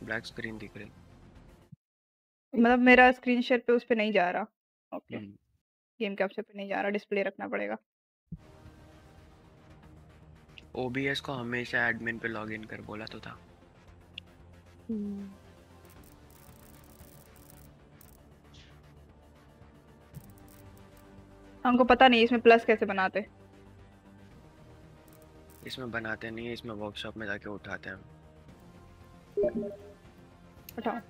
ब्लैक स्क्रीन दिख रही। मतलब मेरा स्क्रीन शेयर पे उस पे नहीं जा रहा। ओके हम्म, गेम कैप्चर पे नहीं जा रहा। डिस्प्ले रखना पड़ेगा। OBS को हमेशा एडमिन पे लॉगिन कर बोला तो था। हमको पता नहीं इसमें प्लस कैसे बनाते। इसमें बनाते नहीं इसमें वर्कशॉप में जाके उठाते हैं। उठाओ।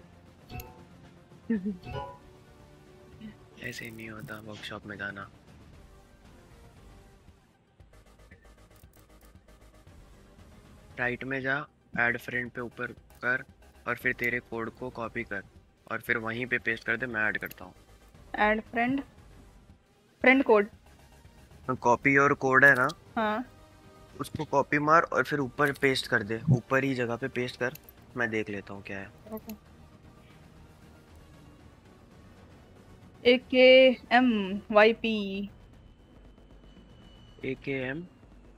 ऐसे नहीं होता वर्कशॉप में जाना। राइट में जा ऐड फ्रेंड पे ऊपर कर और फिर तेरे कोड को कॉपी कर और फिर वहीं पे पेस्ट कर दे मैं ऐड करता हूँ। Add friend friend code copy और कोड है ना? हाँ। उसको कॉपी मार और फिर ऊपर पेस्ट कर दे। ऊपर ही जगह पे पेस्ट कर। मैं देख लेता हूँ क्या है। A K M Y P A K M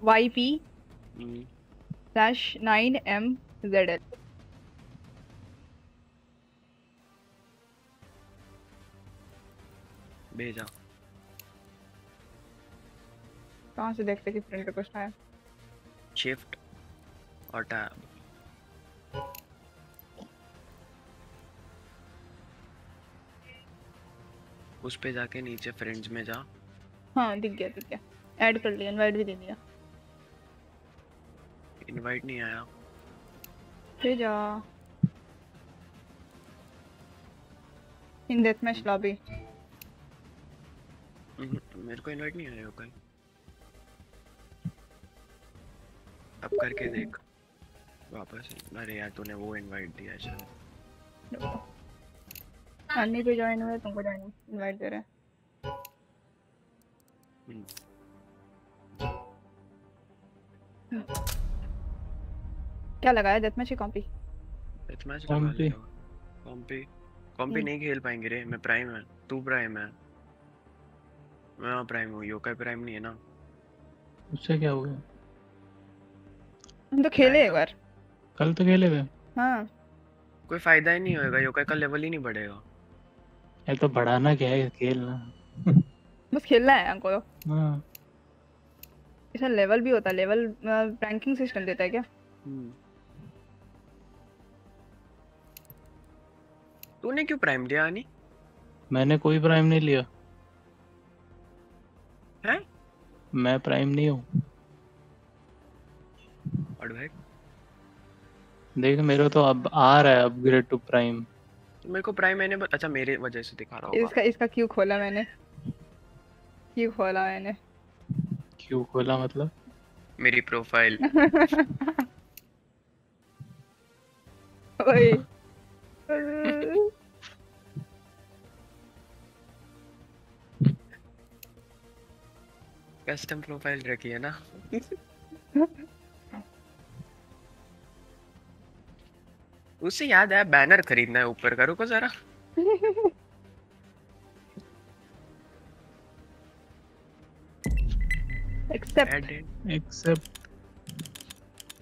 Y P slash nine M Z L भेजा। कहाँ से देखते कि फ्रेंड रिक्वेस्ट आया शिफ्ट और टैब उस पे जाके नीचे फ्रेंड्स में जा। हाँ दिख गया दिख गया। ऐड कर लिया इनवाइट भी दे दिया। इनवाइट नहीं आया। भेजा। इन डेथ मैच लॉबी मेरे को इनवाइट नहीं आया कल अब करके देख। वापस। अरे यार तूने वो इनवाइट दिया शायद अन्नी पे ज्वाइन हुए तुमको ज्वाइन इनवाइट दे रहे हैं। हम्म, क्या लगाया डेथ मैच की copy death match compy. Compy compy नहीं खेल पाएँगे रे मैं प्राइम है। तू प्राइम है। मैं प्राइम हूँ योkai प्राइम नहीं है ना। उससे क्या हो गया हम तो खेले एक बार। कल तो खेले थे। हाँ। कोई फ़ायदा ही नहीं होएगा योkai का लेवल ही नहीं बढ़ेगा। ये तो बढ़ाना क्या है खेलना। बस खेलना है हमको। तो हाँ। इसमें लेवल भी होता है लेवल रैंकिंग सिस्टम देता है क्या? हम्म। तूने क्यों प्राइम दिया आनी? मैंने कोई प्राइम नहीं लिया। हैं? मैं प्राइम नहीं हूँ। और भाई देख मेरे तो अब आ रहा है अपग्रेड टू प्राइम मेरे को प्राइम मैंने. अच्छा मेरे वजह से दिखा रहा होगा इसका इसका क्यों खोला मैंने? क्यों खोला मैंने? क्यों खोला मतलब? मेरी प्रोफ़ाइल ओए। कस्टम प्रोफ़ाइल रखी है ना? उससे याद है बैनर खरीदना है ऊपर का रुको जरा एक्सेप्ट एक्सेप्ट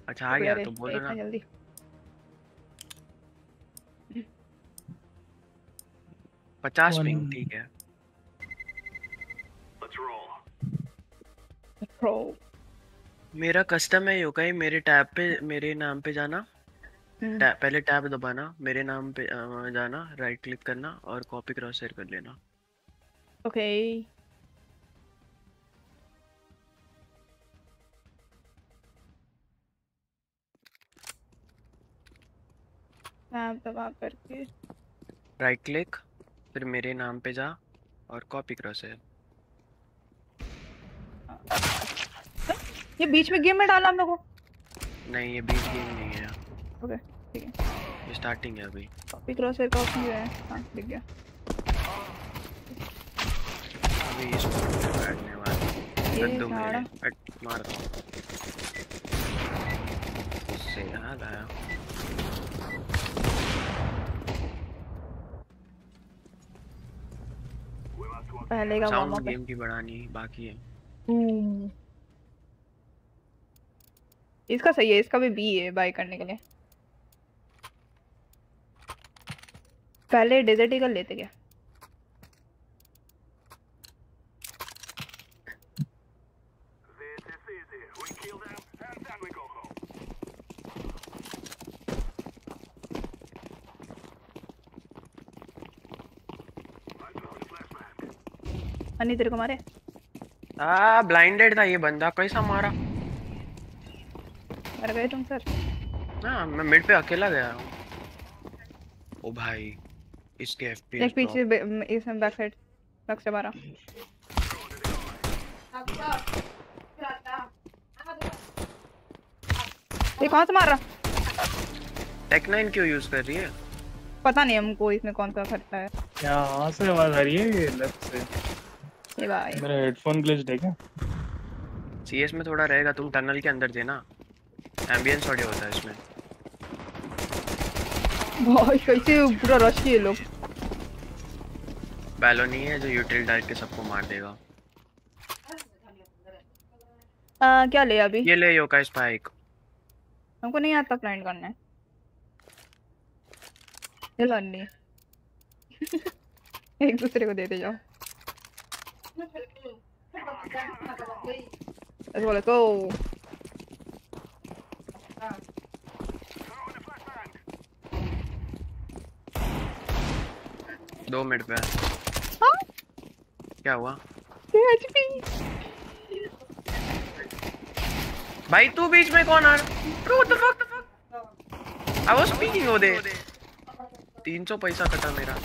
अच्छा आ गया तो बोलो ना। जल्दी। पचास पिंग ठीक है। मेरा कस्टम है योकाई मेरे टैब पे मेरे नाम पे जाना। हम्म। टैब पहले टैब दबाना मेरे नाम पे जाना राइट क्लिक करना और कॉपी क्रॉस शेयर कर लेना। ओके टैब दबा करके। राइट क्लिक फिर मेरे नाम पे जा और कॉपी क्रॉस शेयर ये बीच में गेम में डाला हम लोगों। नहीं ये बीच गेम नहीं है। ओके ठीक है। ये स्टार्टिंग है अभी। कॉपी क्रॉसर का ऑप्शन जो है हाँ दिख गया। अभी इस पे बैठने वाला झाड़ा। मेरे बैठ मार दो। उससे याद आया। पहले का वार्म अप गेम की बढ़ानी बाकी है। इसका सही है इसका भी बी है बाय करने के लिए। पहले डेजर्ट ईगल लेते क्या? अन्नी तेरे को मारे? आ ब्लाइंडेड था ये बंदा। कैसा मारा? मर गए तुम सर। हाँ मैं मिड पे अकेला गया हूँ। ओ भाई। इसके एफपीएस एक पीछे इसमें बैक साइड बैक से मारा ये कौन सा मार रहा? टेक 9 क्यों यूज़ कर रही है? पता नहीं हमको इसमें कौन सा खटता है। यहाँ से आवाज़ आ रही है ये लेफ़्ट से? ये भाई। मेरा हेडफोन ग्लिच है क्या सीएस में थोड़ा रहेगा तुम टनल के अंदर थे ना? एम्बियंस ऑडियो होता है इसमें। भाई कैसे पूरा रश किए लोग। बैलो नहीं है जो यूटिल डाल के सबको मार देगा। आ, क्या ले अभी? ये ले योका स्पाइक हमको नहीं आता प्लान करना। ये लो अन्नी। एक दूसरे को देते जाओ। Let's go, let's go. दो मिनट पे। हाँ? क्या हुआ. भाई तू बीच में कौन आ रहा? fuck I was speaking ओदे 300 पैसा कटा मेरा।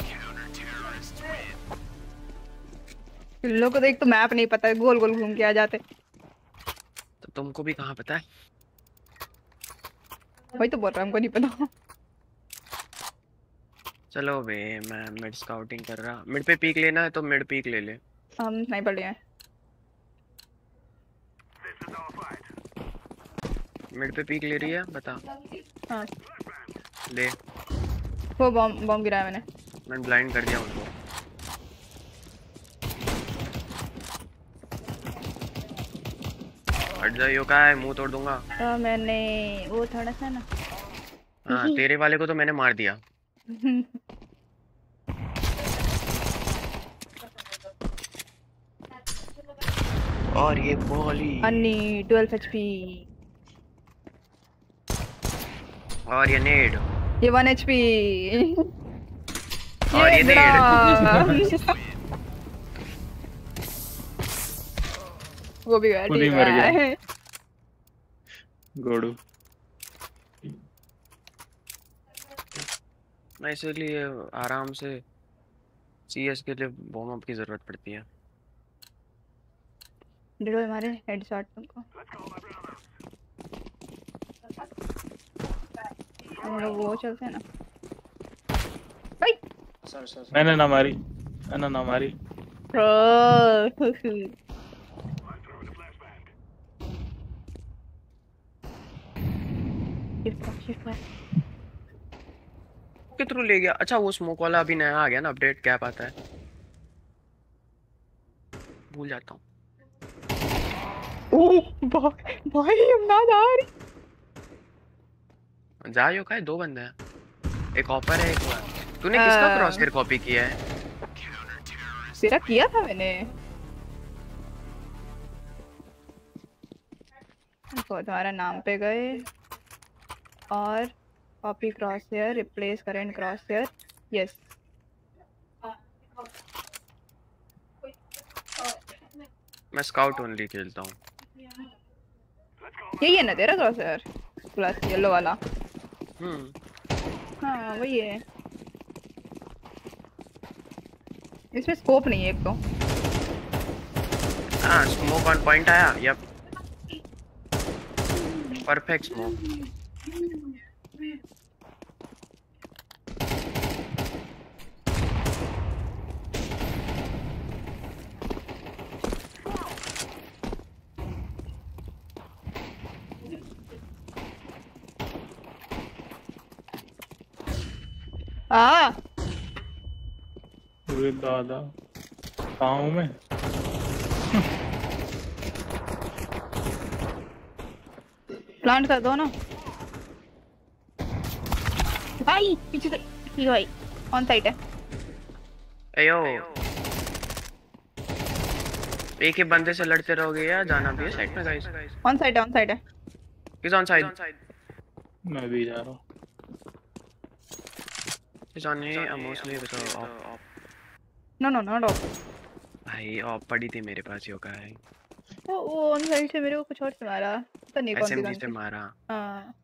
इन लोगों को एक तो मैप नहीं पता है गोल गोल घूम के आ जाते। तो तुमको भी कहाँ पता है? वही तो बोल रहा हमको नहीं पता। चलो बे मैं मिड स्काउटिंग कर रहा। मिड पे पीक लेना है तो मिड पीक ले ले। हम स्नाइपर लिए हैं। मिड पे पीक ले रही है बता। हाँ। ले। वो बॉम्ब बॉम्ब गिराया मैंने। मैंने ब्लाइंड कर दिया उनको। हट जाइयो का है? मुँह तोड़ दूँगा। तो मैंने वो थोड़ा सा ना। हाँ तेरे वाले को तो मैंने मार दिया। और ये बॉली। अन्नी 12 एचपी और ये नेड। ये 1 एचपी और ये नेड। वो भी गया। मर। गोड़ू। मैं इसीलिए आराम से सीएस के लिए बॉम्ब अप की ज़रूरत पड़ती है। डिडो हमारे हेडशॉट तुमको हम लोग वो चलते हैं ना। मैंने ना मारी मैंने ना मारी। Bro. Shift back, shift back. के थ्रू ले गया। अच्छा वो स्मोक वाला अभी नया आ गया ना अपडेट कैप आता है? भूल जाता हूँ। भाई आ रही। जायो का है दो बंदे हैं। एक ऑपर है एक वो तूने किसका हाँ। क्रॉस फिर कॉपी किया है? तेरा किया था मैंने। तुम्हारा नाम पे गए। और hair replace current crosshair yes मैं स्काउट ओनली खेलता हूँ। यही है ना तेरा क्रॉस हेयर प्लस येलो वाला। हम्म। हाँ वही है। इसमें स्कोप नहीं है एक तो। हाँ स्मोक ऑन पॉइंट आया यप परफेक्ट स्मोक अरे दादा कहाँ हूँ मैं? प्लांट कर दो ना। भाई पीछे से ठीक है भाई ऑन साइड है. अयो एक ही बंदे से लड़ते रहोगे या जाना भी है साइड में गाइस ऑन साइड है ऑन साइड है. किस ऑन साइड मैं भी जा रहा हूँ. किस ऑन है मोस्टली बताओ off no no not off भाई ऑफ़ पड़ी थी मेरे पास यो का है? वो वो ऑन साइड से मेरे को कुछ और से मारा पता नहीं कौन से। मारा। हाँ।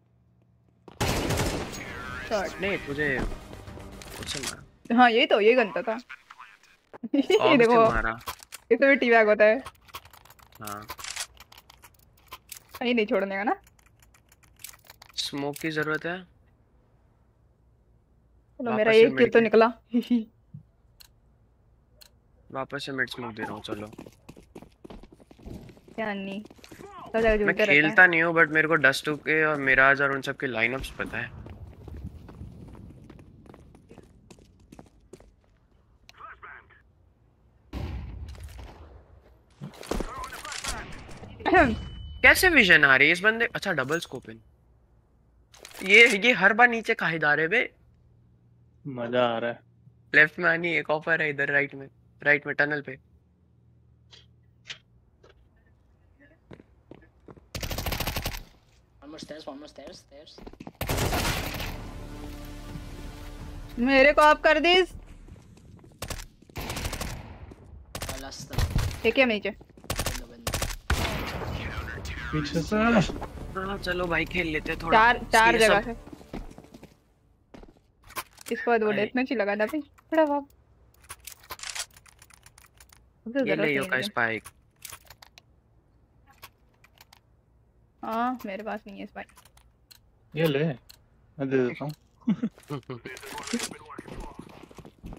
शॉट नहीं तुझे उससे मारा हाँ यही तो ये गन था ये देखो मारा इसमें भी टी बैग होता है हाँ कहीं नहीं छोड़ने का ना स्मोक की ज़रूरत है चलो मेरा एक किल तो निकला वापस से मिड स्मोक दे रहा हूँ चलो क्या नहीं जगह मैं खेलता नहीं हूँ बट मेरे को डस्ट के और मिराज और उन सब के लाइनअप्स पता है कैसे विजन आ रही है इस बंदे? अच्छा डबल स्कोप इन ये ये हर बार नीचे काहे जा रहे बे मज़ा आ रहा है। लेफ़्ट में आनी एक ऑफ़र है इधर राइट में राइट में टनल पे. Stairs, stairs, stairs. मेरे को आप कर दीस। Uh, एक है नीचे। पीछे से हाँ? चलो भाई खेल लेते हैं थोड़ा। चार चार जगह से इसके बाद वो डेथ मैच ही लगा था भाई बड़ा बाप ये ले यो का स्पाइक हाँ मेरे पास नहीं है स्पाइक ये ले मैं दे देता हूँ।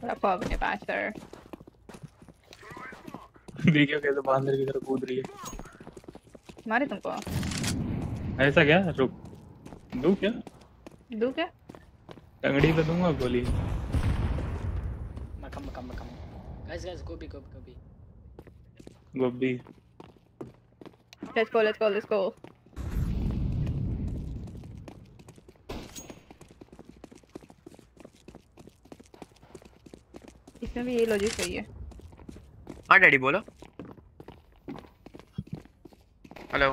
रखो अपने पास सर देखियो कैसे बांदर की तरह कूद रही है। मारे तुमको? ऐसा क्या? रुक। दू क्या? दू क्या? टंगड़ी पे दूँगा गोली. Guys, guys, go B, go B, go B. गोभी। Let's go let's go let's go इसमें भी ये लॉजिक सही है हाँ डैडी बोलो। हेलो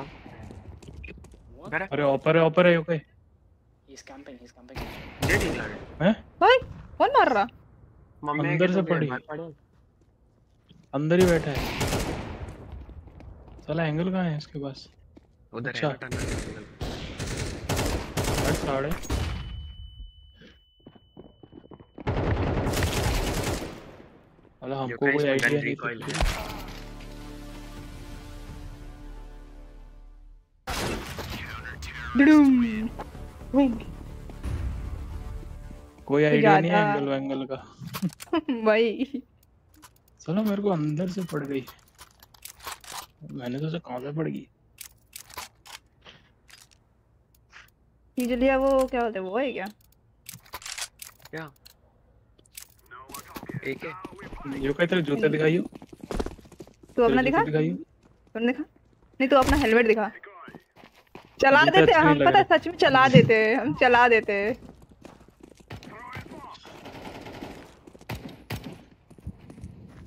अरे ऑपर है ऑपर है okay He's camping, he's camping. ये ठीक लग रहा है हैं भाई कौन मार रहा? मम्मी अंदर से पड़ी। अंदर ही बैठा है। साला एंगल कहाँ है इसके पास? उधर अच्छा। है ना टनल साढ़े। अरे हमको कोई आइडिया नहीं कोई आइडिया नहीं है एंगल वैंगल का। भाई चलो मेरे को अंदर से पड़ गई। मैंने तो कहाँ से पड़ गई? यूजुअली वो क्या बोलते वो है क्या? क्या? एक है। यो कहते जूते दिखाइयो। तू अपना दिखा। दिखाइयो। तुम दिखा। नहीं तू अपना हेलमेट दिखा। चला देते अच्छे नहीं हम पता सच में चला देते हम चला देते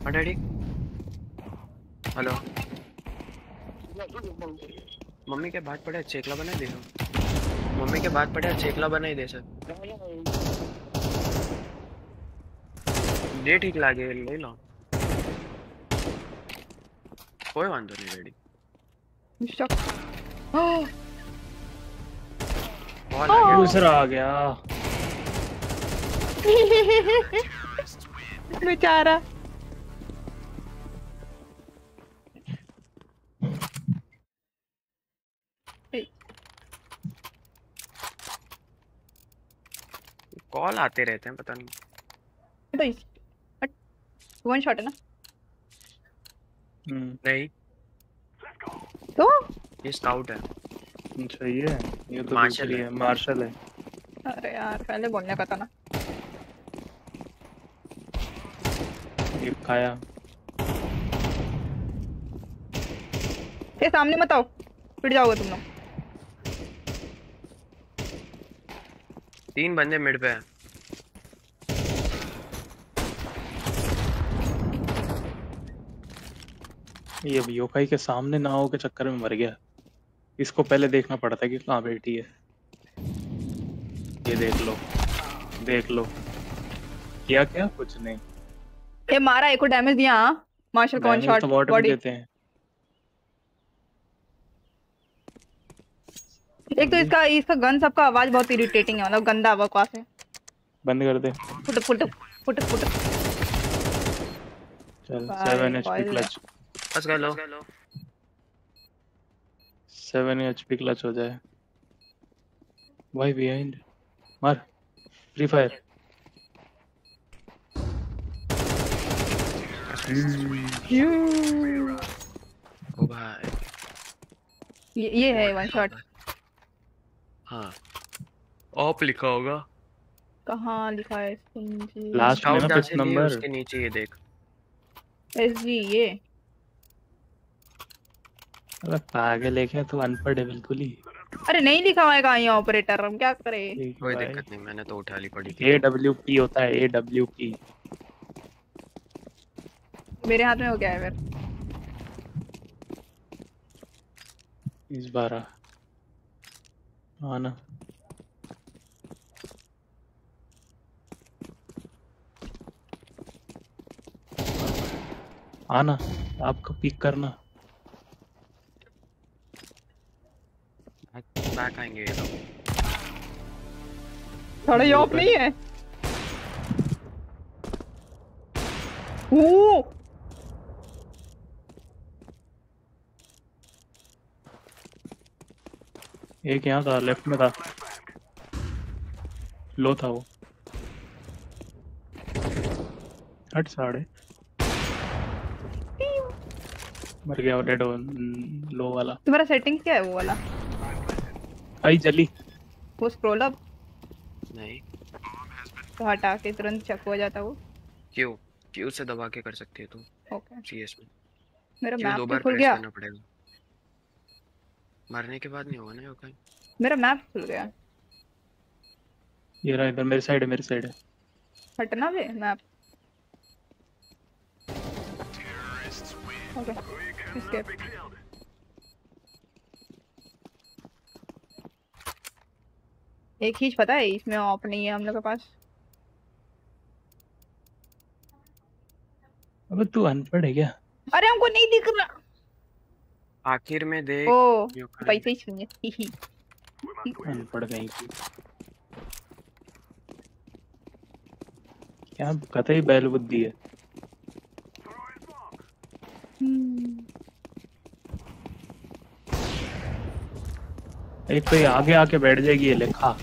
हाँ। डैडी? हेलो? मम्मी के बात पड़े चेकला बना दे मम्मी के बात पड़े चेकला बना ही दे सर। डे ठीक लागे ले लो। कोई वांदो नहीं डैडी। शॉक ओह बॉल आ गया दूसरा आ गया बेचारा। कॉल आते रहते हैं पता नहीं। तो वन शॉट है ना? नहीं। तो? ये स्काउट है। अच्छा ये है तो मार्शल है। है। मार्शल है। अरे यार पहले बोलने का था ना। ये खाया। ये सामने मत आओ। पिट जाओगे तुम लोग। तीन बंदे मिड पे हैं। ये योकाई के सामने ना हो के चक्कर में मर गया। इसको पहले देखना पड़ता है कि कहाँ बैठी है। ये देख लो देख लो। किया क्या? कुछ नहीं। ये मारा एक को डैमेज दिया हाँ। मार्शल का वन Damage शॉट तो बॉडी देते हैं। एक तो इसका इसका गन सबका आवाज़ बहुत इरिटेटिंग है मतलब गंदा बकवास है बंद कर दे। Foot foot foot foot. चल भाई, seven H P call clutch बस कर लो। सेवन एच पी क्लच हो जाए। भाई बिहाइंड मार। फ्री फायर ओ भाई। ये, ये है वन शॉट हाँ। ऑप लिखा होगा। कहाँ लिखा है जी Last में ना number। उसके नीचे ये देख। एस जी ये। अरे पागल है क्या तू अनपढ़ है बिल्कुल ही। अरे नहीं लिखा हुआ है कहाँ ये ऑपरेटर हम क्या करें? कोई दिक्कत नहीं मैंने तो उठा ली पड़ी थी। ए डब्ल्यू पी होता है ए डब्ल्यू पी मेरे हाथ में हो गया है फिर। इस बार आना आना आपका पिक करना। बैक आएँगे ये लोग थोड़ा ये ऑफ़ नहीं है। ओ एक यहाँ था लेफ़्ट में था। लो था वो। हट साढ़े मर गया वो डेड लो वाला। तुम्हारा सेटिंग क्या है वो वाला? आई जली। वो स्क्रॉल अप नहीं। तो हटा के तुरंत चेक हो जाता वो। क्यों? क्यों से दबा के कर सकती है तू? ओके सीएस में। मेरा मैप भी खुल गया? करना पड़ेगा? मरने के बाद नहीं होगा ना योकाई मेरा मैप खुल गया। ये रहा इधर मेरे साइड है मेरे साइड है। हटना भी मैप ओके एस्केप एक ही पता है इसमें ऑफ़ नहीं है हम लोग के पास। अबे तू अनपढ़ है क्या? अरे हमको नहीं दिख रहा। आखिर में देख ओ। पैसे ही? सुनिए ही ही अनपढ़ नहीं की क्या कतई बैल बुद्धि है। एक तो आगे आके बैठ जाएगी ये लिखा।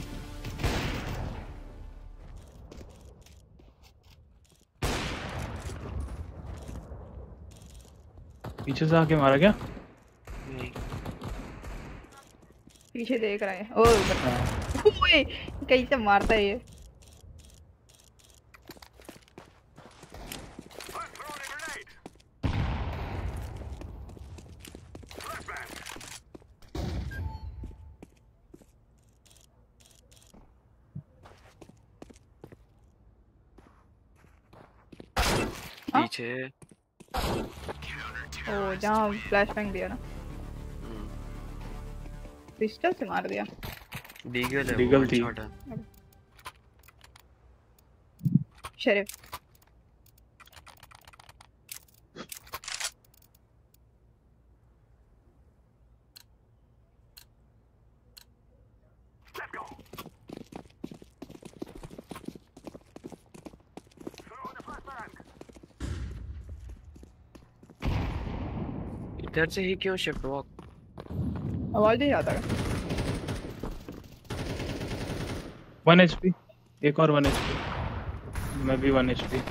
पीछे से आके मारा क्या? नहीं। पीछे देख रहा है। ओ ओए कैसे मारता है ये? पीछे। ओ जहाँ फ्लैश बैंग दिया ना पिस्टल से मार दिया डीगल है डीगल थी। है शरीफ इधर से ही क्यों शिफ्ट वॉक आवाज़ नहीं आता। है वन एचपी एक और वन एचपी मैं भी वन एचपी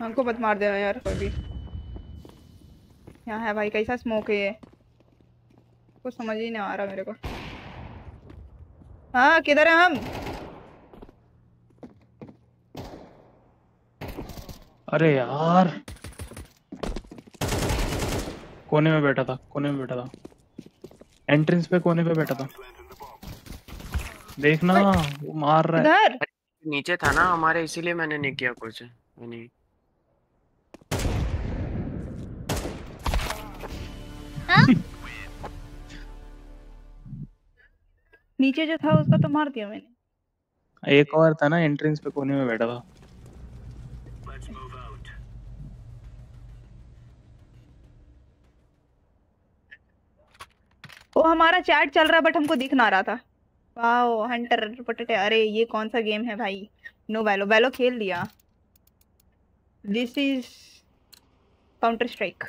हमको मत मार देना यार कोई भी। यहाँ है भाई कैसा स्मोक है ये? कुछ समझ ही नहीं आ रहा मेरे को। हाँ किधर है हम? अरे यार। कोने में बैठा था कोने में बैठा था। एंट्रेंस पे कोने पे बैठा था। देखना वो मार रहा है। नीचे था ना हमारे इसीलिए मैंने नहीं किया कुछ। नहीं। नीचे जो था उसका तो मार दिया मैंने। एक और था ना एंट्रेंस पे कोने में बैठा था। वो हमारा चैट चल रहा बट हमको दिख ना रहा था वाओ हंटर पटटे अरे ये कौन सा गेम है भाई नो वैलो वैलो खेल लिया this is Counter Strike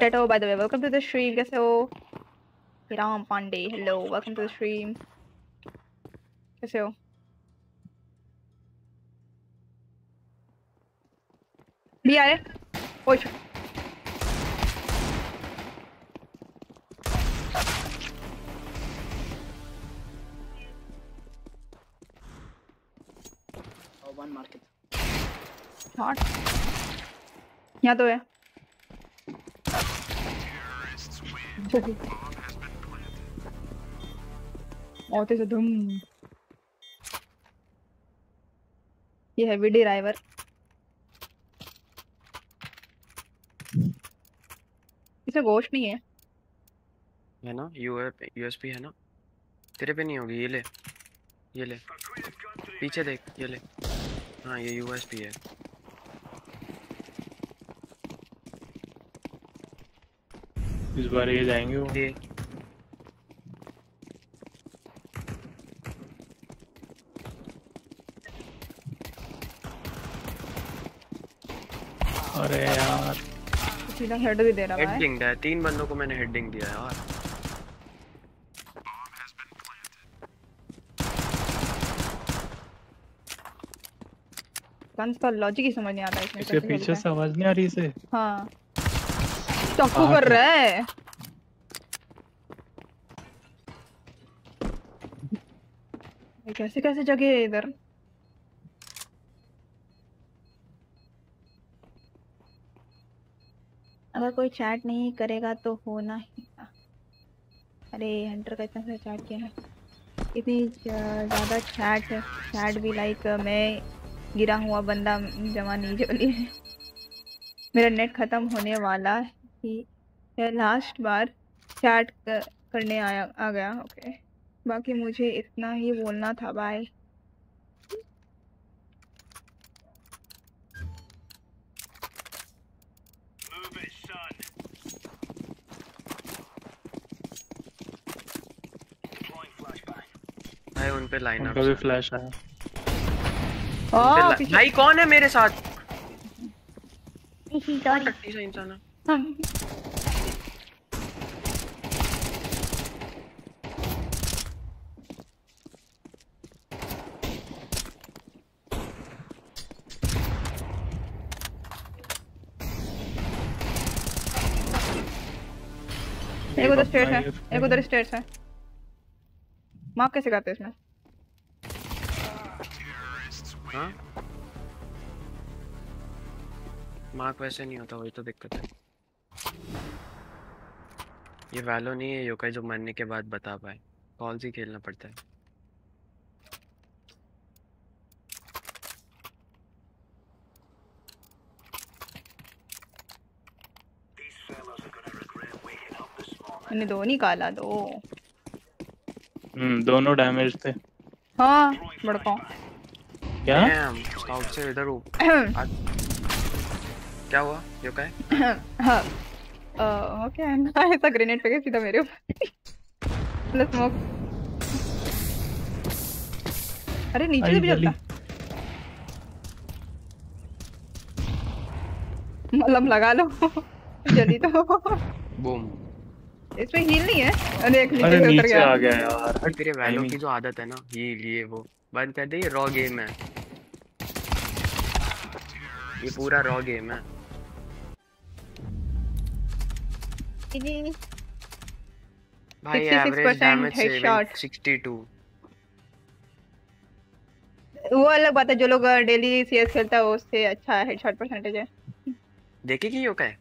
Tato, by the way, welcome to the stream. कैसे हो? Hiram Pandey, hello, welcome to the stream. कैसे हो? भी आए? Market. यहाँ तो है. और से धुम ये है वीडी ड्राइवर इसमें गोश्त नहीं है। है ना? यूएसपी है ना? तेरे पे नहीं होगी ये ले। ये ले। पीछे देख ये ले। हाँ ये यूएसपी है। इस बार ये जाएँगे वो ये अरे यार सीधा हेड भी दे रहा है हेडिंग है तीन बंदों को मैंने हेडिंग दिया यार। गन्स का लॉजिक ही समझ नहीं आता इसमें इसके पीछे से आवाज़ नहीं आ रही इसे। है। हाँ चाकू कर रहा है। कैसे कैसे जगह है इधर? कोई चैट नहीं करेगा तो होना ही था। अरे हंटर का इतना सा चैट किया है। इतनी ज़्यादा चैट चैट भी लाइक मैं गिरा हुआ बंदा जमा नहीं जोली है मेरा नेट ख़त्म होने वाला है लास्ट बार चैट करने आया, आ गया ओके बाकी मुझे इतना ही बोलना था बाय उन पे लाइन उनका भी फ्लैश आया। पीछे भाई कौन है मेरे साथ? सॉरी टट्टी सा इंसान है। एक उधर स्टेयर्स है एक उधर स्टेयर्स है। मार्क कैसे करते हैं इसमें? हाँ? मार्क वैसे नहीं होता वही तो दिक्कत है। ये वैलो नहीं है योकाई जो मरने के बाद बता पाए। कॉल ही खेलना पड़ता है। मैंने दो निकाला दो। हम्म दोनों डैमेज थे। हाँ बड़का। क्या? स्काउट से इधर क्या हुआ? योकाई हाँ अ, ओके ऐसा ग्रेनेड फेंके सीधा मेरे ऊपर। प्लस स्मोक अरे नीचे से भी मलम लगा लो। जल्दी तो। बूम इसमें हील नहीं है? अरे एक नीचे से उतर नीचे गया। आ गया यार। तेरे वैलो की जो आदत है ना ये ये वो। बंद कर दे ये रॉ गेम है। ये पूरा रॉ गेम है। भाई एवरेज डैमेज headshot. 62 वो अलग बात है जो लोग डेली सीएस खेलता है उससे अच्छा हेडशॉट परसेंटेज है। देखे कि यो का है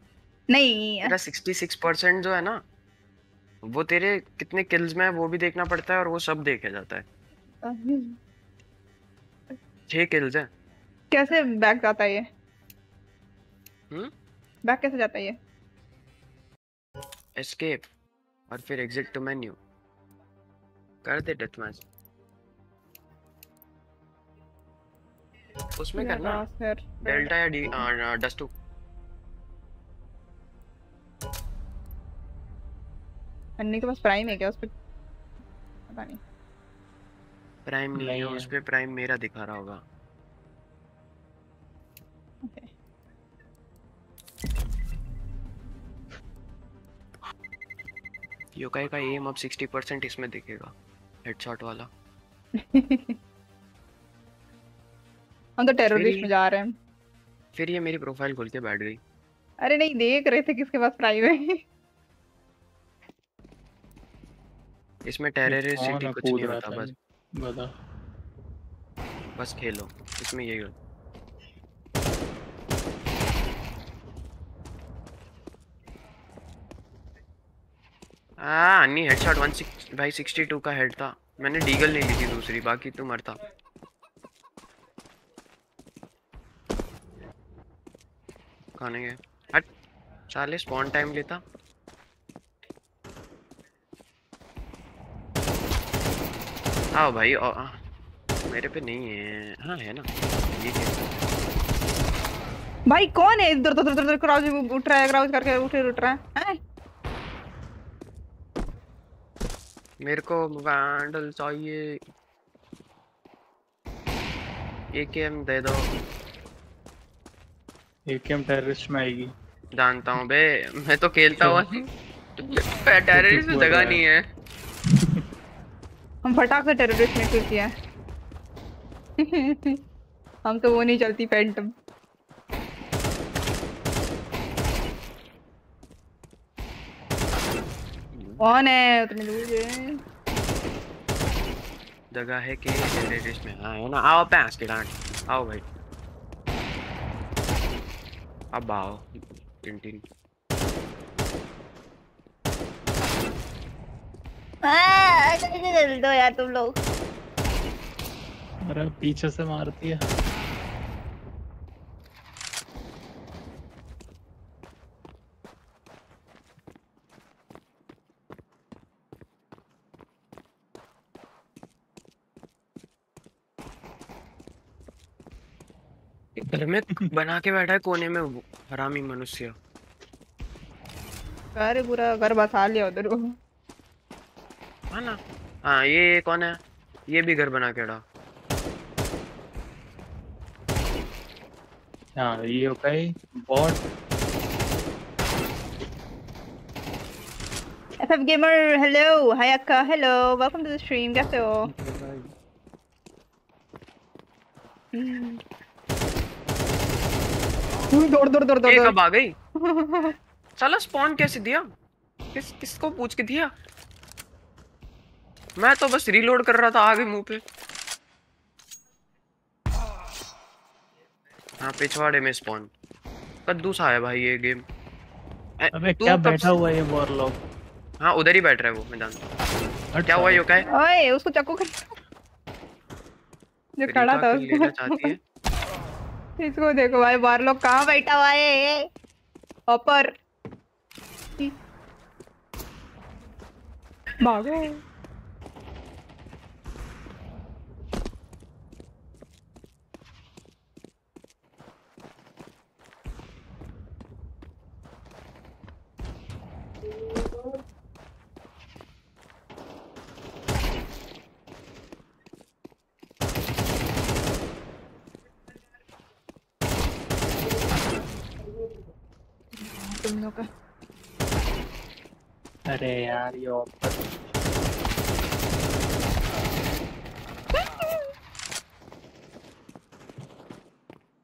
नहीं। मेरा 66% जो है ना वो तेरे कितने किल्स में है वो भी देखना पड़ता है और वो सब देखा जाता है। छह किल्स है। कैसे बैक जाता है ये? हम्म? बैक कैसे जाता है ये? एस्केप और फिर एग्जिट टू मेन्यू कर दे डेथ मैच उसमें करना? डेल्टा या डी डस्ट टू अन्नी के पास प्राइम है क्या? उस पे पता नहीं। प्राइम नहीं नहीं है। उस पे प्राइम मेरा दिखा रहा होगा। योकाई का एम अब 60% इसमें दिखेगा हेडशॉट वाला हम तो टेररिस्ट फिर- में जा रहे हैं। फिर ये मेरी प्रोफ़ाइल खोल के बैठ गई। अरे नहीं देख रहे थे किसके पास प्राइम है। इसमें टेररिसिटी है कुछ नहीं होता बस। बता। बस खेलो इसमें यही होता हाँ नहीं हेडशॉट 16 भाई 62 का हेड था मैंने डीगल नहीं ली थी दूसरी बाकी तू मरता खाने गए हट चालीस स्पॉन टाइम लेता आओ भाई औ, आ, मेरे पे नहीं है हाँ है ना ये है भाई कौन है इधर उधर उधर क्राउच उठ रहा है क्राउच करके उठ उठ रहा है हैं? मेरे को वैंडल चाहिए। एकेएम दे दो। एकेएम टेररिस्ट में आएगी। जानता हूँ बे मैं तो खेलता हुआ टेररिस्ट बोल जगह नहीं है। हम फटाक से टेररिस्ट ने क्लिक किया? हम तो वो नहीं चलती फैंटम कौन है? उतने दूर है। जगह है कि टेररिस्ट में? हाँ है ना? आओ पैंस के डांट। आओ भाई। अब आओ। टिन जल्दी दो यार तुम लोग? अरे पीछे से मारती है। में बना के बैठा है कोने में वो हरामी मनुष्य। अरे पूरा घर बसा लिया उधर वो। है ना? हाँ ये कौन है? ये भी घर बना के रहा हाँ ये okay bot FF gamer hello hi akka hello welcome to the stream कैसे हो। दौड़ दौड़ दौड़ दौड़ दौड़। कब आ गई? साला स्पॉन कैसे दिया? किस किसको पूछ के दिया? मैं तो बस रीलोड कर रहा था आगे मुँह पे। हाँ पिछवाड़े में स्पॉन कद्दू सा है भाई ये गेम अबे क्या बैठा हुआ है ये वॉरलॉक हाँ उधर ही बैठ रहा है वो मैं जानता हूँ क्या हुआ यो क्या है ओए उसको चाकू कर। जो खड़ा था उसको। चाहती है? इसको देखो भाई बार लोग कहाँ बैठा हुआ है? ऊपर भागो। लोग का अरे यार ये ऑफ़र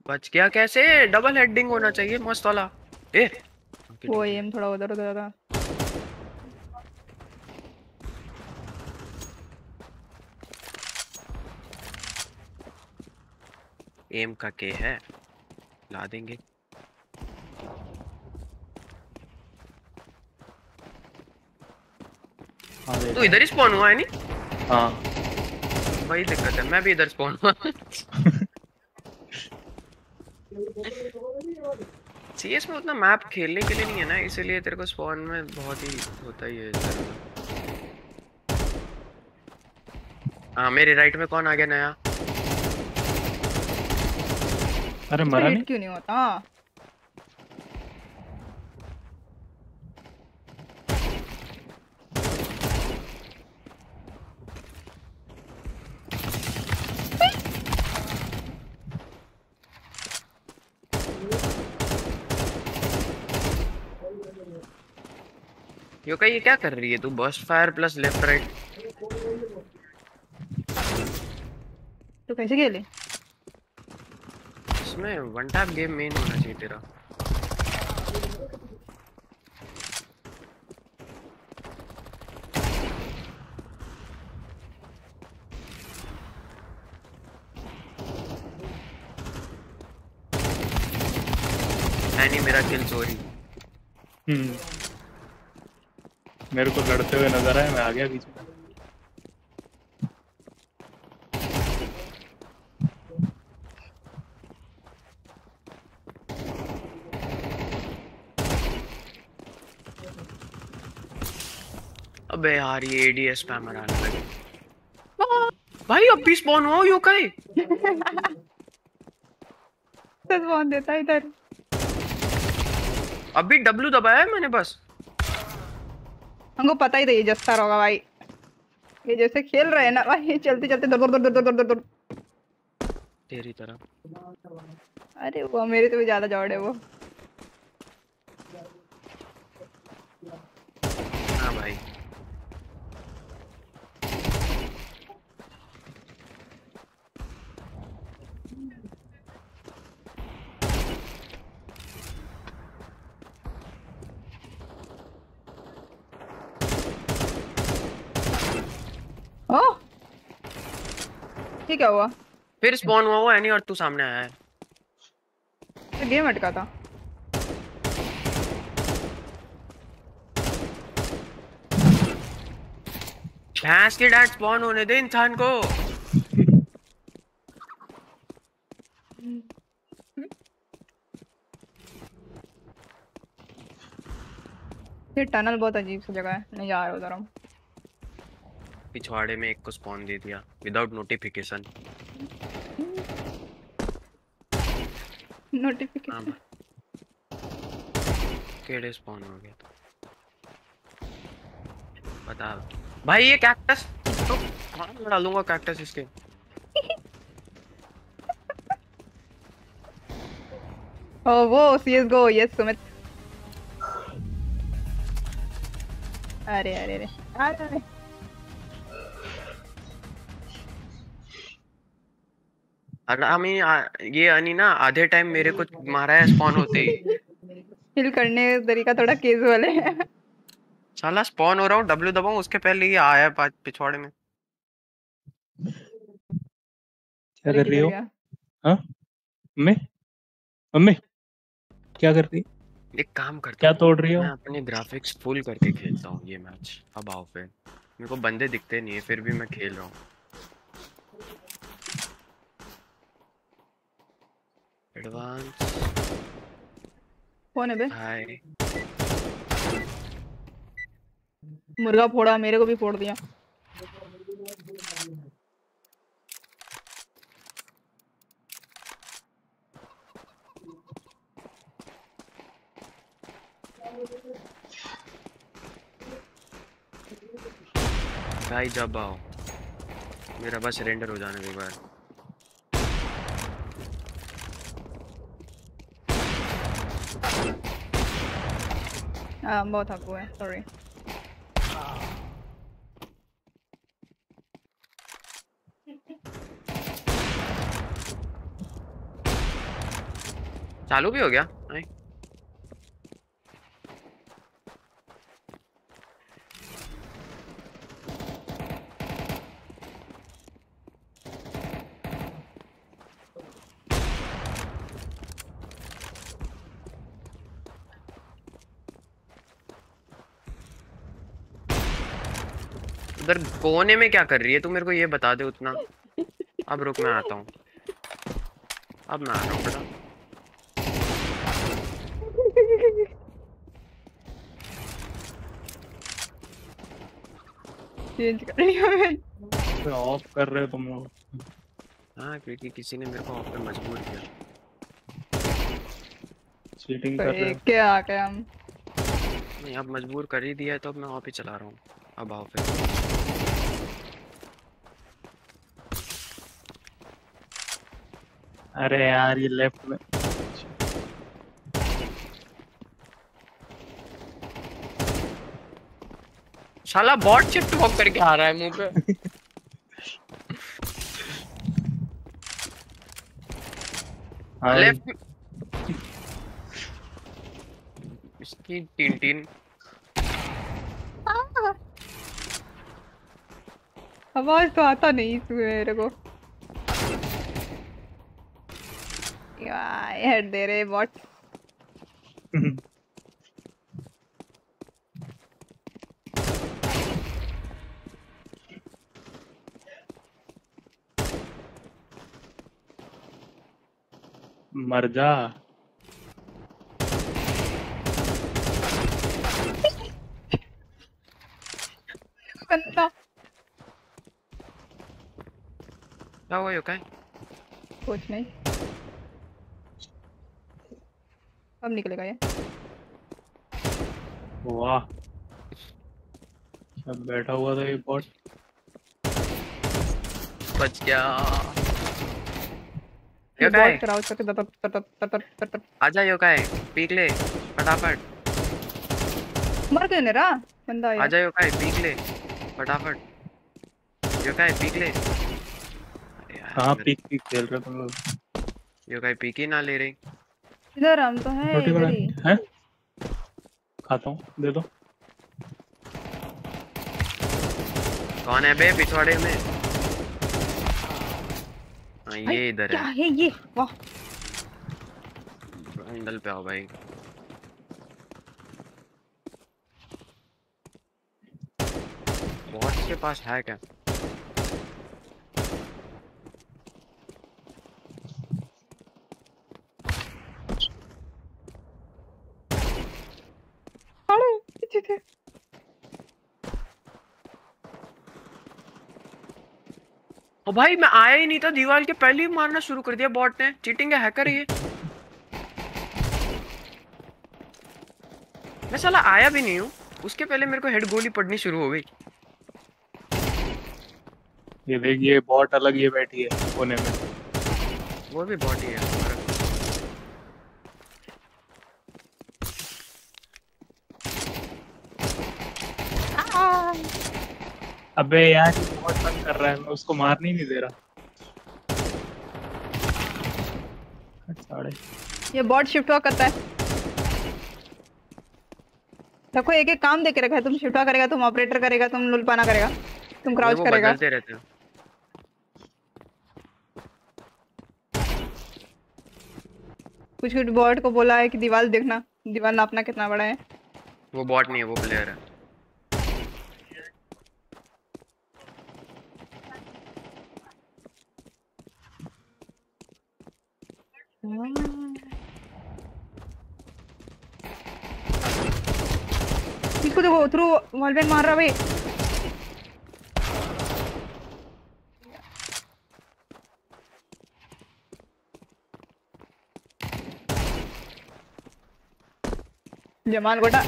बच गया कैसे? डबल हेडिंग होना चाहिए मस्त वाला। ए वो एम थोड़ा उधर उधर था एम का के है। ला देंगे। तू इधर ही स्पॉन हुआ है नहीं? हाँ। वही दिक्कत है मैं भी इधर स्पॉन हुआ। सीएस में उतना मैप खेलने के लिए नहीं है ना इसीलिए तेरे को स्पॉन में बहुत ही होता ही है इधर। हाँ मेरे राइट में कौन आ गया नया? अरे मरा नहीं? क्यों नहीं होता? यो का ये क्या कर रही है तू? Burst fire plus left right तो कैसे खेले? इसमें वन टैप गेम मेन होना चाहिए तेरा। नहीं मेरा किल चोरी हम्म। मेरे को लड़ते हुए नज़र आया मैं आ गया बीच में अबे यार ये एडीएस स्पैमर आने लगे। भाई अब भी स्पॉन हो यो काई सच बहुत देता इधर। अभी डब्ल्यू दबाया है मैंने बस? हमको पता ही था ये जस्ता होगा भाई। ये जैसे खेल रहे हैं ना भाई चलते चलते दर दर दर दर दर दर दर तेरी तरह। अरे वो मेरे तो भी ज़्यादा जोड़ है वो हाँ भाई ओ ये क्या हुआ? फिर स्पॉन हुआ वो एनी और तू सामने आया है। तो गेम अटका था। भैंस की डैड स्पॉन होने दे इंसान को। ये टनल बहुत अजीब सी जगह है नहीं जा रहा उधर हम। पिछवाड़े में एक को स्पॉन दे दिया विदाउट नोटिफिकेशन नोटिफिकेशन केड़े स्पॉन हो गया तो। बता भाई ये कैक्टस तो कहाँ में डालूँगा कैक्टस इसके। ओ वो सीएस गो यस सुमित। अरे अरे अरे। अरे अरे अरे ये अनी ना आधे टाइम मेरे को मारा है स्पॉन होते ही। हिल करने तरीका थोड़ा कैजुअल है। साला स्पॉन हो रहा हूँ डब्ल्यू दबाऊं उसके पहले ही आया है पिछवाड़े में। क्या कर रही हो। हाँ मम्मी? मम्मी? क्या कर रही? एक काम करता क्या तोड़ रही हो? मैं अपने ग्राफिक्स फुल करके खेलता हूँ ये मैच अब आओ फिर। मेरे को बंदे दिखते नहीं है फिर भी मैं खेल रहा हूँ। एडवांस कौन है बे? हाय मुर्गा फोड़ा मेरे को भी फोड़ दिया। भाई जब आओ। मेरा बस रेंडर हो जाने एक बार हाँ बहुत हकू है सॉरी चालू भी हो गया? नहीं। उधर कोने में क्या कर रही है तू मेरे को ये बता दे उतना। अब रुक मैं आता हूँ। अब मैं आ रहा हूँ बेटा चेंज कर रही ऑफ़ कर रहे हो तुम लोग। हाँ क्योंकि किसी ने मेरे को ऑफ़ पे मजबूर किया। चीटिंग तो कर रहे हो। क्या आ गए हम। नहीं अब मजबूर कर ही दिया है तो अब मैं ऑफ़ ही चला रहा हूँ। अब आओ फिर। अरे यार ये लेफ़्ट में। साला बॉट शिफ्ट वॉक करके आ रहा है मुँह पे। हाँ, लेफ़्ट इसकी टीन टीन आवाज़ तो आता नहीं इसमें मेरे को। यार हेड दे रहे बॉट मर जा। बंदा। क्या हुआ यो कुछ नहीं। अब निकलेगा ये? वाह। सब बैठा हुआ था ये बॉट बच गया। करके तत आजा पीक ले फटाफट। मर गए ना बंदा ये आजा पीक ले फटाफट। पीक ले। कहाँ पीक पीक खेल रहे हो तुम लोग? यो पीक ही ना ले रही। इधर हम तो हैं रोटी इधर बना ही। हैं? खाता हूँ दे दो। कौन है बे पिछवाड़े में? हाँ ये इधर है। क्या है है ये? वाह। एंगल पे आओ भाई। बॉस के पास है क्या अरे पीछे थे ओ भाई मैं आया ही नहीं था। दीवार के पहले ही मारना शुरू कर दिया बॉट ने। चीटिंग है हैकर ये। मैं साला आया भी नहीं हूँ। उसके पहले मेरे को हेड गोली पड़नी शुरू हो गई। ये देख ये बॉट अलग ये बैठी है कोने में। वो भी बॉट ही है हमारा। अबे यार बॉट बंद कर रहा है मैं उसको मारने ही नहीं दे रहा। साढ़े ये बॉट शिफ्ट हुआ करता है। देखो एक एक काम दे के रखा है तुम शिफ्ट हुआ करेगा तुम ऑपरेटर करेगा तुम लुलपाना करेगा तुम क्राउच करेगा। बदलते रहते हैं। कुछ कुछ बॉट को बोला है कि दीवार देखना दीवार नापना कितना बड़ा है। वो बॉट नहीं है वो प्लेयर है। इसको देखो थ्रू वॉलपेन मार रहा भाई जमाल गोटा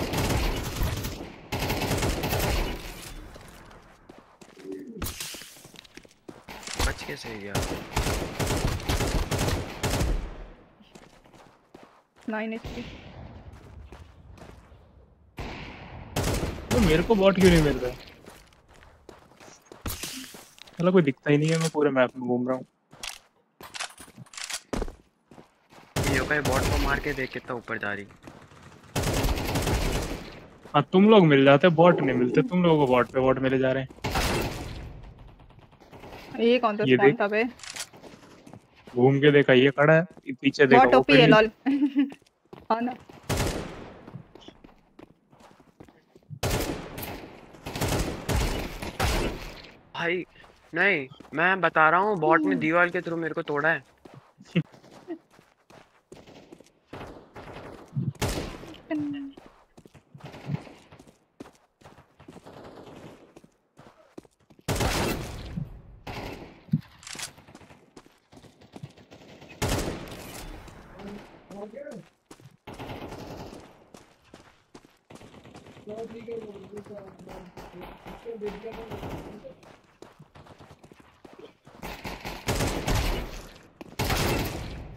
बच कैसे गया नाइन एचपी तो मेरे को बॉट क्यों नहीं मिल रहा? चलो कोई दिखता ही नहीं है मैं पूरे मैप में घूम रहा हूँ। योकाई बॉट को मार के देख कितना ऊपर जा रही। हाँ तुम लोग मिल जाते बॉट नहीं मिलते तुम लोगों को बॉट पे बॉट मिले जा रहे हैं। ये कौन सा स्पॉन था बे? घूम के देखा ये खड़ा है पीछे देखा वो ओपी है लॉल हाँ ना भाई नहीं मैं बता रहा हूँ बॉट ने दीवार के थ्रू मेरे को तोड़ा है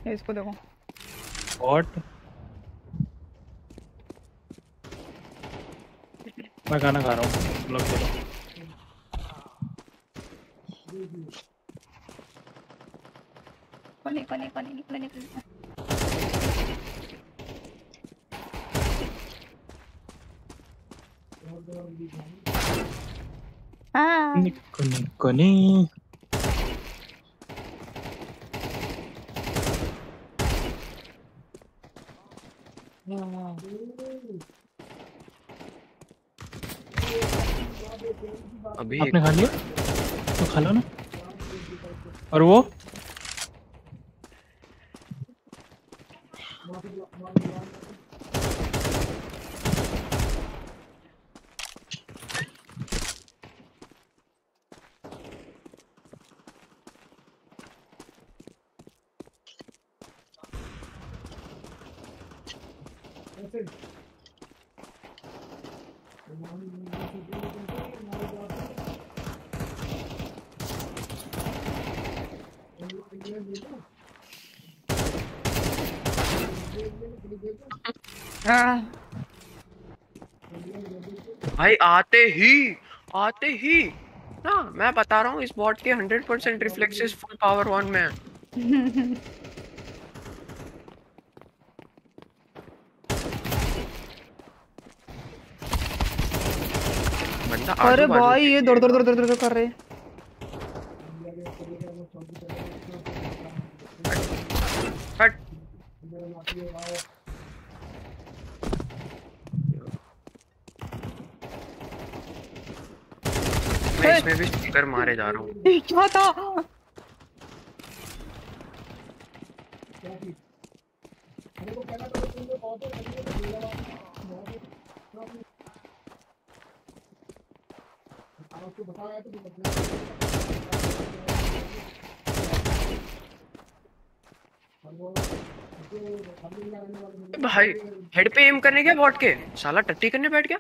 ये इसको देखो। What? मैं खाना खा रहा हूँ। लोग चलो कोने कोने कोने निकलो निकलो हाँ। निको निको नी खा लिया तो खा लो ना और वो हाँ भाई आते ही आते ही। ना मैं बता रहा हूँ इस बॉट के 100% रिफ्लेक्सेस फुल पावर वन में है। बंदा अरे भाई ये दौड़ दौड़ दौड़ दौड़ कर रहे हट स्टिकर मारे जा रहा हूँ। क्या था? भाई हेड पे एम करने गया बॉट के? साला टट्टी करने बैठ गया?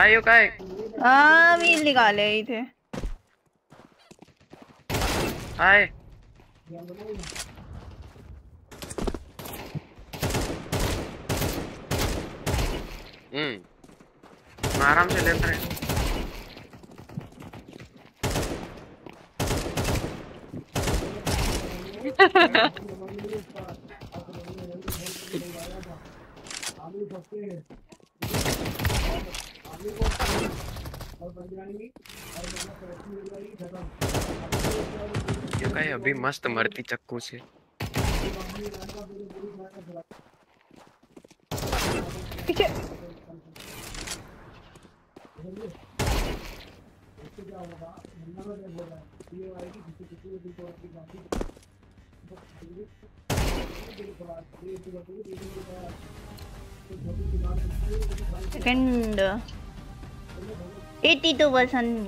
आयो काय हाँ मील निकाले ही थे। हाय हम्म आराम से लेफ़्ट रहे। ये काय अभी मस्त मरती चक्कू से। पीछे। सेकंड। 82 percent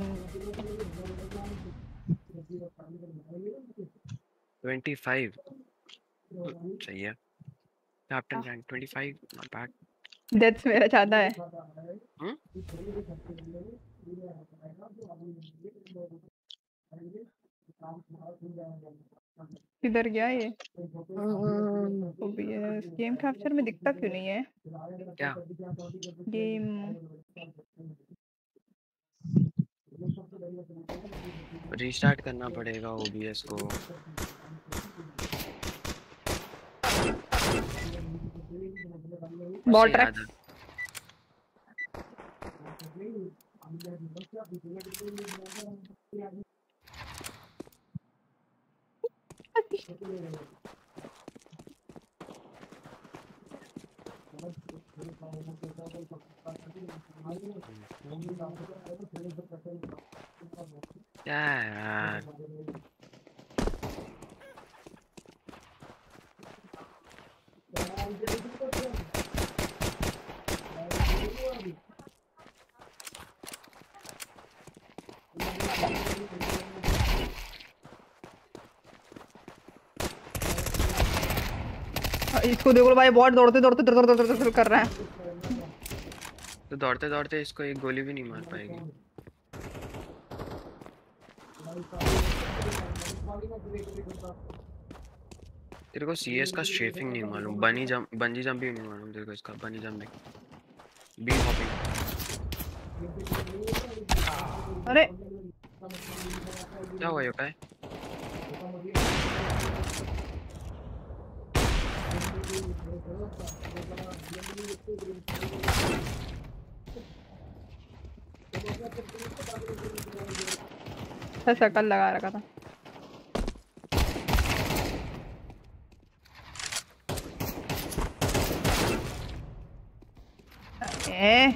twenty five. सही है। Captain rank twenty five not bad deaths मेरा चाहता है। हम्म? किधर गया ये? ओबीएस गेम कैप्चर में दिखता क्यों नहीं है? क्या? गेम रीस्टार्ट करना पड़ेगा ओबीएस को। बॉट उसे ट्रैक याद है। क्या है यार इसको देखो भाई बहुत दौड़ते दौड़ते दौड़ दौड़ दौड़ दौड़ कर रहा है। तो दौड़ते दौड़ते इसको एक गोली भी नहीं मार पाएगी। तेरे को सीएस का शेफिंग नहीं मालूम। बनी जंप बंजी जंप भी नहीं मालूम तेरे को इसका। बनी जंपिंग बी हॉपिंग अरे। क्या हुआ योकाई अच्छा लगा रखा था। ए।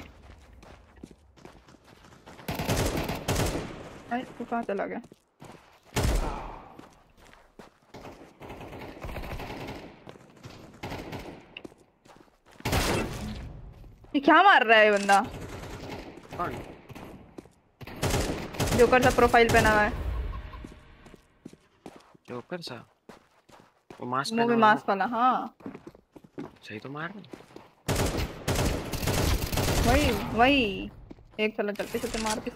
चला गया? ये क्या मार रहा है ये बंदा? कौन? जोकर सा प्रोफ़ाइल पहना हुआ है। जोकर सा? वो मास्क पहना हुआ मास्क वाला हाँ। सही तो मार रहा है। वही वही। एक चला चलते चलते मार के।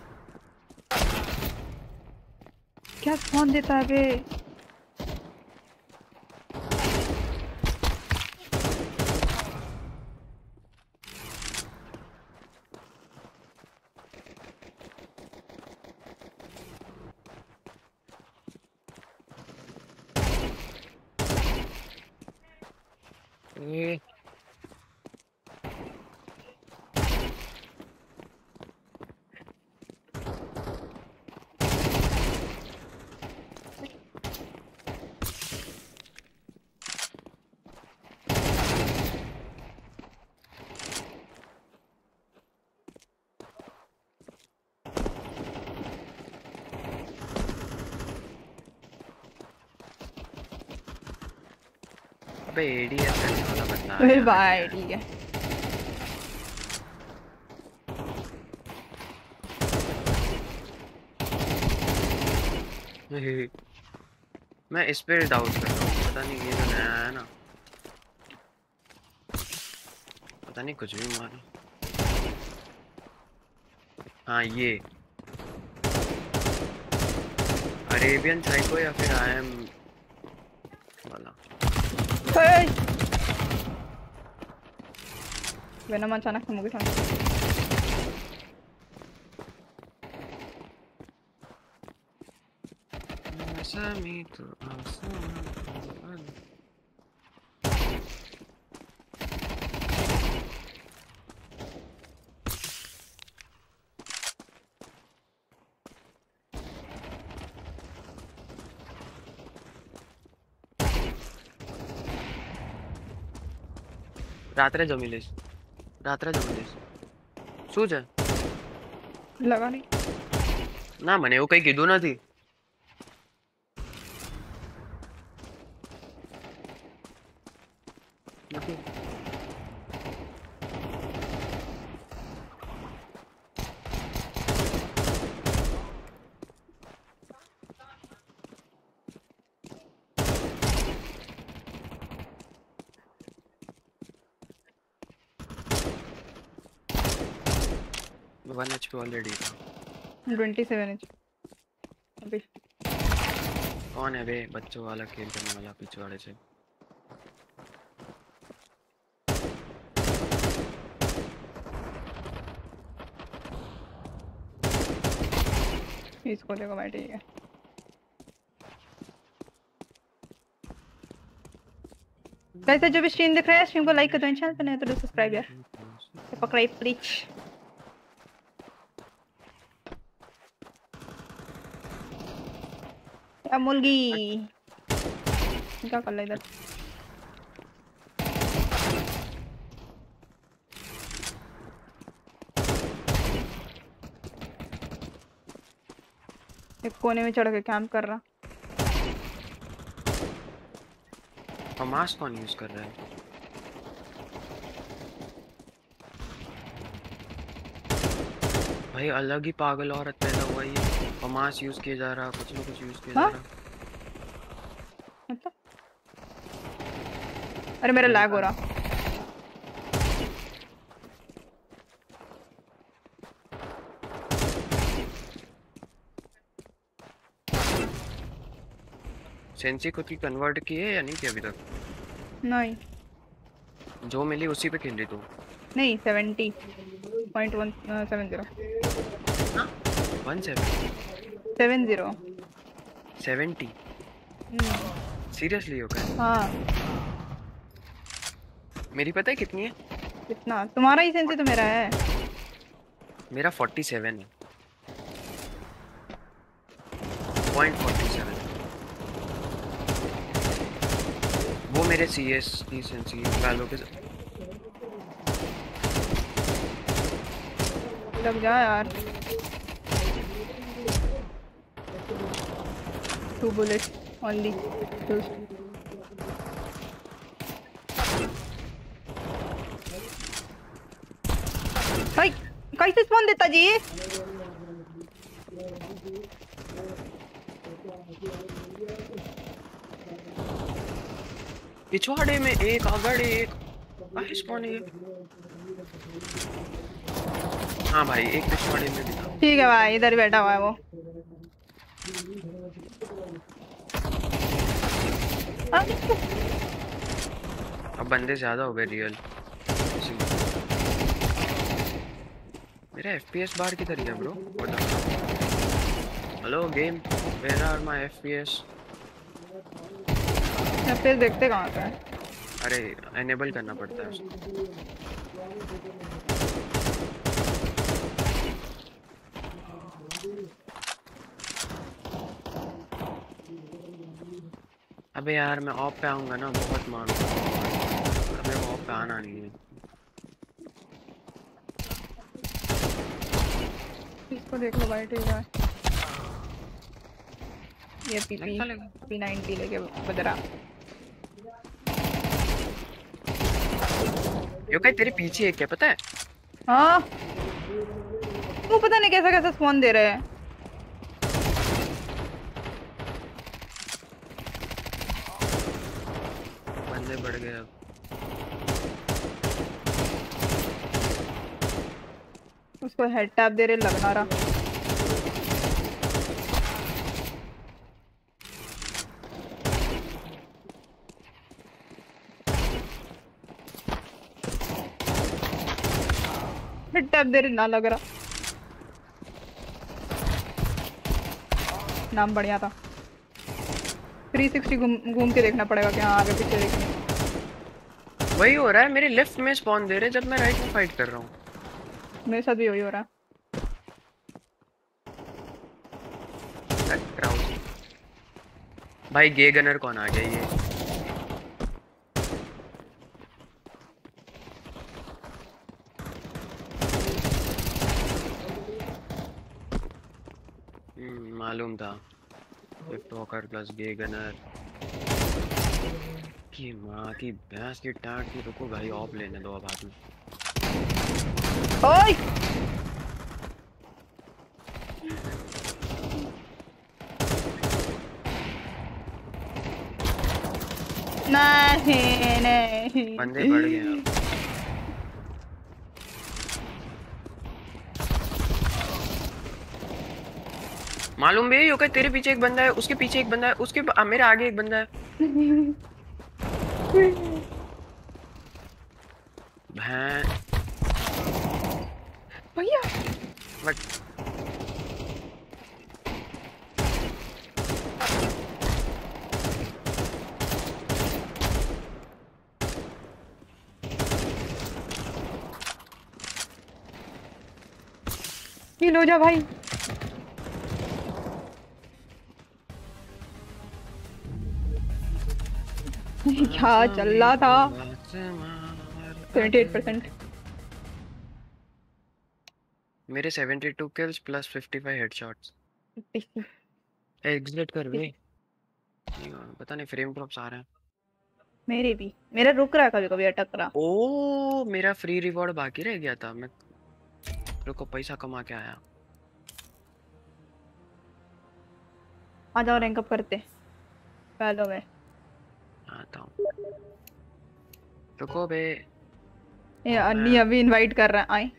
क्या फ़ोन देता है बे ए अबे एडीएस वाला बंदा अरे भाई ठीक है। मैं इस पे डाउट कर रहा हूँ। पता नहीं ये जो नया है ना। पता नहीं कुछ भी मारा हाँ ये। अरेबियन साइको या फिर आई एम वेनम अचानक से मुझे समझ आसामी तो आसान રાત્રે જમી લઈશ. રાત્રે જમી લઈશ. શું છે? લગાની ના મને એવું કઈ કીધું નથી. एच ऑलरेडी था ट्वेंटी सेवन इंच। अभी। कौन है बे? बच्चों वाला खेल करने वाला पीछे वाले से। इसको देखो भाई ठीक है। गाइस जो भी स्ट्रीम देख रहे हैं स्ट्रीम को लाइक कर दो चैनल पे नए तो सब्सक्राइब यार। पकड़ाई प्लीज़ क्या मुर्गी क्या कर इधर एक कोने में चढ़ के कैंप कर रहा हमास कौन यूज़ कर रहा है भाई अलग ही पागल औरत पैदा ये यूज़ किया जा रहा कुछ ना कुछ यूज़ किया जा हाँ? रहा। अरे मेरा लैग हो रहा। सेंसी खुद की कन्वर्ट की है या नहीं की अभी तक? नहीं। जो मिली उसी पे खेल रही तू? नहीं seventy point one seven seven zero. Seventy. Seriously होगा हाँ। मेरी पता है कितनी है? कितना? तुम्हारा ही सेंस तो मेरा है। मेरा फोर्टी सेवन है। Point forty seven. वो मेरे सी एस की सेंसी वैल्यू के लग जा यार। टू बुलेट ओनली भाई कैसे स्पॉन देता जी पिछवाड़े में एक आगड़ एक स्पॉन है? हाँ भाई एक पिछवाड़े में भी था। ठीक है भाई इधर बैठा हुआ है वो। अब बंदे ज़्यादा हो गए रियल मेरा एफपीएस बार किधर गया bro hello game where are my FPS फिर देखते कहाँ पे है? अरे एनेबल करना पड़ता है उसको। अबे यार मैं ऑफ़ पे आऊँगा ना बहुत मार अबे ऑफ़ पे आना नहीं है। इसको देख लो भाई ठीक है ये पीपी पी नाइनटी लेके बदरा। यो कहीं तेरे पीछे है क्या पता है? हाँ। वो पता नहीं कैसा कैसा स्पॉन दे रहे हैं। गए अब उसको हेड टैप दे रहे लगना रहा। टैप दे रहे, ना लग रहा। नाम बढ़िया था। 360 घूम घूम के देखना पड़ेगा कि हाँ आगे पीछे देखना। वही हो रहा है मेरे लेफ़्ट में स्पॉन दे रहे जब मैं राइट में फाइट कर रहा हूँ। मेरे साथ भी वही हो रहा है। भाई गे गनर कौन आ गया ये? हम्म, मालूम था। प्लस गे गनर की माँ की भैंस की टाट की रुको भाई ऑफ़ लेने दो अब हाथ में। ओए! नहीं नहीं बंदे बढ़ गए मालूम भी है तेरे पीछे एक बंदा है उसके पीछे एक बंदा है उसके आ, मेरे आगे एक बंदा है। भैं भैया बट लो जा भाई क्या चल रहा था। 78% मेरे 72 किल्स प्लस 55 हेडशॉट्स एग्जिट कर बे पता नहीं फ्रेम ड्रॉप्स आ रहे हैं। मेरे भी। मेरा रुक रहा है कभी कभी अटक रहा। ओ मेरा फ्री रिवॉर्ड बाकी रह गया था। मैं रुको पैसा कमा के आया। आ जाओ रैंक अप करते। पहलो में आता हूँ रुको बे। ये अन्नी अभी इनवाइट कर रहा है आए।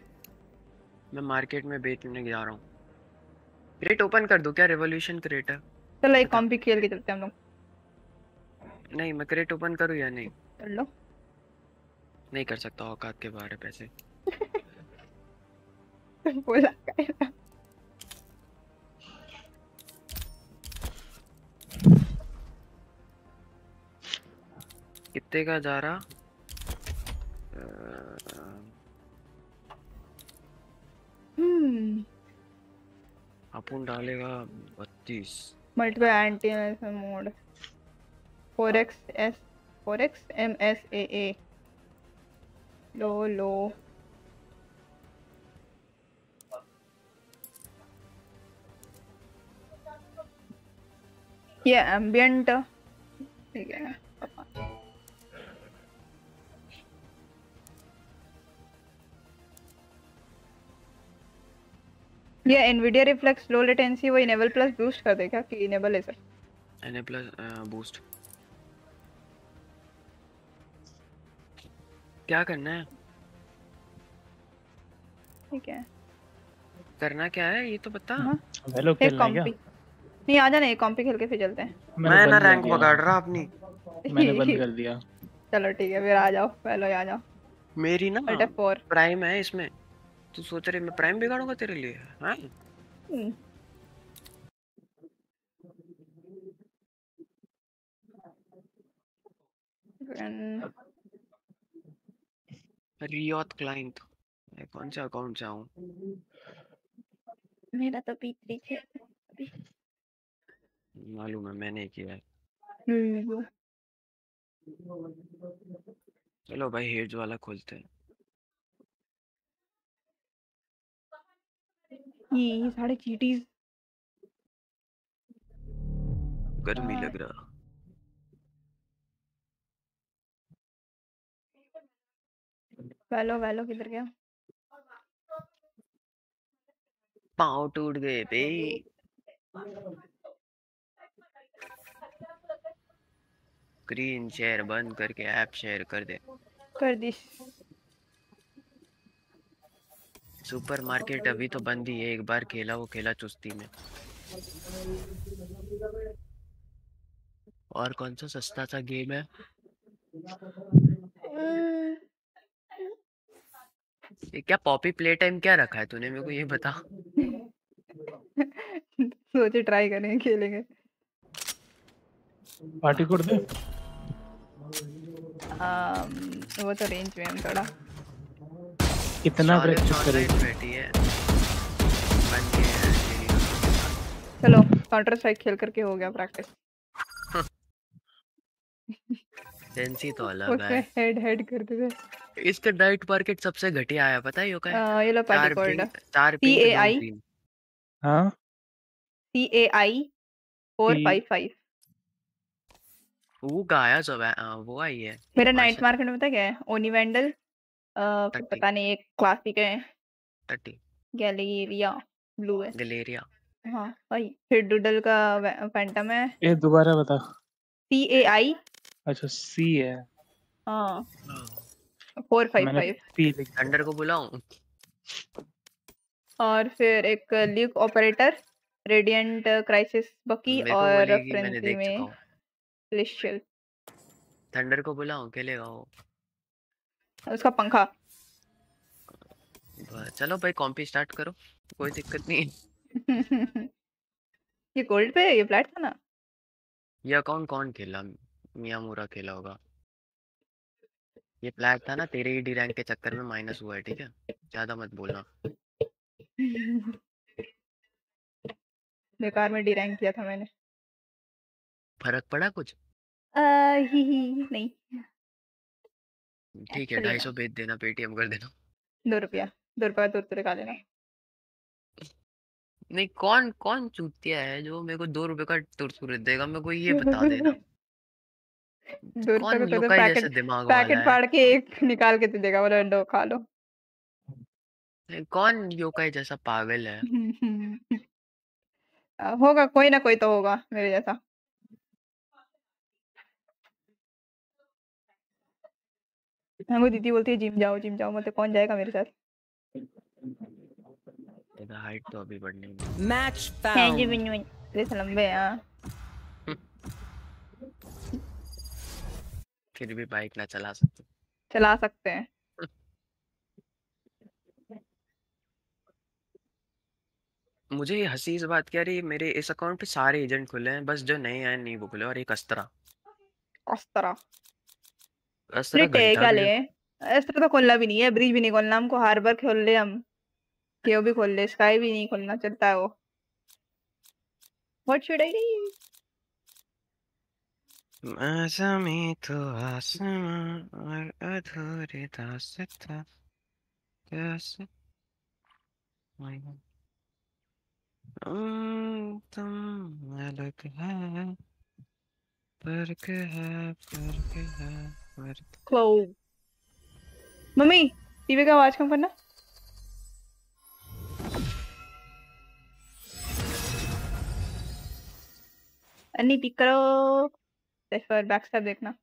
मैं मार्केट में बेचने जा रहा हूँ। क्रेट ओपन कर दूँ क्या? रेवोल्यूशन क्रेट है चलो एक कॉम्पी खेल के चलते हैं हम लोग। नहीं मैं क्रेट ओपन करूँ या नहीं? कर लो। नहीं कर सकता औकात के बाहर है पैसे। बोला क्या कितने का जा रहा? अपन डालेगा बत्तीस multiple anti mode 4x s 4x m s a a. लो लो ये एम्बियंट ठीक है। ये एनवीडिया रिफ्लेक्स लो लेटेंसी वो इनेबल प्लस बूस्ट कर देगा कि इनेबल है सर एने प्लस बूस्ट क्या करना है? ठीक है। करना क्या है? ये तो बता। वेलो एक खेलना है क्या? नहीं आ जाना एक कॉम्पी खेल के फिर चलते हैं। मैं ना रैंक। पकड़ रहा अपनी। मैंने बंद कर दिया। चलो ठीक है फिर आ जाओ पहले आ जाओ। मेरी ना प्राइम है इसमें। तू सोच रही मैं प्राइम बिगाड़ूँगा तेरे लिए हाँ? रियोत क्लाइंट मैं कौन से अकाउंट आऊँ मेरा तो पी3 है मालूम है मैंने किया है। हम्म, चलो भाई हेड्स वाला खोलते हैं। ये ये सारे चीटीज गर्मी लग रहा। वेलो वेलो किधर गया? पाँव टूट गए बे स्क्रीन शेयर बंद करके ऐप शेयर कर दे। कर दी। सुपरमार्केट अभी तो बंद ही है एक बार खेला वो खेला चुस्ती में। और कौन सा सस्ता सा गेम है? ये क्या पॉपी प्ले टाइम क्या रखा है तूने मेरे को ये बता। सोचे ट्राई करेंगे खेलेंगे। पार्टी कोड दे। आम, वो तो रेंज में हम थोड़ा। कितना प्रैक्टिस online करेगी। बैठी है। बन के है चलो काउंटर स्ट्राइक खेल करके हो गया प्रैक्टिस सेंसी तो अलग है। हेड हेड करते थे इसका डाइट मार्केट सबसे घटिया आया पता है यो का आ, ये लो पार्टी कोड चार पिंक ए आई हाँ? C A I four P- five five वो गाया सब है हाँ, वो आई है। मेरा नाइट मार्केट में पता क्या है? ओनी वैंडल पता नहीं एक क्लासिक है। थर्टी गैलेरिया ब्लू है। गलेरिया। हाँ वही। फिर डूडल का फैंटम है। ये दोबारा बता। सी ए आई। अच्छा सी है। हाँ। फोर फाइव मैंने फाइव। पी लिख थंडर को बुलाऊं? और फिर एक ल्यूक ऑपरेटर रेडिएंट क्राइसिस बकी मेरे को और बोलेगी मैंने फ्रेंजी देख में चुका हूँ। ग्लिशियल थंडर को बुलाऊं? खेलेगा वो। उसका पंखा। चलो भाई कॉम्पी स्टार्ट करो। कोई दिक्कत नहीं ये गोल्ड पे ये फ्लैट था ना? ये अकाउंट कौन खेला? मिया मूरा खेला होगा। ये फ्लैट था ना तेरे ही डी रैंक के चक्कर में माइनस हुआ है ठीक है? ज़्यादा मत बोलना। बेकार में डी रैंक किया था मैंने। फ़र्क पड़ा कुछ? अ, ही ही नहीं। ठीक है एक्चुअली ढाई सौ भेज देना पेटीएम कर देना। दो रुपया दो रुपया का तुरतुरे खा लेना। नहीं कौन कौन चूतिया है जो मेरे को दो रुपए का तुरतुरे देगा? मेरे को ये बता देना। दो रुपये कौन का तो पैकेट जैसा दिमाग वाला पैकेट है? फाड़ के एक निकाल के दे देगा बोला लो खा लो। नहीं, कौन योकाई जैसा पागल है? होगा कोई ना कोई तो होगा मेरे जैसा। हमको दीदी बोलती है जिम जाओ जिम जाओ मतलब कौन जाएगा मेरे साथ? तेरा हाइट तो अभी बढ़नी है Match हैं जी. बिन्नू तेरे से लंबे हैं। हाँ। फिर भी बाइक ना चला सकते। चला सकते हैं। मुझे ये हँसी इस बात की आ रही है मेरे इस अकाउंट पे सारे एजेंट खुले हैं बस जो नए आए नहीं वो खुले और एक अस्तरा अस्त्रा स्प्लिट है घंटा क्या ले इस तरह तो खोलना भी नहीं है ब्रिज भी नहीं खोलना हमको हार्बर खोल ले हम। केओ भी खोल ले स्काई भी नहीं खोलना चलता है वो। व्हाट शुड आई डू मौसमी तो आसमां और अधूरी दास्तां कैसे हम्म, तुम अलग है फ़र्क है फ़र्क है? क्लोज मम्मी टीवी का आवाज़ कम करना। अन्नी पिक करो। सेफर बैक स्टेप देखना।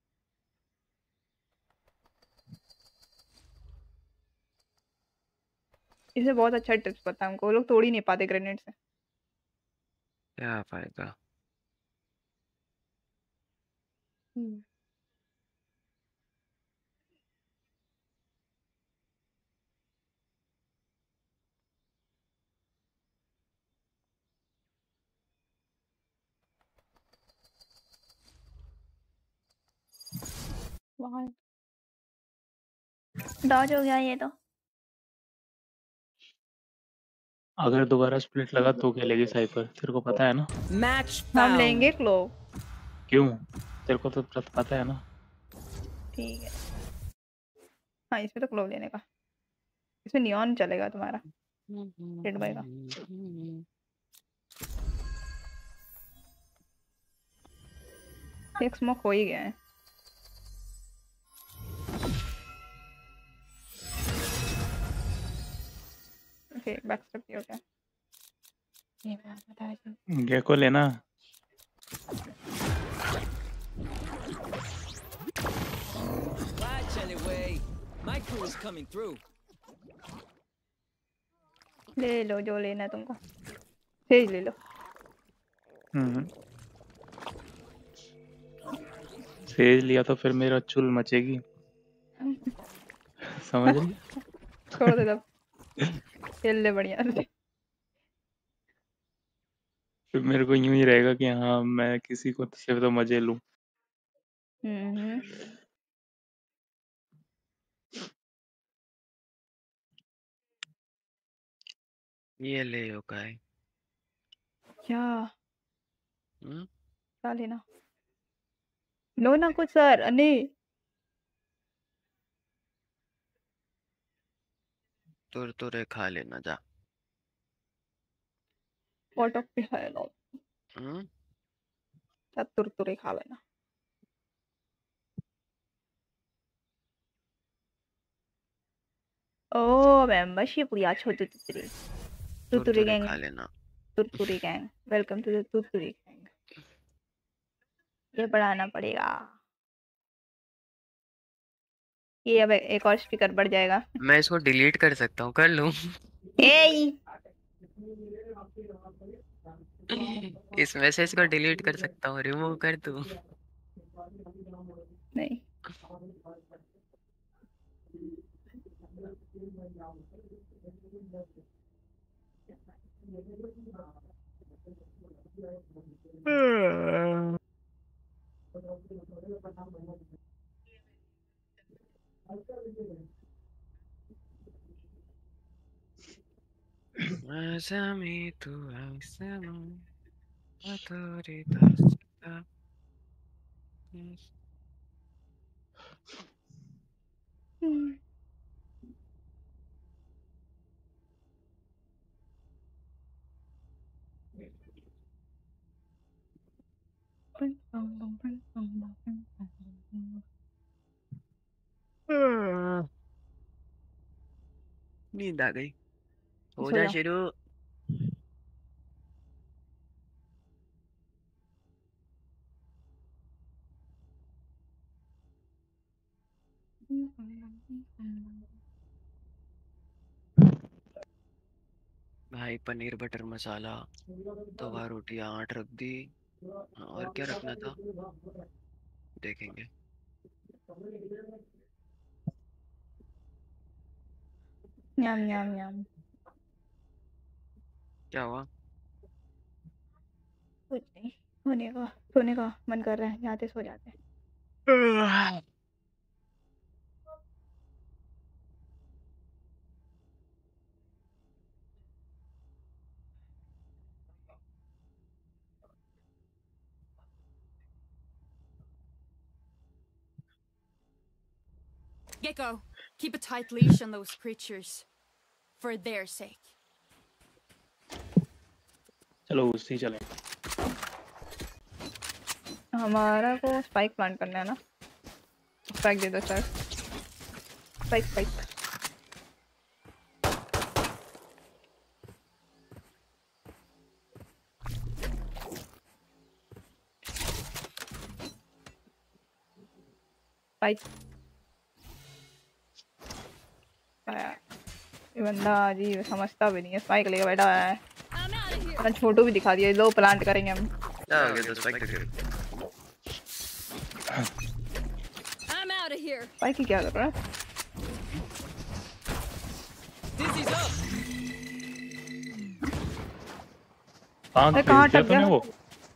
इसे बहुत अच्छा टिप्स पता हमको। वो लोग तोड़ ही नहीं पाते ग्रेनेड से। क्या फ़ायदा? वहाँ। डॉज हो गया ये तो। अगर दोबारा स्प्लिट लगा तो खेलेगी साइपर तेरे को पता है ना? Match हम लेंगे क्लो क्यों? तेरे को तो पता है ना? ठीक है। हाँ इसमें तो क्लो लेने का। इसमें नियॉन चलेगा तुम्हारा। रेड बाई का एक स्मोक हो ही गया है। ओके बैक स्टेप हो गया ये मैं बता दूँ गेको लेना। Watch anyway. My crew is coming through. ले लो जो लेना है तुमको। सेज ले लो। हम्म। सेज लिया तो फिर मेरा चुल मचेगी। समझ? रही छोड़ दे तब। खेल ले बढ़िया से। फिर मेरे को यूँ ही रहेगा कि हाँ मैं किसी को सिर्फ़ तो मज़े लूँ। हम्म। ये ले योकाई क्या। हम्म। क्या लेना लो ना कुछ सर। अने तुर तुरे खा लेना जा। वॉट ऑफ़ है लो हम्म सब तुरतुरे खा लेना। ओ मेंबरशिप लिया छोटू तुतुरी तुतुरी गैंग। खा लेना। तुरतुरी गैंग। वेलकम टू द तुतुरी गैंग। ये बढ़ाना पड़ेगा। ये अब एक और स्पीकर बढ़ जाएगा। मैं इसको डिलीट कर सकता हूँ कर लूँ? इस मैसेज को डिलीट कर सकता हूँ रिमूव कर दूँ? नहीं। Mas a mim tu és autoridade da... नींद आ गई हो जा। शुरू भाई पनीर बटर मसाला तवा रोटी आठ रख दी। हाँ, और क्या रखना था? देखेंगे। न्याम न्याम न्याम क्या हुआ? कुछ नहीं सोने का सोने का मन कर रहा है जाते सो जाते हैं। Gecko, keep a tight leash on those creatures. For their sake. चलो उसी चले हमारा को स्पाइक प्लांट करना है ना स्पाइक दे दो सर स्पाइक स्पाइक स्पाइक बंदा जी समझता भी नहीं है स्पाइक लेके बैठा है। अपना छोटू भी दिखा दिया लो प्लांट करेंगे हम। तो स्पाइक ही क्या कर रहा है? कहाँ अरे भेज कहाँ दिया गया? वो?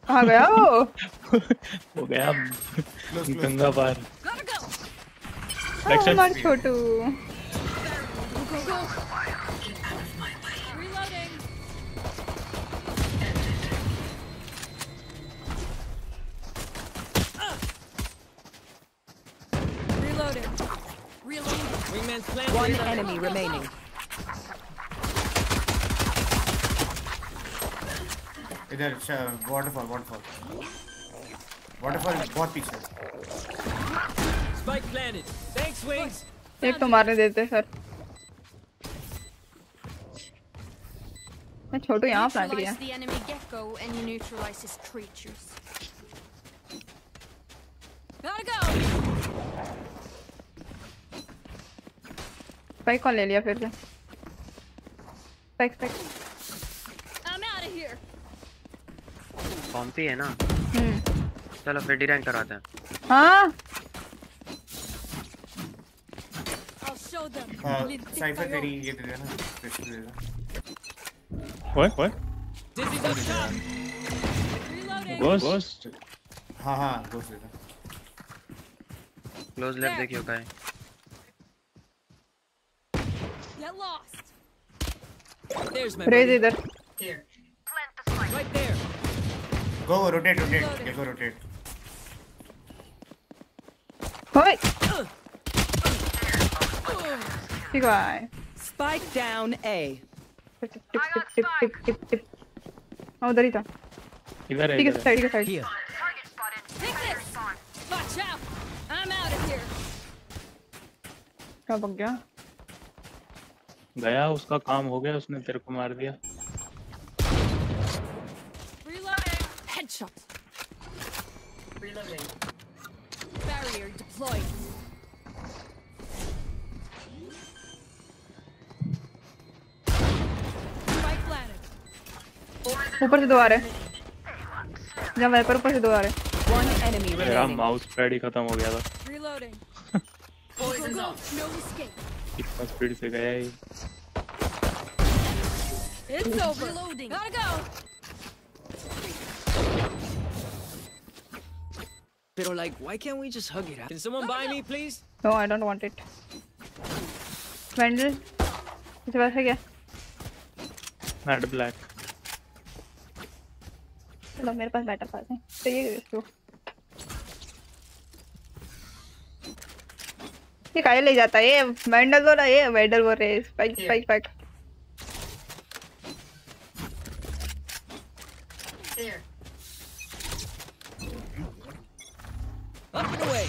कहाँ गया वो? हो गया गंगा पार। छोटू One enemy remaining. इधर वाटरफॉल वाटरफॉल वाटरफॉल बहुत पीछे है। Spike planted. Thanks, Wings. एक तो मारने देते सर मैं छोटू यहाँ प्लांट किया Neutralize the स्पाइक कौन ले लिया फिर से spike spike I'm out of here. Compy है ना हम्म चलो फिर डी रैंक कराते हैं। हाँ? Them. हाँ, साइफर तेरी ये दे देना पिस्टल दे देना। ओए ओए. गोस्ट हाँ हाँ दे क्लोज लेफ़्ट देखियो का है There's my Raze buddy. इधर Right there. Go rotate rotate ये गो रोटेट होय ठीक है Spike down A. Tip tip tip tip tip tip tip हाँ उधर ही था इधर है ठीक है इधर है साइड के side Take this. Watch out. I'm out of here. क्या बग गया गया उसका काम हो गया उसने तेरे को मार दिया। ऊपर से दो आ रहे जा वाइपर ऊपर से दो आ रहे मेरा माउस पैड ही खत्म हो गया था। Reloading Reloading. Go, go, go. No escape. इतना स्पीड से गया ही It's over. Reloading. Gotta go. Pero like, why can't we just hug it out? Can someone buy me, please? No I don't want it Vandal इस बार है क्या मैड ब्लैक चलो मेरे पास बैटर पास है चाहिए इसको ये काहे ले जाता है? ये मैंडल बोल रहा है ये मैंडल बोल रहे spike spike spike. Up and away.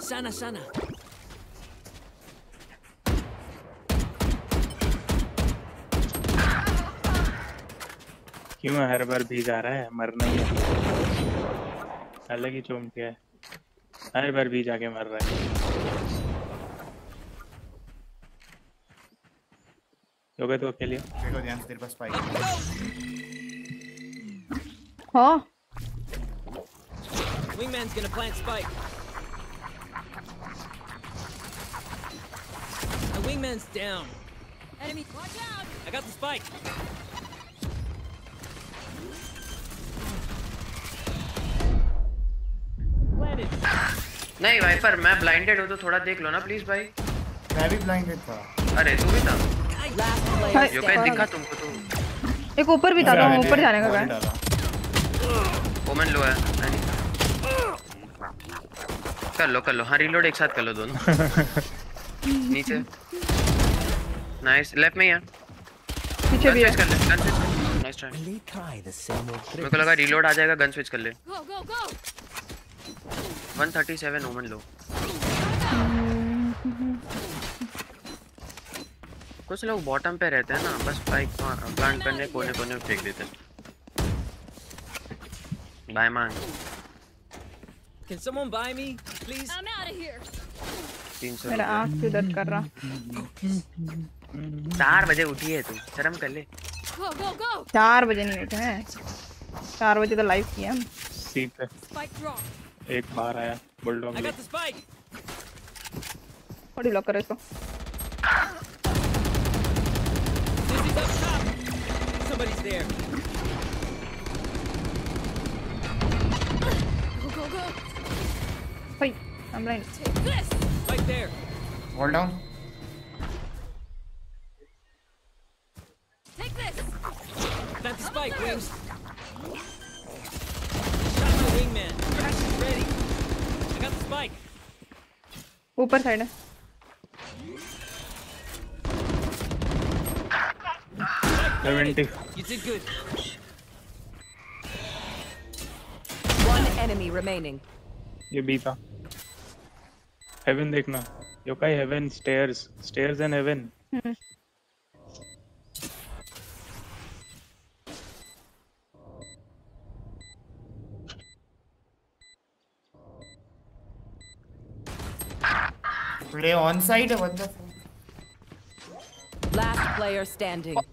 Sana, sana. क्यों हर बार भी जा रहा है? मरना ही है। अलग ही चोमटिया है? हर बार भी जाके मर रहा है हो गए तो अकेले देखो ध्यान से तेरे पास स्पाइक हाँ Wingman's gonna plant spike. My wingman's down. Enemy, watch out! I got the spike. नहीं वाइपर मैं ब्लाइंडेड हूँ तो थोड़ा देख लो ना प्लीज़ भाई। मैं भी ब्लाइंडेड था। अरे तू भी था? यो कहीं दिखा तुमको तो। एक ऊपर भी था तो ऊपर जाने का क्या ओमन लो है कर लो कर लो। हाँ रीलोड एक साथ कर लो दोनों। नीचे। नाइस लेफ़्ट में ही है। पीछे भी है। कर ले गन स्विच कर नाइस ट्राई मेरे को लगा रीलोड आ जाएगा गन स्विच कर ले! 137 ओमन लो कुछ लोग बॉटम पे रहते हैं ना बस बाइक प्लांट करने कोने कोने में फेंक देते हैं। बाय मान Can someone buy me, please? I'm out of here. 300 मेरा आँख क्यों दर्द कर रहा। चार बजे उठी है तू शर्म कर ले। Go, go, go! चार बजे नहीं उठे हैं। चार बजे तो लाइव किया। हम सी पे। Spike drop. एक बाहर आया बुलडॉग I ने got the spike. बड़ी लॉक करो इसको Dizzy's up top. Somebody's there. Go, go, go! भाई I'm blind. Take this! Right there. Wall down Take this! Plant the spike, wings. Shot my wingman. Crash is ready. I got the spike. ऊपर साइड है seventy You did good. One enemy remaining. ये बी था हेवन देखना yokai haven stairs stairs and Heaven on side on side है बंदा Last player standing.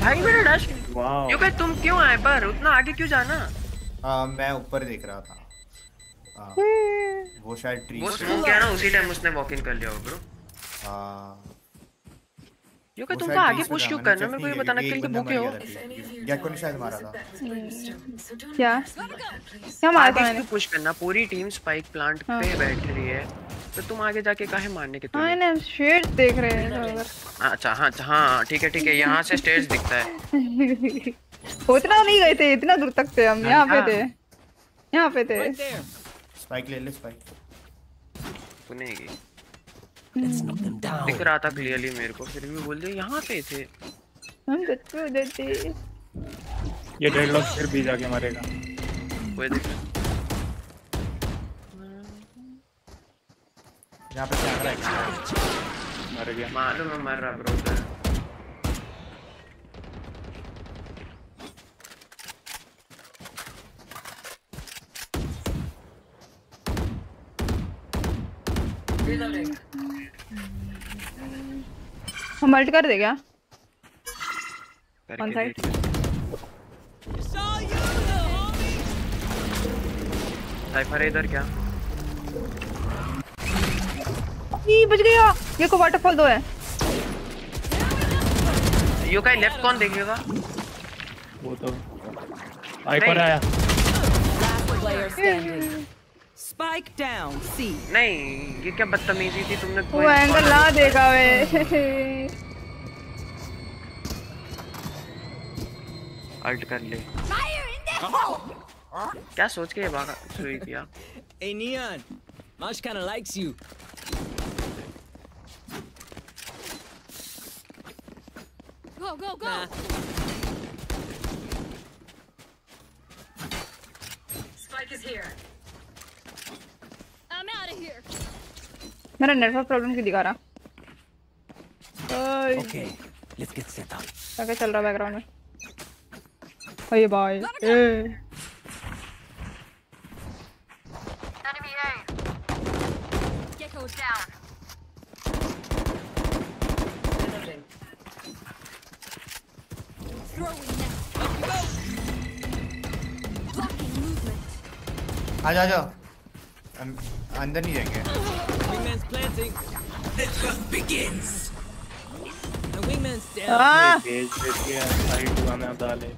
भाई मेरा डैश वाओ यो भाई तुम क्यों आए? पर उतना आगे क्यों जाना? आ, मैं ऊपर देख रहा था। आ, वो शायद ट्री वो स्मोक किया ना उसी टाइम उसने वॉक इन कर लिया ब्रो यो वो तुमको आगे पुश क्यों मैंने करना मेरे को नहीं ये बताना किल के भूखे हो था। गैको ने शायद मारा था क्या क्या मारा था आगे मैंने पुश करना पूरी टीम स्पाइक प्लांट हाँ। पे बैठ रही है। तो तुम आगे जाके काहे मारने के हाँ तुम्हें? ना शेड देख रहे हैं अगर अच्छा हाँ अच्छा, हाँ ठीक है ठीक है यहाँ से स्टेज दिखता है। उतना नहीं गए थे इतना दूर तक थे हम यहाँ पे थे। यहाँ पे थे। स्पाइक ले ले स्पाइक सुनेगी Let's knock them down. दिख रहा था क्लियरली मेरे को फिर भी बोल दे यहाँ पे थे। हम बच्चे उधर थे ये डेडलॉक फिर भी जाके मरेगा। कोई दिख यहाँ पे कैमरा है? मर गया। मालूम है मर रहा ब्रो उधर। Reloading. हम मल्ट कर दे क्या little homie. साइफर इधर क्या? ई बच गया। ये को वाटरफॉल दो है। यो का लेफ़्ट कौन देखेगा वो तो। आइपर आया। स्पाइक डाउन सी नहीं ये क्या बदतमीजी थी तुमने वो एंगल ला देगा वे। अल्ट कर ले। क्या सोच के ये सुई दिया एनियन मश kind likes you go go go spike is here मेरा नेटवर्क प्रॉब्लम क्यों दिखा रहा? ओके चल रहा बैकग्राउंड में। हाय बाय आ जाओ um, अंदर नहीं जाएँगे. Ah! साइड गाना डाले।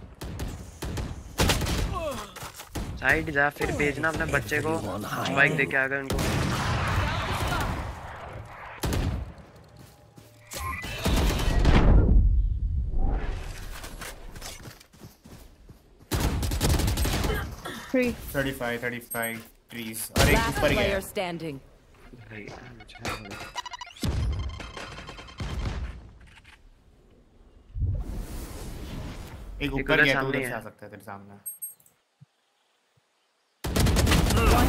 साइड जा फिर भेजना अपने बच्चे को। बाइक दे के आ गए उनको। थ्री 35 35 trees और एक ऊपर गया। भाई अच्छा हो एक एक ऊपर गया तो उधर से आ सकता है तेरे सामने।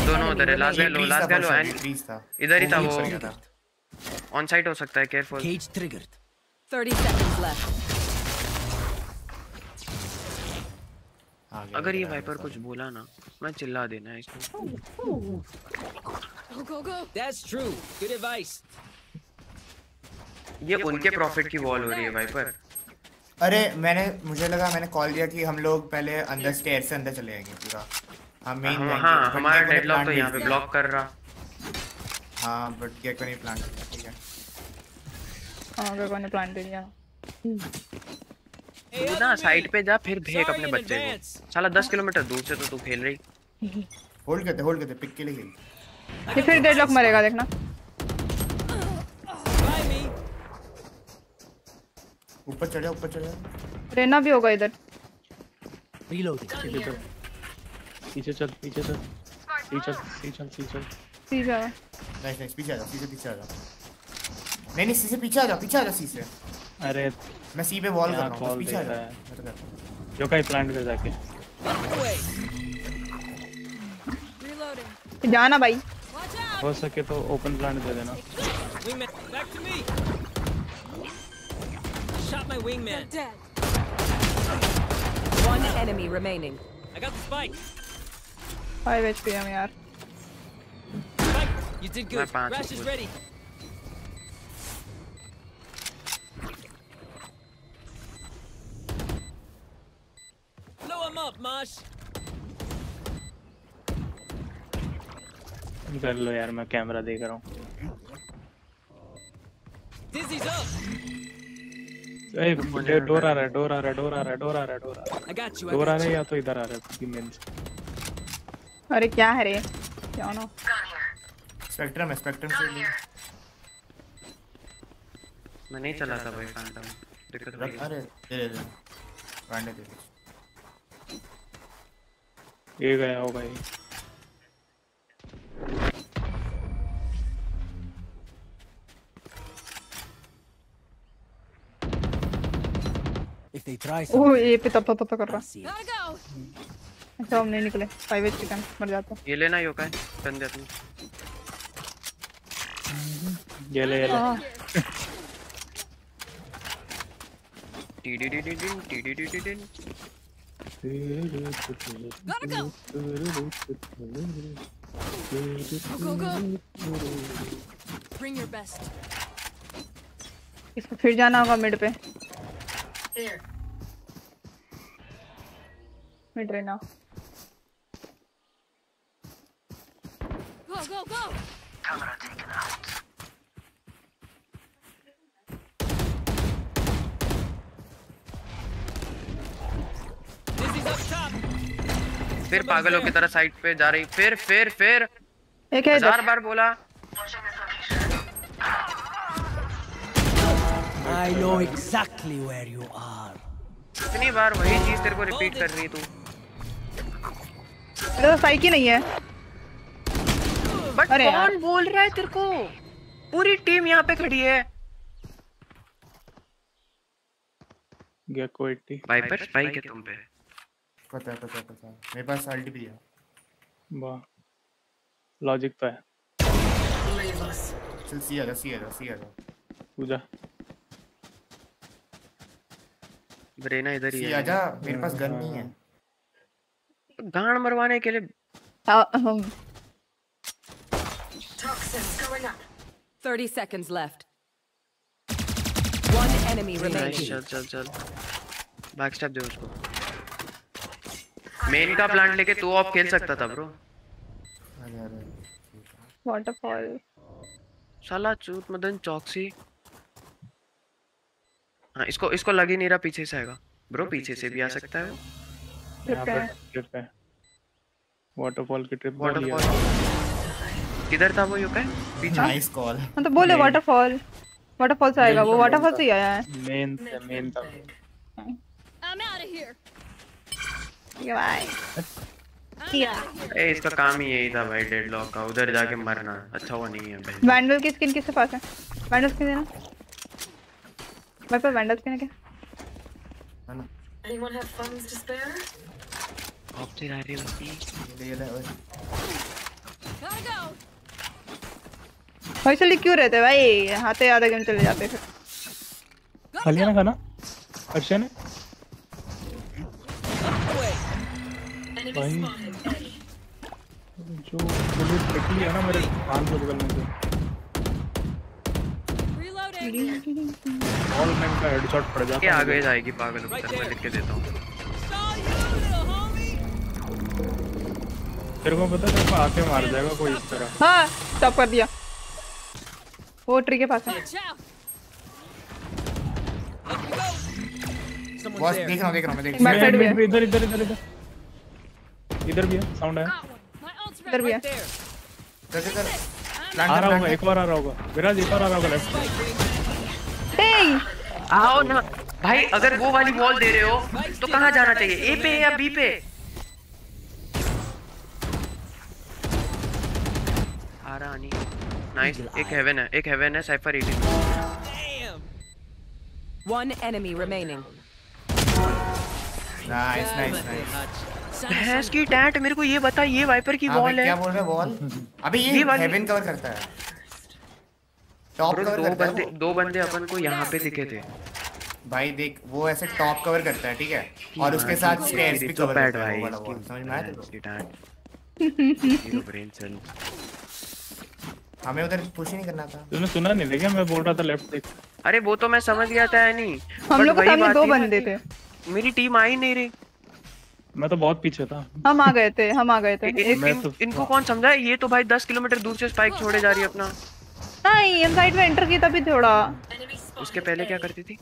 दोनों उधर है लास्ट गैलो लास्ट है था इधर ही था वो। ऑन साइड हो सकता है careful Cage triggered. 30 seconds left. आ गया अगर ये वाइपर कुछ बोला ना मैं चिल्ला देना है इसको। Go, go, go! That's true. Good advice. ये उनके प्रॉफिट की वॉल हो रही है वाइपर अरे मैंने मुझे लगा मैंने कॉल दिया कि हम लोग पहले अंदर स्टेयर से अंदर चले जाएँगे पूरा। हम मेन हम हाँ। हमारा डेडलॉक तो यहाँ पे ब्लॉक कर रहा। हाँ बट गेको नहीं प्लान ठीक है। हाँ गगो ने प्लान दे दिया तू ना साइड पे जा फिर भेज अपने बच्चे को। साला दस किलोमीटर दूर से तो तू खेल रही। होल्ड करते होल्ड करते पिक के लिए खेल। ये फिर डेडलॉक मरेगा देखना। ऊपर चढ़ जा ऊपर चढ़ जा। रहना भी होगा इधर। Reloading. पीछे चल। पीछे चल पीछे चल। पीछे चल पीछे चल पीछे चल। ठीक है नाइस नाइस पीछे आ जा सीधे पीछे आ जा। नहीं नहीं सीधे पीछे आ जा पीछे आ जा सी से। अरे मैं सी पे वॉल कर रहा हूँ पीछे आ जा है। मैं तो करता हूँ। जो कहीं प्लांट कर जाके Reloading. जाना भाई हो सके तो ओपन प्लांट दे देना to me. Shot my wingman. Dead. One enemy remaining. I got the spike. 5 HP हम यार Spike. You did good. मैं पाँच Rash is हूँ। ready. Him up, Mosh. कर लो यार मैं कैमरा देख रहा हूँ. ए, डे- डोर आ रहा है डोर आ रहा है डोर आ रहा है डोर आ रहा है डोर आ रहा I got you. है डोर आ रहा है या तो इधर आ रहा है मेन से अरे क्या है रे? क्या ना? स्पेक्ट्रम है स्पेक्ट्रम से। मैं नहीं चला था भाई फैंटम दिक्कत अरे दे दे दे दे ये गया होगा ये If they try ओह ये पे तप तप तप कर रहा. अच्छा हम नहीं निकले 5 एचपी का मर जाता ये लेना योका है टर्न दे अपनी ये ले ये ले हाँ टी डी डी डी डी टी डी डी डी डी Gotta go! Go, go, go! Bring your best. इसको फिर जाना होगा मिड पे मिड रहना Go, go, go! Dizzy's फिर पागलों की तरह साइड पे जा रही फिर फिर फिर। एक है हज़ार बार बोला। I know exactly where you are. इतनी बार वही चीज़ तेरे को रिपीट कर रही तू। तो साइक ही। नहीं है बट कौन बोल रहा है तेरे को? पूरी टीम यहाँ पे खड़ी है। गेको 80 वाइपर स्पाइक है तुम पे। पता है पता है पता है। मेरे पास अल्ट भी है। वाह। लॉजिक तो है। चल सी आ जा सी आ जा सी आ जा। पूजा। ब्रेना इधर ही सी है। आ जा मेरे पास गन नहीं है। गांड मरवाने के लिए हम 30 seconds left. One enemy remaining. चल चल चल। बैक स्टेप दे उसको। मेन का प्लांट लेके तू ऑफ़ खेल सकता था ब्रो वाटरफॉल साला चूत मदन चौकसी। हाँ इसको इसको लग ही नहीं रहा पीछे से आएगा। ब्रो पीछे से भी आ सकता है वो। ट्रिप है वाटरफॉल की ट्रिप वाटरफॉल किधर था वो यू का पीछे। नाइस कॉल तो बोले वाटरफॉल वाटरफॉल से आएगा वो। वाटरफॉल से ही आया है। मेन मेन था I'm out of here. ये भाई। ए इसका काम ही यही था भाई डेडलॉक का। उधर जाके मरना। अच्छा हुआ नहीं है भाई। वैंडल की स्किन किसके पास है? वैंडल स्किन देना मेरे पास वैंडल स्किन है क्या? Anyone have funds to spare? होती ले ले ओए Gotta go. भाई चलिए क्यों रहते भाई? आते आधा गेम चले जाते फिर। खा लिया ना खाना? अर्षा ने भाई। जो बुलेट निकली है ना मेरे कान के बगल में से ऑल मैन का हेडशॉट पड़ जाता है। आगे जाएगी पागल उत्तर मैं लिख के देता हूँ। तेरे को पता है तेरे को आके मार जाएगा कोई इस तरह। हाँ स्टॉप कर दिया। वो ट्री के पास है। बॉस देख रहा हूँ देख रहा हूँ मैं देख Back side भी इधर इधर इधर इधर। इधर भी है साउंड आया इधर भी है। इधर इधर आ रहा होगा एक बार आ रहा होगा। विराज एक बार आ रहा होगा लेफ़्ट आओ ना। भाई अगर वो वाली बॉल दे रहे हो तो कहाँ जाना चाहिए? ए पे या बी पे? आ रहा नहीं। नाइस एक हेवन है एक हेवन है Cypher 18 One enemy remaining. Nice nice nice भैंस की टैट मेरे को ये बता ये वाइपर की हाँ, बॉल मैं है। क्या बोल रहा है बॉल। अबे ये हेवन कवर करता है। टॉप कवर दो बंदे दो बंदे अपन को यहाँ पे दिखे थे। भाई देख वो ऐसे टॉप कवर करता है ठीक है? और उसके साथ स्टेयर्स भी कवर करता है वाला wall, समझ में आया तेरे को? इसकी ज़ीरो ब्रेन सेल हमें उधर पुश ही नहीं करना था। तूने सुना नहीं देखा? मैं बोल रहा था लेफ़्ट देख। अरे वो तो मैं समझ गया था है नहीं। हम लोग के सामने दो बंदे थे। मेरी टीम आ ही नहीं रही। मैं तो बहुत पीछे था। हम आ गए थे हम आ गए थे। इन, तो- इनको कौन समझा? ये तो भाई 10 किलोमीटर दूर से स्पाइक छोड़े जा रही है अपना। नहीं हम साइड में एंटर की तभी थोड़ा उसके पहले क्या करती थी?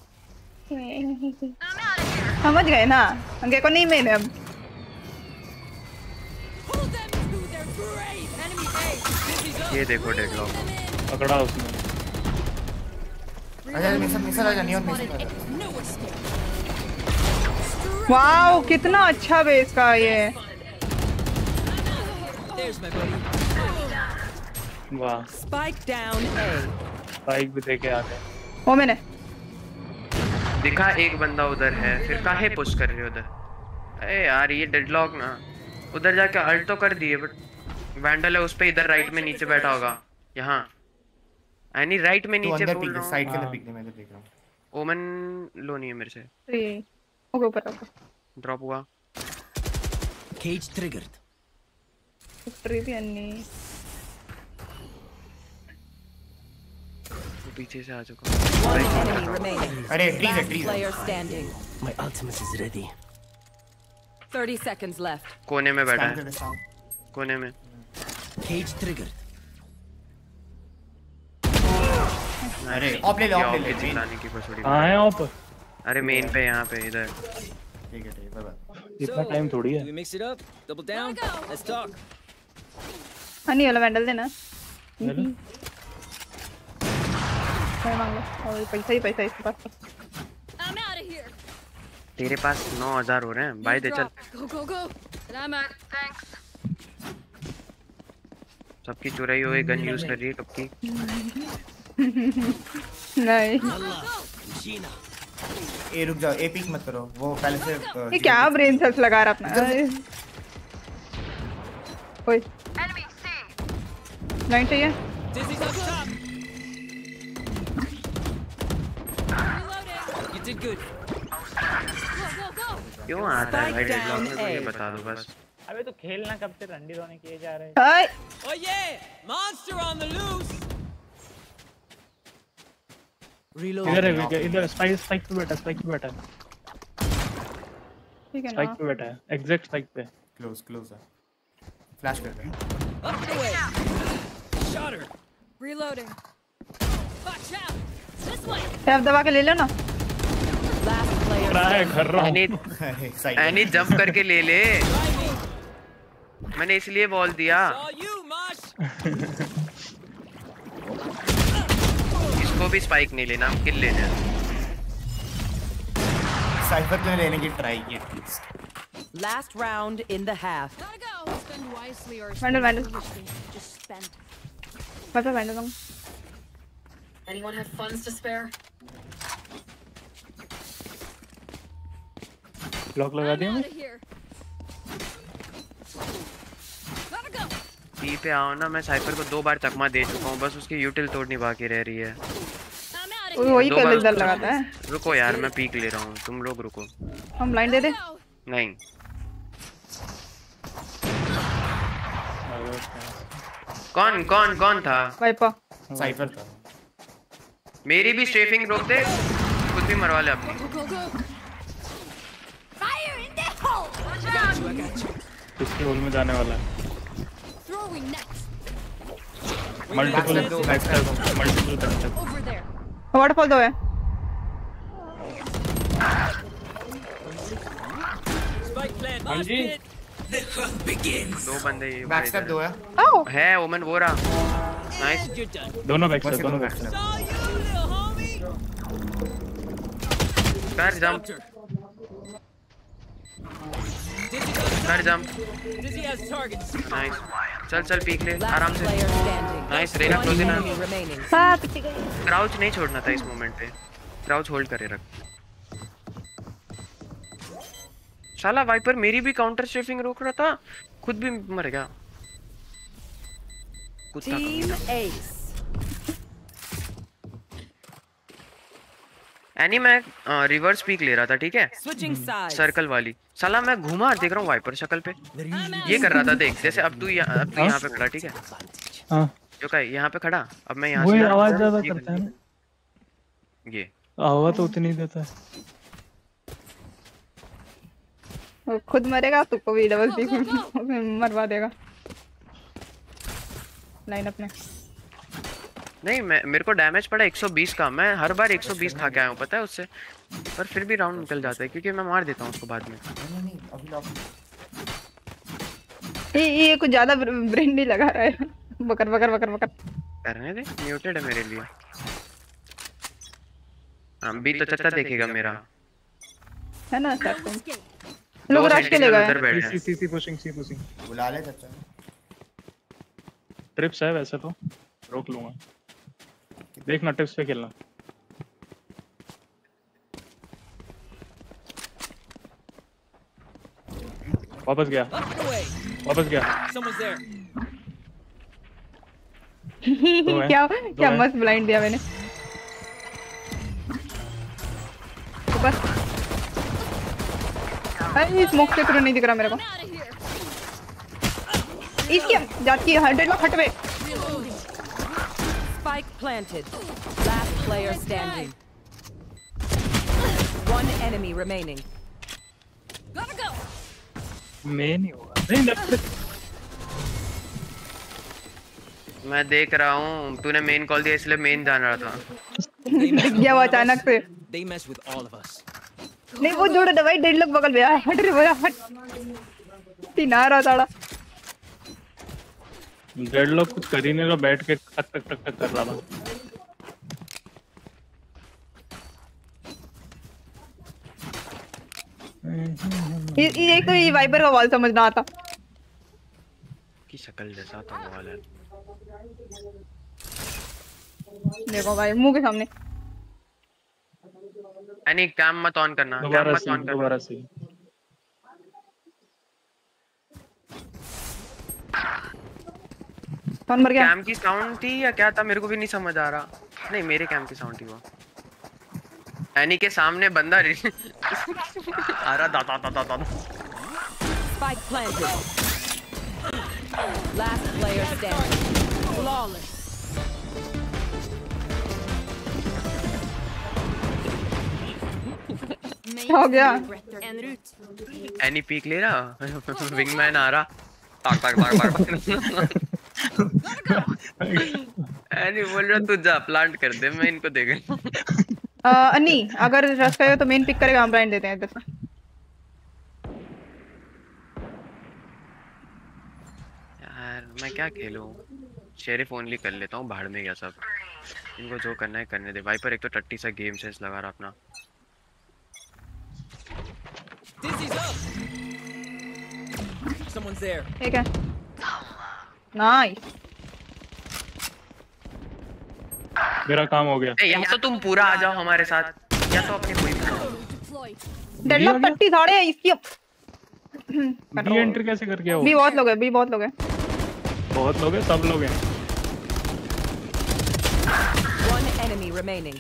समझ गए ना? अंगे को नहीं मैंने अब ये देखो डेडलॉक पकड़ा उसने। अच्छा मिक्सर मिक्सर आ जा नियॉन मिक्सर वाओ कितना अच्छा बेस का ये. वाह। Spike down A. बाइक भी देके आ गए वो मैंने। दिखा एक बंदा उधर है फिर काहे पुश कर रहे हो उधर? अरे यार ये डेडलॉक ना। उधर जाके अल्ट तो कर दिए बट वैंडल है उस पे इधर राइट में नीचे बैठा होगा। यहाँ। यानी राइट में तू नीचे अंदर बोल रहा हूँ। साइड के अंदर हाँ। पीक मैं इधर देख रहा हूँ। ओमन लो नहीं है मेरे से। ओके ऊपर ऊपर ड्रॉप हुआ केज ट्रिगर्ड ट्री भी वो पीछे से आ चुका अरे ट्री है player standing my ultimate is ready 30 seconds left. कोने में बैठा है कोने में केज ट्रिगर्ड अरे ऑफ़ ले ले ऑफ़ ले ले आए ऑफ़ अरे मेन पे यहाँ पे इधर। ठीक है ठीक है बाय बाय इतना टाइम थोड़ी है। we mix it up? Double down? Let's talk. Honey वाला वैंडल देना। मैं मांग लो। और पैसा ही पैसा इसके पास. तेरे पास नौ हज़ार हो रहे हैं। बाय दे चल। go, go. And I'm out. सबकी चुराई हुई गन यूज़ कर रही है कब की नहीं ए रुक जाओ ए पिक मत करो। वो पहले से ये क्या ब्रेन सेल्स लगा रहा अपना। ओए। लाइन चाहिए? Top. You did good. क्यों आता है भाई? डेडलॉक में मुझे बता दो बस। अबे तो खेलना कब से रंडी रोने किए जा रहे हाय Oh yeah! Monster on the loose! इधर है इधर स्पाइक स्पाइक पे बैठा स्पाइक पे बैठा। है ठीक है स्पाइक पे बैठा है एग्जैक्ट स्पाइक पे। क्लोज क्लोज है। फ्लैश कर दे way! Shot her! Reloading. Watch out. Tap दबा के ले लो ना। रहा है। घर रहा एनी साइड एनी जंप करके ले ले। मैंने इसलिए बॉल दिया All you, Mosh! इसको भी स्पाइक नहीं लेना किल लेना है। साइफर ने लेने की ट्राई की at least Last round in the half. Gotta go. Spend wisely or Vandal, Vandal. foolishly. Just spend. मैं पे बैंड दूँगा Anyone have funds to spare? Block लगा दिया मैं Out of here. Gotta go. B पे आओ ना मैं साइफर को दो बार चकमा दे चुका हूँ बस उसकी यूटिल तोड़नी बाकी रह रही है। वही पहले डर लगाता है। रुको यार मैं पीक ले रहा हूँ तुम लोग रुको। हम ब्लाइंड दे दे। नहीं। कौन कौन कौन था? वाइपर साइफर था। मेरी भी स्ट्रेफिंग रोक दे खुद भी मरवा ले अपनी. किसके होल में जाने वाला है। Throwing next. मल्टीपल दो। Multiple there. वाटरफॉल दो है. हाँ जी। दो बंदे ये बैकस्टैप दो है आओ है ओमन वो रहा नाइस. दोनों बैकस्टेप दोनों बैकस्टेप! कर जंप कर targets. नाइस चल चल पीक ले आराम से। Nice Reyna close in crouch नहीं छोड़ना था इस मोमेंट पे। क्राउच होल्ड करे रख। साला वाइपर मेरी भी काउंटर स्ट्रेफिंग रोक रहा था। खुद भी मर गया। कुत्ता एनी मैं रिवर्स पीक ले रहा था ठीक है? सर्कल वाली। साला मैं घूमा देख रहा हूँ वाइपर शक्ल पे। ये कर रहा था देख जैसे अब तू यहाँ अब तू यहाँ पे खड़ा ठीक है? हाँ। जो का यहाँ पे खड़ा अब मैं यहाँ से आवाज़ ज़्यादा करता है ये। आवाज़ तो उतनी देता है। खुद मरेगा तुमको भी डबल पीक मरवा देगा। लाइन अपने। नहीं मैं मेरे को डैमेज पड़ा 120 का। मैं हर बार 120 खा के आया हूँ पता है उससे? पर फिर भी राउंड निकल जाता है क्योंकि मैं मार देता हूँ उसको बाद में। नहीं नहीं नहीं अभी लॉक ये ये कुछ ज़्यादा ब्रेन नहीं लगा रहा है। बकर बकर बकर बकर। करने दे म्यूटेड है मेरे लिए। हाँ बी तो चचा देखेगा मेरा। है ना सर तुम लोग रश के ले गए। सी सी सी पुशिंग सी पुशिंग बुला ले चाचा। ट्रिप्स है वैसे तो। रोक लूँगा। देखना ट्रिप्स पे खेलना। वापस गया. वापस गया। क्या क्या मस्त ब्लाइंड दिया मैंने। बस। अरे स्मोक से थ्रू नहीं दिख रहा मेरे को। इसकी जाती है हंड्रेड हट में Spike planted. Last player standing. One enemy remaining. Gotta go. ही नहीं मैं देख रहा हूँ तूने मेन कॉल दिया इसलिए मेन जान रहा था गया वो अचानक से They mess with all of us. नहीं वो जोड़ दवाई डेढ़ लोग बगल में हट रे बोला हट तीना रहा था डेड लोग कुछ कर ही नहीं रहा बैठ के टक टक टक टक कर रहा था। ये ये एक तो ये वाइपर का वॉल समझ ना आता। की शक्ल जैसा तो वाला है। देखो भाई मुँह के सामने। यानी कैम मत ऑन करना कैम मत ऑन करना। दोबारा से कौन मर गया? कैम की साउंड थी या क्या था? मेरे को भी नहीं समझ आ रहा। नहीं मेरे कैम की साउंड थी वो। एनी के सामने बंदा रि- आ रहा दादा दादा दादा। Spike planted. Last player standing. Flawless. क्या हो गया? एनी पीक ले रहा? विंगमैन आ रहा। टाक टाक टाक टाक एनी बोल रहा तू जा प्लांट कर दे मैं इनको देख अ, अन्नी अगर रश करेगा तो मेन पिक करेगा हम ब्लाइंड देते हैं इधर से। यार मैं क्या खेलूं? शेरिफ ओनली कर लेता हूँ भाड़ में गया सब। इनको जो करना है करने दे। वाइपर एक तो टट्टी सा गेम सेंस लगा रहा अपना। Dizzy's up. Someone's there. ठीक है। नाइस मेरा काम हो गया। या तो तुम पूरा आ जाओ हमारे साथ। या तो अपने कोई डेडलॉक पट्टी साड़े हैं इसकी बी एंटर कैसे कर गया वो? भी बहुत लोग हैं भी बहुत लोग हैं। बहुत लोग हैं सब लोग हैं। One enemy remaining.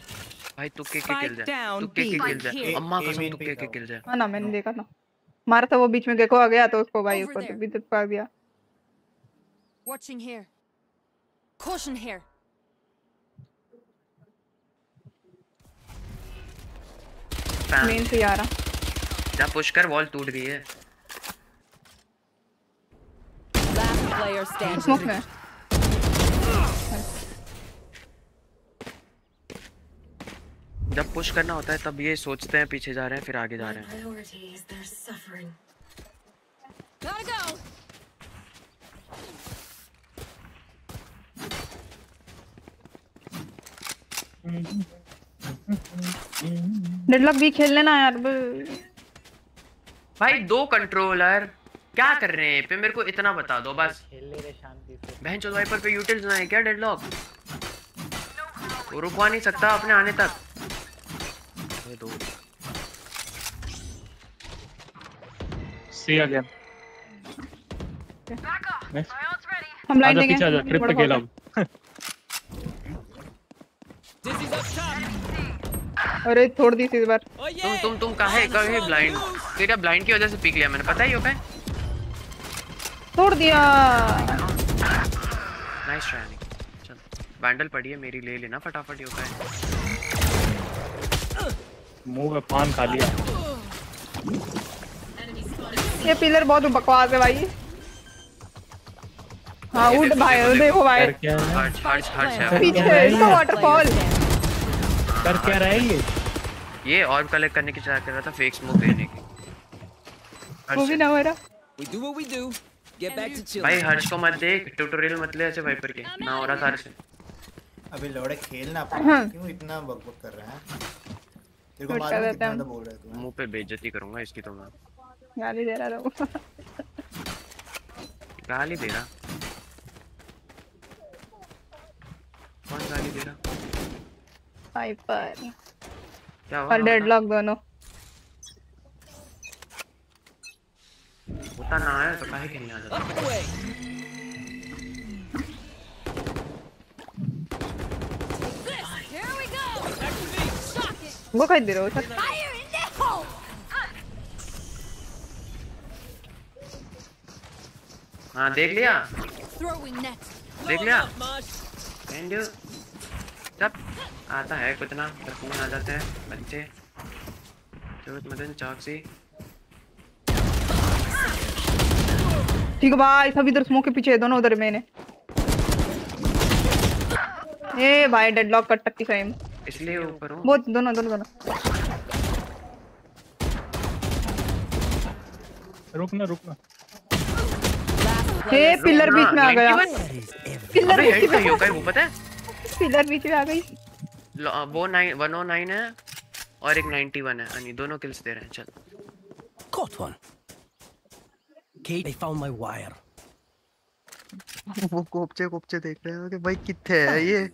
भाई तुक्के के Spike किल जाए down, तुक्के के किल Spike अम्मा. कसम तुक्के main के किल जाए हाँ ना मैंने देखा था। मारा था वो बीच में गेको आ गया तो उसको भाई उसको भी तो पा दिया। Watching here. Caution here. Main से ही आ रहा। जा पुश कर वॉल टूट गई है। Last player standing. स्मोक में जब पुश करना होता है तब ये सोचते हैं पीछे जा रहे हैं फिर आगे जा रहे हैं Priorities, they're suffering. Gotta go. Deadlock भी खेल लेना यार भाई दो कंट्रोलर क्या कर रहे हैं? पे मेरे को इतना बता दो बस। बहन चो वाइपर पे यूटिल्स ना है क्या डेडलॉक वो रुकवा नहीं सकता अपने आने तक। ये दो। सी अगेन हम लाइन देंगे। पीछे आजा ट्रिप पे खेल top. अरे छोड़ दी इस बार। तुम तुम तुम काहे कहे ब्लाइंड तेरा ब्लाइंड की वजह से पीक लिया मैंने। पता ही होगा छोड़ दिया। नाइस ट्राई चल बैंडल पड़ी है मेरी ले लेना फटाफट योगा मुँह में पान खा लिया। ये पिलर बहुत बकवास है भाई। हाँ उठ भाई देखो भाई। है? पीछे इसका वाटरफॉल कर क्या रहा है ये? ये और कलेक्ट करने की ट्राई कर रहा था फेक स्मोक देने की। वो भी ना हो रहा। We do what we do. Get back to chilling. भाई हर्ष को मत देख ट्यूटोरियल मत ले ऐसे वाइपर के। ना हो रहा था हर्ष। अबे लौड़े खेलना हाँ। क्यों इतना बकबक कर रहा है? तेरे को मालूम कर कितना हैं। ज़्यादा बोल रहा है? तू मुँह पे बेइज्जती करूँगा इसकी तो मैं। गाली दे रहा वो। गाली दे रहा। कौन गाली दे रहा। हाइपर क्या हुआ और डेडलॉक दोनों। होता ना आया तो काहे खेलने आ जाता. वो खरीद दे रहे हो. हाँ देख लिया। देख लिया। एंड आता है कुछ ना तरपून आ जाते हैं बच्चे। ज़रूरत मदन चौकसी ठीक है भाई सब इधर स्मोक के पीछे दोनों उधर मैंने ए भाई डेडलॉक का टट्टी फ्रेम इसलिए ऊपर हूँ। बहुत दोनों दोनों दोनों। रुकना रुकना ए पिलर बीच में आ गया। पिलर बीच में है वो पता है? पिलर बीच में आ गई। वो नाइन वन ओ नाइन है और एक नाइन्टी वन है अनि दोनों किल्स दे रहे हैं चल Caught one. Kate, I found my wire. वो कोपचे कोपचे देख रहे हैं कि भाई कितने है ये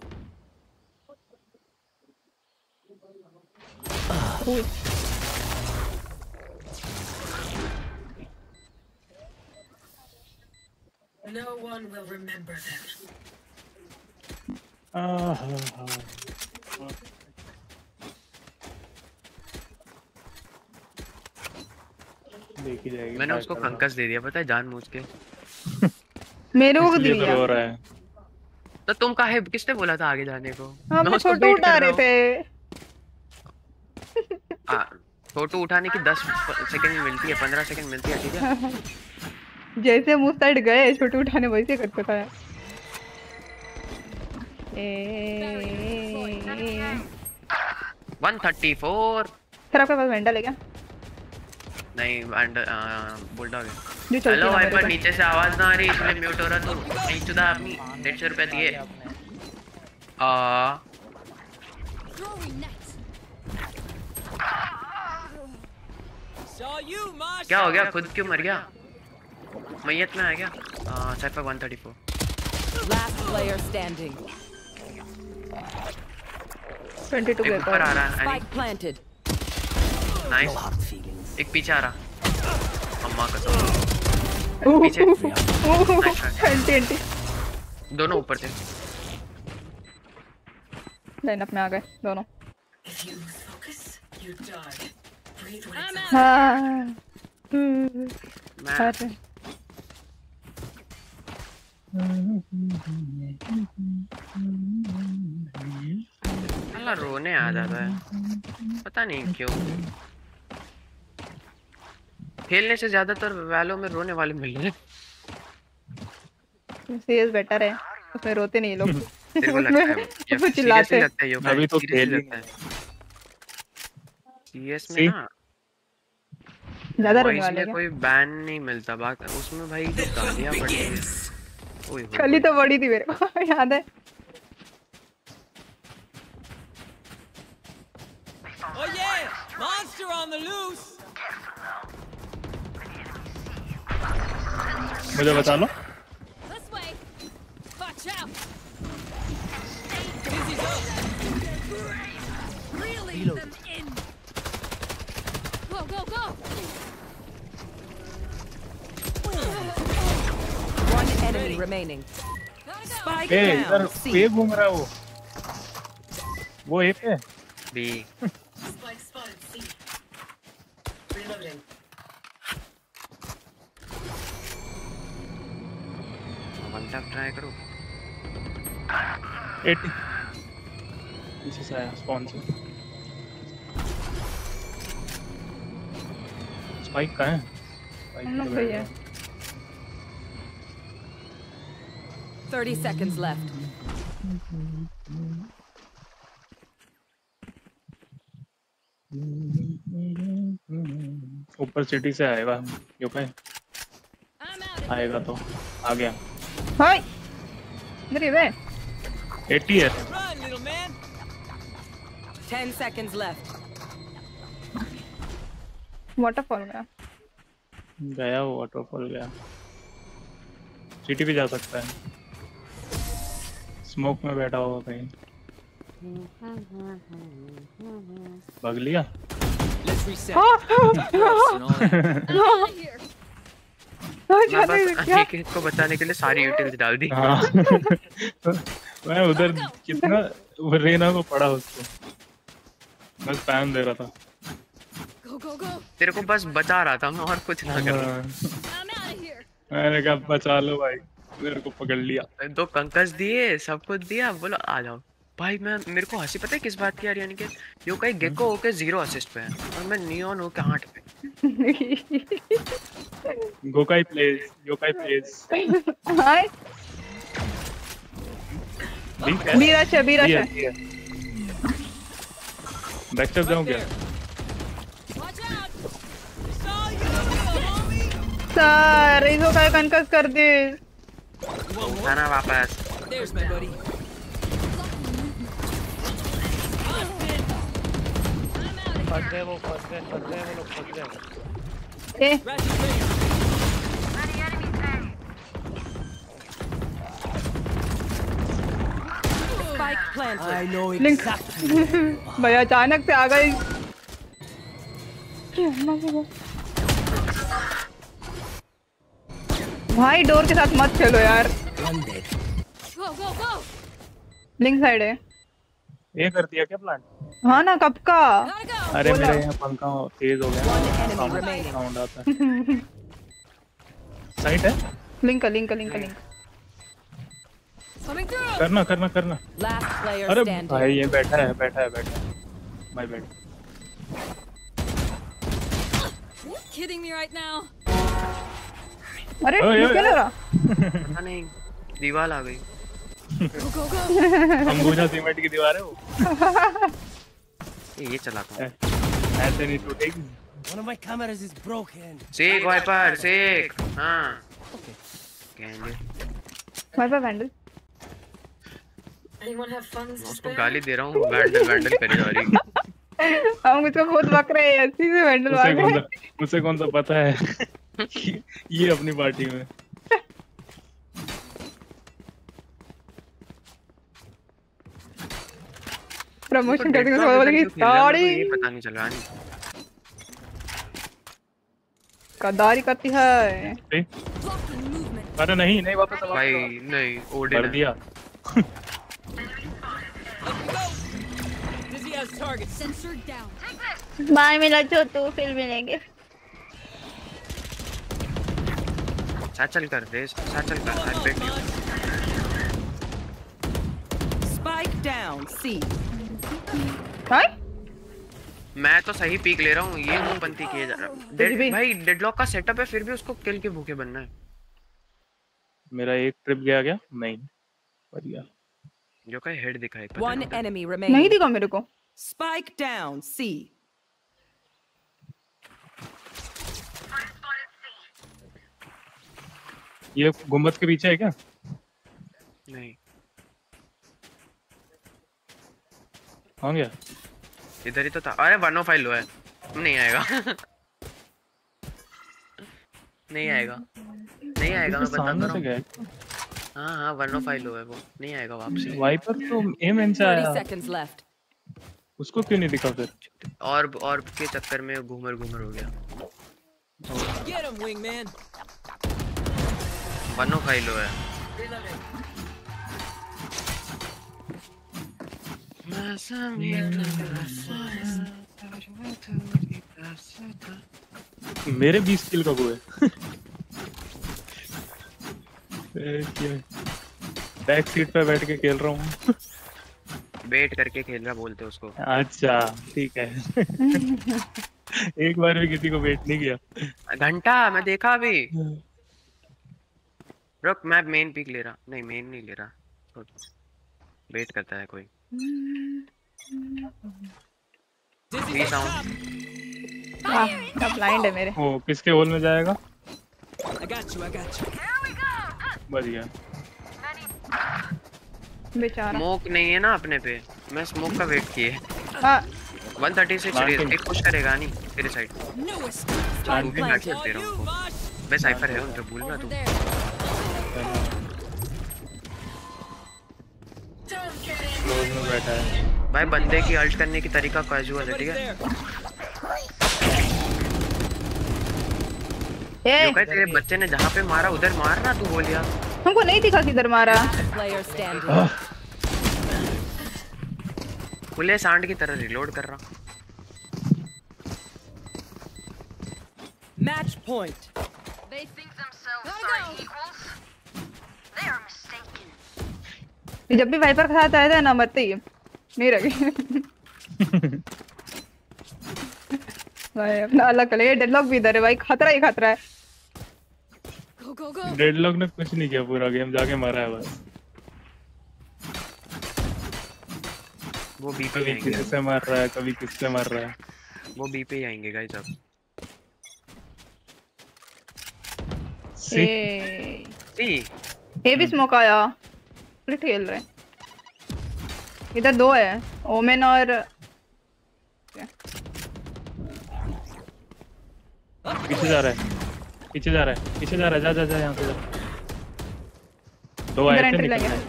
No one will remember that. देखी जाएगी मैंने उसको कंकस दे दिया पता है जानबूझ के। मेरे को दे तो दिया। रो रहा है। तो तुम काहे किसने बोला था आगे जाने को? हाँ, हम छोटू उठा रहे थे। आ, फ़ोटो उठाने की दस सेकंड मिलती है पंद्रह सेकंड मिलती है ठीक है? जैसे हम उस साइड गए छोटू उठाने वैसे करता था ए, ए, 134 सर आपके पास वेंडा ले गया नहीं अंडर बुलडॉग है। हेलो भाई पर नीचे से आवाज़ ना आ रही इसलिए म्यूट हो रहा तो। नहीं चुदा आपने 150 रुपए दिए। आ। क्या हो गया? खुद क्यों मर गया? मैयत में आ गया साइफर 134 लास्ट प्लेयर स्टैंडिंग 22 के ऊपर आ रहा है. नाइस एक पीछे आ रहा। अम्मा कसम पीछे. आंटी आंटी दोनों ऊपर थे। लाइनअप में आ गए दोनों। If you focus, you die. Breathe when it's हाँ साला रोने आ जाता है पता नहीं क्यों। खेलने से ज़्यादातर वैलो में रोने वाले मिल रहे हैं। सीएस बेटर है उसमें रोते नहीं लोग। है वो चिल्लाते लगता अभी तो खेल ही लगता है। सीएस में ना ज़्यादा रोने वाले कोई बैन नहीं मिलता बात उसमें भाई गालियाँ पड़ती है। ही तो बड़ी थी मेरे को याद है Oh yeah, monster on the loose. मुझे बचा लो This way. Watch out. Dizzy's up. Reeling them in. Go, go, go. One enemy remaining. Spike ए इधर down. घूम रहा है वो वो ए पे B Spike spotted. C. Reloading. One tap try करो 80 पीछे से आया स्पॉन से स्पाइक कहाँ है स्पाइक लोग तो सही गया। है 30 seconds left. ऊपर सिटी से आएगा। यूके आएगा तो। आ गया। हाय। ही है 80 है। Run, little man. 10 seconds left. Waterfall गया वो वाटरफॉल गया। सिटी भी जा सकता है। स्मोक में बैठा होगा कहीं भाग लिया. हाँ. हाँ, बस एक एक को बचाने के लिए सारी यूटिल्स डाल दी हाँ मैं उधर कितना वो रेना को पड़ा उसको मैं स्पैम दे रहा था Go, go, go. तेरे को बस बचा रहा था मैं और कुछ ना कर रहा हाँ. मैंने कहा बचा लो भाई मेरे को पकड़ लिया। दो कंकस दिए सब कुछ दिया। बोलो आ जाओ। भाई मैं मेरे को हँसी पता है किस बात की यार यानी कि यो कहीं गेको होके ज़ीरो असिस्ट पे है। और मैं नियॉन होके आठ पे। गोकाई place Yokai place hi Breach है बीरच है। बैक स्टेप जाऊँ क्या सर इसको काय कनकस कर दे उठाना वापस। There's my buddy. भाई अचानक से आ गई। भाई डोर के साथ मत खेलो यार! लिंक साइड है। ये कर दिया क्या प्लान हाँ ना कब का? अरे मेरे यहाँ पंखा तेज हो गया। साउंड आता है। साइट है? लिंक का link link link Coming through! करना करना करना। अरे भाई ये बैठा है बैठा है बैठा है। My bad kidding me right now? अरे क्या। लगा पता नहीं दीवार आ गई! अंबुजा सीमेंट की दीवार है वो। ये चलाता हूँ। ऐसे नहीं टूटेगी। One of my cameras is broken. Sage Viper Sage हाँ। कहेंगे। Viper Vandal Anyone have funds to उसको spare? गाली दे रहा हूँ वैंडल वैंडल करे जा रही हम मुझको खुद बक रहे हैं ऐसी से वैंडल उसे मार कौन रहे सा उसे कौन सा पता है? ये अपनी पार्टी में। प्रमोशन करते डेढ़ हुए सौ बोलेगी है? को साड़ी। पता नहीं चल रहा नहीं गद्दारी करती है। अरे नहीं नहीं वापस आ, भाई नहीं ओडिन कर दिया. बाय मिला छोटू फिर मिलेंगे। कर दे साथ चल कर I bet you Spike down. C. Hi मैं तो सही पीक ले रहा हूँ ये मुँह पंती किए जा रहा है। डेड भाई डेडलॉक का सेटअप है फिर भी उसको किल के भूखे बनना है। मेरा एक ट्रिप गया क्या नहीं। बढ़िया। जो का हेड दिखाई One नहीं दिखा मेरे को। Spike down. C. ये गुंबद के पीछे है क्या? नहीं। हो गया? इधर ही तो था। अरे वन ऑफ़ फ़ाइल है। नहीं आएगा। नहीं आएगा। नहीं आएगा मैं बता सामने रहा से हूँ। हाँ। हाँ वन ऑफ़ फ़ाइल है वो। नहीं आएगा वापसी। वाइपर तो एम एन से 30 आया उसको क्यों नहीं दिखा फिर? और और के चक्कर में घूमर घूमर हो गया। Get him, wingman. वन ऑफ़ फ़ाइल है। मेरे 20 किल कब हुए बैक सीट पे बैठ के खेल रहा हूँ। वेट करके खेल रहा बोलते उसको। अच्छा ठीक है। एक बार भी किसी को वेट नहीं किया। घंटा मैं देखा अभी। रुक मैं मेन पिक ले रहा। नहीं मेन नहीं ले रहा। वेट करता है कोई. हाँ क्या ब्लाइंड है मेरे। ओ किसके होल में जाएगा? I got you, I got you. बढ़िया। बेचारा। स्मोक नहीं है ना अपने पे। मैं स्मोक का वेट किए। हाँ 136 Planting. एक पुश करेगा नहीं तेरे साइड. तू भी बैठ दे रहा हूँ मैं साइफर है उनके भूलना तू। क्लोज में बैठा है भाई बंदे की अल्ट करने की तरीका कैजुअल है ठीक है? ए जो तेरे बच्चे ने जहाँ पे मारा उधर मार ना तू बोलिया हमको नहीं दिखा किधर मारा। खुले सांड की तरह रिलोड कर रहा। Match point. They think themselves are equals. They are mistaken. ये जब भी वाइपर के साथ आया था ना मरते ही। नहीं रहे भाई अपना अलग कर ले। डेडलॉक भी इधर है भाई खतरा ही खतरा है. डेडलॉक ने कुछ नहीं किया पूरा गेम जाके मारा है बस। वो बी पे कभी किससे मार रहा है कभी किससे मार रहा है। वो बी पे ही आएँगे गाइस अब। सी ए सी ये भी स्मोक आया। पूरे खेल रहे हैं इधर दो है। ओमेन और पीछे जा रहा है। पीछे जा रहा है। पीछे जा रहा है। जा जा जा यहाँ से जा। दो आए थे निकल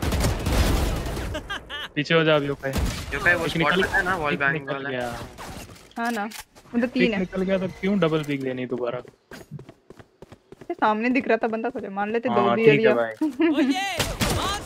पीछे हो जा अब योकाई योकाई वो स्पॉट है ना वॉल बैंग वाला। गया। हाँ ना तो तीन है। निकल गया तो क्यों डबल पिक लेनी दोबारा? सामने दिख रहा था बंदा सोचे मान लेते दो हाँ, भी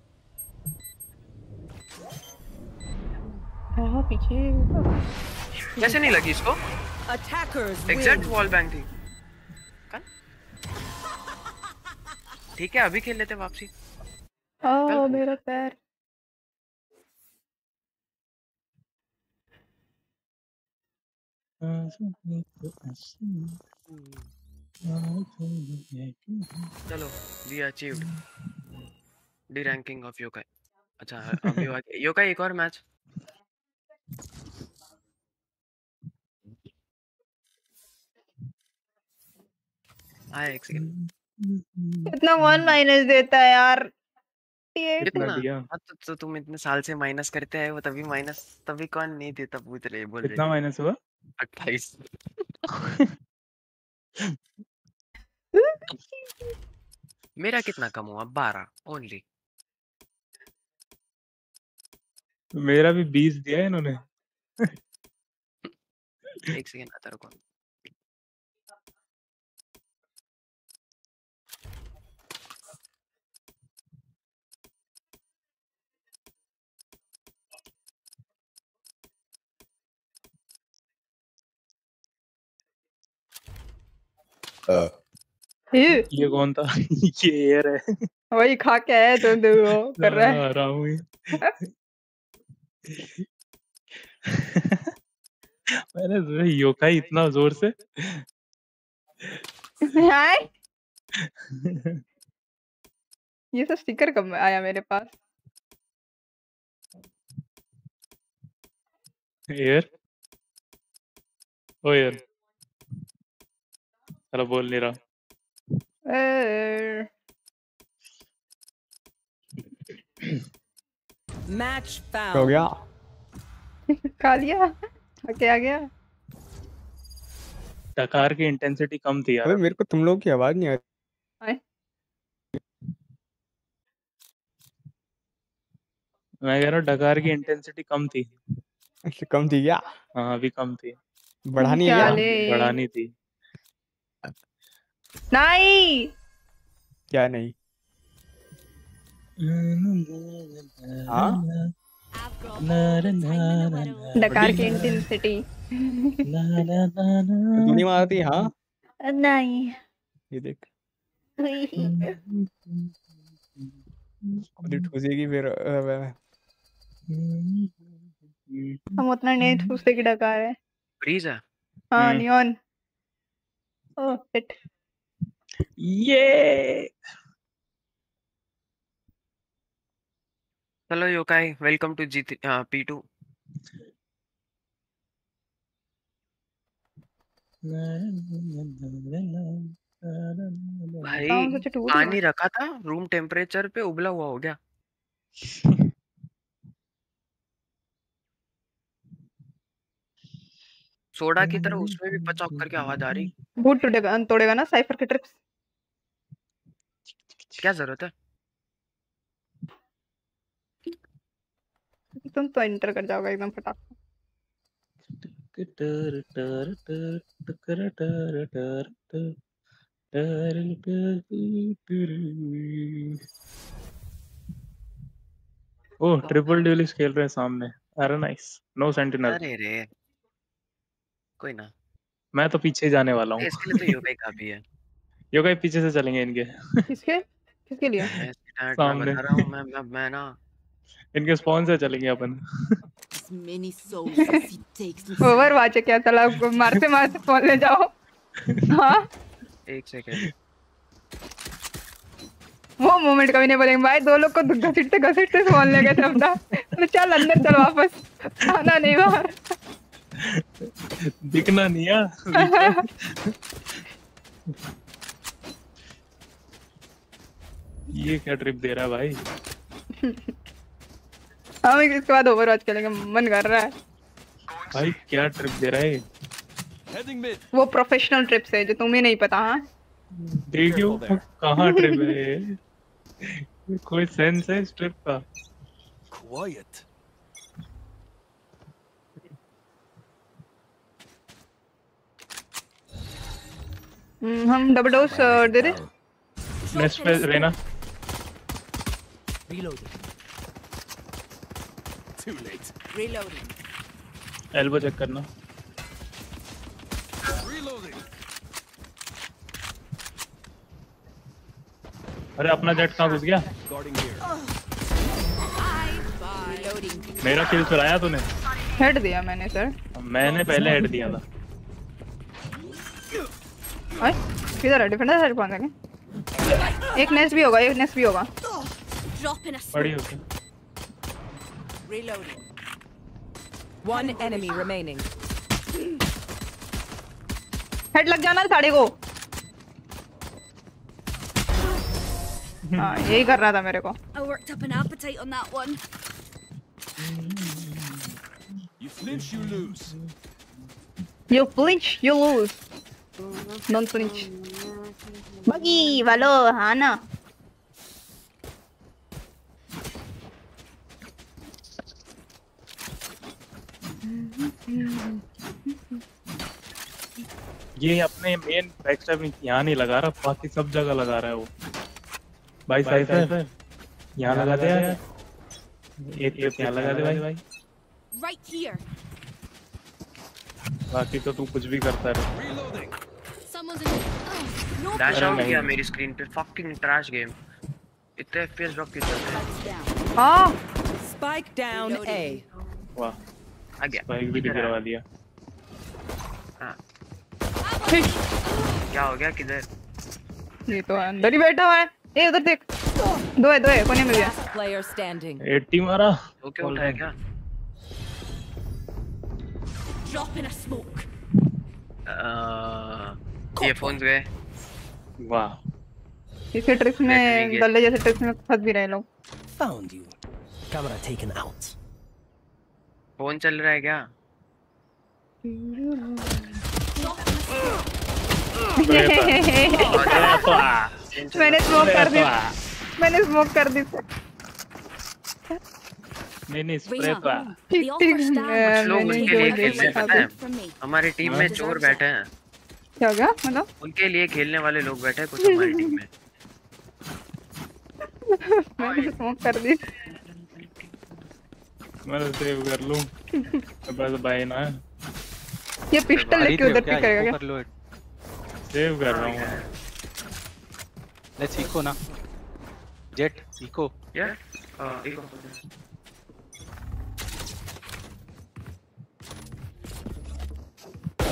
हाँ पीछे कैसे नहीं लगी इसको? एग्जैक्ट वॉल बैंग थी। कल? ठीक है अभी खेल लेते वापसी। ओ मेरा पैर। चलो we achieved the ranking of Yokai अच्छा अभी आ गया योकाई एक और मैच आया एक सेकंड इतना वन माइनस देता है यार। कितना हाँ, तो, तो तुम इतने साल से माइनस करते आए हो तभी माइनस तभी कौन नहीं देता पूछ रहे बोल कितना माइनस हुआ? अट्ठाईस। मेरा कितना कम हुआ? बारह ओनली मेरा भी बीस दिया है इन्होंने। एक सेकंड आता रुको। ये? ये कौन था? ये एयर है। वही खा के आया तो दो कर रहा है। आ रहा हूँ। मैंने सोचा योकाई इतना ज़ोर से। हाय ये सब स्टिकर कब आया मेरे पास? एयर ओ एयर चलो बोल नहीं रहा। ए, Match found. हो गया। खा लिया। ओके आ गया डकार की इंटेंसिटी कम थी यार। अबे मेरे को तुम लोगों की आवाज़ नहीं आ रही। मैं कह रहा हूँ डकार की इंटेंसिटी कम थी। अच्छा कम थी क्या? हाँ अभी कम थी। बढ़ानी है। बढ़ानी थी। नहीं। क्या नहीं? डकार की इंटेंसिटी मारती हाँ? नहीं। ये देख। खुद ही ठूसेगी फिर हम उतना नहीं ठूसते कि डकार है। ब्रीज है। नियॉन ओह शिट ये! चलो Yokai welcome to G P two भाई पानी रखा था रूम टेम्परेचर पे उबला हुआ हो गया। सोडा की तरह उसमें भी पचौक करके आवाज़ आ रही। बूट टूटेगा तोड़ेगा ना साइफर के ट्रिप्स क्या ज़रूरत है? तुम तो इंटर कर जाओगे एकदम फटाक ओह ट्रिपल ड्यूलिस खेल रहे हैं सामने। अरे नाइस नो सेंटिनल अरे रे। कोई ना। मैं तो पीछे जाने वाला हूँ। इसके लिए तो योगाई काफ़ी है। योगा पीछे से चलेंगे इनके। किसके? किसके लिए। बता रहा हूँ मैं मैं, मैं ना इनके स्पॉन से चलेंगे अपन। ओवर वाच है क्या चला मारते मारते फ़ोन ले जाओ। हाँ? एक सेकंड वो मोमेंट कभी नहीं बोलेंगे। भाई दो लोग को घसीटते घसीटते फ़ोन ले गए थे अपना। तो चल अंदर चल वापस। आना नहीं बाहर दिखना नहीं है। ये क्या ट्रिप दे रहा है भाई? हम इसके बाद ओवरवॉच खेलेंगे मन कर रहा है। भाई क्या ट्रिप दे रहा है वो प्रोफेशनल ट्रिप्स है जो तुम्हें नहीं पता हाँ? देखियो कहाँ ट्रिप है ये? कोई सेंस है इस ट्रिप का? Quiet. हम्म, हम डबल डोज दे दे। नेक्स्ट पे रहना Reloading. Too late. Reloading. Elbow check करना Reloading. अरे अपना जेट कहाँ घुस गया Guarding here. Reloading. मेरा किल चुराया तूने हेड दिया मैंने सर मैंने पहले हेड दिया था ओए किधर है डिफेंडर साइड पहुँच गए एक नेस्ट भी होगा एक नेस्ट भी होगा Drop in a बड़ी smoke. होके Reloading. One enemy remaining. Head लग जाना साड़े को हाँ यही कर रहा था मेरे को I worked up an appetite on that one. You flinch, you lose. You flinch, you lose. Don't flinch. Bagi, Valo, Hana. ये अपने मेन बैकस्टैब यहाँ नहीं लगा रहा बाकी सब जगह लगा रहा है वो। भाई साइफर यहाँ लगा दे यार एक क्लिप यहाँ लगा दे भाई। भाई Right here. बाकी तो तू कुछ भी करता रहे. Oh. डैश आउट किया मेरी स्क्रीन पे। फकिंग ट्रैश गेम इतने एफपीएस ड्रॉप क्यों चल रहे हैं हाँ Spike down A. वाह। आ गया। स्पाइक भी गिरवा दिया। हाँ। क्या हो गया? किधर? ये तो अंदर ही बैठा हुआ है। ए उधर देख। दो है दो है कोने में Last player standing. 80 मारा। ओके उठाया क्या? Drop in a smoke. ये फोन्स गए वाह। इसके ट्रिक्स में गले जैसे ट्रिक्स में फंस भी रहे लोग। Found you. Camera taken out. Phone चल रहा है क्या? मैंने स्मोक कर दी। मैंने स्मोक कर दी। नहीं नहीं स्प्रे तो ठीक ठीक लोग उनके लिए खेलने पता है। हमारी टीम में चोर बैठे हैं। क्या हो गया? मतलब? उनके लिए खेलने वाले लोग बैठे हैं कुछ हमारी टीम में। मैंने स्मोक कर दी। मैं तो सेव कर लूँ। बस बाय ना। ये पिस्टल लेके उधर पिक करेगा? क्या लो सेव कर रहा हूँ। लेट्स इको ना। जेट इको या एक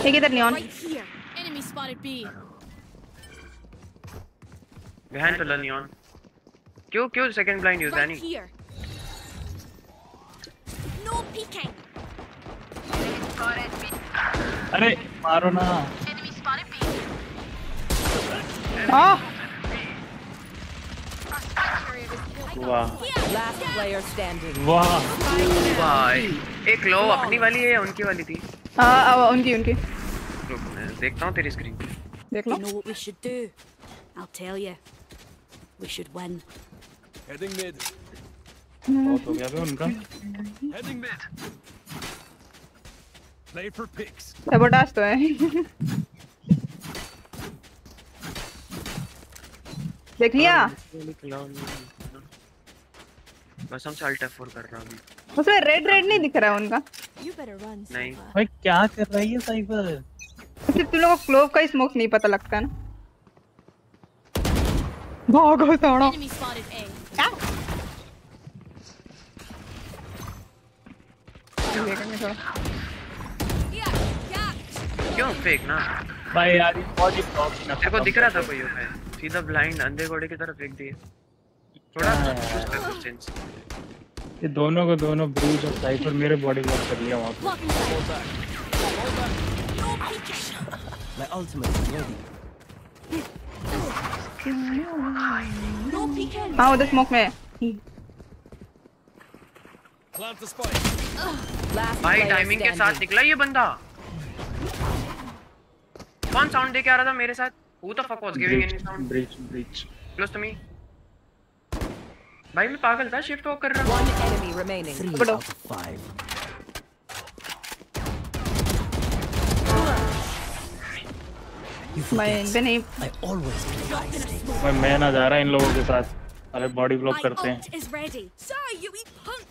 एक इधर Neon here. Enemy spotted behind pillar Neon क्यों क्यों second blind use any here. No peeking. अरे मारो ना हां वाह Last player standing. वाह भाई एक लो अपनी वाली है या उनकी वाली थी हां अब उनकी उनकी रुक मैं देखता हूं तेरी स्क्रीन पे देख You low know what we should do? I'll tell you. We should win. Heading mid. बहुत हो गया बे उनका. सबोटास तो है देख लिया बस हम अल्ट F4 कर रहा हूँ उसमें रेड रेड नहीं दिख रहा है उनका. नहीं भाई क्या कर रही है साइबर सिर्फ़ तुम लोगों को क्लोव का ही स्मोक नहीं पता लगता है ना भागो साड़ा Enemy spotted A. देखेंगे थोड़ा क्यों फेक ना? भाई यार ये बॉडी प्रॉब्लम तेरे को दिख रहा था कोई है सीधा ब्लाइंड अंधे घोड़े की तरफ़ फेंक दिए। थोड़ा हाँ, push कर distance ये दोनों को दोनों ब्रूज और साइफर मेरे बॉडी ब्लॉक कर लिया वहाँ पे। My ultimate is ready. No peeking. हाँ उधर स्मोक में है। Plant the spike. Last भाई टाइमिंग के साथ. निकला ये बंदा कौन साउंड दे के आ रहा था मेरे साथ who the fuck was giving any sound Breach Breach close to me भाई मैं पागल था शिफ्ट वॉक कर रहा One हूँ out of five. You मैं. मैं मैं ना जा रहा इन लोगों के साथ अरे बॉडी ब्लॉक करते हैं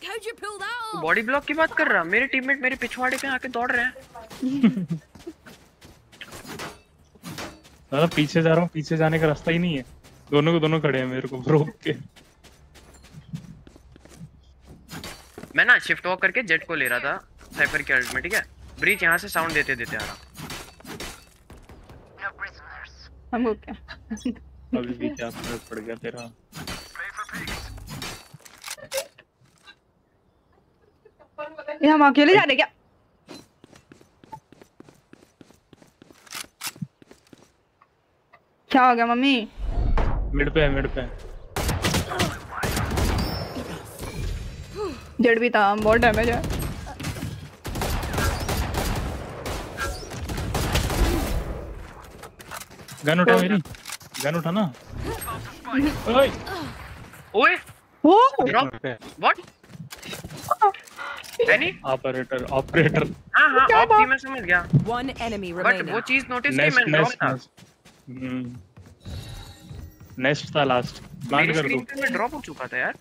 How'd you pull that off? Body block की बात कर रहा मेरे टीममेट मेरे पिछवाड़े पे आके दौड़ रहे हैं। दादा पीछे जा रहा हूँ पीछे जाने का रास्ता ही नहीं है। दोनों को दोनों खड़े हैं मेरे को रोक के। मैं ना शिफ्ट वॉक करके जेट को ले रहा था साइफर के अल्ट में ठीक है? ब्रीच यहाँ से साउंड देते देते आ रहा। हमको क्या अभी भी क्या फ़र्क पड़ गया तेरा? ये हम अकेले जा रहे क्या? क्या हो गया मम्मी? मिड पे है मिड पे जड़ भी था बहुत डैमेज है। गन उठा मेरी। गन उठा ना। ओए। ओए ओ ड्रॉप व्हाट ऑपरेटर ऑपरेटर हाँ हाँ थी मैं समझ गया। बट वो चीज़ नोटिस की मैं था। नेक्स्ट था लास्ट कर दो। मैं ड्रॉप हो चुका था यार।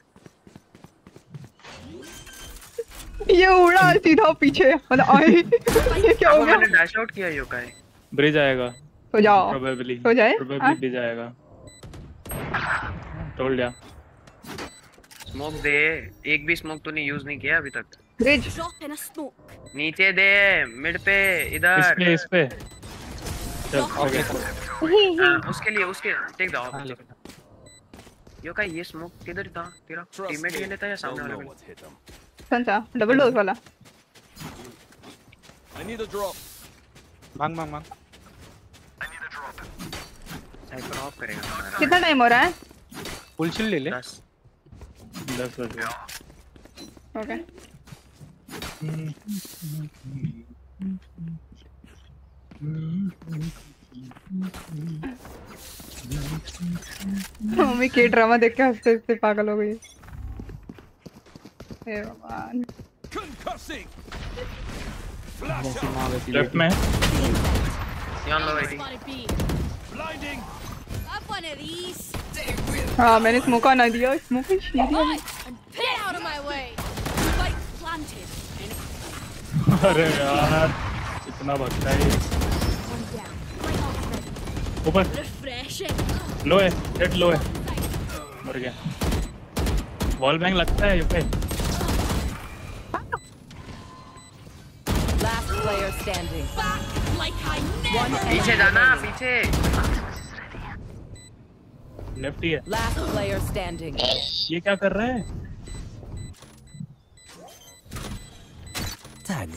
ये उड़ा सीधा पीछे। मतलब आई ये क्या हो गया? मैंने डैश आउट किया योकाई ब्रिज आएगा। हो जाओ। प्रोबेबली हो जाए? हाँ? प्रोबेबली ब्रिज आएगा। टोल्ड या स्मोक दे। एक भी स्मोक तूने यूज़ नहीं किया अभी तक। Smoke. नीचे दे मिड पे इधर। इस पे इस पे। चल ओके हाँ, उसके लिए उसके टेक द ऑफ़ योकाई ये स्मोक किधर था? तेरा टीममेट ये लेता है या सामने वाला. कौन सा डबल डोज वाला। I need a drop. मांग मांग मांग। I need a drop Cypher off करेगा कितना टाइम हो रहा है? फुल चिल ले ले। दस। दस बजे। ओके मम्मी के ड्रामा देख के हँसते हँसते पागल हो गई। हे भगवान। लेफ़्ट में लो. हाँ मैंने स्मोक आना दिया स्मोक ही दिया Right, and get out of my way. Spike planted. अरे यार इतना भगता है ऊपर। लो है हेड लो है। मर गया। वॉल बैंक लगता है ऊपर पीछे जाना पीछे। लेफ़्ट ही। है ये क्या कर रहे हैं? Tag.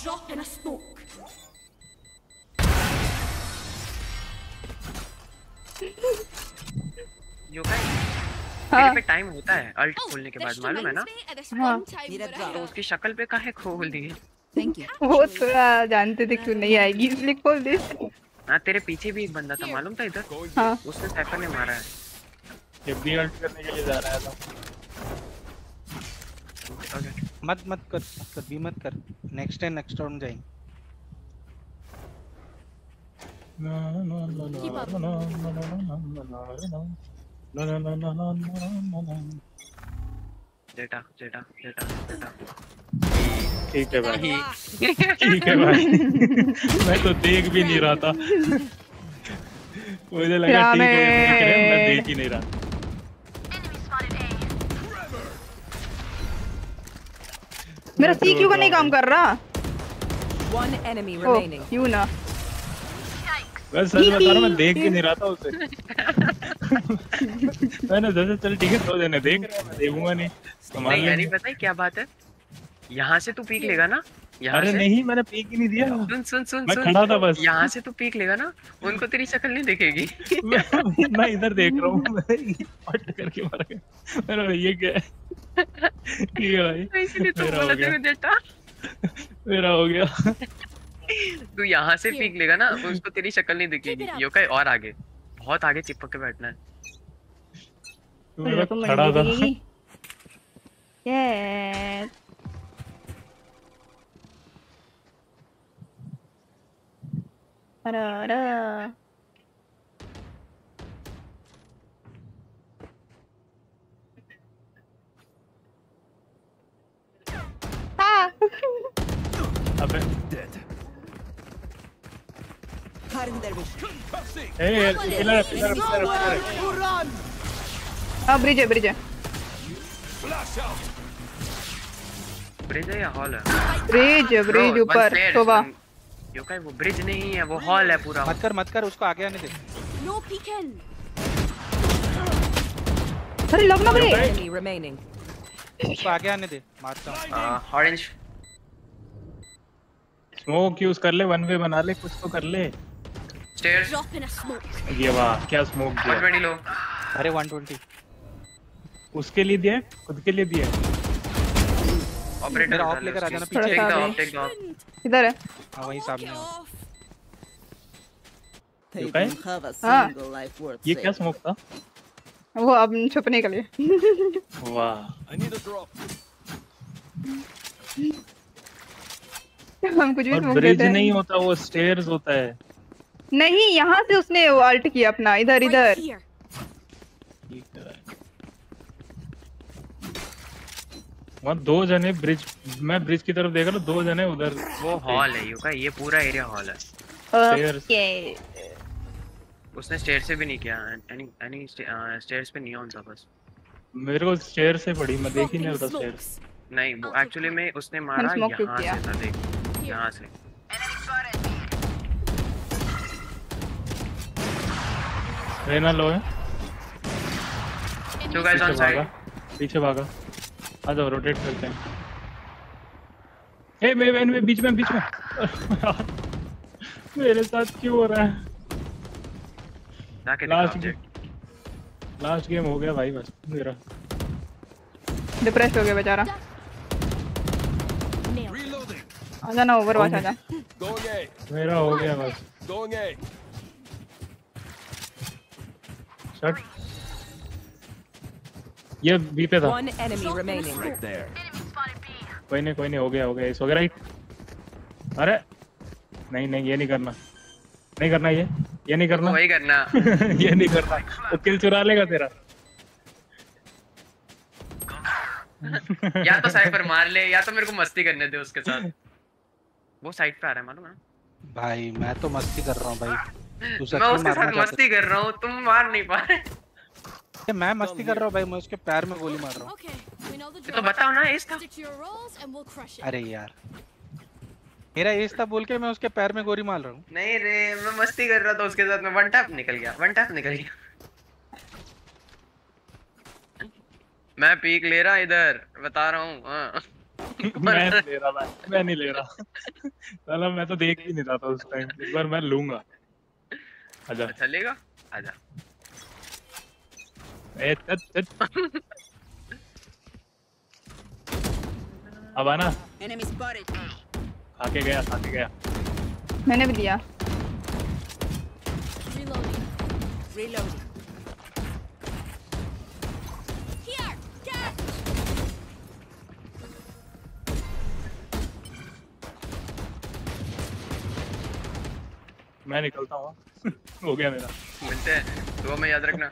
Drop in a smoke. Yokai हाँ। पे टाइम होता है। अल्ट खोलने के बाद मालूम है ना? हाँ। तो उसकी शक्ल पे काहे खोल दिए वो थोड़ा जानते थे क्यों नहीं आएगी इसलिए खोल दे। हाँ तेरे पीछे भी एक बंदा था मालूम था इधर? हाँ। उसने साइफर ने मारा है। ये भी अल्ट करने के लिए जा रहा है तो। ओके मत मत कर मत कर भी मत कर। नेक्स्ट टाइम नेक्स्ट राउंड जाएँगे. जेटा जेटा जेटा जेटा ठीक है भाई। ठीक है भाई। मैं तो देख भी नहीं रहा था। मुझे लगा ठीक है मैं- देख ही नहीं रहा। मेरा सी क्यों का नहीं काम कर रहा। One enemy remaining. क्यों ना। सर मैं सच बता रहा मैं देख के नहीं रहा था उसे। मैंने जैसे चल ठीक है सो देने देख रहा हैं मैं देखूँगा नहीं। संभाल नहीं यानी पता है क्या बात है? यहाँ से तू पीक लेगा ना अरे से? नहीं मैंने पीक ही नहीं दिया। सुन सुन सुन मैं सुन खड़ा था बस। यहाँ से तू पीक लेगा ना उनको तेरी शक्ल नहीं दिखेगी। मैं मैं इधर देख रहा हूँ मैं पट करके मर गया। मैंने ये क्या है? ठीक है भाई इसीलिए तो मेरा बोला हो गया। तेरे बेटा मेरा हो गया। तू यहाँ से पीक लेगा ना उसको तेरी शक्ल नहीं दिखेगी। योkai और आगे। बहुत आगे चिपक के बैठना है। तू मेरा खड़ा था यस अरे अरे हाँ अबे Concussing. A pillar pillar pillar pillar हाँ ब्रिज है ब्रिज है Flash out. ब्रिज है या हॉल है ब्रिज ब्रिज ऊपर शोभा योkai वो ब्रिज नहीं है वो हॉल है पूरा। मत कर मत कर उसको आगे आने दे। No peeking. अरे लग ना Enemy remaining. उसको आगे आने दे मारता हूँ। ऑरेंज स्मोक यूज़ कर ले वन वे बना ले कुछ तो कर ले। स्टेयर्स. ये वाह क्या स्मोक दिया। 120 लो। अरे 120 उसके लिए दिया खुद के लिए दिया है? ऑपरेटर ऑफ़ लेकर आ जाना पीछे take the off take the off इधर है। हाँ वहीं सामने। है। हाँ। ये क्या स्मोक था? वो अब छुपने के लिए। वाह. हम कुछ भी स्मोक ब्रिज नहीं होता वो स्टेयर्स होता है। नहीं यहाँ से उसने वो अल्ट किया अपना। इधर Right इधर। वहाँ दो जने ब्रिज मैं ब्रिज की तरफ़ देख रहा हूँ दो जने उधर वो हॉल है योkai ये पूरा एरिया हॉल है। Stairs. उसने स्टेयर से भी नहीं किया एनी एनी स्टेयर्स पे नियॉन था बस। मेरे को स्टेयर से पड़ी मैं देख ही नहीं रहा स्टेयर नहीं वो एक्चुअली में उसने मारा यहाँ से था देख यहाँ से। रहना लो है। टू गाइस ऑन साइड पीछे भागा। आ जाओ रोटेट करते हैं। ए मैं मैं मैं बीच में बीच में। मेरे साथ क्यों हो रहा है? लास्ट ऑब्जेक्ट लास्ट गेम हो गया भाई बस मेरा। डिप्रेस हो गया बेचारा। Reloading. आ जाना ओवर वॉच आ जा Going A. मेरा हो गया बस. शट ये बी पे था। One enemy remaining. Right there. कोई नहीं कोई नहीं हो गया हो गया। इस हो गया राइट अरे! नहीं नहीं ये नहीं करना। नहीं करना ये। ये नहीं करना। वही करना। ये नहीं करना। वो किल चुरा लेगा तेरा। या तो साइफर मार ले या तो मेरे को मस्ती करने दे उसके साथ। वो साइड पे आ रहा है मालूम है? भाई मैं तो मस्ती कर रहा हूँ भाई। तू सच मैं में उसके साथ मस्ती कर रहा हूँ तुम मार नहीं पा रहे। है? मैं मस्ती कर रहा हूँ भाई मैं उसके पैर में गोली मार रहा हूँ। तो बताओ ना था। Crush it. अरे यार। मेरा एज था बोल के मैं उसके पैर में गोली मार रहा हूँ। नहीं रे मैं मस्ती कर रहा था उसके साथ में वन टैप निकल गया वन टैप निकल गया। मैं पीक ले रहा इधर बता रहा हूँ हाँ। मैं नहीं ले रहा भाई मैं नहीं ले रहा। साला मैं तो देख ही नहीं रहा था उस टाइम इस बार मैं लूँगा। आजा। चलेगा आजा। ए तत तत अब आना Enemy spotted. खा गया खा के गया मैंने भी दिया. मैं निकलता हूँ। हो गया मेरा। मिलते हैं। दुआ में याद रखना।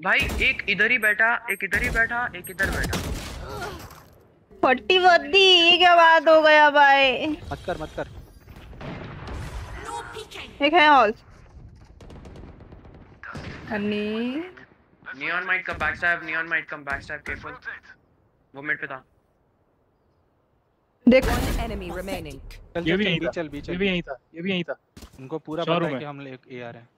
भाई एक इधर ही बैठा एक इधर ही बैठा एक इधर बैठा। फट्टी बद्दी ये क्या बात हो गया भाई? मत कर मत कर। एक है hall any Neon might come back stab Neon might come back stab careful वो मिड पे था। देख। Remaining. चल ये भी यहीं बी था चल ये भी यहीं था ये भी यहीं था। उनको पूरा पता है कि हम ले ए आ हैं।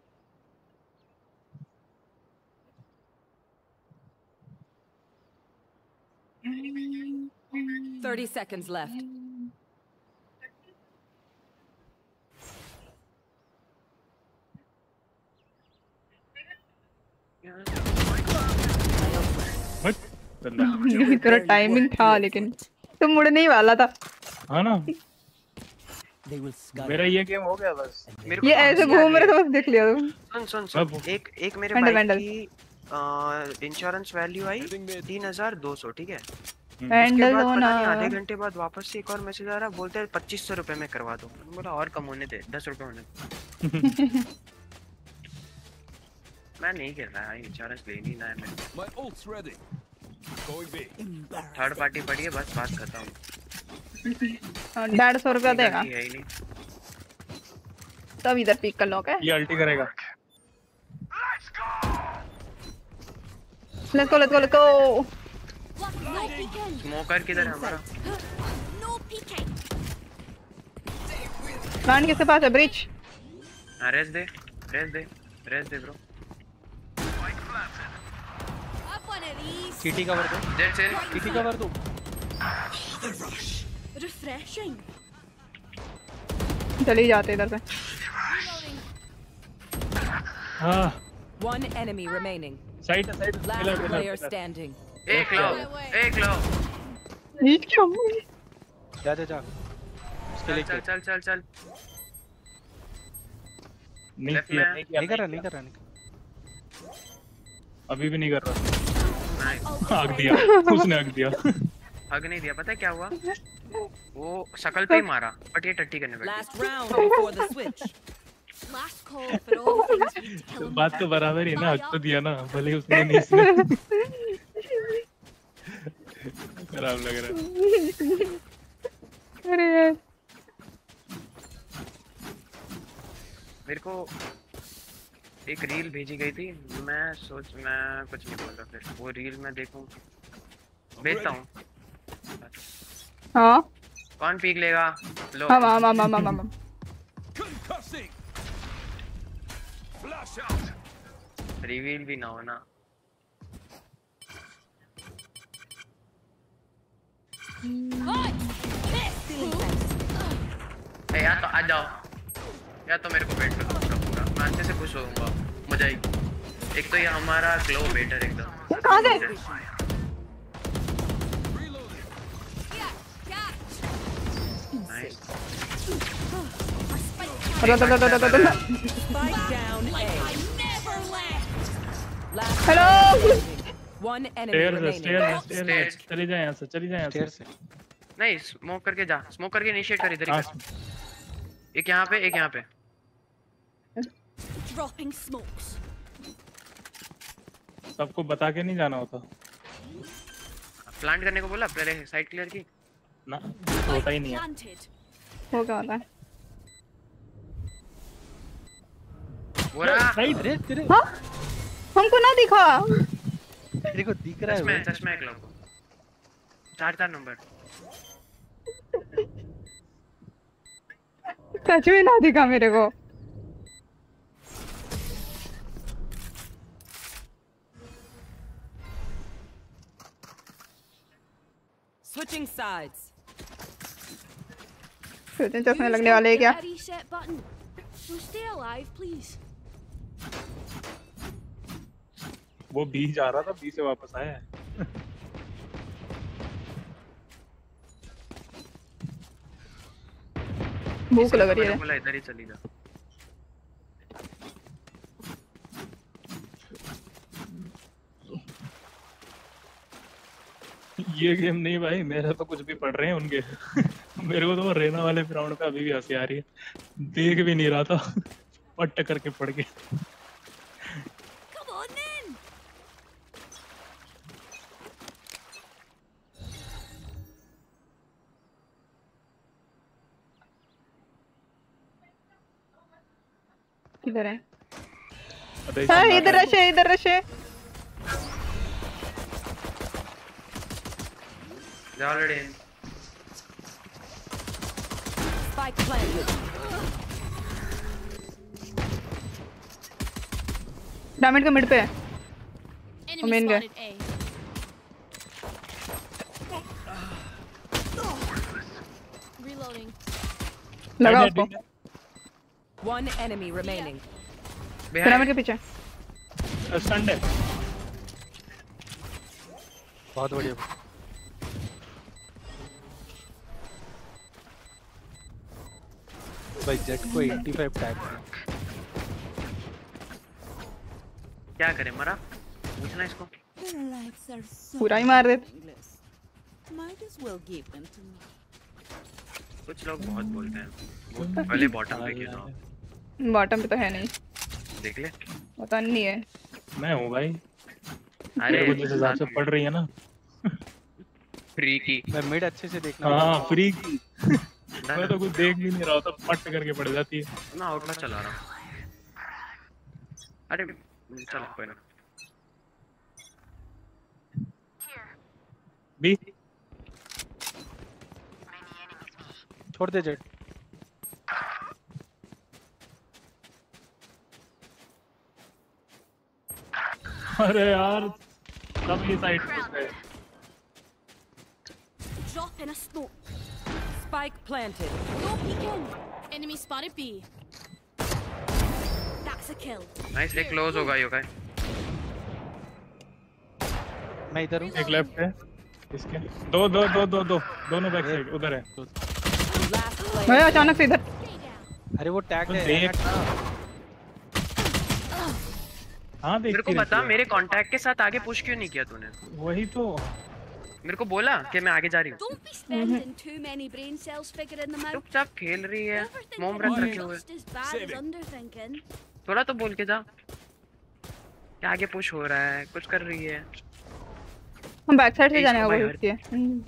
Thirty seconds left. तेरा टाइमिंग था लेकिन तुम मुड़ने ही वाला था। हाँ ना? Will scar मेरा ये गेम हो गया बस। मेरे को ये तो ऐसे घूम रहे थे बस देख लिया तुम। सुन सुन सुन। एक एक मेरे Vandal. की इंश्योरेंस वैल्यू आई तीन हज़ार दो सौ ठीक है? ना। आधे घंटे बाद वापस से एक और मैसेज आ रहा बोलते हैं पच्चीस सौ रुपए में करवा दो। बोला और कम होने दे दस रुपए होने मैं नहीं कर रहा इंश्योरेंस ले नहीं ना है थर्ड पार्टी पड़ी है बस बात करता हूँ। डेढ़ सौ रुपया देगा। है ही नहीं। तब इधर पिक कर लो क्या ये अल्टी करेगा। Let's go let's go let's go smoker किधर है हमारा. प्लान किसके पास है? ब्रिज हाँ रेस दे रेस दे रेस दे ब्रो सीटी कवर दो। दैट्स इट सीटी कवर दो। Refreshing. चले जाते इधर से। हाँ। One enemy remaining. Side side player standing. एक लो एक लो नीच क्यों जा जा जा। उसके लिए चल चल चल चल। नहीं किया नहीं नहीं कर रहा नहीं कर रहा नहीं कर रहा। अभी भी नहीं कर रहा। आग दिया। उसने आग दिया। हग नहीं दिया। पता है क्या हुआ? वो शकल पे ही मारा बट ये टट्टी करने बैठी तो बात तो बराबर ही ना हक तो दिया ना भले उसने नहीं इसने खराब लग रहा है। अरे यार। मेरे को एक रील भेजी गई थी। मैं सोच मैं कुछ नहीं बोल रहा फिर। वो रील मैं देखूँ। भेजता हूँ। हाँ। कौन पीक लेगा? लो। हम हम हम हम हम हम Concussing. Flash out. रिवील भी ना हो ना। ए, या तो आ जाओ। या तो मेरे को वेट करो मैं अच्छे से खुश होऊँगा। मज़ा आएगी। एक तो ये हमारा ग्लो बेटर एकदम। कहाँ गए नाइस अरे अरे अरे अरे अरे। Spike down A. Hello one enemy stair. Stair. चली जाए यहाँ से चली जाए यहाँ से। नहीं स्मोक करके जा। स्मोक करके इनिशिएट कर इधर ही हाँ। एक यहाँ पे एक यहाँ पे। Dropping smokes. सबको बता के नहीं जाना होता। प्लांट करने को बोला पहले साइड क्लियर की? ना होता ही नहीं है। Planted. हो गया वाला है वो रहा अरे तेरे हाँ? हमको ना दिखा। तेरे को दिख रहा है। है चश्मा एक लोग चार चार नंबर सच में ना दिखा मेरे को। Switching sides. फिर दिन चश्मे लगने वाले हैं क्या. वो बी जा रहा था बी से वापस आया है भूख लग रही है बोला इधर ही चली जा ये गेम नहीं भाई मेरा तो कुछ भी पढ़ रहे हैं उनके। मेरे को तो वो रेना वाले ग्राउंड पे अभी भी हँसी आ रही है। देख भी नहीं रहा था। पट करके पड़ गए किधर है? अबे हाँ इधर रश है इधर रश है। They're already in. Spike planted. Diamond का मिड पे है Enemy मेन A. Reloading. लगा उसको One enemy remaining. पिरामिड के पीछे संडे बहुत बढ़िया भाई जेट को 85 टैग क्या करें मरा? पूछना इसको। पूरा ही मार दे। meaningless. Might as well give them to me. कुछ लोग बहुत बोलते हैं। वो पहले बॉटम पे क्यों ना बॉटम पे तो है नहीं। देख ले। पता नहीं है। मैं हूँ भाई। अरे अरे जिस हिसाब से पढ़ रही है ना। फ्री की। मैं मिड अच्छे से देखना हाँ फ्री की। मैं तो कुछ देख भी नहीं रहा होता पट करके पड़ जाती है। मैं आउटला चला रहा हूँ। अरे चलो कोई ना। बी। छोड़ दे जेट। अरे यार सब ये साइड घुस गए Drop in a smoke. Spike planted. No peeking. Enemy spotted B. That's a kill. Nice एक क्लोज होगा योगा मैं इधर हूँ। एक लेफ़्ट है। इसके। दो दो दो दो दो। दोनों बैक साइड उधर है। मैं अचानक से इधर। अरे वो टैग तो है देख हाँ। देख मेरे को बता मेरे कांटेक्ट के साथ आगे पुश क्यों नहीं किया तूने? वही तो। मेरे को बोला कि मैं आगे जा रही हूँ. चुपचाप खेल रही है मोम रख रखे हुए. थोड़ा तो बोल के जा। कि आगे पुश हो रहा है कुछ कर रही है। हम बैक साइड से जाने भाई कोशिश किए हम्म,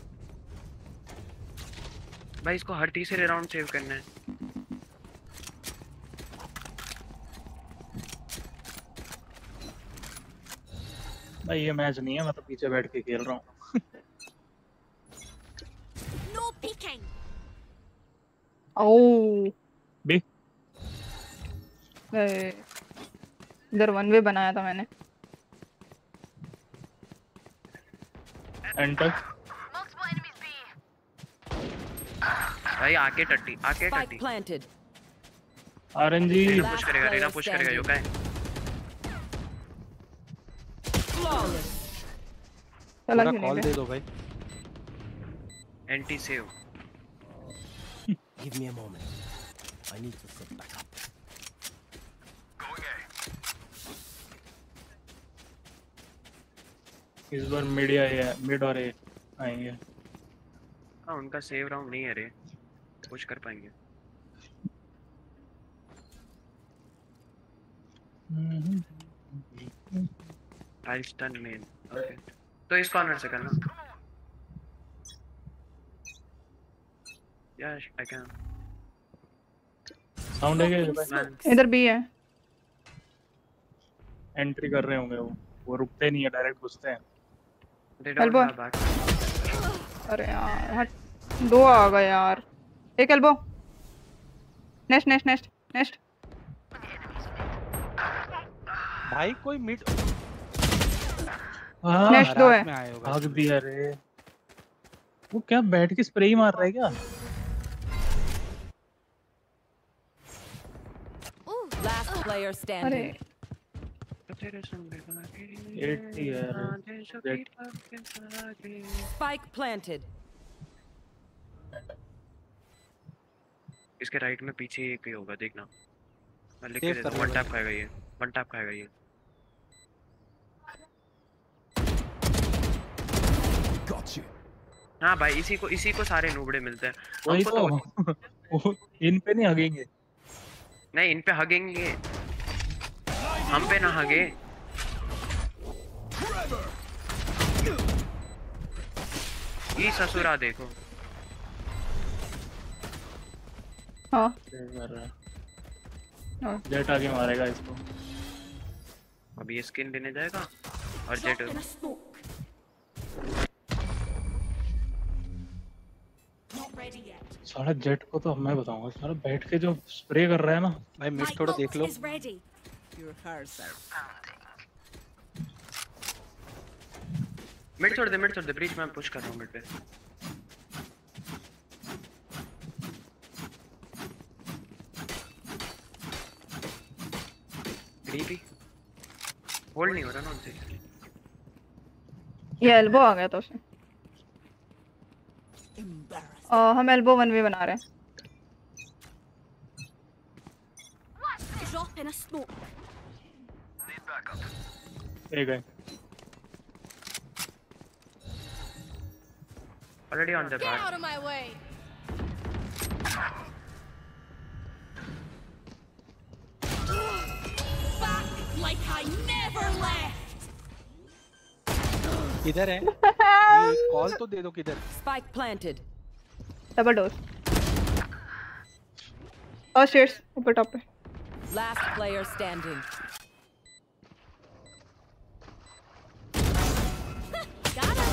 भाई इसको हर तीसरे राउंड सेव करना है। भाई ये मैच नहीं है मैं तो पीछे बैठ के खेल रहा हूँ। No peeking. ओ बी. इधर वन वे बनाया था मैंने. एंटर भाई आके टट्टी आके टट्टी. आरएनजी पुश करेगा रीना पुश करेगा योगा है पूरा कॉल दे दो भाई anti save Give me a moment. I need to set back up. इस बार मीडिया है मिड और ए आएँगे हाँ उनका सेव राउंड नहीं है रे पुश कर पाएँगे I'll stun main. Okay. तो इस कॉर्नर से करना। यस आई कैन साउंड है क्या इधर भी है। एंट्री कर रहे होंगे वो। वो रुकते नहीं है डायरेक्ट घुसते हैं। Have अरे यार हट। दो आ गए यार। एक elbow next next next next भाई कोई मिड नेक्स्ट दो है। आए होगा भाग दिया रे वो क्या बैठ के स्प्रे ही मार रहा है क्या? Last player standing. एट्टी यार Jet. Spike planted. इसके राइट में पीछे एक ही होगा देखना। मैं लिख के देता हूँ वन टैप खाएगा ये वन टैप खाएगा ये Got you. हाँ भाई इसी को इसी को सारे नूबड़े मिलते हैं। वही हमको तो। इन पे नहीं हगेंगे। नहीं इन पे हगेंगे। हम पे ना हगे। ये ससुरा देखो। हाँ। है। हाँ। जेट आगे मारेगा इसको। अब ये स्किन लेने जाएगा और जेट साला जेट को तो मैं बताऊँगा साला बैठ के जो स्प्रे कर रहा है ना। भाई मिड थोड़ा देख लो। मिड छोड़ दे मिड छोड़ दे ब्रीच में पुश कर रहा हूँ मिड पे। क्रीपी होल्ड नहीं हो रहा ना उनसे। ये एल्बो आ गया था उसे। और हम एल्बो वन वे बना रहे हैं Drop in a smoke. एक है already on the Get out of my way. Back like I never left. किधर है कॉल तो दे दो किधर Spike planted. डबल डोर और स्टेयर्स ऊपर टॉप पे Last player standing. Got him.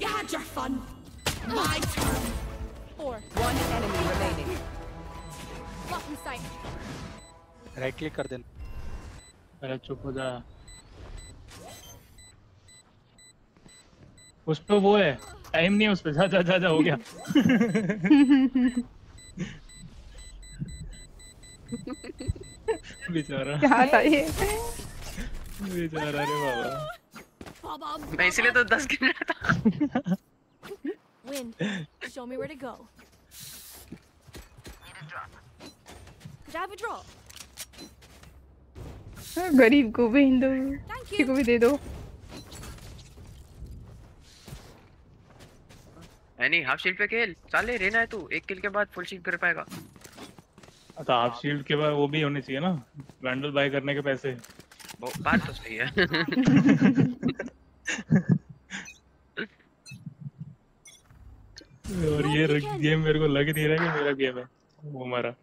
You had your fun. My turn. Four. One enemy remaining. Lock in sight. Right click कर देना अरे चुप हो जा उस पे वो है। टाइम नहीं है उस पे। जा जा जा जा हो गया। बेचारा। क्या था ये? बेचारा रे बाबा. मैं इसीलिए तो 10 गिन रहा था। Win. Show me where to go. Could I have a drop? गरीब को भी हिंदू को भी दे दो। नहीं हाफ़ शील्ड पे खेल। चाले रहना है तू। एक किल के बाद फुल शील्ड कर। पाएगा तो हाफ़ शील्ड के बाद वो भी होने चाहिए ना। वैंडल बाय करने के पैसे। वो बात तो सही है। और ये गेम मेरे को लग नहीं रहा कि मेरा गेम है। वो हमारा।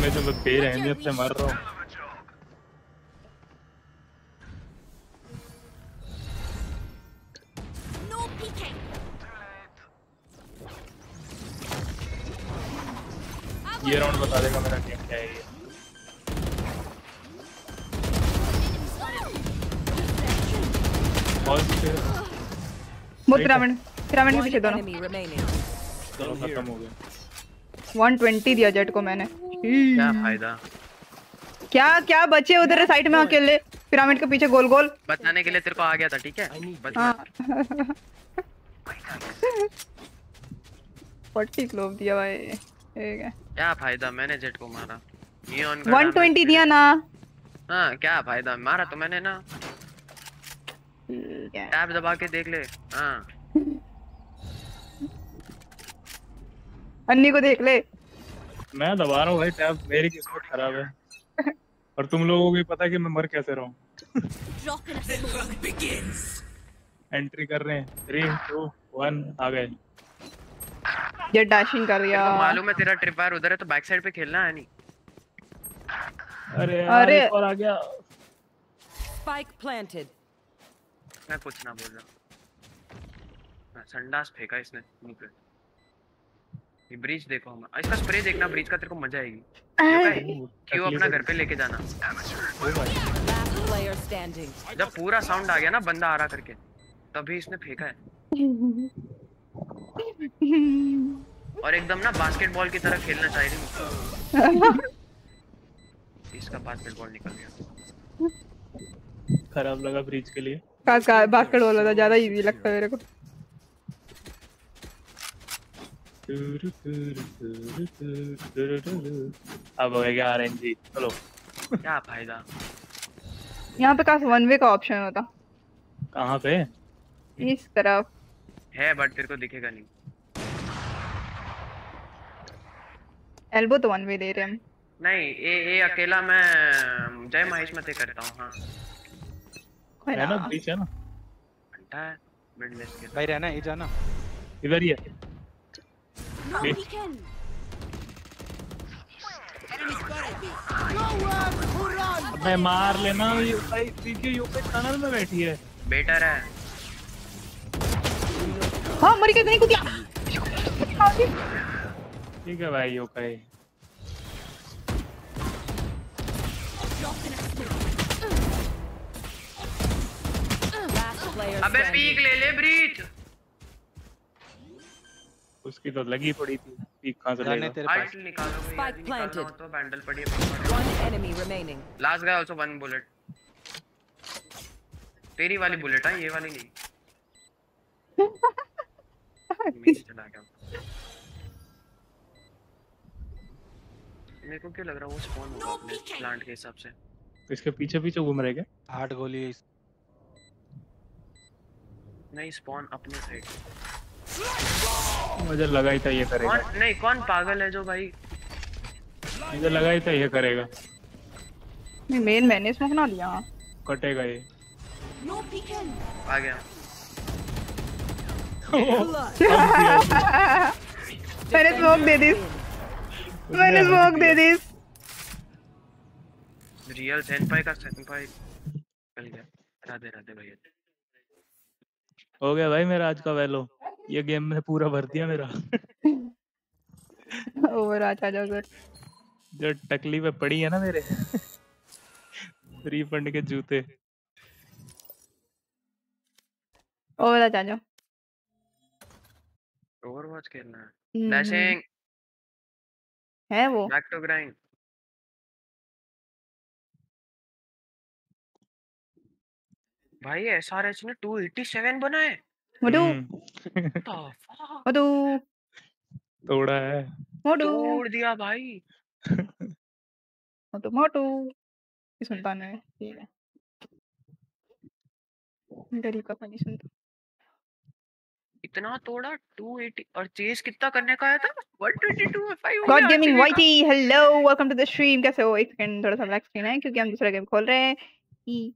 मैं तो बेरहमियत से मर रहा हूँ। ये राउंड बता देगा मेरा गेम क्या है ये। पिरामिड के पीछे दोनों। खत्म हो गए। 120 दिया जेट को मैंने। क्या फ़ायदा? क्या क्या बचे उधर साइड में अकेले? पिरामिड के पीछे गोल गोल बताने के लिए तेरे को आ गया था ठीक है? हाँ। फोर्टी ग्लोब दिया भाई। ठीक है। क्या फ़ायदा? मैंने जेट को मारा। नियॉन का 120 दिया ना। हाँ क्या फ़ायदा? मारा तो मैंने ना। ठीक है। टैब दबा के देख ले। हाँ। अन्नी को देख ले। मैं दबा रहा हूँ भाई टैब मेरी किस्मत खराब है। और तुम लोगों को भी पता है कि मैं मर कैसे रहा हूँ. एंट्री कर रहे हैं। थ्री टू वन आ गए। ये डैशिंग कर दिया तेरे को मालूम है तेरा ट्रिप वायर उधर है तो बैक साइड पे खेलना है नहीं। अरे यार अरे। एक और आ गया। Spike planted. मैं कुछ ना बोल रहा हाँ, संडास फेंका इसने मुँह पे। ये ब्रिज देखो हम। इसका स्प्रे देखना ब्रिज का तेरे को मज़ा आएगी। क्यों अपना घर पे लेके जाना. जब पूरा साउंड आ गया ना बंदा आ रहा करके तभी इसने फेंका है। और एकदम ना बास्केटबॉल की तरह खेलना चाह रही इसका बास्केटबॉल निकल गया। खराब लगा ब्रिज के लिए। का का बास्केट वाला ज़्यादा इजी लगता है मेरे को। अब हो गया आरएनजी चलो। क्या फ़ायदा? यहाँ पे काश वन वे का ऑप्शन होता। कहाँ पे? इस तरफ़। है बट तेरे को दिखेगा नहीं। एल्बो तो वन वे दे रहे हम। नहीं ये ये अकेला मैं जय महेश मते करता हूँ हाँ। कोई है ना ब्रिज है ना। घंटा है मिड लेस के भाई रहना ये जाना। इधर ही है. अबे मार लेना ये भाई पीछे यूपी टनल में बैठी है। बेटर है। हाँ मरी कैसे नहीं कुतिया ठीक है भाई ओके। अबे पीक ले ले ब्रीच। उसकी तो लगी पड़ी थी पीक कहाँ से जाने लेगा? तेरे अल्ट निकालो हो planted. तो बैंडल पड़ी है One enemy remaining. Last guy also one bullet तेरी वाली बुलेट है ये वाली नहीं। मेरी को क्यों लग रहा है वो स्पॉन होगा अपने प्लांट के हिसाब से? तो इसके पीछे पीछे घूम रहे क्या आठ गोली है इस- नहीं स्पॉन अपने साइड मुझे लगा ही था ये करेगा। कौन नहीं कौन पागल है जो भाई? मुझे लगा ही था ये करेगा। नहीं मेन मैंने स्मोक ना दिया कटेगा ये। आ गया। मैंने स्मोक दे दी मैंने स्मोक दे दी रियल सेनपाई का सेनपाई चल गया। राधे राधे भैया। हो गया भाई मेरा आज का वैलो। ये गेम में पूरा भर दिया मेरा। ओवर आ जा जाओ सर जो टकली पे पड़ी है ना मेरे। रिफंड के जूते। ओवर आ जा जाओ। ओवरवॉच खेलना है। हम्म। फ्लैशिंग है वो। बैक टू ग्राइंड भाई एसआरएच ने 287 बनाए। The fuck? मधु तोड़ा है। मधु तोड़ दिया भाई। मधु मधु ये सुनता नहीं ठीक है। गरीब का पानी सुनता इतना तोड़ा 280 और चेस कितना करने का आया था? 122 में 5 हो God gaming Whitey hello welcome to the stream कैसे हो? एक सेकंड थोड़ा सा ब्लैक स्क्रीन है क्योंकि हम दूसरा गेम खोल रहे हैं। ई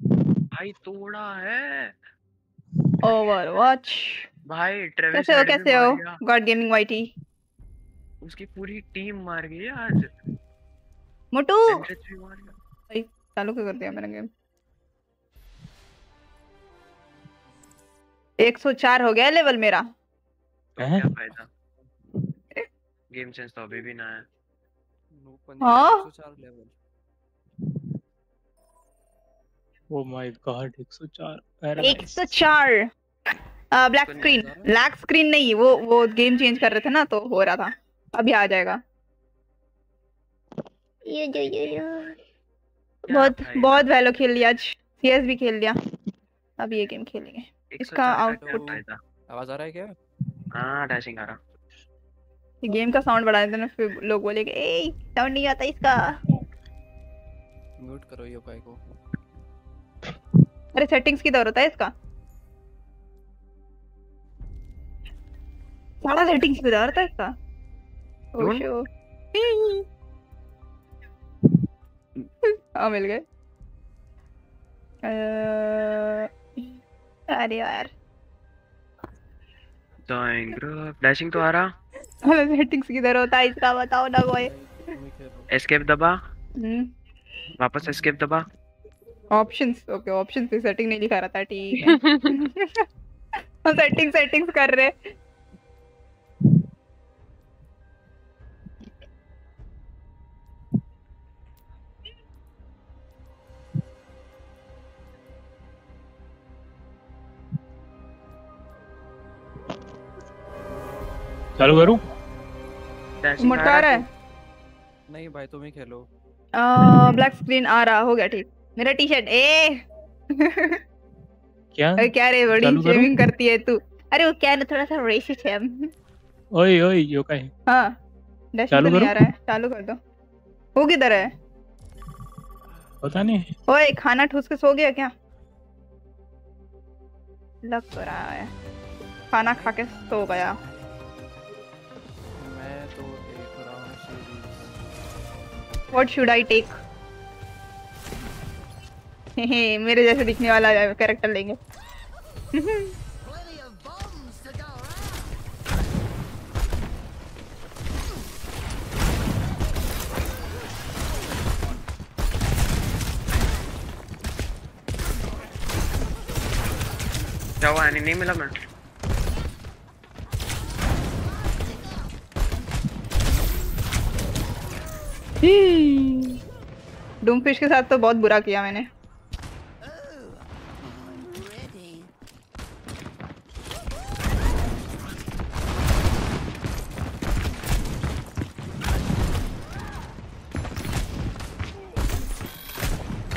भाई तोड़ा है। ओवरवॉच भाई ट्रेविस कैसे हो कैसे हो? गॉड गेमिंग वाइटी उसकी पूरी टीम मार गई आज। मोटू! भाई चालू क्यों कर दिया मैंने गेम 104 हो गया लेवल मेरा। क्या फ़ायदा? गेम सेंस तो अभी भी ना है। हाँ? ओ माय गॉड 104 अरे एक सौ चार ब्लैक स्क्रीन ब्लैक स्क्रीन नहीं वो वो गेम चेंज कर रहे थे ना तो हो रहा था। अभी आ जाएगा। ये जो ये बहुत बहुत वैलो खेल लिया आज। सीएस भी खेल लिया। अब ये गेम खेलेंगे। इसका आउटपुट आवाज़ आ रहा है क्या? हाँ डैशिंग आ रहा। गेम का साउंड बढ़ा देते ना फिर लोग बोलेंगे ए साउंड नहीं आता इसका। म्यूट करो योकाई को। अरे सेटिंग्स किधर होता है इसका? सारा सेटिंग्स किधर होता है इसका? ओ कौन? हाँ मिल गए। अ, अरे यार। डाइंग डैशिंग तो आ रहा? अबे सेटिंग्स किधर होता है? इसका बताओ ना कोई एस्केप दबा? हम्म। वापस एस्केप दबा? ऑप्शंस ओके ऑप्शंस पे सेटिंग नहीं लिखा था ठीक है हम सेटिंग सेटिंग्स कर रहे चालू करूँ? डैशिंग मटका रहा है। नहीं भाई तुम ही खेलो। ब्लैक स्क्रीन आ रहा हो गया ठीक। मेरा टी शर्ट ए! क्या? अरे क्या रे बड़ी शेविंग करती है तू। अरे वो क्या ना थोड़ा सा रेसिस्ट है। ओए ओए योकाई हाँ डैश तो चालू नहीं करूँ? आ रहा है चालू कर दो। वो किधर है? पता नहीं। ओए खाना ठूस के सो गया क्या? लग तो रहा है। खाना खा के सो गया। तो व्हाट शुड आई टेक मेरे जैसे दिखने वाला कैरेक्टर लेंगे। क्या हुआ? नहीं नहीं मिला मैं? डूमफिश के साथ तो बहुत बुरा किया मैंने।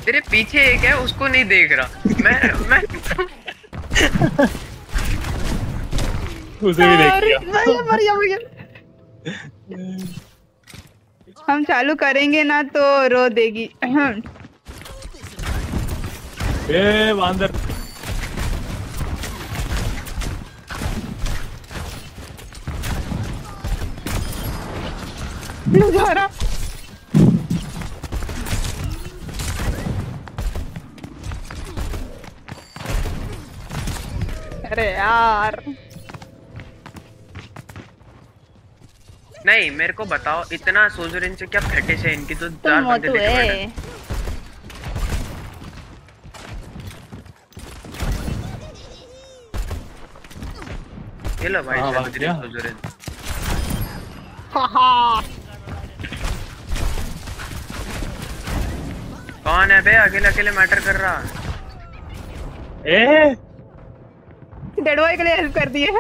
तेरे पीछे एक है उसको नहीं देख रहा। मैं मैं उसे भी देख लिया। मर गया, मर गया, मर गया। हम चालू करेंगे ना तो रो देगी। ए बांदर नज़ारा। अरे यार। नहीं मेरे को बताओ इतना सोजरिन से क्या फेटिश से इनकी तो चार बंदे डिटेक्ट है। ये लो भाई भाग सोजरिन गया। सोजरिन कौन है बे अकेले अकेले मैटर कर रहा? ए? डेड बॉय के लिए हेल्प कर दिए।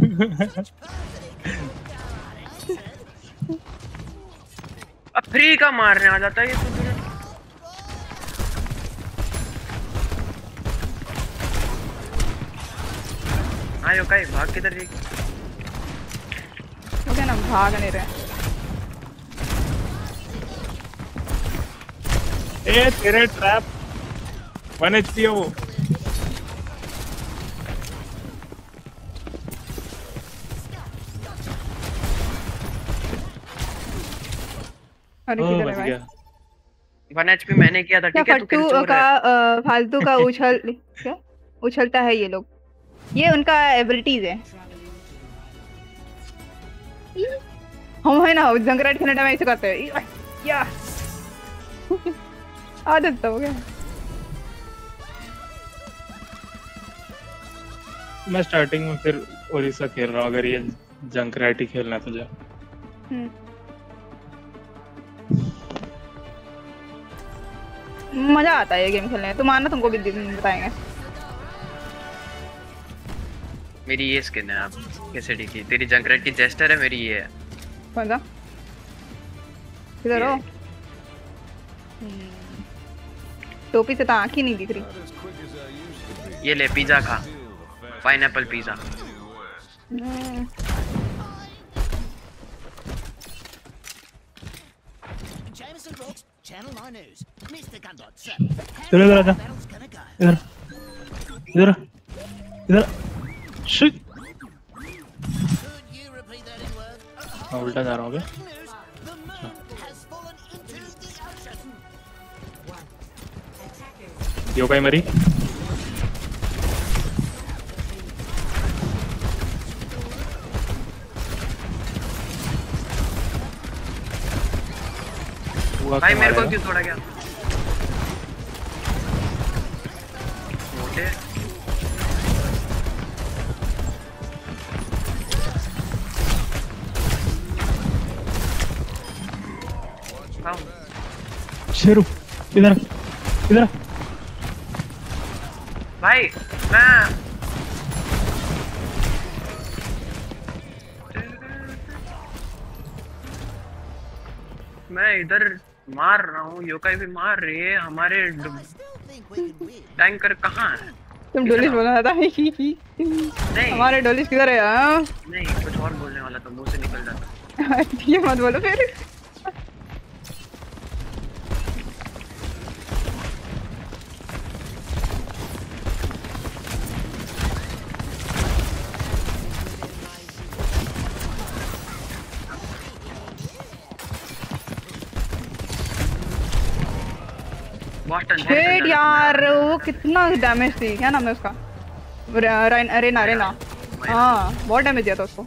अब फ्री का मारने आ जाता है ये सोजरिन आयो कहीं भाग किधर जी ओके ना भाग नहीं रहे। ए तेरे ट्रैप वन एचपी है वो। अरे किधर है भाई। गया। वन एचपी मैंने किया था ठीक है तू किल का फालतू का उछल क्या? उछलता है ये लोग। ये उनका एबिलिटीज है। हम है ना जंगराट खेलने टाइम ऐसे करते हैं। या आदत तो हो गया। मैं स्टार्टिंग में फिर ओरिसा खेल रहा हूँ अगर ये जंकराइटी खेलना है तो जा हम्म। मज़ा आता है ये गेम खेलने में। तुम आना तुमको भी दिन- बताएँगे। मेरी ये स्किन है आप कैसे की। तेरी जंकरेट की जेस्टर है मेरी ये है। कौन सा? किधर हो? हम्म। टोपी से तो आँख ही नहीं दिख रही। ये ले पिज्जा खा। पाइनएप्पल पिज्जा हम्म। Jameson Brooks, Channel 9 News. Mr. Gunbot, sir. इधर इधर आजा इधर इधर इधर शिट मैं उल्टा जा रहा हूँ अभी यो कहीं मरी भाई मेरे को क्यों तोड़ा गया? मोटे शेरू इधर इधर भाई मैं मैं इधर मार रहा हूँ योकाई भी मार रही है हमारे टैंकर कहाँ है? तुम डोलिस बोल रहा था? नहीं। हमारे डोलिस किधर है यार नहीं कुछ और बोलने वाला था मुँह से निकल जाता। ये मत बोलो फिर। शेट यार वो कितना डैमेज थी क्या नाम है उसका? रेना रेना हाँ बहुत डैमेज दिया था उसको।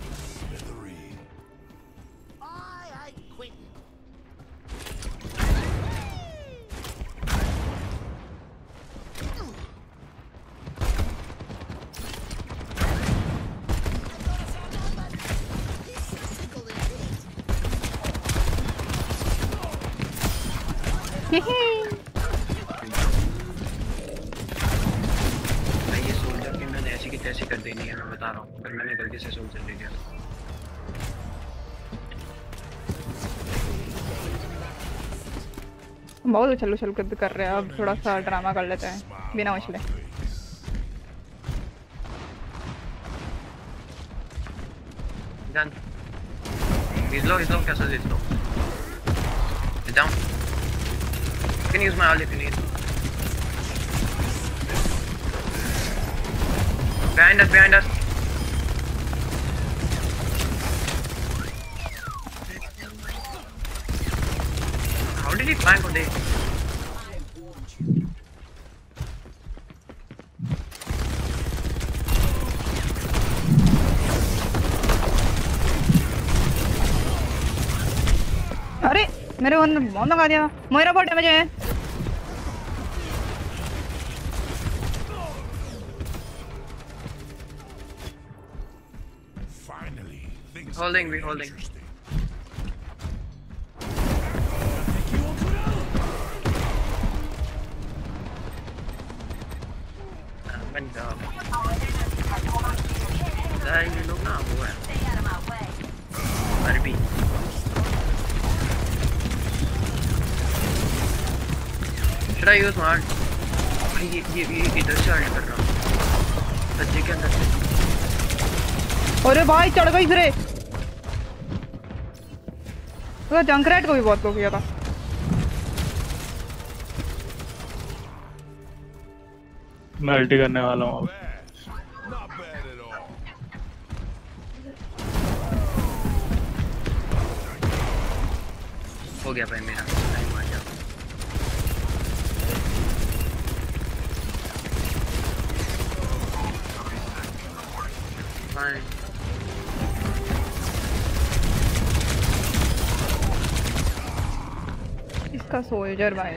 Hehe कर देनी है मैं बता रहा हूँ पर मैंने गलती से सोल्जर ले लिया बहुत उछल उछल कूद कर रहे हैं अब थोड़ा सा ड्रामा कर लेते हैं बिना उछले. He's low, he's low, Castle is low. He's down. You can use my ult if you need. Behind us, behind us. How did he flank on there? अरे मेरे वन बहुत लगा दिया मेरा बहुत डैमेज है Holding, we holding. बंदा ये लोग ना वो है अरबी Should I use my ये ये ये इधर से आने कर रहा हूँ सज्जे के अंदर से अरे भाई चढ़ गई फिरे। तो जंकरेट को भी बहुत लो किया था। मैं अल्टी करने वाला हूँ हो गया भाई मेरा टाइम आ गया। Fine. इसका सोल्जर भाई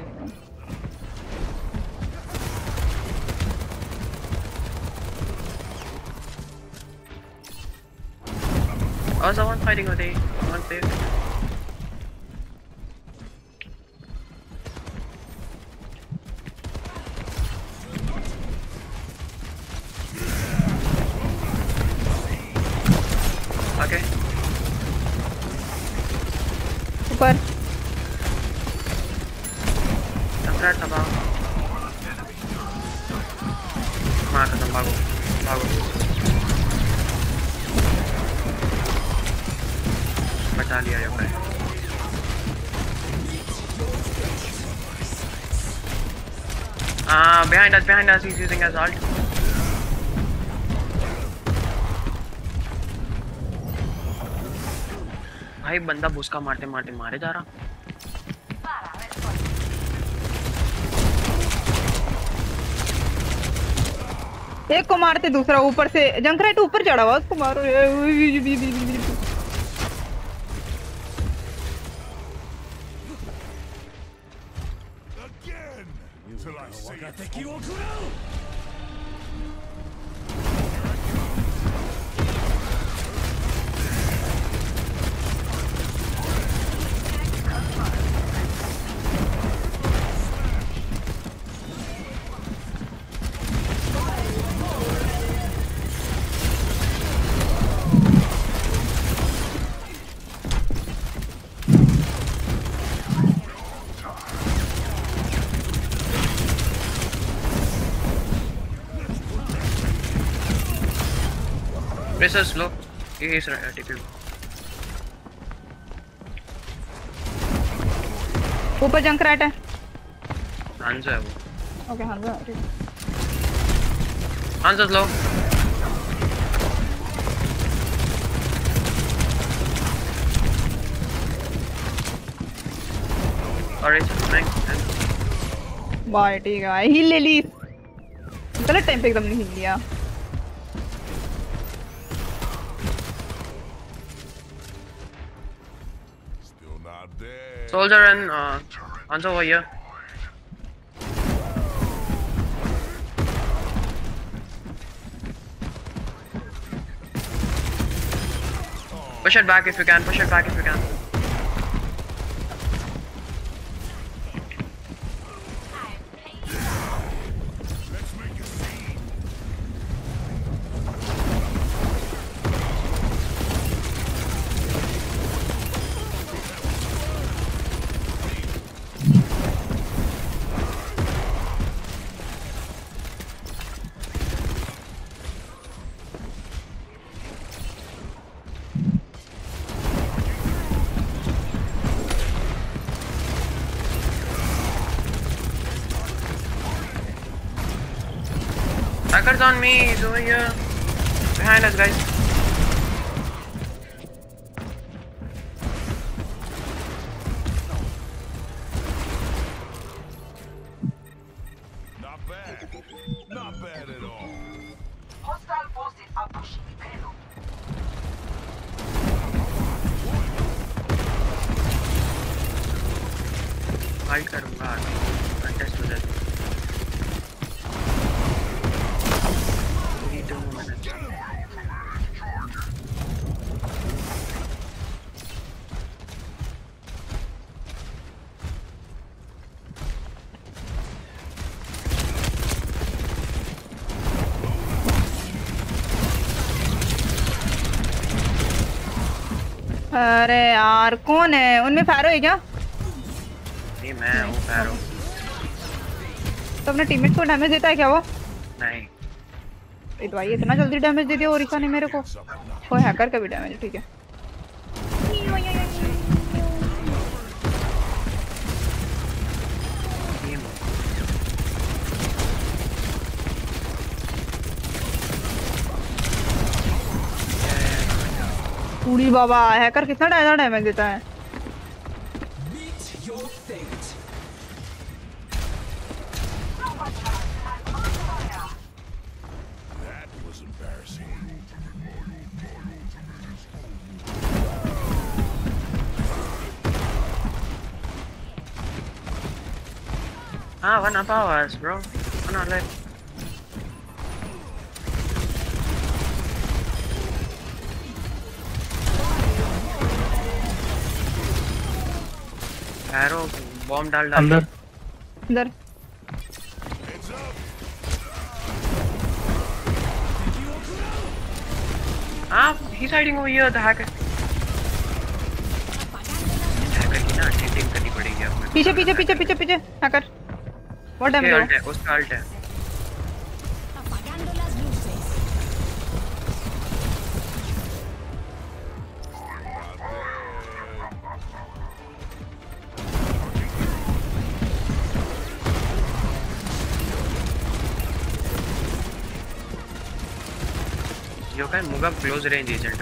Oh, someone fighting with A. One safe. Okay. ऊपर Us, he's using his ult. भाई बंदा भूसका मारते मारते मारे जा रहा एक को मारते दूसरा ऊपर से जंकरेट ऊपर चढ़ा हुआ उसको मारो Tracer slow. He is right, TP. ऊपर जंकरेट है Hanzo है वो ओके हाँ हाँ, ठीक है। Alright, बाय ठीक है हिल ले ली गलत टाइम पे एकदम नहीं हिल लिया Soldier and uh, Hanzo over here. Push it back if you can, push it back if you can. On me. He's over here. Behind us, guys. यार कौन है? उनमें फैरो है क्या? नहीं मैं हूँ फैरो। तो अपने टीममेट को डैमेज देता है क्या वो? नहीं। ये तो भाई इतना जल्दी डैमेज दे दिया ओरिसा ने मेरे को। कोई हैकर का भी डैमेज है ठीक है। बाबा हैकर कितना ज़्यादा डैमेज देता है. Ah, one up ours, bro. One on left. Arrow, bomb डाल डाल अंदर। अंदर। Ah, he's hiding over here, the hacker. Hacker की ना टीम करनी पड़ेगी आपको पीछे पीछे पीछे पीछे पीछे। हैकर उसके डैमेज है? उसका अल्ट है। and Mugam close range agent.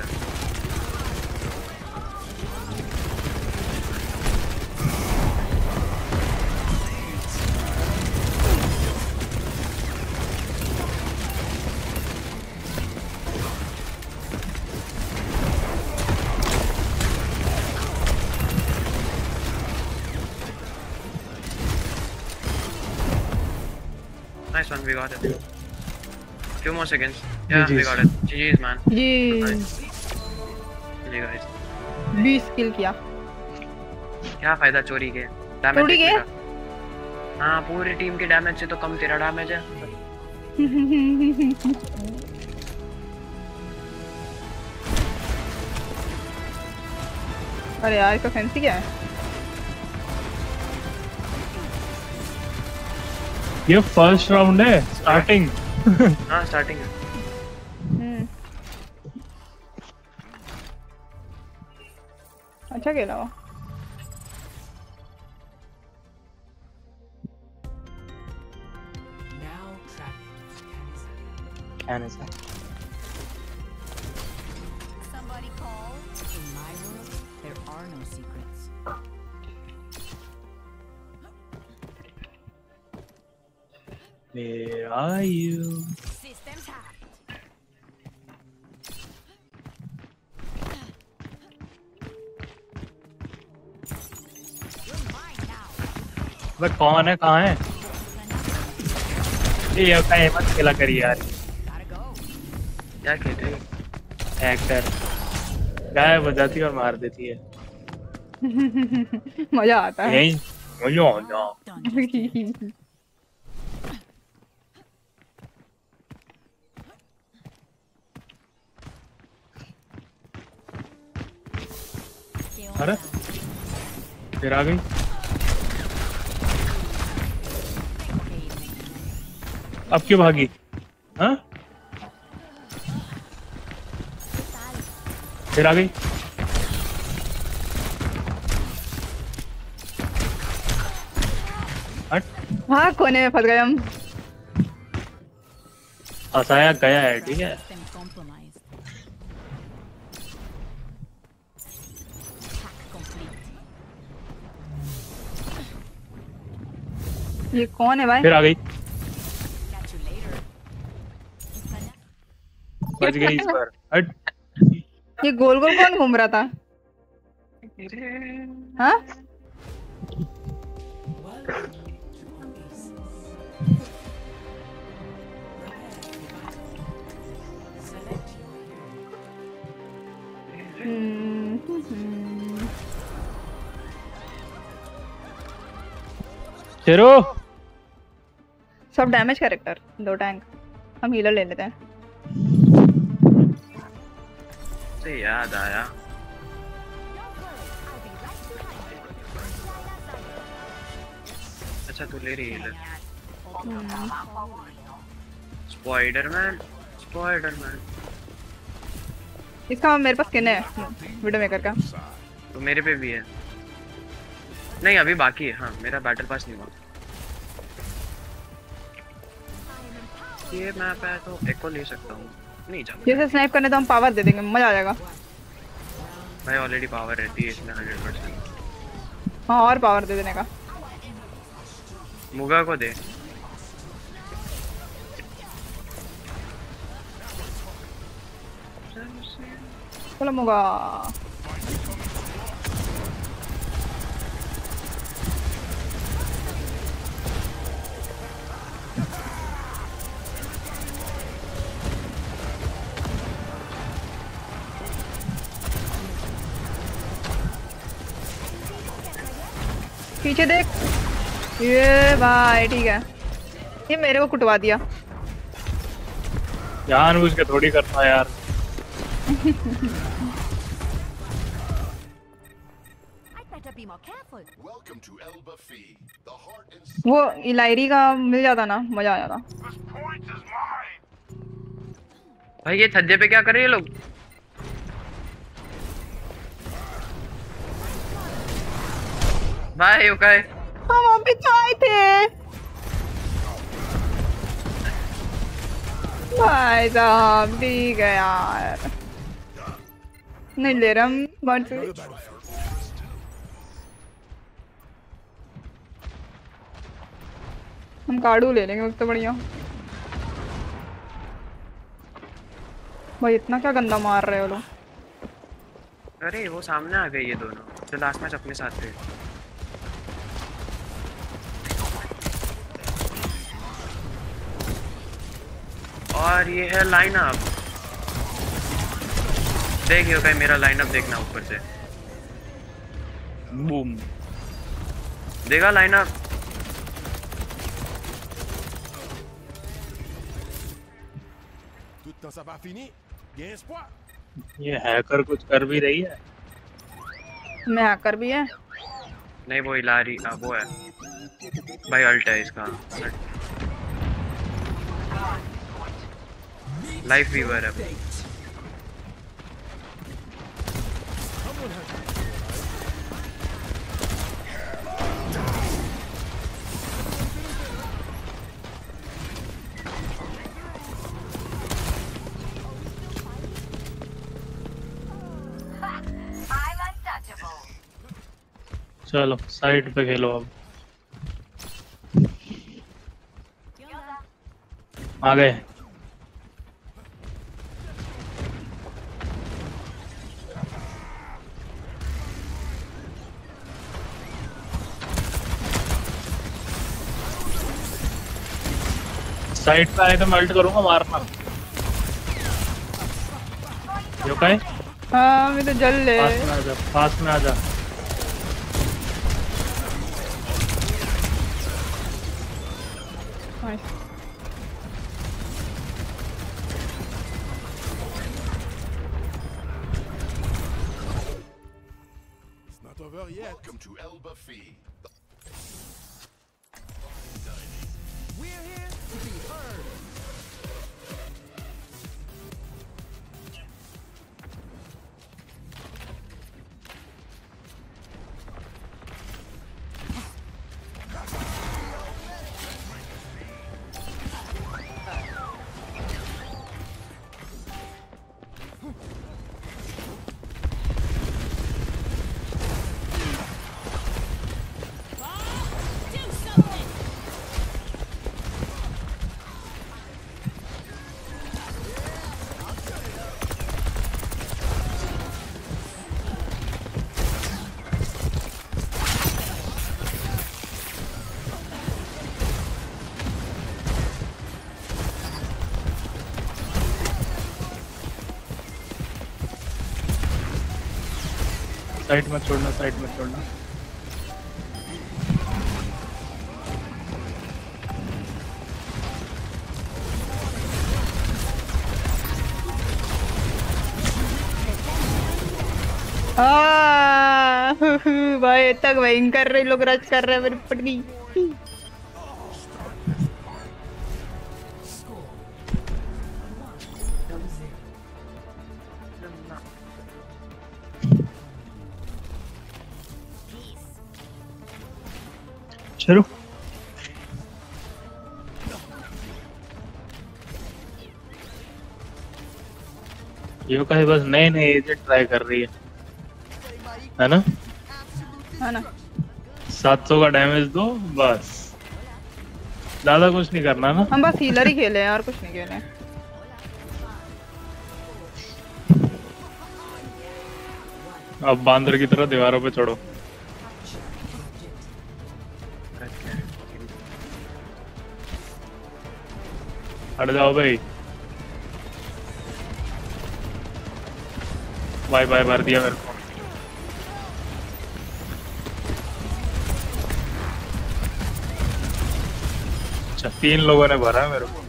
Nice one, we got it. Few more seconds. Yeah, we got it. GG's, man. जी. 20 किल किया। क्या फ़ायदा चोरी के? डैमेज चोरी के? हाँ पूरी टीम के डैमेज से तो कम तेरा डैमेज है। अरे यार इसका फैंसी क्या है? ये फ़र्स्ट राउंड है स्टार्टिंग हाँ स्टार्टिंग है। अच्छा खेला वो कैनेसा Somebody कौन है? कहाँ है? ये का मत खेला करी यार। क्या कहते हैं? गायब हो जाती है और मार देती है। मज़ा आता है। मज़ा आ जा अरे फिर आ गई। अब क्यों भागी? हाँ? फिर आ गई। हाँ कोने में फंस गए हम। फंसाया गया है ठीक है। ये कौन है भाई? फिर आ गई। बच गई इस बार। हट। ये गोल गोल कौन घूम रहा था? हाँ। शेरो सब डैमेज कैरेक्टर दो टैंक हम हीलर ले लेते हैं। से याद आया। अच्छा तू ले रही है स्पाइडरमैन स्पाइडरमैन इसका मेरे पास स्किन है। वीडियो मेकर का। तो मेरे पे भी है। नहीं अभी बाकी है। हाँ मेरा बैटल पास नहीं हुआ। ये मैप है तो एको ले सकता हूँ। नहीं जाऊँ जैसे स्नाइप करने तो हम पावर दे देंगे मज़ा आ जाएगा। भाई ऑलरेडी पावर रहती है इसमें 100% हाँ और पावर दे देने का। मुगा को दे। चलो मुगा। पीछे देख। ये भाई ठीक है। ये मेरे को कुटवा दिया। जानबूझ के थोड़ी करता यार। वो इलायरी का मिल जाता ना मज़ा आ जाता। भाई ये छज्जे पे क्या कर रहे हैं ये लोग? भाई ओके हम अभी तो आए थे भाई साहब ठीक है यार नहीं ले रहा हम बट हम काड़ू ले लेंगे उससे बढ़िया। भाई इतना क्या गंदा मार रहे हो लोग? अरे वो सामने आ गए ये दोनों जो लास्ट मैच अपने साथ थे। और ये है लाइनअप देखियो भाई मेरा लाइनअप देखना ऊपर से। बूम देखा lineup Tout ça va fini. ये हैकर कुछ कर भी रही है? मैं हैकर भी है। नहीं वो इलारी हाँ, वो है। भाई अल्ट है इसका। लाइफ वीवर है चलो साइड पे खेलो अब। आ गए। साइड पे आए तो मेल्ट करूँगा मारना। यो काय हाँ मैं तो जल ले। पास में आ जा पास में आ साइड में छोड़ना, साइड में छोड़ना। भाई तक भयंकर रहे लोग रच कर रहे हैं मेरी पट यो कहीं बस नए नए एजेंट ट्राई कर रही है। है ना? है ना? 700 का डैमेज दो बस। ज़्यादा कुछ नहीं करना ना? हम बस हीलर ही खेले हैं और कुछ नहीं खेले। अब बांदर की तरह दीवारों पे चढ़ो। हट जाओ भाई। बाय बाय मार दिया मेरे को। अच्छा तीन लोगों ने भरा मेरे को।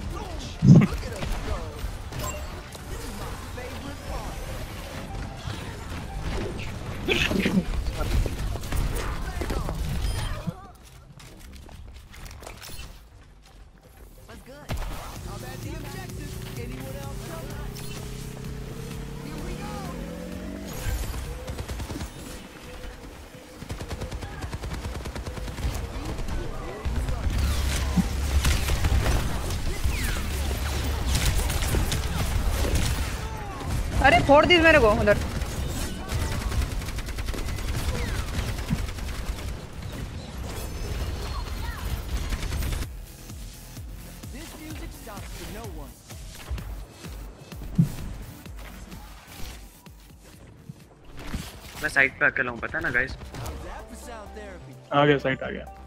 फोड़ दी मेरे को उधर। साइड पे आके हूँ पता ना गाइस आ गया साइड आ गया।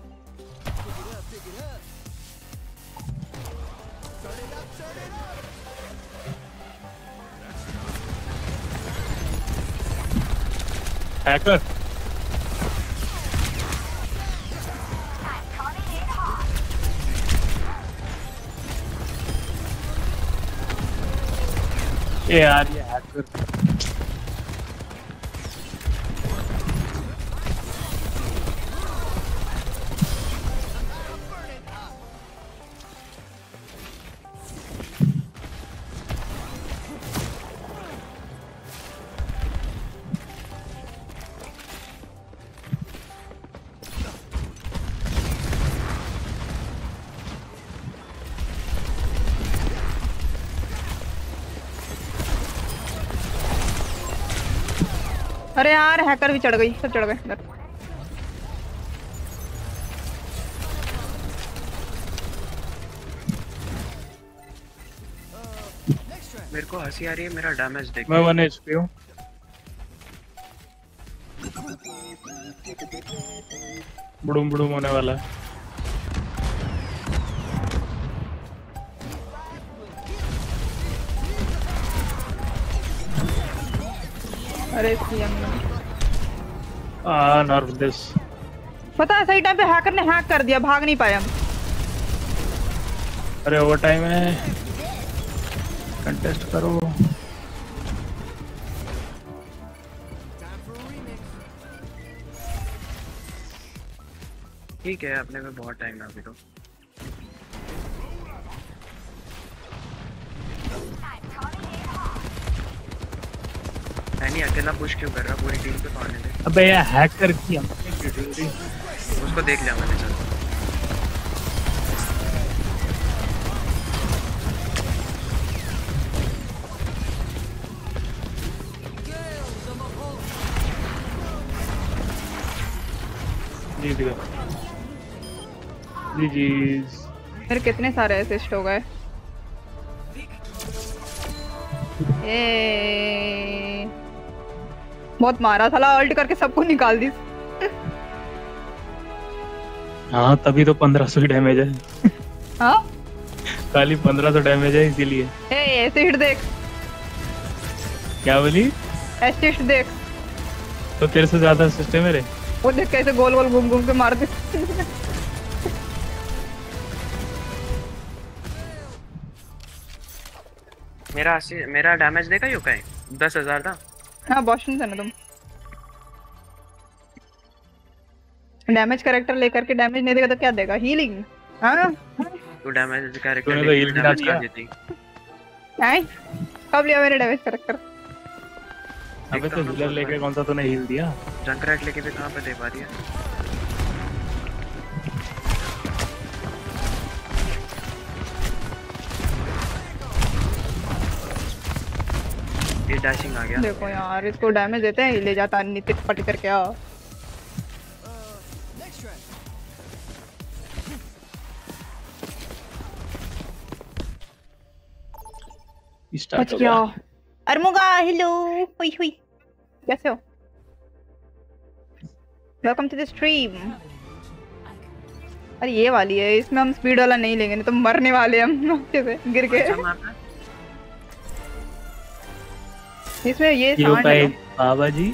हैकर ये हैकर भी चढ़ गई सब चढ़ गए इधर। मेरे को हँसी आ रही है मेरा डैमेज देख। मैं वन एचपी हूँ। बुड़ुम बुड़ुम होने वाला है। अरे हमने आ नर्व दिस पता है सही टाइम पे हैकर ने हैक कर दिया भाग नहीं पाए हम। अरे ओवर टाइम है। कंटेस्ट करो। ठीक है अपने में बहुत टाइम है अभी तो नहीं अकेला पुश क्यों कर रहा पूरी टीम पे दे अबे हैकर की ड्यूटी उसको देख लिया मैंने चल। जी जी। जी जी। कितने सारे असिस्ट हो गए? ए बहुत मारा था अल्ट करके सबको निकाल दी। हाँ तभी तो पंद्रह सौ डैमेज है। हाँ? खाली पंद्रह सौ डैमेज है इसीलिए। ऐसे हिट देख। क्या बोली? असिस्ट देख। तो तेरे से ज़्यादा असिस्ट है मेरे? वो देख कैसे गोल गोल घूम घूम के मारते मेरा मेरा डैमेज देखा यू कहीं? दस हज़ार था। हाँ बॉस्टन से ना तुम। डैमेज करेक्टर लेकर के डैमेज नहीं देगा तो क्या देगा? हीलिंग हाँ? तू डैमेज करेक्टर तूने तो हीलिंग डैमेज कर ना किया। हैं? कब लिया मेरे डैमेज करेक्टर अबे तो हीलर लेके कौन सा तूने हील दिया? जंकरेट लेके भी कहाँ पे दे पा रही है ये डैशिंग आ गया। देखो यार इसको डैमेज देते हैं ले जाता नितिन पट करके आओ। स्टार्ट बच गया। अरमुगा हेलो हुई हुई। कैसे हो? वेलकम टू द स्ट्रीम अरे ये वाली है इसमें हम स्पीड वाला नहीं लेंगे नहीं तो मरने वाले हम अच्छे से गिर के। इसमें ये है एक बाबा जी।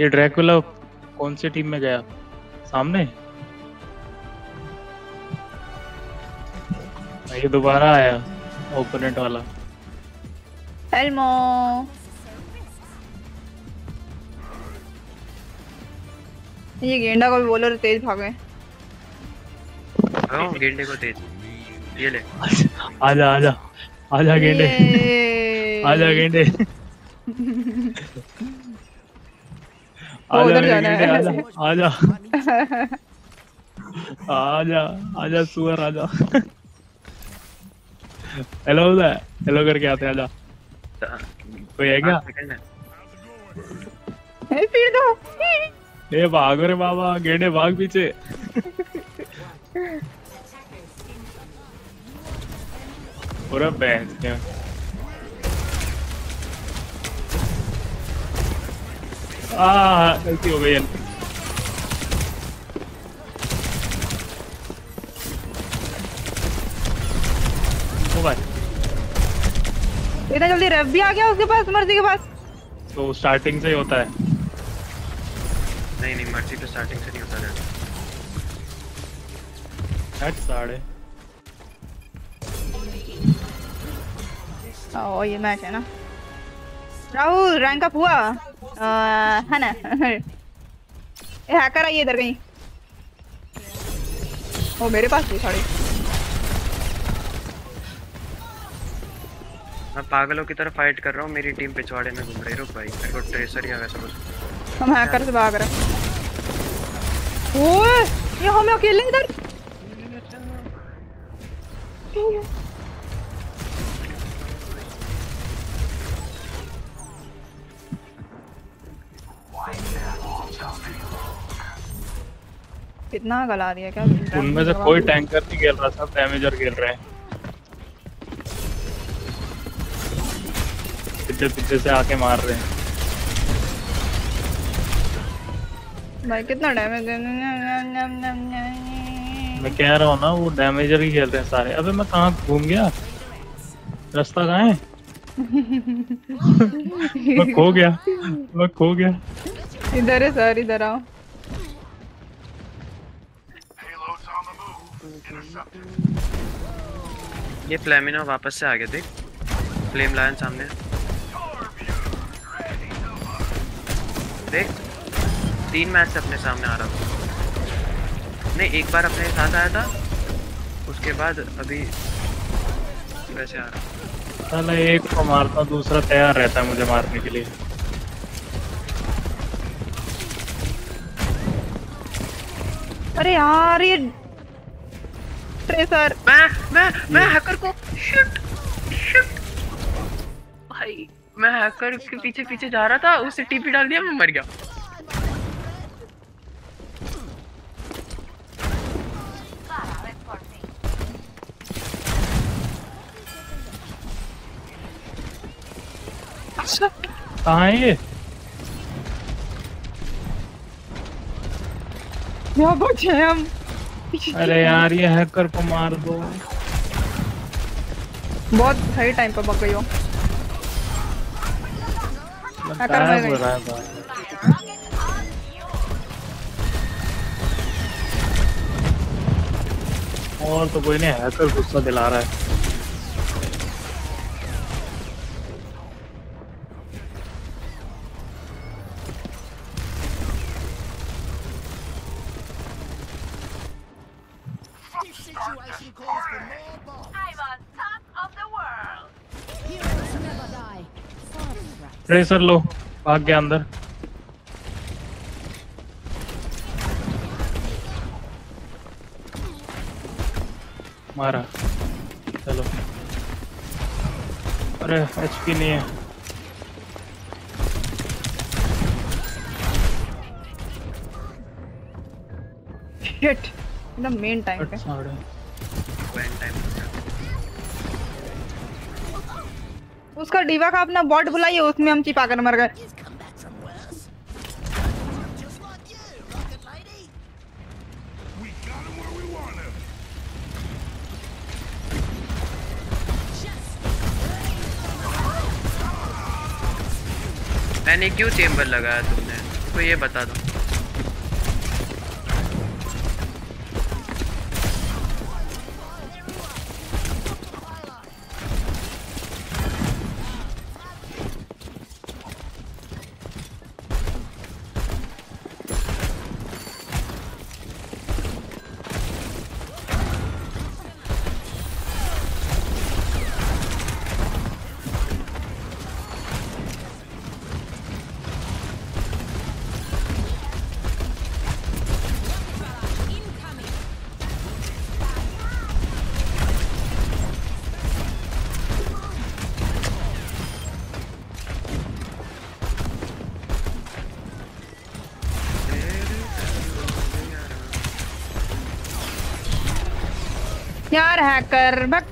ये ड्रैकुला कौन सी टीम में गया? सामने? ये दोबारा आया ओपोनेंट वाला। हेल्मो ये गेंडा को भी बोलो तेज भागे हाँ गेंडे को तेज। ये ले। आजा आजा आजा गेंडे आजा गेंडे आजा गेंडे आजा आजा आजा आजा सुअर आजा हेलो उधर हेलो करके आते आजा कोई है क्या? ए, फिर दो। ए भागो रे बाबा गेंडे भाग पीछे। पूरा बैंड क्या आ गलती हो गई है इतना जल्दी रेफ भी आ गया उसके पास मर्ज़ी के पास? तो स्टार्टिंग से ही होता है। नहीं नहीं मर्ज़ी तो स्टार्टिंग से नहीं होता रहता हट साढ़े ओ ये मैच है ना? राहुल रैंक अप हुआ? आ, है ना? ए हैकर आइए इधर कहीं। ओ मेरे पास भी साड़ी मैं पागलों की तरह फाइट कर रहा हूँ मेरी टीम पिछवाड़े में घूम रही रुक भाई मेरे को ट्रेसर या वैसा कुछ। हम हैकर से भाग रहे हैं। ओए ये हमें अकेले इधर। कितना गला दिया क्या उनमें से कोई टैंकर नहीं खेल रहा सब डैमेजर खेल रहे हैं। पीछे पीछे से आके मार रहे हैं। भाई कितना डैमेज मैं कह रहा हूँ ना वो डैमेजर ही खेल रहे हैं सारे। अबे मैं कहाँ घूम गया? रास्ता कहाँ है? मैं खो गया। मैं खो गया। इधर है सर इधर आओ। ये फ्लेमिनो वापस से आ गया देख। फ्लेम लायन सामने। देख तीन मैच अपने सामने आ रहा। हूँ नहीं एक बार अपने साथ आया था। उसके बाद अभी वैसे आ रहा। साला एक को मारता दूसरा तैयार रहता है मुझे मारने के लिए। अरे यार ये ट्रेसर मैं मैं मैं हैकर को शिट शिट भाई मैं हैकर के पीछे पीछे जा रहा था उसे टीपी डाल दिया मैं मर गया। कहाँ है ये। यहाँ बचे हम। अरे यार ये हैकर को मार दो। बहुत सही टाइम पे पक गई हो। हैकर मर हो गई है और तो कोई नहीं हैकर गुस्सा दिला रहा है। ट्रेसर लो भाग गया अंदर। मारा। चलो। अरे एचपी नहीं है। शिट एकदम मेन टाइम पे। उसका डीवा का अपना बॉट बुलाइए उसमें हम चिपा कर मर गए। मैंने क्यों चेम्बर लगाया तुमने? तो ये बता दो। हैकर भक.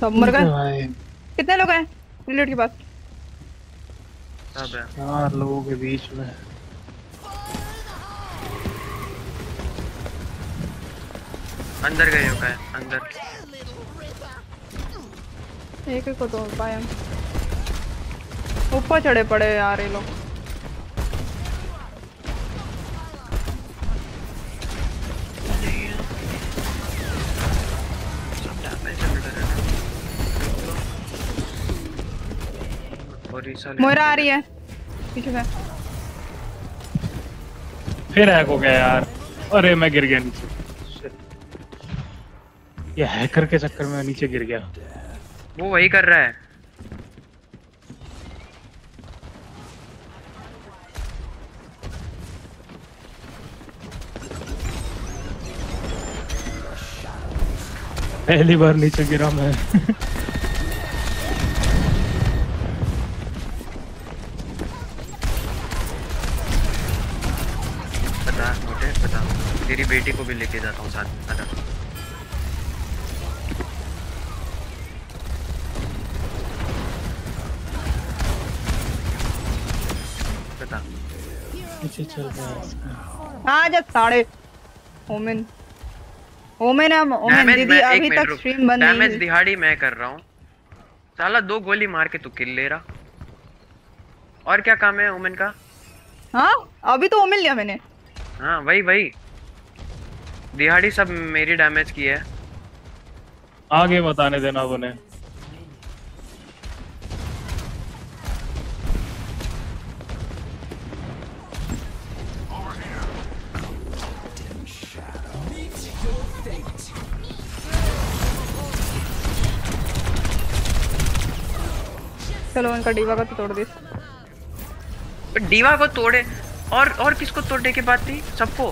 सब मर गए कितने लोग हैं रिलेट के पास? अब है। चार लोगों के बीच में। अंदर गए हो का है अंदर। एक को तो हम ऊपर चढ़े पड़े यार ये लोग। मोयरा आ रही है। पीछे से। फिर हैक हो गया यार। अरे मैं गिर गया नीचे. ये हैकर के चक्कर में नीचे गिर गया। वो वही कर रहा है। पहली बार नीचे गिरा मैं। बता मोटे बता। तेरी बेटी को भी लेके जाता हूँ साथ में नीचे चल रहा है। साढ़े ओमेन। ओमेन हम ओमेन दीदी अभी तक स्ट्रीम बंद डैमेज दिहाड़ी मैं कर रहा हूँ। साला दो गोली मार के तू किल ले रहा। और क्या काम है ओमेन का? हाँ अभी तो ओमेन लिया मैंने। हाँ वही वही। दिहाड़ी सब मेरी डैमेज की है। आगे बताने देना अब उन्हें। चलो उनका डीवा का तो तोड़ दे। डीवा को तोड़े? और और किसको तोड़ने की बात थी? सबको?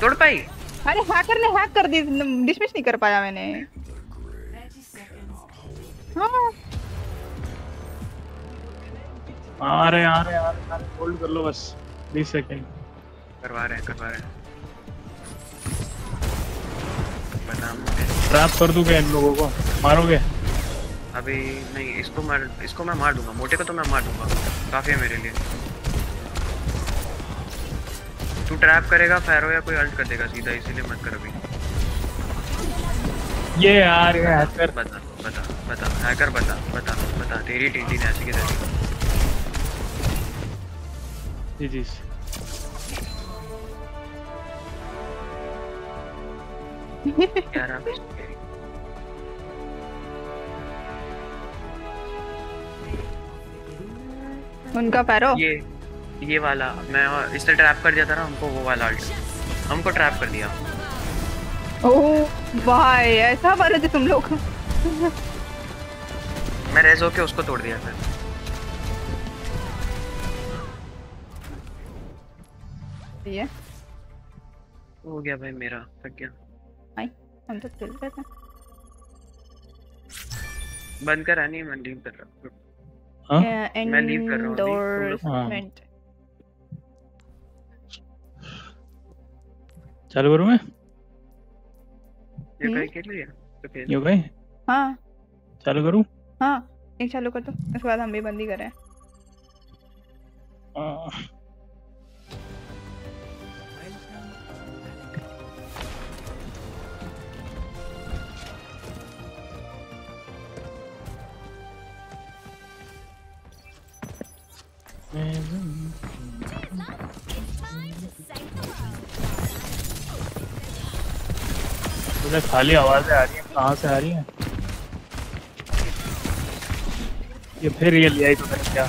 तोड़ पाई? अरे हैकर ने हैक कर दी डिसमिस नहीं कर पाया मैंने। हाँ। आ रहे आ रहे आ रहे आ रहे होल्ड कर लो बस 20 सेकंड करवा रहे हैं करवा रहे हैं। ट्रैप कर दूँगा इन लोगों को। मारोगे? अभी नहीं इसको मार इसको मैं मार दूँगा। मोटे को तो मैं मार दूँगा। काफ़ी है मेरे लिए। तू ट्रैप करेगा फैरो या कोई अल्ट कर देगा सीधा इसीलिए मत कर अभी। ये यार ये हैकर बता बता बता। हैकर बता बता बता। तेरी टीटी ऐसी की तरह जी जी। यार उनका पैरो? ये ये वाला मैं इसने ट्रैप कर दिया था ना हमको वो वाला अल्ट हमको ट्रैप कर दिया। ओह भाई ऐसा मारे थे तुम लोग। मैं रेज होके उसको तोड़ दिया फिर ये? हो गया भाई मेरा थक गया। आई हम तो खेल रहे थे। बंद कर आनी मैं कर रहा हूँ। एंडोर्समेंट चालू करूँ मैं? ये भाई के लिए? तो खेल यो भाई? हाँ। चालू करूँ? हाँ एक चालू कर दो उसके बाद हम भी बंदी हैं हाँ। मुझे खाली आवाज़ें आ रही हैं। कहाँ से आ रही हैं? ये फिर ये लिया ही तो मैंने क्या?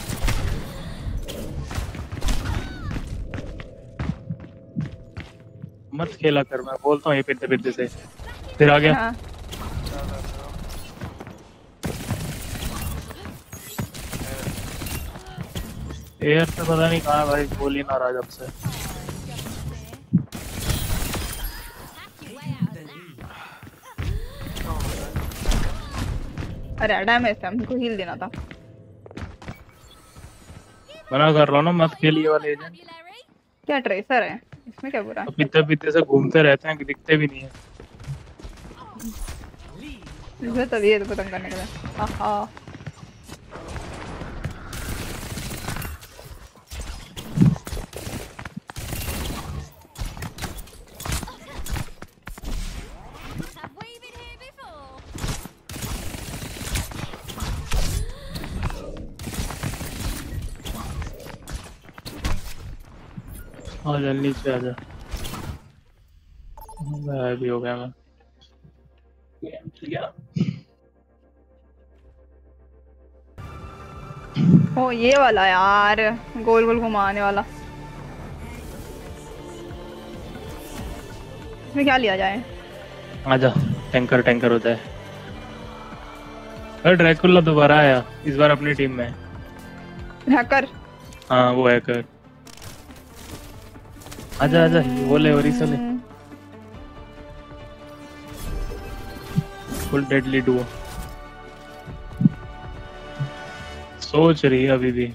मत खेला कर, मैं बोलता हूँ ये पिद्दे पिद्दे से। फिर आ गया। हाँ। एयर से पता नहीं कहाँ भाई बोल ही ना रहा जब से। अरे अड़ा में से हमको हील देना था। मना कर रहा हूँ ना मत खेलिए वाले एजेंट क्या ट्रेसर है? इसमें क्या बुरा पिद्दे पिद्दे से घूमते रहते हैं कि दिखते भी नहीं है। इसमें तभी है तो पतंग करने के लिए। आहा। आ जा नीचे आ जा। भी हो गया मैं। ओ ये वाला यार गोल गोल घुमाने वाला। इसमें क्या लिया जाए? आजा टैंकर टैंकर होता है। अरे ड्रैकुला दोबारा आया इस बार अपनी टीम में। हैकर हाँ वो है कर आजा आजा बोले और इसे ले। फुल डेडली डुओ सोच रही है अभी भी।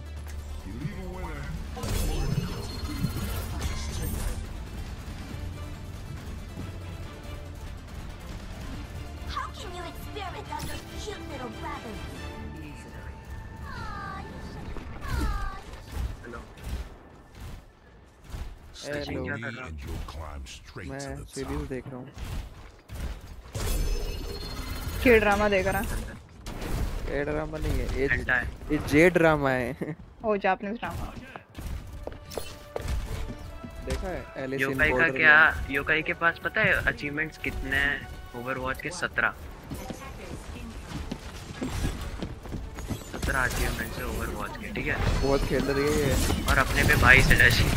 सीरीज़ देख रहा हूँ। के ड्रामा देख रहा। ए ड्रामा नहीं है ये घंटा ये जे ड्रामा है। ओ जापानीज ड्रामा देखा है एलिस इन योकाई का क्या योकाई के पास पता है अचीवमेंट्स कितने हैं? ओवरवॉच के सत्रह। सत्रह अचीवमेंट्स है ओवरवॉच के ठीक है? बहुत खेल रही है और अपने पे बाईस है डैशी।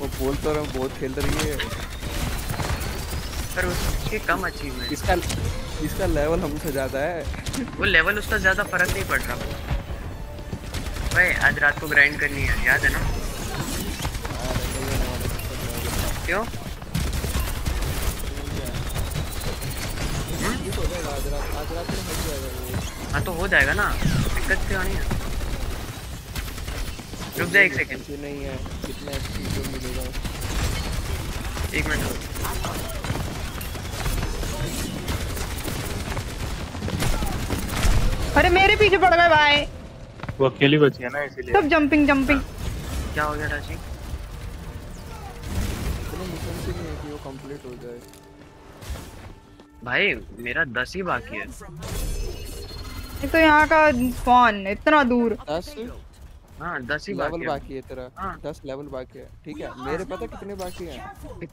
वो बोल तो रहा हूँ बहुत खेल रही है पर उसके कम अचीवमेंट इसका इसका लेवल हमसे ज़्यादा है। वो लेवल उसका ज़्यादा फ़र्क नहीं पड़ रहा। भाई आज रात को ग्राइंड करनी है याद है ना? क्यों? आज रात आज रात में हो तो हो जाएगा ना। दिक्कत क्यों नहीं है? रुक जा एक सेकंड नहीं है कितना मिलेगा। एक मिनट। अरे मेरे पीछे पड़ गए भाई। वो अकेली बची है ना इसीलिए। सब जंपिंग जंपिंग क्या हो गया राज़ी? इतने मिशन से नहीं है कि वो कंप्लीट हो जाए। भाई मेरा दस ही बाकी है। एक तो यहाँ का स्पॉन इतना दूर। दस? हाँ दस ही लेवल बाकी है। बाकी है तेरा। दस लेवल बाकी है। ठीक है मेरे पता कितने बाकी हैं?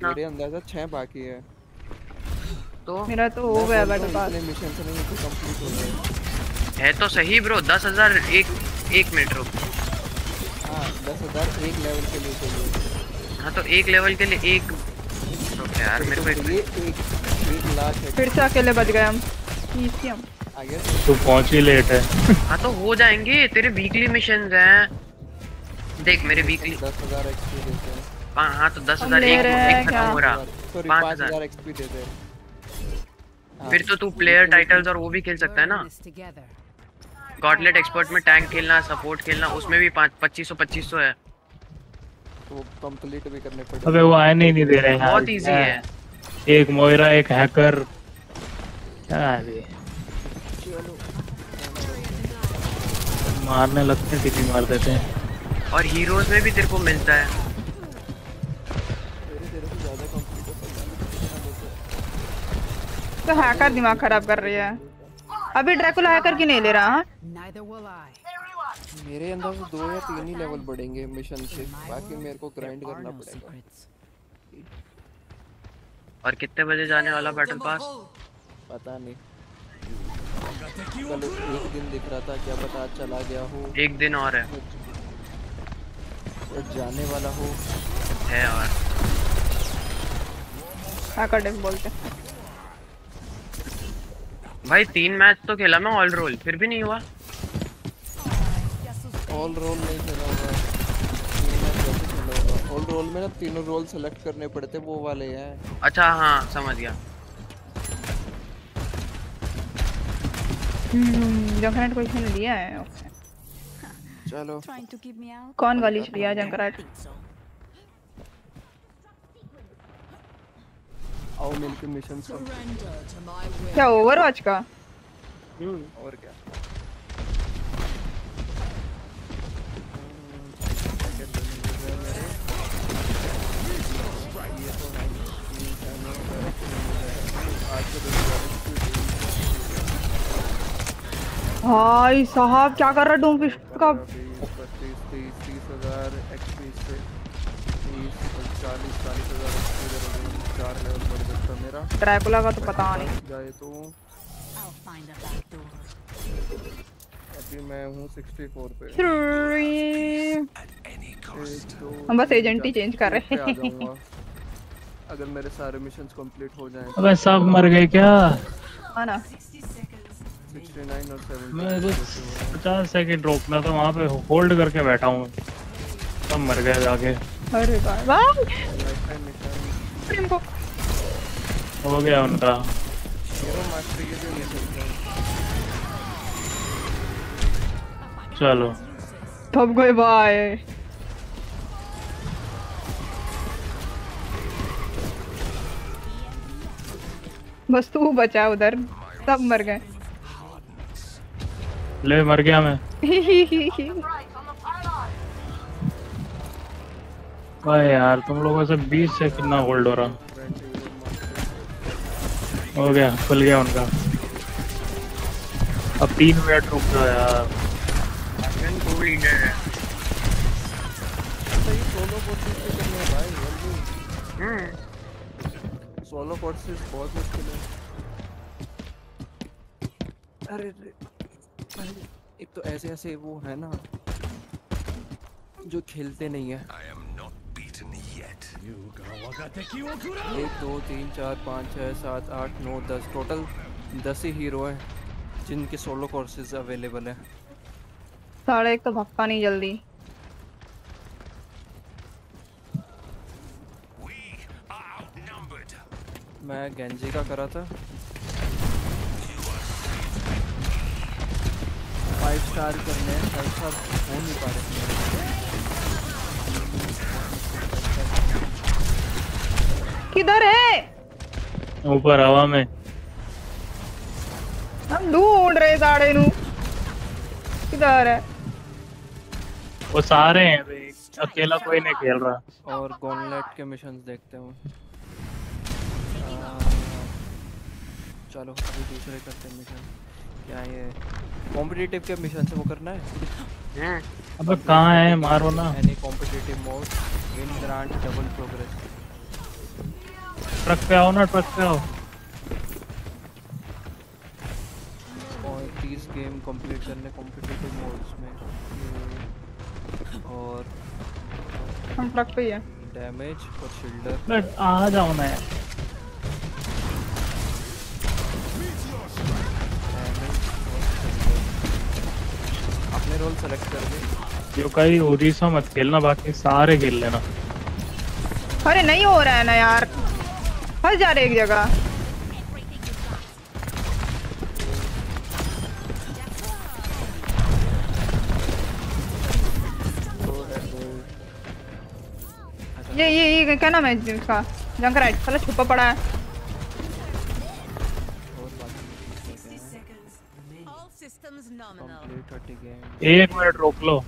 मेरे अंदाज़ा छह बाकी है। तो? मेरा तो हो गया बैटल पास मिशन से नहीं तो कंप्लीट हो जाए। है तो सही ब्रो दस हज़ार एक एक मिनट रुक। हाँ दस हज़ार एक लेवल के लिए चाहिए। हाँ तो एक लेवल के लिए एक रुक यार मेरे को एक एक लाख फिर से अकेले बच गए हम। इसी हम तू पहुँची लेट है। हाँ तो हो जाएँगे तेरे वीकली मिशन हैं। देख मेरे वीकली दस हज़ार एक्सपी देते हैं। हाँ हाँ तो दस हज़ार एक एक खत्म हो रहा। पाँच हज़ार। एक्सपी देते हैं। फिर तो तू प्लेयर टाइटल्स और वो भी खेल सकता है ना। गॉटलेट एक्सपर्ट में टैंक खेलना सपोर्ट खेलना उसमें भी पाँच पच्चीस सौ पच्चीस सौ है। तो कंप्लीट भी करने पड़े अबे वो आने ही नहीं दे रहे हैं बहुत easy है। एक मोयरा एक हैकर क्या है ये? मारने लगते हैं टिपी मार देते हैं। और हीरोज में भी तेरे को मिलता है। तो हैकर दिमाग खराब कर रही है। अभी ड्रैकुला हैकर की नहीं ले रहा हाँ? मेरे अंदर से दो या तीन ही लेवल बढ़ेंगे मिशन से। बाकी मेरे को ग्राइंड करना पड़ेगा। और कितने बजे जाने वाला बैटल पास पता नहीं। कल एक दिन दिख रहा था क्या पता चला गया हो। एक दिन और है। या जाने वाला हो। है और। हैकर बोलते भाई तीन मैच तो खेला मैं ऑल रोल फिर भी नहीं हुआ। ऑल रोल नहीं खेला होगा ऑल रोल में ना तीनों रोल सेलेक्ट करने पड़ते वो वाले हैं। अच्छा हाँ समझ गया। जंकराइट को इसने लिया है ओके चलो। कौन वाली लिया जंकराइट आओ मिलके मिशन क्या ओवरवॉच का? और क्या? भाई साहब क्या कर रहा डूम फिस्ट का? ड्रैकुला का तो पता नहीं। जाए तो। अभी मैं हूँ 64 पे. हम बस एजेंट ही चेंज कर रहे हैं। अगर मेरे सारे मिशंस कंप्लीट हो जाएँ तो। अबे सब मर गए क्या? हाँ ना। 69 और 70 मैं तो पचास सेकंड रोकना था वहाँ पे होल्ड करके बैठा हूँ। सब मर गए जाके अरे भाई भाई। प्रेम को हो गया उनका। चलो। थप गए भाई। बस तू बचा उधर सब मर गए। ले मर गया मैं। भाई यार तुम लोगों से 20 से कितना होल्ड हो रहा? हो गया खुल गया उनका। अब तीन मिनट रुक जाओ यार। सोलो कोर्सेज बहुत मुश्किल है। अरे एक तो ऐसे ऐसे वो है ना जो खेलते नहीं है। एक दो तीन चार पाँच छः सात आठ नौ दस टोटल दस ही हीरो हैं जिनके सोलो कोर्सेज अवेलेबल है। साढ़े एक तो भक्का नहीं जल्दी। मैं गेंजी का करा था। फाइव स्टार करने हैं फाइव स्टार हो नहीं पा रहे। किधर है? ऊपर हवा में। हम ढूंढ रहे साढ़े नु किधर है? वो सारे हैं बे अकेला कोई नहीं खेल रहा। और गॉनलेट के मिशंस देखते हैं चलो अभी दूसरे करते हैं मिशन क्या ये कॉम्पिटिटिव के मिशन से वो करना है? अबे कहाँ है? मारो ना। Any competitive mode win grant double progress truck पे आओ ना ट्रक पे आओ और 30 गेम कंप्लीट करने कॉम्पिटिटिव मोड्स में। और हम ट्रक पे ही है। डैमेज और शिल्डर बट आ जाओ ना यार अपने रोल सेलेक्ट कर दे यो कहीं ओडिशा मत खेलना बाकी सारे खेल लेना। अरे नहीं हो रहा है ना यार। फंस जा रहे एक जगह। ये ये ये क्या नाम है इसका? जंक राइट साला छुपा पड़ा है। कंप्लीट 30 गेम एक मिनट रोक लो।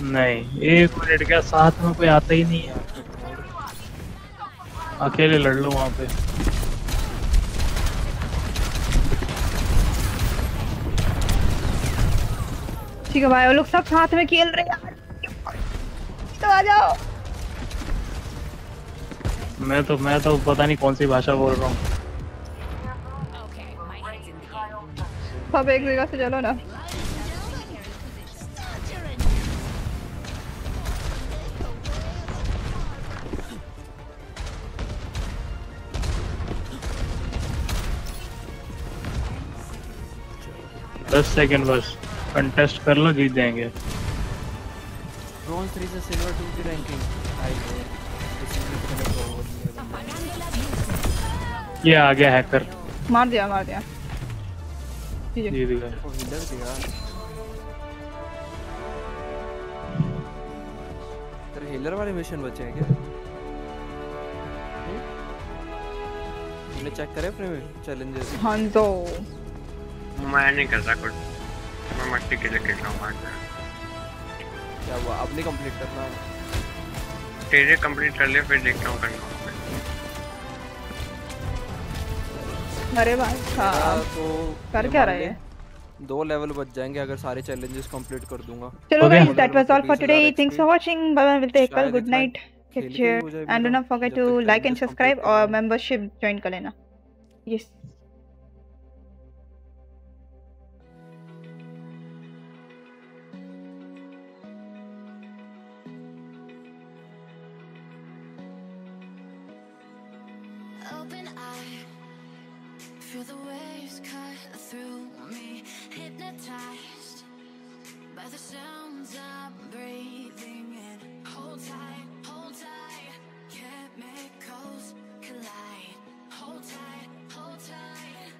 नहीं एक मिनट क्या साथ में कोई आता ही नहीं है। अकेले लड़ लो वहाँ पे। ठीक है भाई वो लोग सब साथ में खेल रहे हैं यार। तो आ जाओ। मैं तो मैं तो पता नहीं कौन सी भाषा बोल रहा हूँ। सब एक जगह से चलो ना। दस सेकंड बस। कंटेस्ट कर लो जीत जाएँगे। ब्रॉन्ज 3 से सिल्वर 2 की रैंकिंग आई है ये आ गया हैकर मार दिया मार दिया। जीत दिया तेरे हिलर वाले मिशन बचे हैं क्या? तूने चेक करे अपने चैलेंजेस हाँ तो। मैं नहीं करता कुछ। मैं मस्ती के लिए खेल रहा हूँ क्या हुआ? अब नहीं कंप्लीट करना? तेरे कंप्लीट कर लिया फिर देखता हूँ करना अरे भाई हाँ तो कर क्या रहे हैं? दो लेवल बच जाएँगे अगर सारे चैलेंजेस कंप्लीट कर दूँगा। चलो Okay. guys that was all for today. Thanks for watching. bye bye we'll take a शायद good इतना night. खेल take के ही care. हो जाए and do मेरा, not forget hold tight